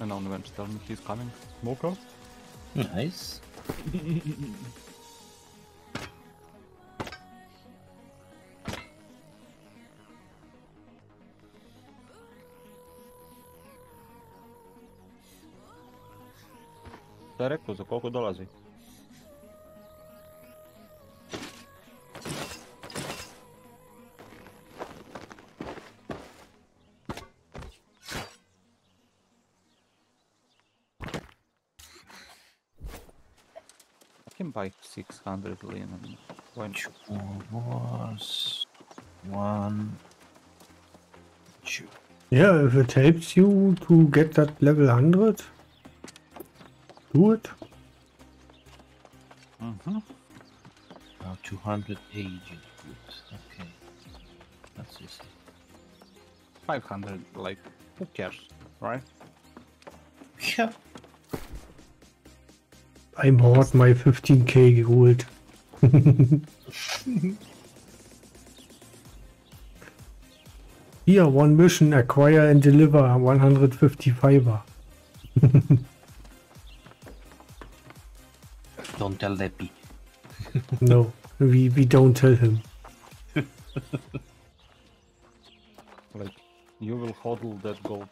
And now Neventure tells me he's coming. Moko? Nice. Šta za koliko dolazi? 600 linen. Why not? was one, two. Yeah, if it helps you to get that level 100, do it. Mm-hmm. Now 200 agent goods. Okay. That's easy. 500, like, who cares, right? Yeah. I bought my 15k gold. Here, one mission, acquire and deliver 150 fiber. Don't tell Deppy. No, we, we don't tell him. Like, you will hodl that gold.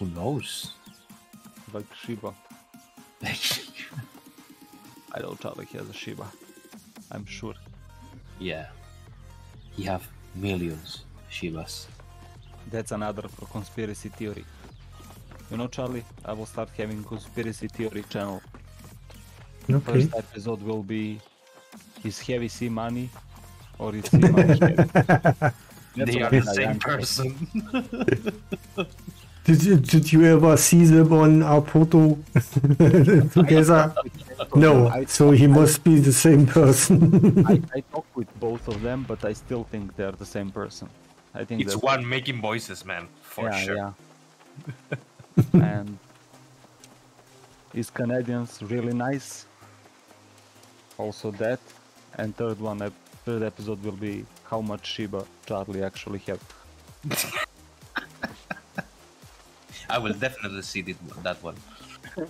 Who knows? Like Shiba. I know Charlie has a Shiba. I'm sure. yeah. He have millions Shivas. That's another for conspiracy theory. You know, Charlie, I will start having conspiracy theory channel. Okay. First episode will be is heavy sea money or is sea money? That's they are the same am. person. Did you, did you ever see them on our photo together? No, so he must be the same person. I, I talk with both of them, but I still think they're the same person. I think it's that's- one making voices, man. For yeah, sure. yeah. and is Canadians really nice? Also that, and third one, uh, third episode will be how much Shiba Charlie actually have. I will definitely see it, that one.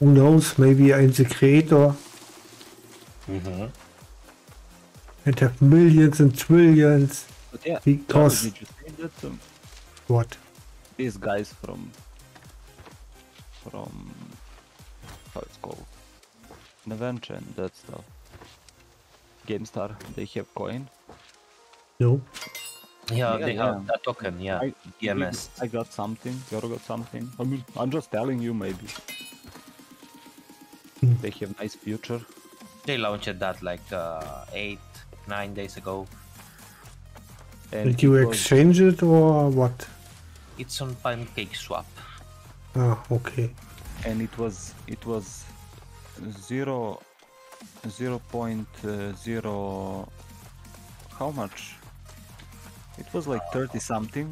Who knows, maybe I'm the creator Mm-hmm. and have millions and trillions. But yeah, Because- Charlie, did you see that um, What? These guys from from how it's called Neventure and that stuff. GameStar, they have coin. No. Yeah, Yeah, they yeah. have a token, yeah. I, EMS. I got something. You got something. I mean, I'm just telling you, maybe. They have nice future. They launched that like uh, eight, nine days ago. And Did you exchange it or what? It's on Pancake Swap. Ah, okay. and it was it was zero zero point uh, zero how much it was like 30 something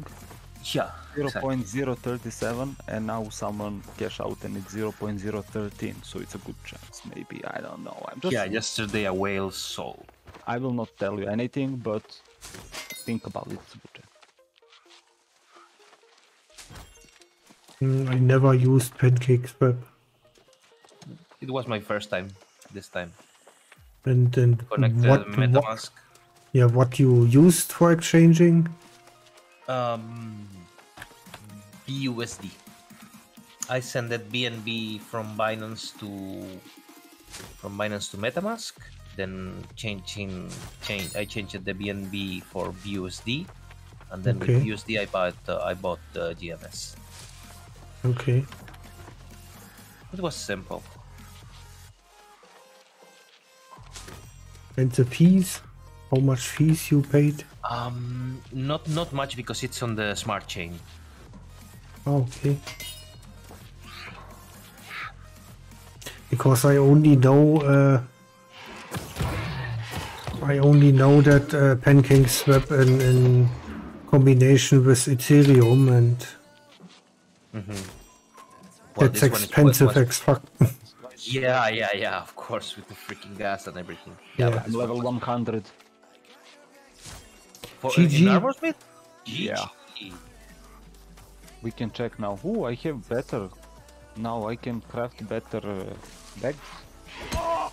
Yeah. exactly. 0.037 and now someone cash out and it's 0.013 so it's a good chance maybe i don't know i'm just Yeah, yesterday a whale sold. i will not tell you anything but think about it Mm, I never used Pancake Swap. It was my first time this time. And and Connect the what, what MetaMask. yeah, what you used for exchanging? Um, BUSD. I sent that BNB from Binance to from Binance to MetaMask. Then changing change I changed the BNB for BUSD, and then Okay. with USD I bought uh, I bought uh, GMS. Okay. It was simple. And the fees? How much fees you paid? Um, not not much because it's on the smart chain. Oh, okay. Because I only know uh, I only know that uh, Pancake Swap in, in combination with Ethereum and Well, that's this one expensive was- as fuck. Yeah, yeah, yeah. Of course, with the freaking gas and everything. Yeah. but i'm level 100 For, GG. In Armorsmith? Yeah. GG. We can check now. Ooh, I have better. Now I can craft better uh, bags. Oh,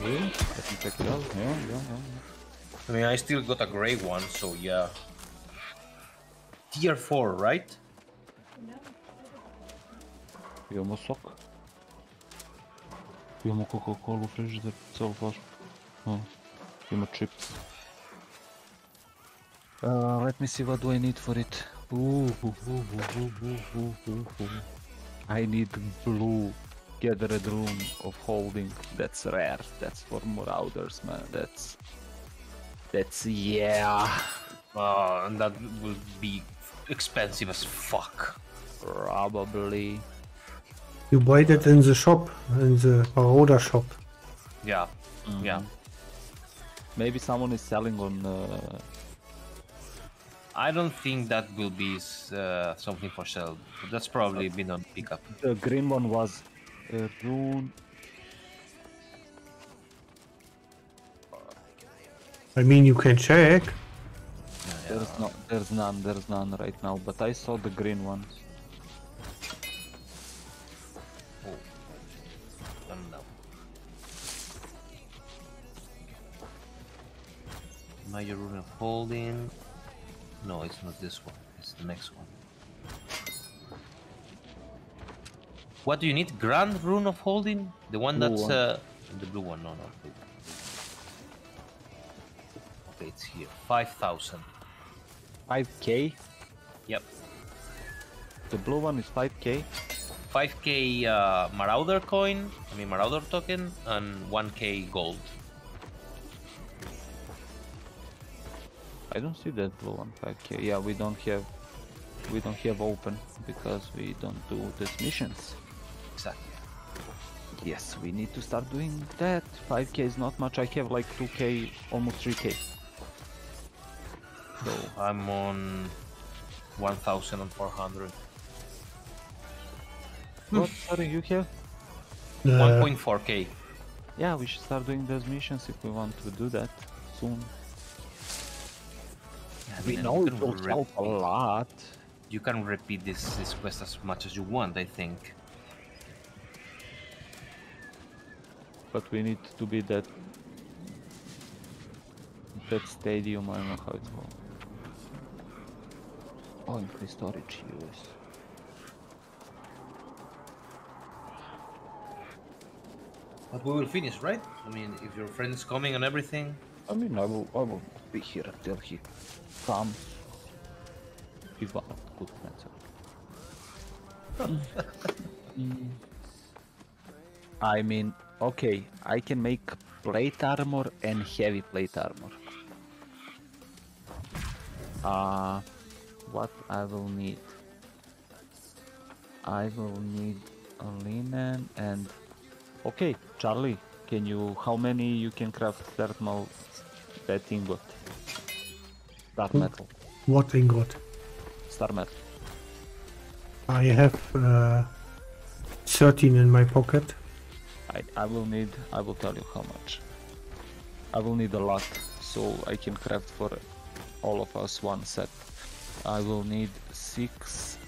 Really? Let me check it out. Yeah, yeah, yeah. I mean, I still got a gray one, so yeah. Tier 4, right? Има сок. Има Кока-Кола, фриждер, цял флаш. Има чипс. chips. Uh, let me see what do I need for it. Ooh, I need blue. Greater rune of holding. That's rare. That's for more man. That's that's yeah. Uh, and that will be expensive as fuck. Probably. You buy that in the shop, in the Marauder shop. Yeah, yeah. Maybe someone is selling on. Uh, I don't think that will be uh, something for sale. That's probably been on pickup. the green one was a rune. I mean, you can check. There's no, there's none, there's none right now. But I saw the green ones. Major rune of holding. No, it's not this one. It's the next one. What do you need? Grand rune of holding? The one Blue that's one. uh the blue one. No, no. Okay, it's here. Five thousand. 5k. Yep. The blue one is 5k. 5k uh, Marauder coin, I mean Marauder token, and 1k gold. I don't see that blue one 5k. Yeah, we don't have, we don't have open because we don't do these missions. Exactly. Yes, we need to start doing that. 5k is not much. I have like 2k, almost 3k. So I'm on 1400. What? Sorry, you have? Uh, 1.4k. Yeah, we should start doing those missions if we want to do that soon. I We know you it can will help a lot. You can repeat this, this quest as much as you want, I think. but we need to be that that stadium. I don't know how it's called. Oh, increase storage use. But we will finish, right? I mean, if your friend is coming and everything. I mean, I will, I will be here until he one good. Mm. I mean, okay, I can make plate armor and heavy plate armor. Uh, what I will need? I will need a linen and okay, Charlie, can you how many you can craft thermal that ingot? Dark Hmm. metal, what ingot? star metal. I have uh, 13 in my pocket. I, I will need I will tell you how much. I will need a lot so I can craft for all of us one set. I will need 6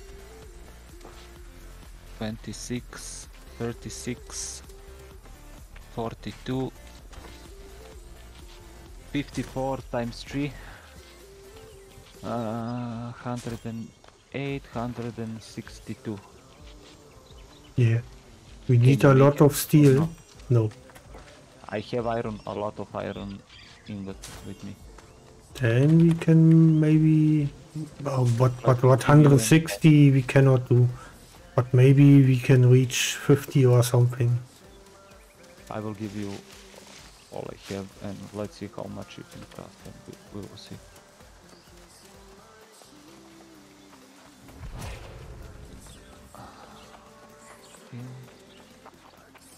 26 36 42 54 times 3 uh, 108 162 Yeah. We need a lot of steel. No. I have iron, a lot of iron ingot with me. Then we can maybe. Oh, but but what can you then- 160 we cannot do. But maybe we can reach 50 or something. I will give you all I have and let's see how much you can craft and we, we will see.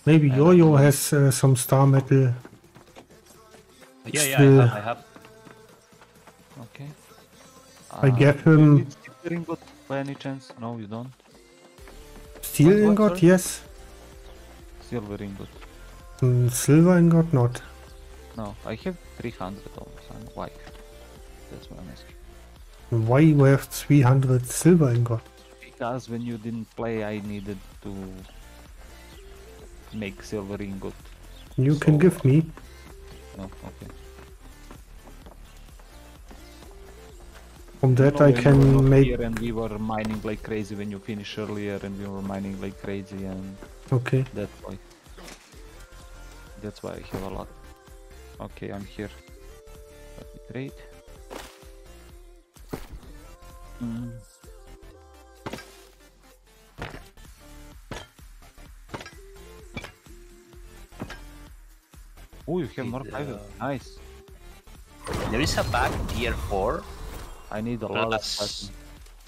Maybe Yo-Yo has uh, some star metal. Yeah, yeah, I have. I have. Okay. I Uh, gave you him- need silver ingot by any chance? No, you don't. Steel What, what, ingot, sorry? yes. Silver ingot. Mm, silver ingot, not. No, I have 300 almost. I'm. That's what I'm asking. Why you have 300 silver ingot? Because when you didn't play, I needed to make silver ingot. You can give me. Oh, okay. From that No, I when you were can make... here and we were mining like crazy when you finished earlier, and we were mining like crazy, and Okay. that's why. That's why I have a lot. Okay, I'm here. Trade. Mm. Oh, you have more Did, fiber. uh, Nice. There is a bag tier 4 I need a lot of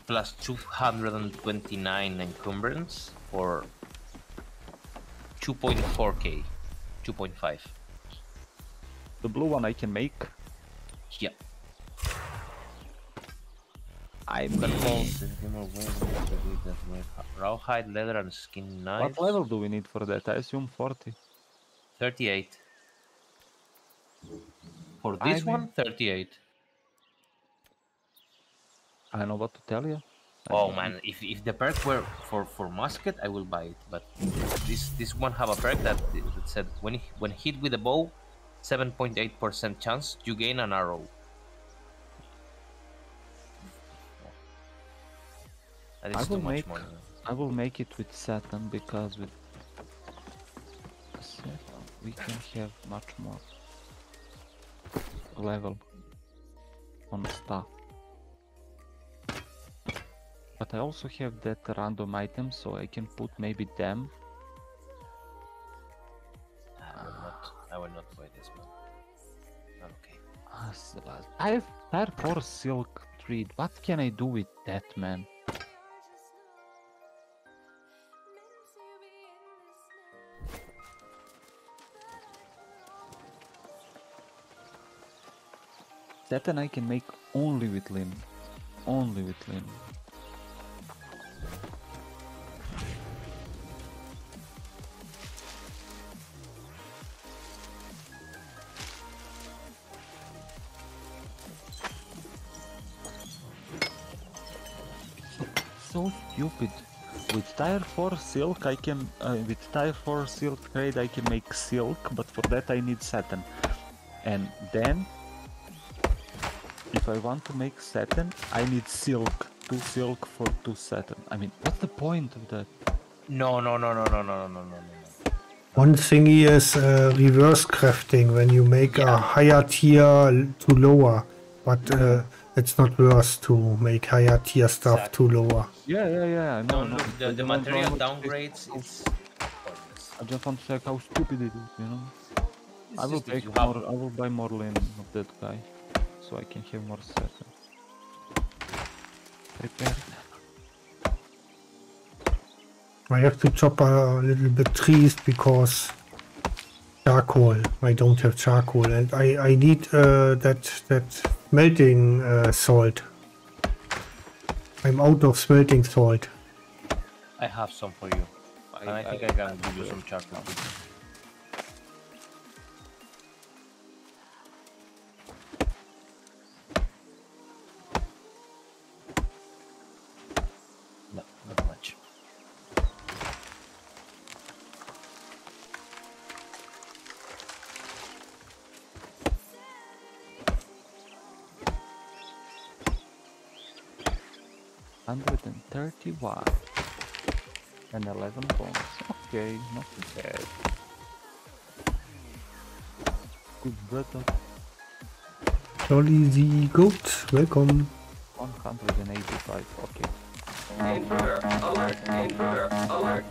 plus 229 encumbrance for 2.4k. 2.5. The blue one I can make. Yeah. I Got mean, balls, more Rawhide, leather, and skin knives. what level do we need for that? I assume 40. 38. For I this mean- one, 38. I don't know what to tell you. Oh man, if, if the perk were for, for musket, I will buy it. But this this one have a perk that, that said when when hit with a bow, 7.8% chance you gain an arrow. That I is too will much make- money. I will make it with Sateen because with Sateen we can have much more level on stuff. But I also have that random item, so I can put maybe them. I will not. I will not buy this one. Okay. S- uh, I have tier 4 silk thread. What can I do with that, man? That and I can make only with Lin. Only with Lin. So stupid. With tire 4 silk I can uh, with tire 4 silk trade I can make silk, but for that I need Sateen. And then if I want to make Sateen, I need silk. Two silk for two Sateen. I mean, what's the point of that? No, no, no, no, no, no, no, no, no, no. One thingy is uh, reverse crafting when you make a higher tier to lower, but uh, it's not worse to make higher tier stuff to lower. Yeah, yeah, yeah. No, No, no. no. The, the material I want to say downgrades how- is pointless. I just want to say how stupid it is, you know. It's I will take you more. I will buy more lane of that guy, so I can have more Sateen. Prepared. I have to chop a little bit trees because charcoal. I don't have charcoal, and I I need uh, that that smelting uh, salt. I'm out of smelting salt. I have some for you. and I think I, can give you some chocolate. 51 and 11 points. Okay, not bad. Good brother. Charlie the goat, welcome. 185, okay. Intruder, alert, alert.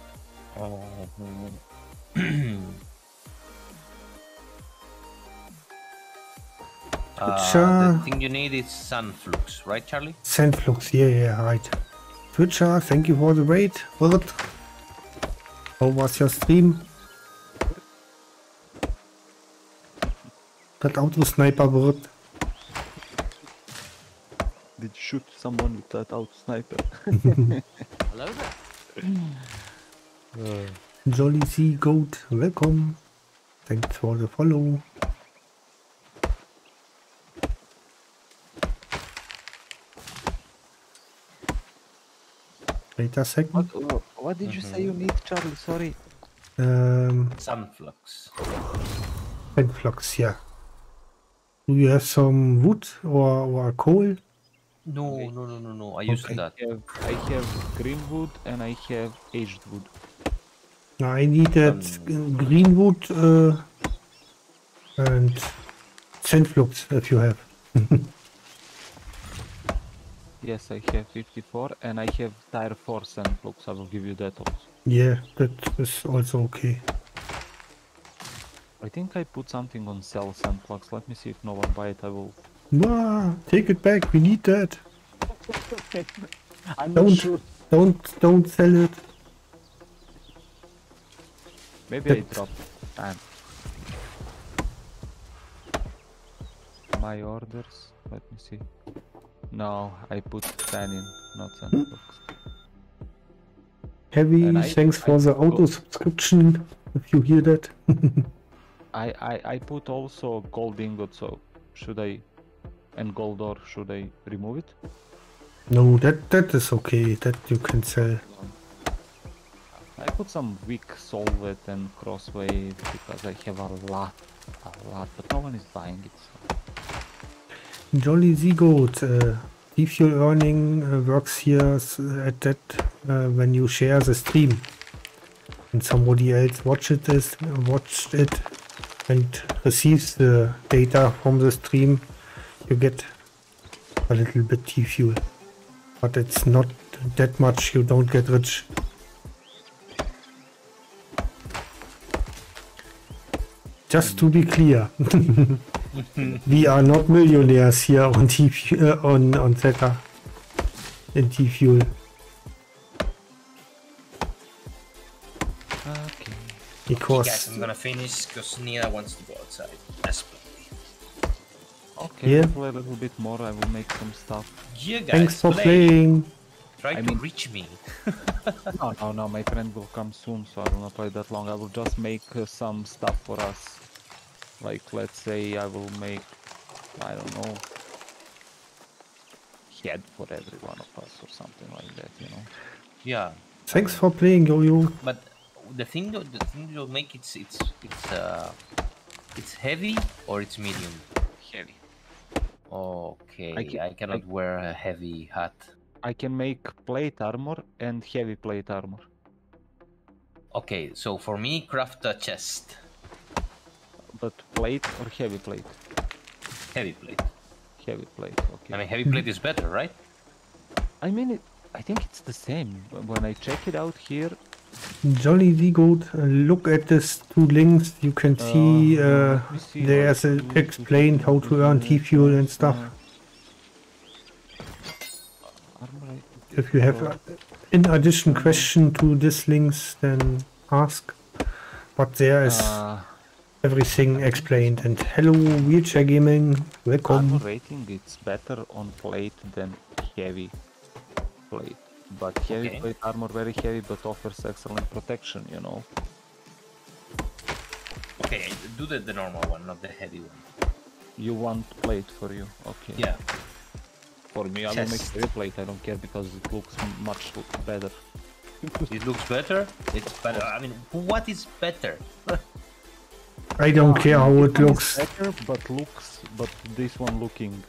Uh, the thing you need is sunflux, right, Charlie? Sunflux, yeah, yeah, right. Twitcher, thank you for the raid. Wirt, how was your stream? That auto sniper Wirt. Did you shoot someone with that auto sniper? Hello there. Jolly Sea Goat, welcome. Thanks for the follow. Wait a second. What, what, what did you say you need, Charlie? Sorry. Um, Sunflux. flux, yeah. Do you have some wood or, or coal? No, no, no, no, no. I used Okay. that. I have, I have green wood and I have aged wood. No, I need that green wood uh, and flux if you have. Yes, I have 54 and I have tire 4 sandblocks. I will give you that also. Yeah, that is also okay. I think I put something on sell sandblocks. Let me see if no one buy it. I will. Nah, take it back. We need that. I'm Don't. not sure. Don't don't sell it. Maybe I drop. Damn. My orders. Let me see. No, I put 10 in, not sandblocks. Hmm? Heavy. And I- thanks for I the auto subscription. If you hear that. I, I I put also gold ingot. So should I? And gold ore. Should I remove it? no, that that is okay. That you can sell. I put some weak solvent and crossweave because I have a lot, a lot, but no one is buying it. So. Jolly Zigoat, uh, your earning uh, works here at that uh, when you share the stream and somebody else watch it watched it and receives the data from the stream, you get a little bit TFUEL, but it's not that much. You don't get rich. Just to be clear. we are not millionaires here on T uh, on on Theta in TFUEL. Okay. Okay, Because guys, I'm gonna finish because Nia wants to go outside. Desperately. Okay. Yeah. I'll play a little bit more. I will make some stuff. Yeah, guys, thanks for play. playing. Try I to mean- reach me. No, no, no. My friend will come soon, so I will not play that long. I will just make uh, some stuff for us. Like, let's say I will make, I don't know, head for every one of us or something like that. You know. Yeah, Thanks for playing, Yo-Yo. but the thing that the thing you'll make it's it's it's uh it's heavy or it's medium. Heavy. Okay, I ca- I cannot wear a heavy hat. I can make plate armor and heavy plate armor. Okay, so for me, craft a chest, But plate or heavy plate? heavy plate. Heavy plate, okay. I mean, heavy plate is better, right? I mean, it, I think it's the same. When I check it out here, Jolly Zigoat, uh, look at these two links. You can see Uh, uh, let me see there's a explained how to earn TFUEL and stuff. uh, If you have uh, in addition question to these links, then ask. But there is uh, everything explained. And hello, Wheelchair Gaming, welcome armor welcome. rating, it's better on plate than heavy plate. But heavy Okay. plate armor very heavy, but offers excellent protection. You know. Okay, do the, the normal one, not the heavy one. You want plate for you, okay? Yeah. For me, I will make Chest. heavy plate. I don't care because it looks much better. It looks better. It's better. I mean, what is better? I don't care how it This one is looks. Better, but looks, but this one looking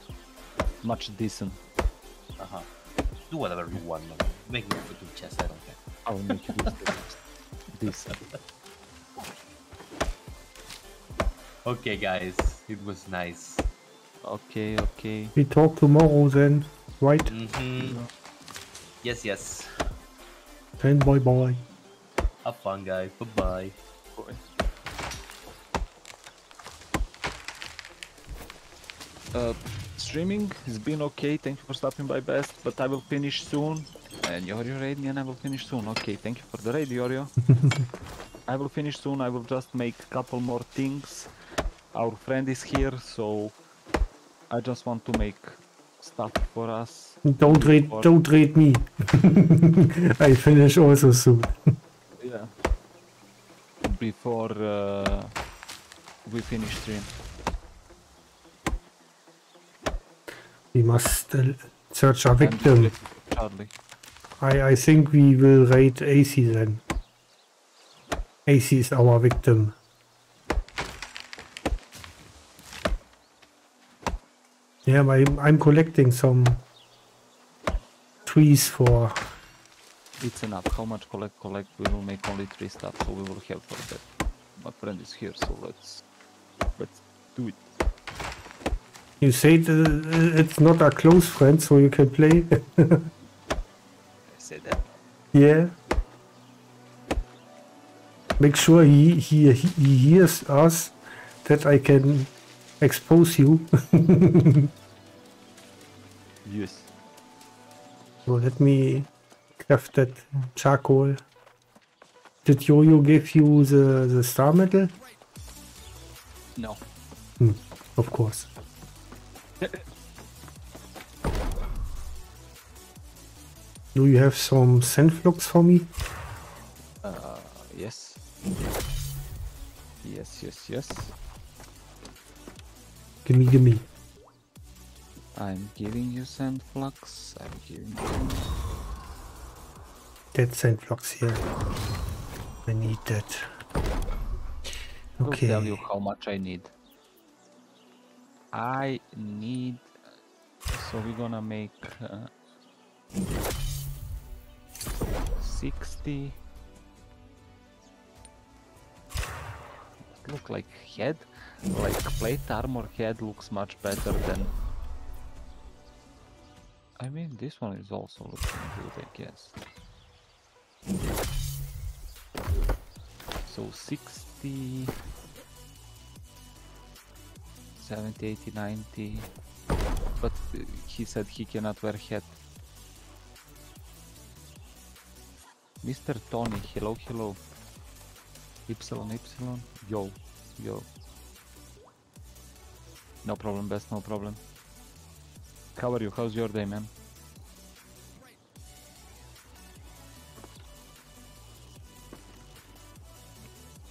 much decent. Uh huh. Do whatever you want. man. Make me put your chest. I don't care. I will make you this decent. Okay, guys, it was nice. Okay, okay. We talk tomorrow then, right? Mm-hmm. Yes, yes. Then bye bye. Have fun, guys. Bye bye. Uh, streaming has been okay. Thank you for stopping by, best. But I will finish soon. And Yorio raid me, and I will finish soon. Okay, thank you for the raid, Yorio. I will finish soon. I will just make a couple more things. Our friend is here, so I just want to make stuff for us. Don't before- don't rate me. I finish also soon. Yeah. Before uh, we finish stream. We must uh, search our victim. Charlie. I, I think we will raid AC then. AC is our victim. Yeah, I'm, I'm collecting some trees for It's enough. How much collect collect? We will make only three stuff, so we will have for that. My friend is here, so let's let's do it. You said uh, it's not a close friend, so you can play. I said that. yeah. Make sure he, he he hears us, that I can expose you. Yes. so let me craft that charcoal. Did Yo-Yo give you the, the star metal? No. Of course. Do you have some sand sandflux for me? Uh, yes. Yes, yes, yes. Gimme, gimme. I'm giving you sand flux. I'm giving you. That sandflux here. I need that. I'll tell you Okay. how much I need. I need. So we're gonna make uh, 60. Look like head, like plate armor head looks much better than. I mean, this one is also looking good, I guess. So 60. 70, 80, 90. But he said he cannot wear hat. Mr. Tony, hello, hello. Ypsilon, Ypsilon. Yo, yo. No problem, best, no problem. How are you? How's your day, man?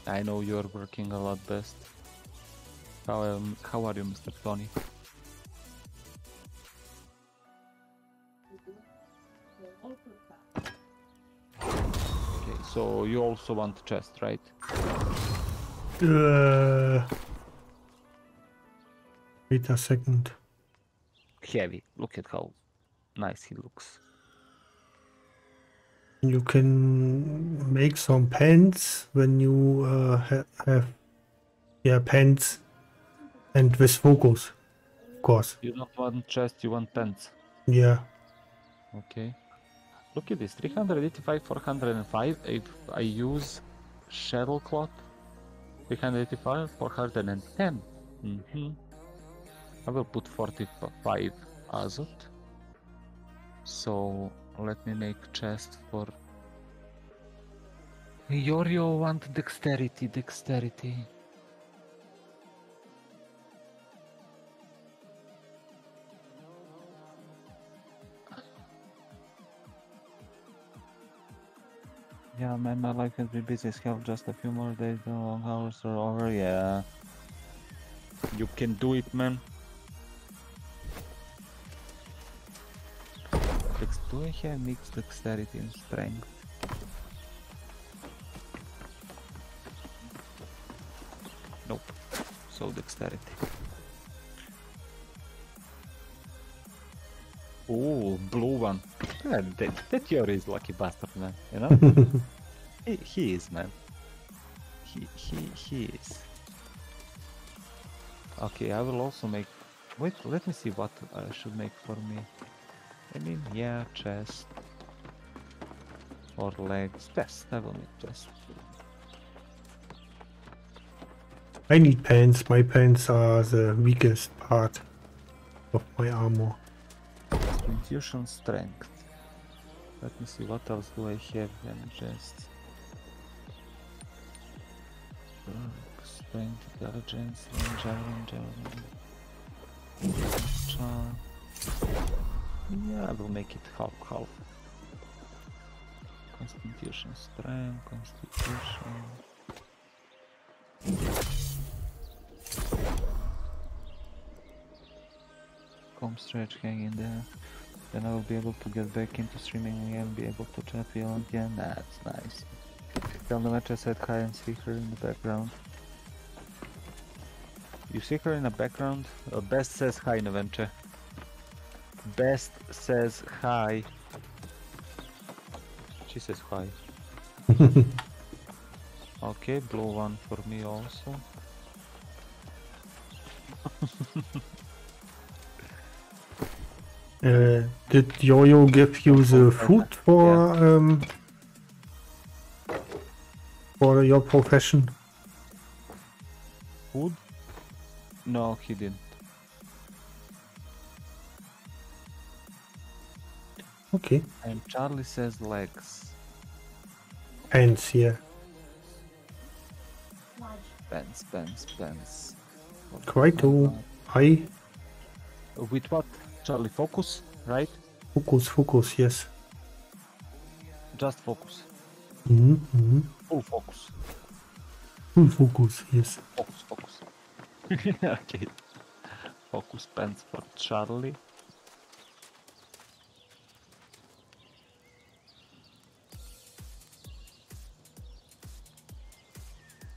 I know you're working a lot best. How, um, how are you, Mr. Tony? Okay, so you also want chest, right? Uh, wait a second. Heavy. Look at how nice he looks. You can make some pants when you uh, ha have yeah pants and with focus, of course. You don't want chest, you want pants. Yeah. Okay. Look at this, 385, 405. If I use shuttle cloth, 385, 410. Mm-hmm. I will put 45 azoth. So let me make chest for. Yorio want dexterity, dexterity. Yeah, man, my life has been busy as hell. Just a few more days, the long hours are over. Yeah. You can do it, man. Dex- do I have mixed dexterity and strength? Nope. So dexterity. Ooh, blue one. Yeah, that, that Yori is lucky bastard, man. You know? he, he is, man. He, he, he is. Okay, I will also make... Wait, let me see what I should make for me. I mean, yeah, chest. Or legs. Chest, I will make chest. I need pants. My pants are the weakest part of my armor. Intuition strength. Let me see what else do I have than just Strength, strength, intelligence, javelin, javelin. Yeah, I will make it half half. Constitution strength, constitution. Com stretch hanging there. Then I will be able to get back into streaming again, be able to chat with you again. That's nice. Tell the match I said hi and see her in the background. You see her in the background? Uh, Best says hi, Nevenche. Best says hi. She says hi. Okay, blue one for me also. Uh, did Yo-Yo give you the food for um, for your profession? Food? No, he didn't. Okay. And Charlie says legs. Hands here. Pants, pants, pants. Quito. Hi. With what? Charlie, focus, right? Focus, focus, yes. Just focus. hmm hmm Full focus. Full focus, yes. Focus, focus. okay. Focus pants for Charlie.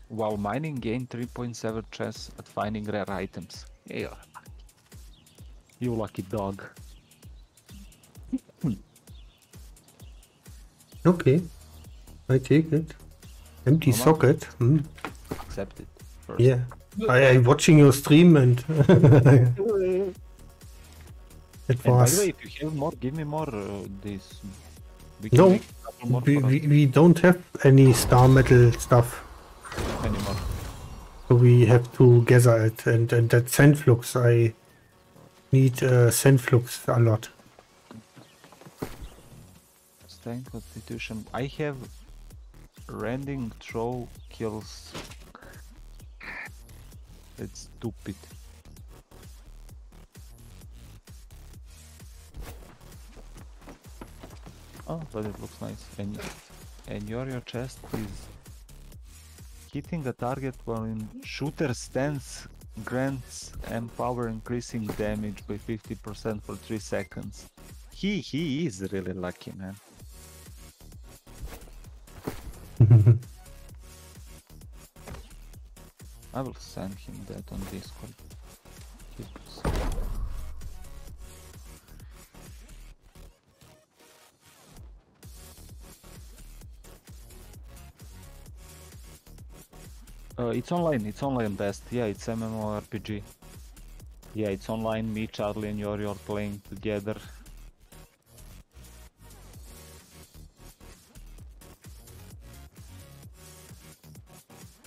While mining, gain 3.7 chess at finding rare items. Yeah. You lucky dog. Okay. I take it. Empty How socket. Hmm. Accept it. First. Yeah. I am watching your stream and it And by the way, if you have more, give me more uh, this. We can No, make a couple more we, we, we don't have any star metal stuff. anymore. So we have to gather it and, and that sand flux I need uh, sand flux a lot. Strength constitution. I have rending throw kills. It's stupid. Oh, but it looks nice. And and your your chest is hitting a target while in shooter stance grants empower increasing damage by 50% for 3 seconds. He he is really lucky, man. I will send him that on Discord. Keeps- Uh, it's online, it's online best. Yeah, it's MMORPG. Yeah, it's online, me, Charlie and Yori are playing together.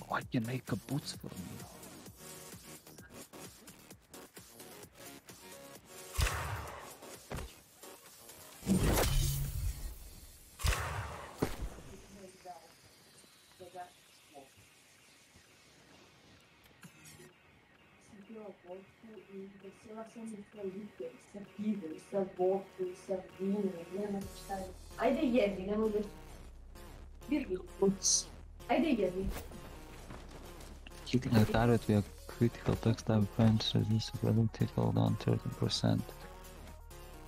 Oh, I can make a boots for me. Lá sendo felipe, isso é vida, isso é aborto, isso lembra que está aí. Haydi geldi, ne olur. Bir gün. Haydi geldi. Hitting a target with a critical text type defense reduces ability fall down 30%.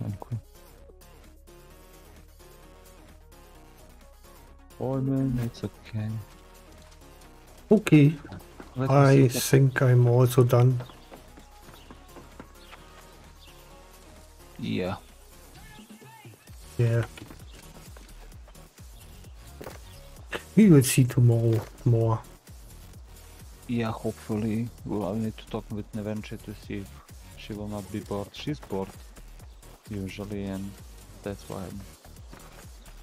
Okay. Oh man, it's okay. Okay. Let I think I'm also done. Yeah. Yeah. We will see tomorrow more. Yeah, hopefully. Well, I need to talk with Nevenche to see if she will not be bored. She's bored, usually, and that's why I'm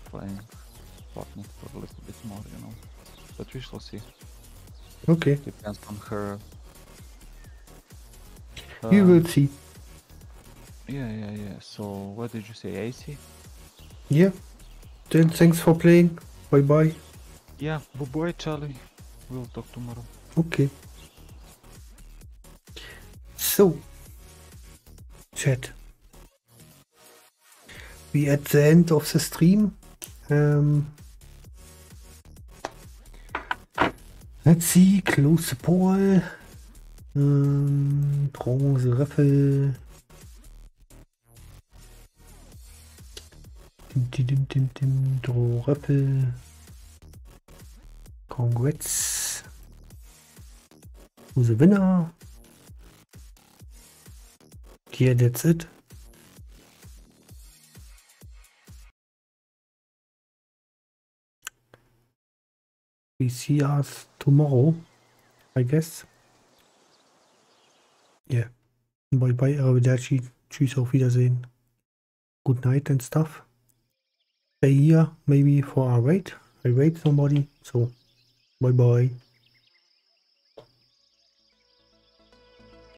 playing Fortnite for a little bit more, you know. But we shall see. Okay. Depends on her. We Uh, will see. Yeah, yeah, yeah. So, what did you say, AC? Yeah. Then thanks for playing. Bye bye. Yeah, bye bye, Charlie. We'll talk tomorrow. Okay. So, chat. We at the end of the stream. Um, let's see. Close the poll. Um, bronze Raffle. Dim, dim, dim, dim, dim. Dro Röppel. Congrats. Who's the winner? Yeah, that's it. We see us tomorrow, I guess. Yeah. Bye bye, Arrivederci. Tschüss, auf Wiedersehen. Good night and stuff. Stay here, maybe for a raid. I raid somebody, so bye bye.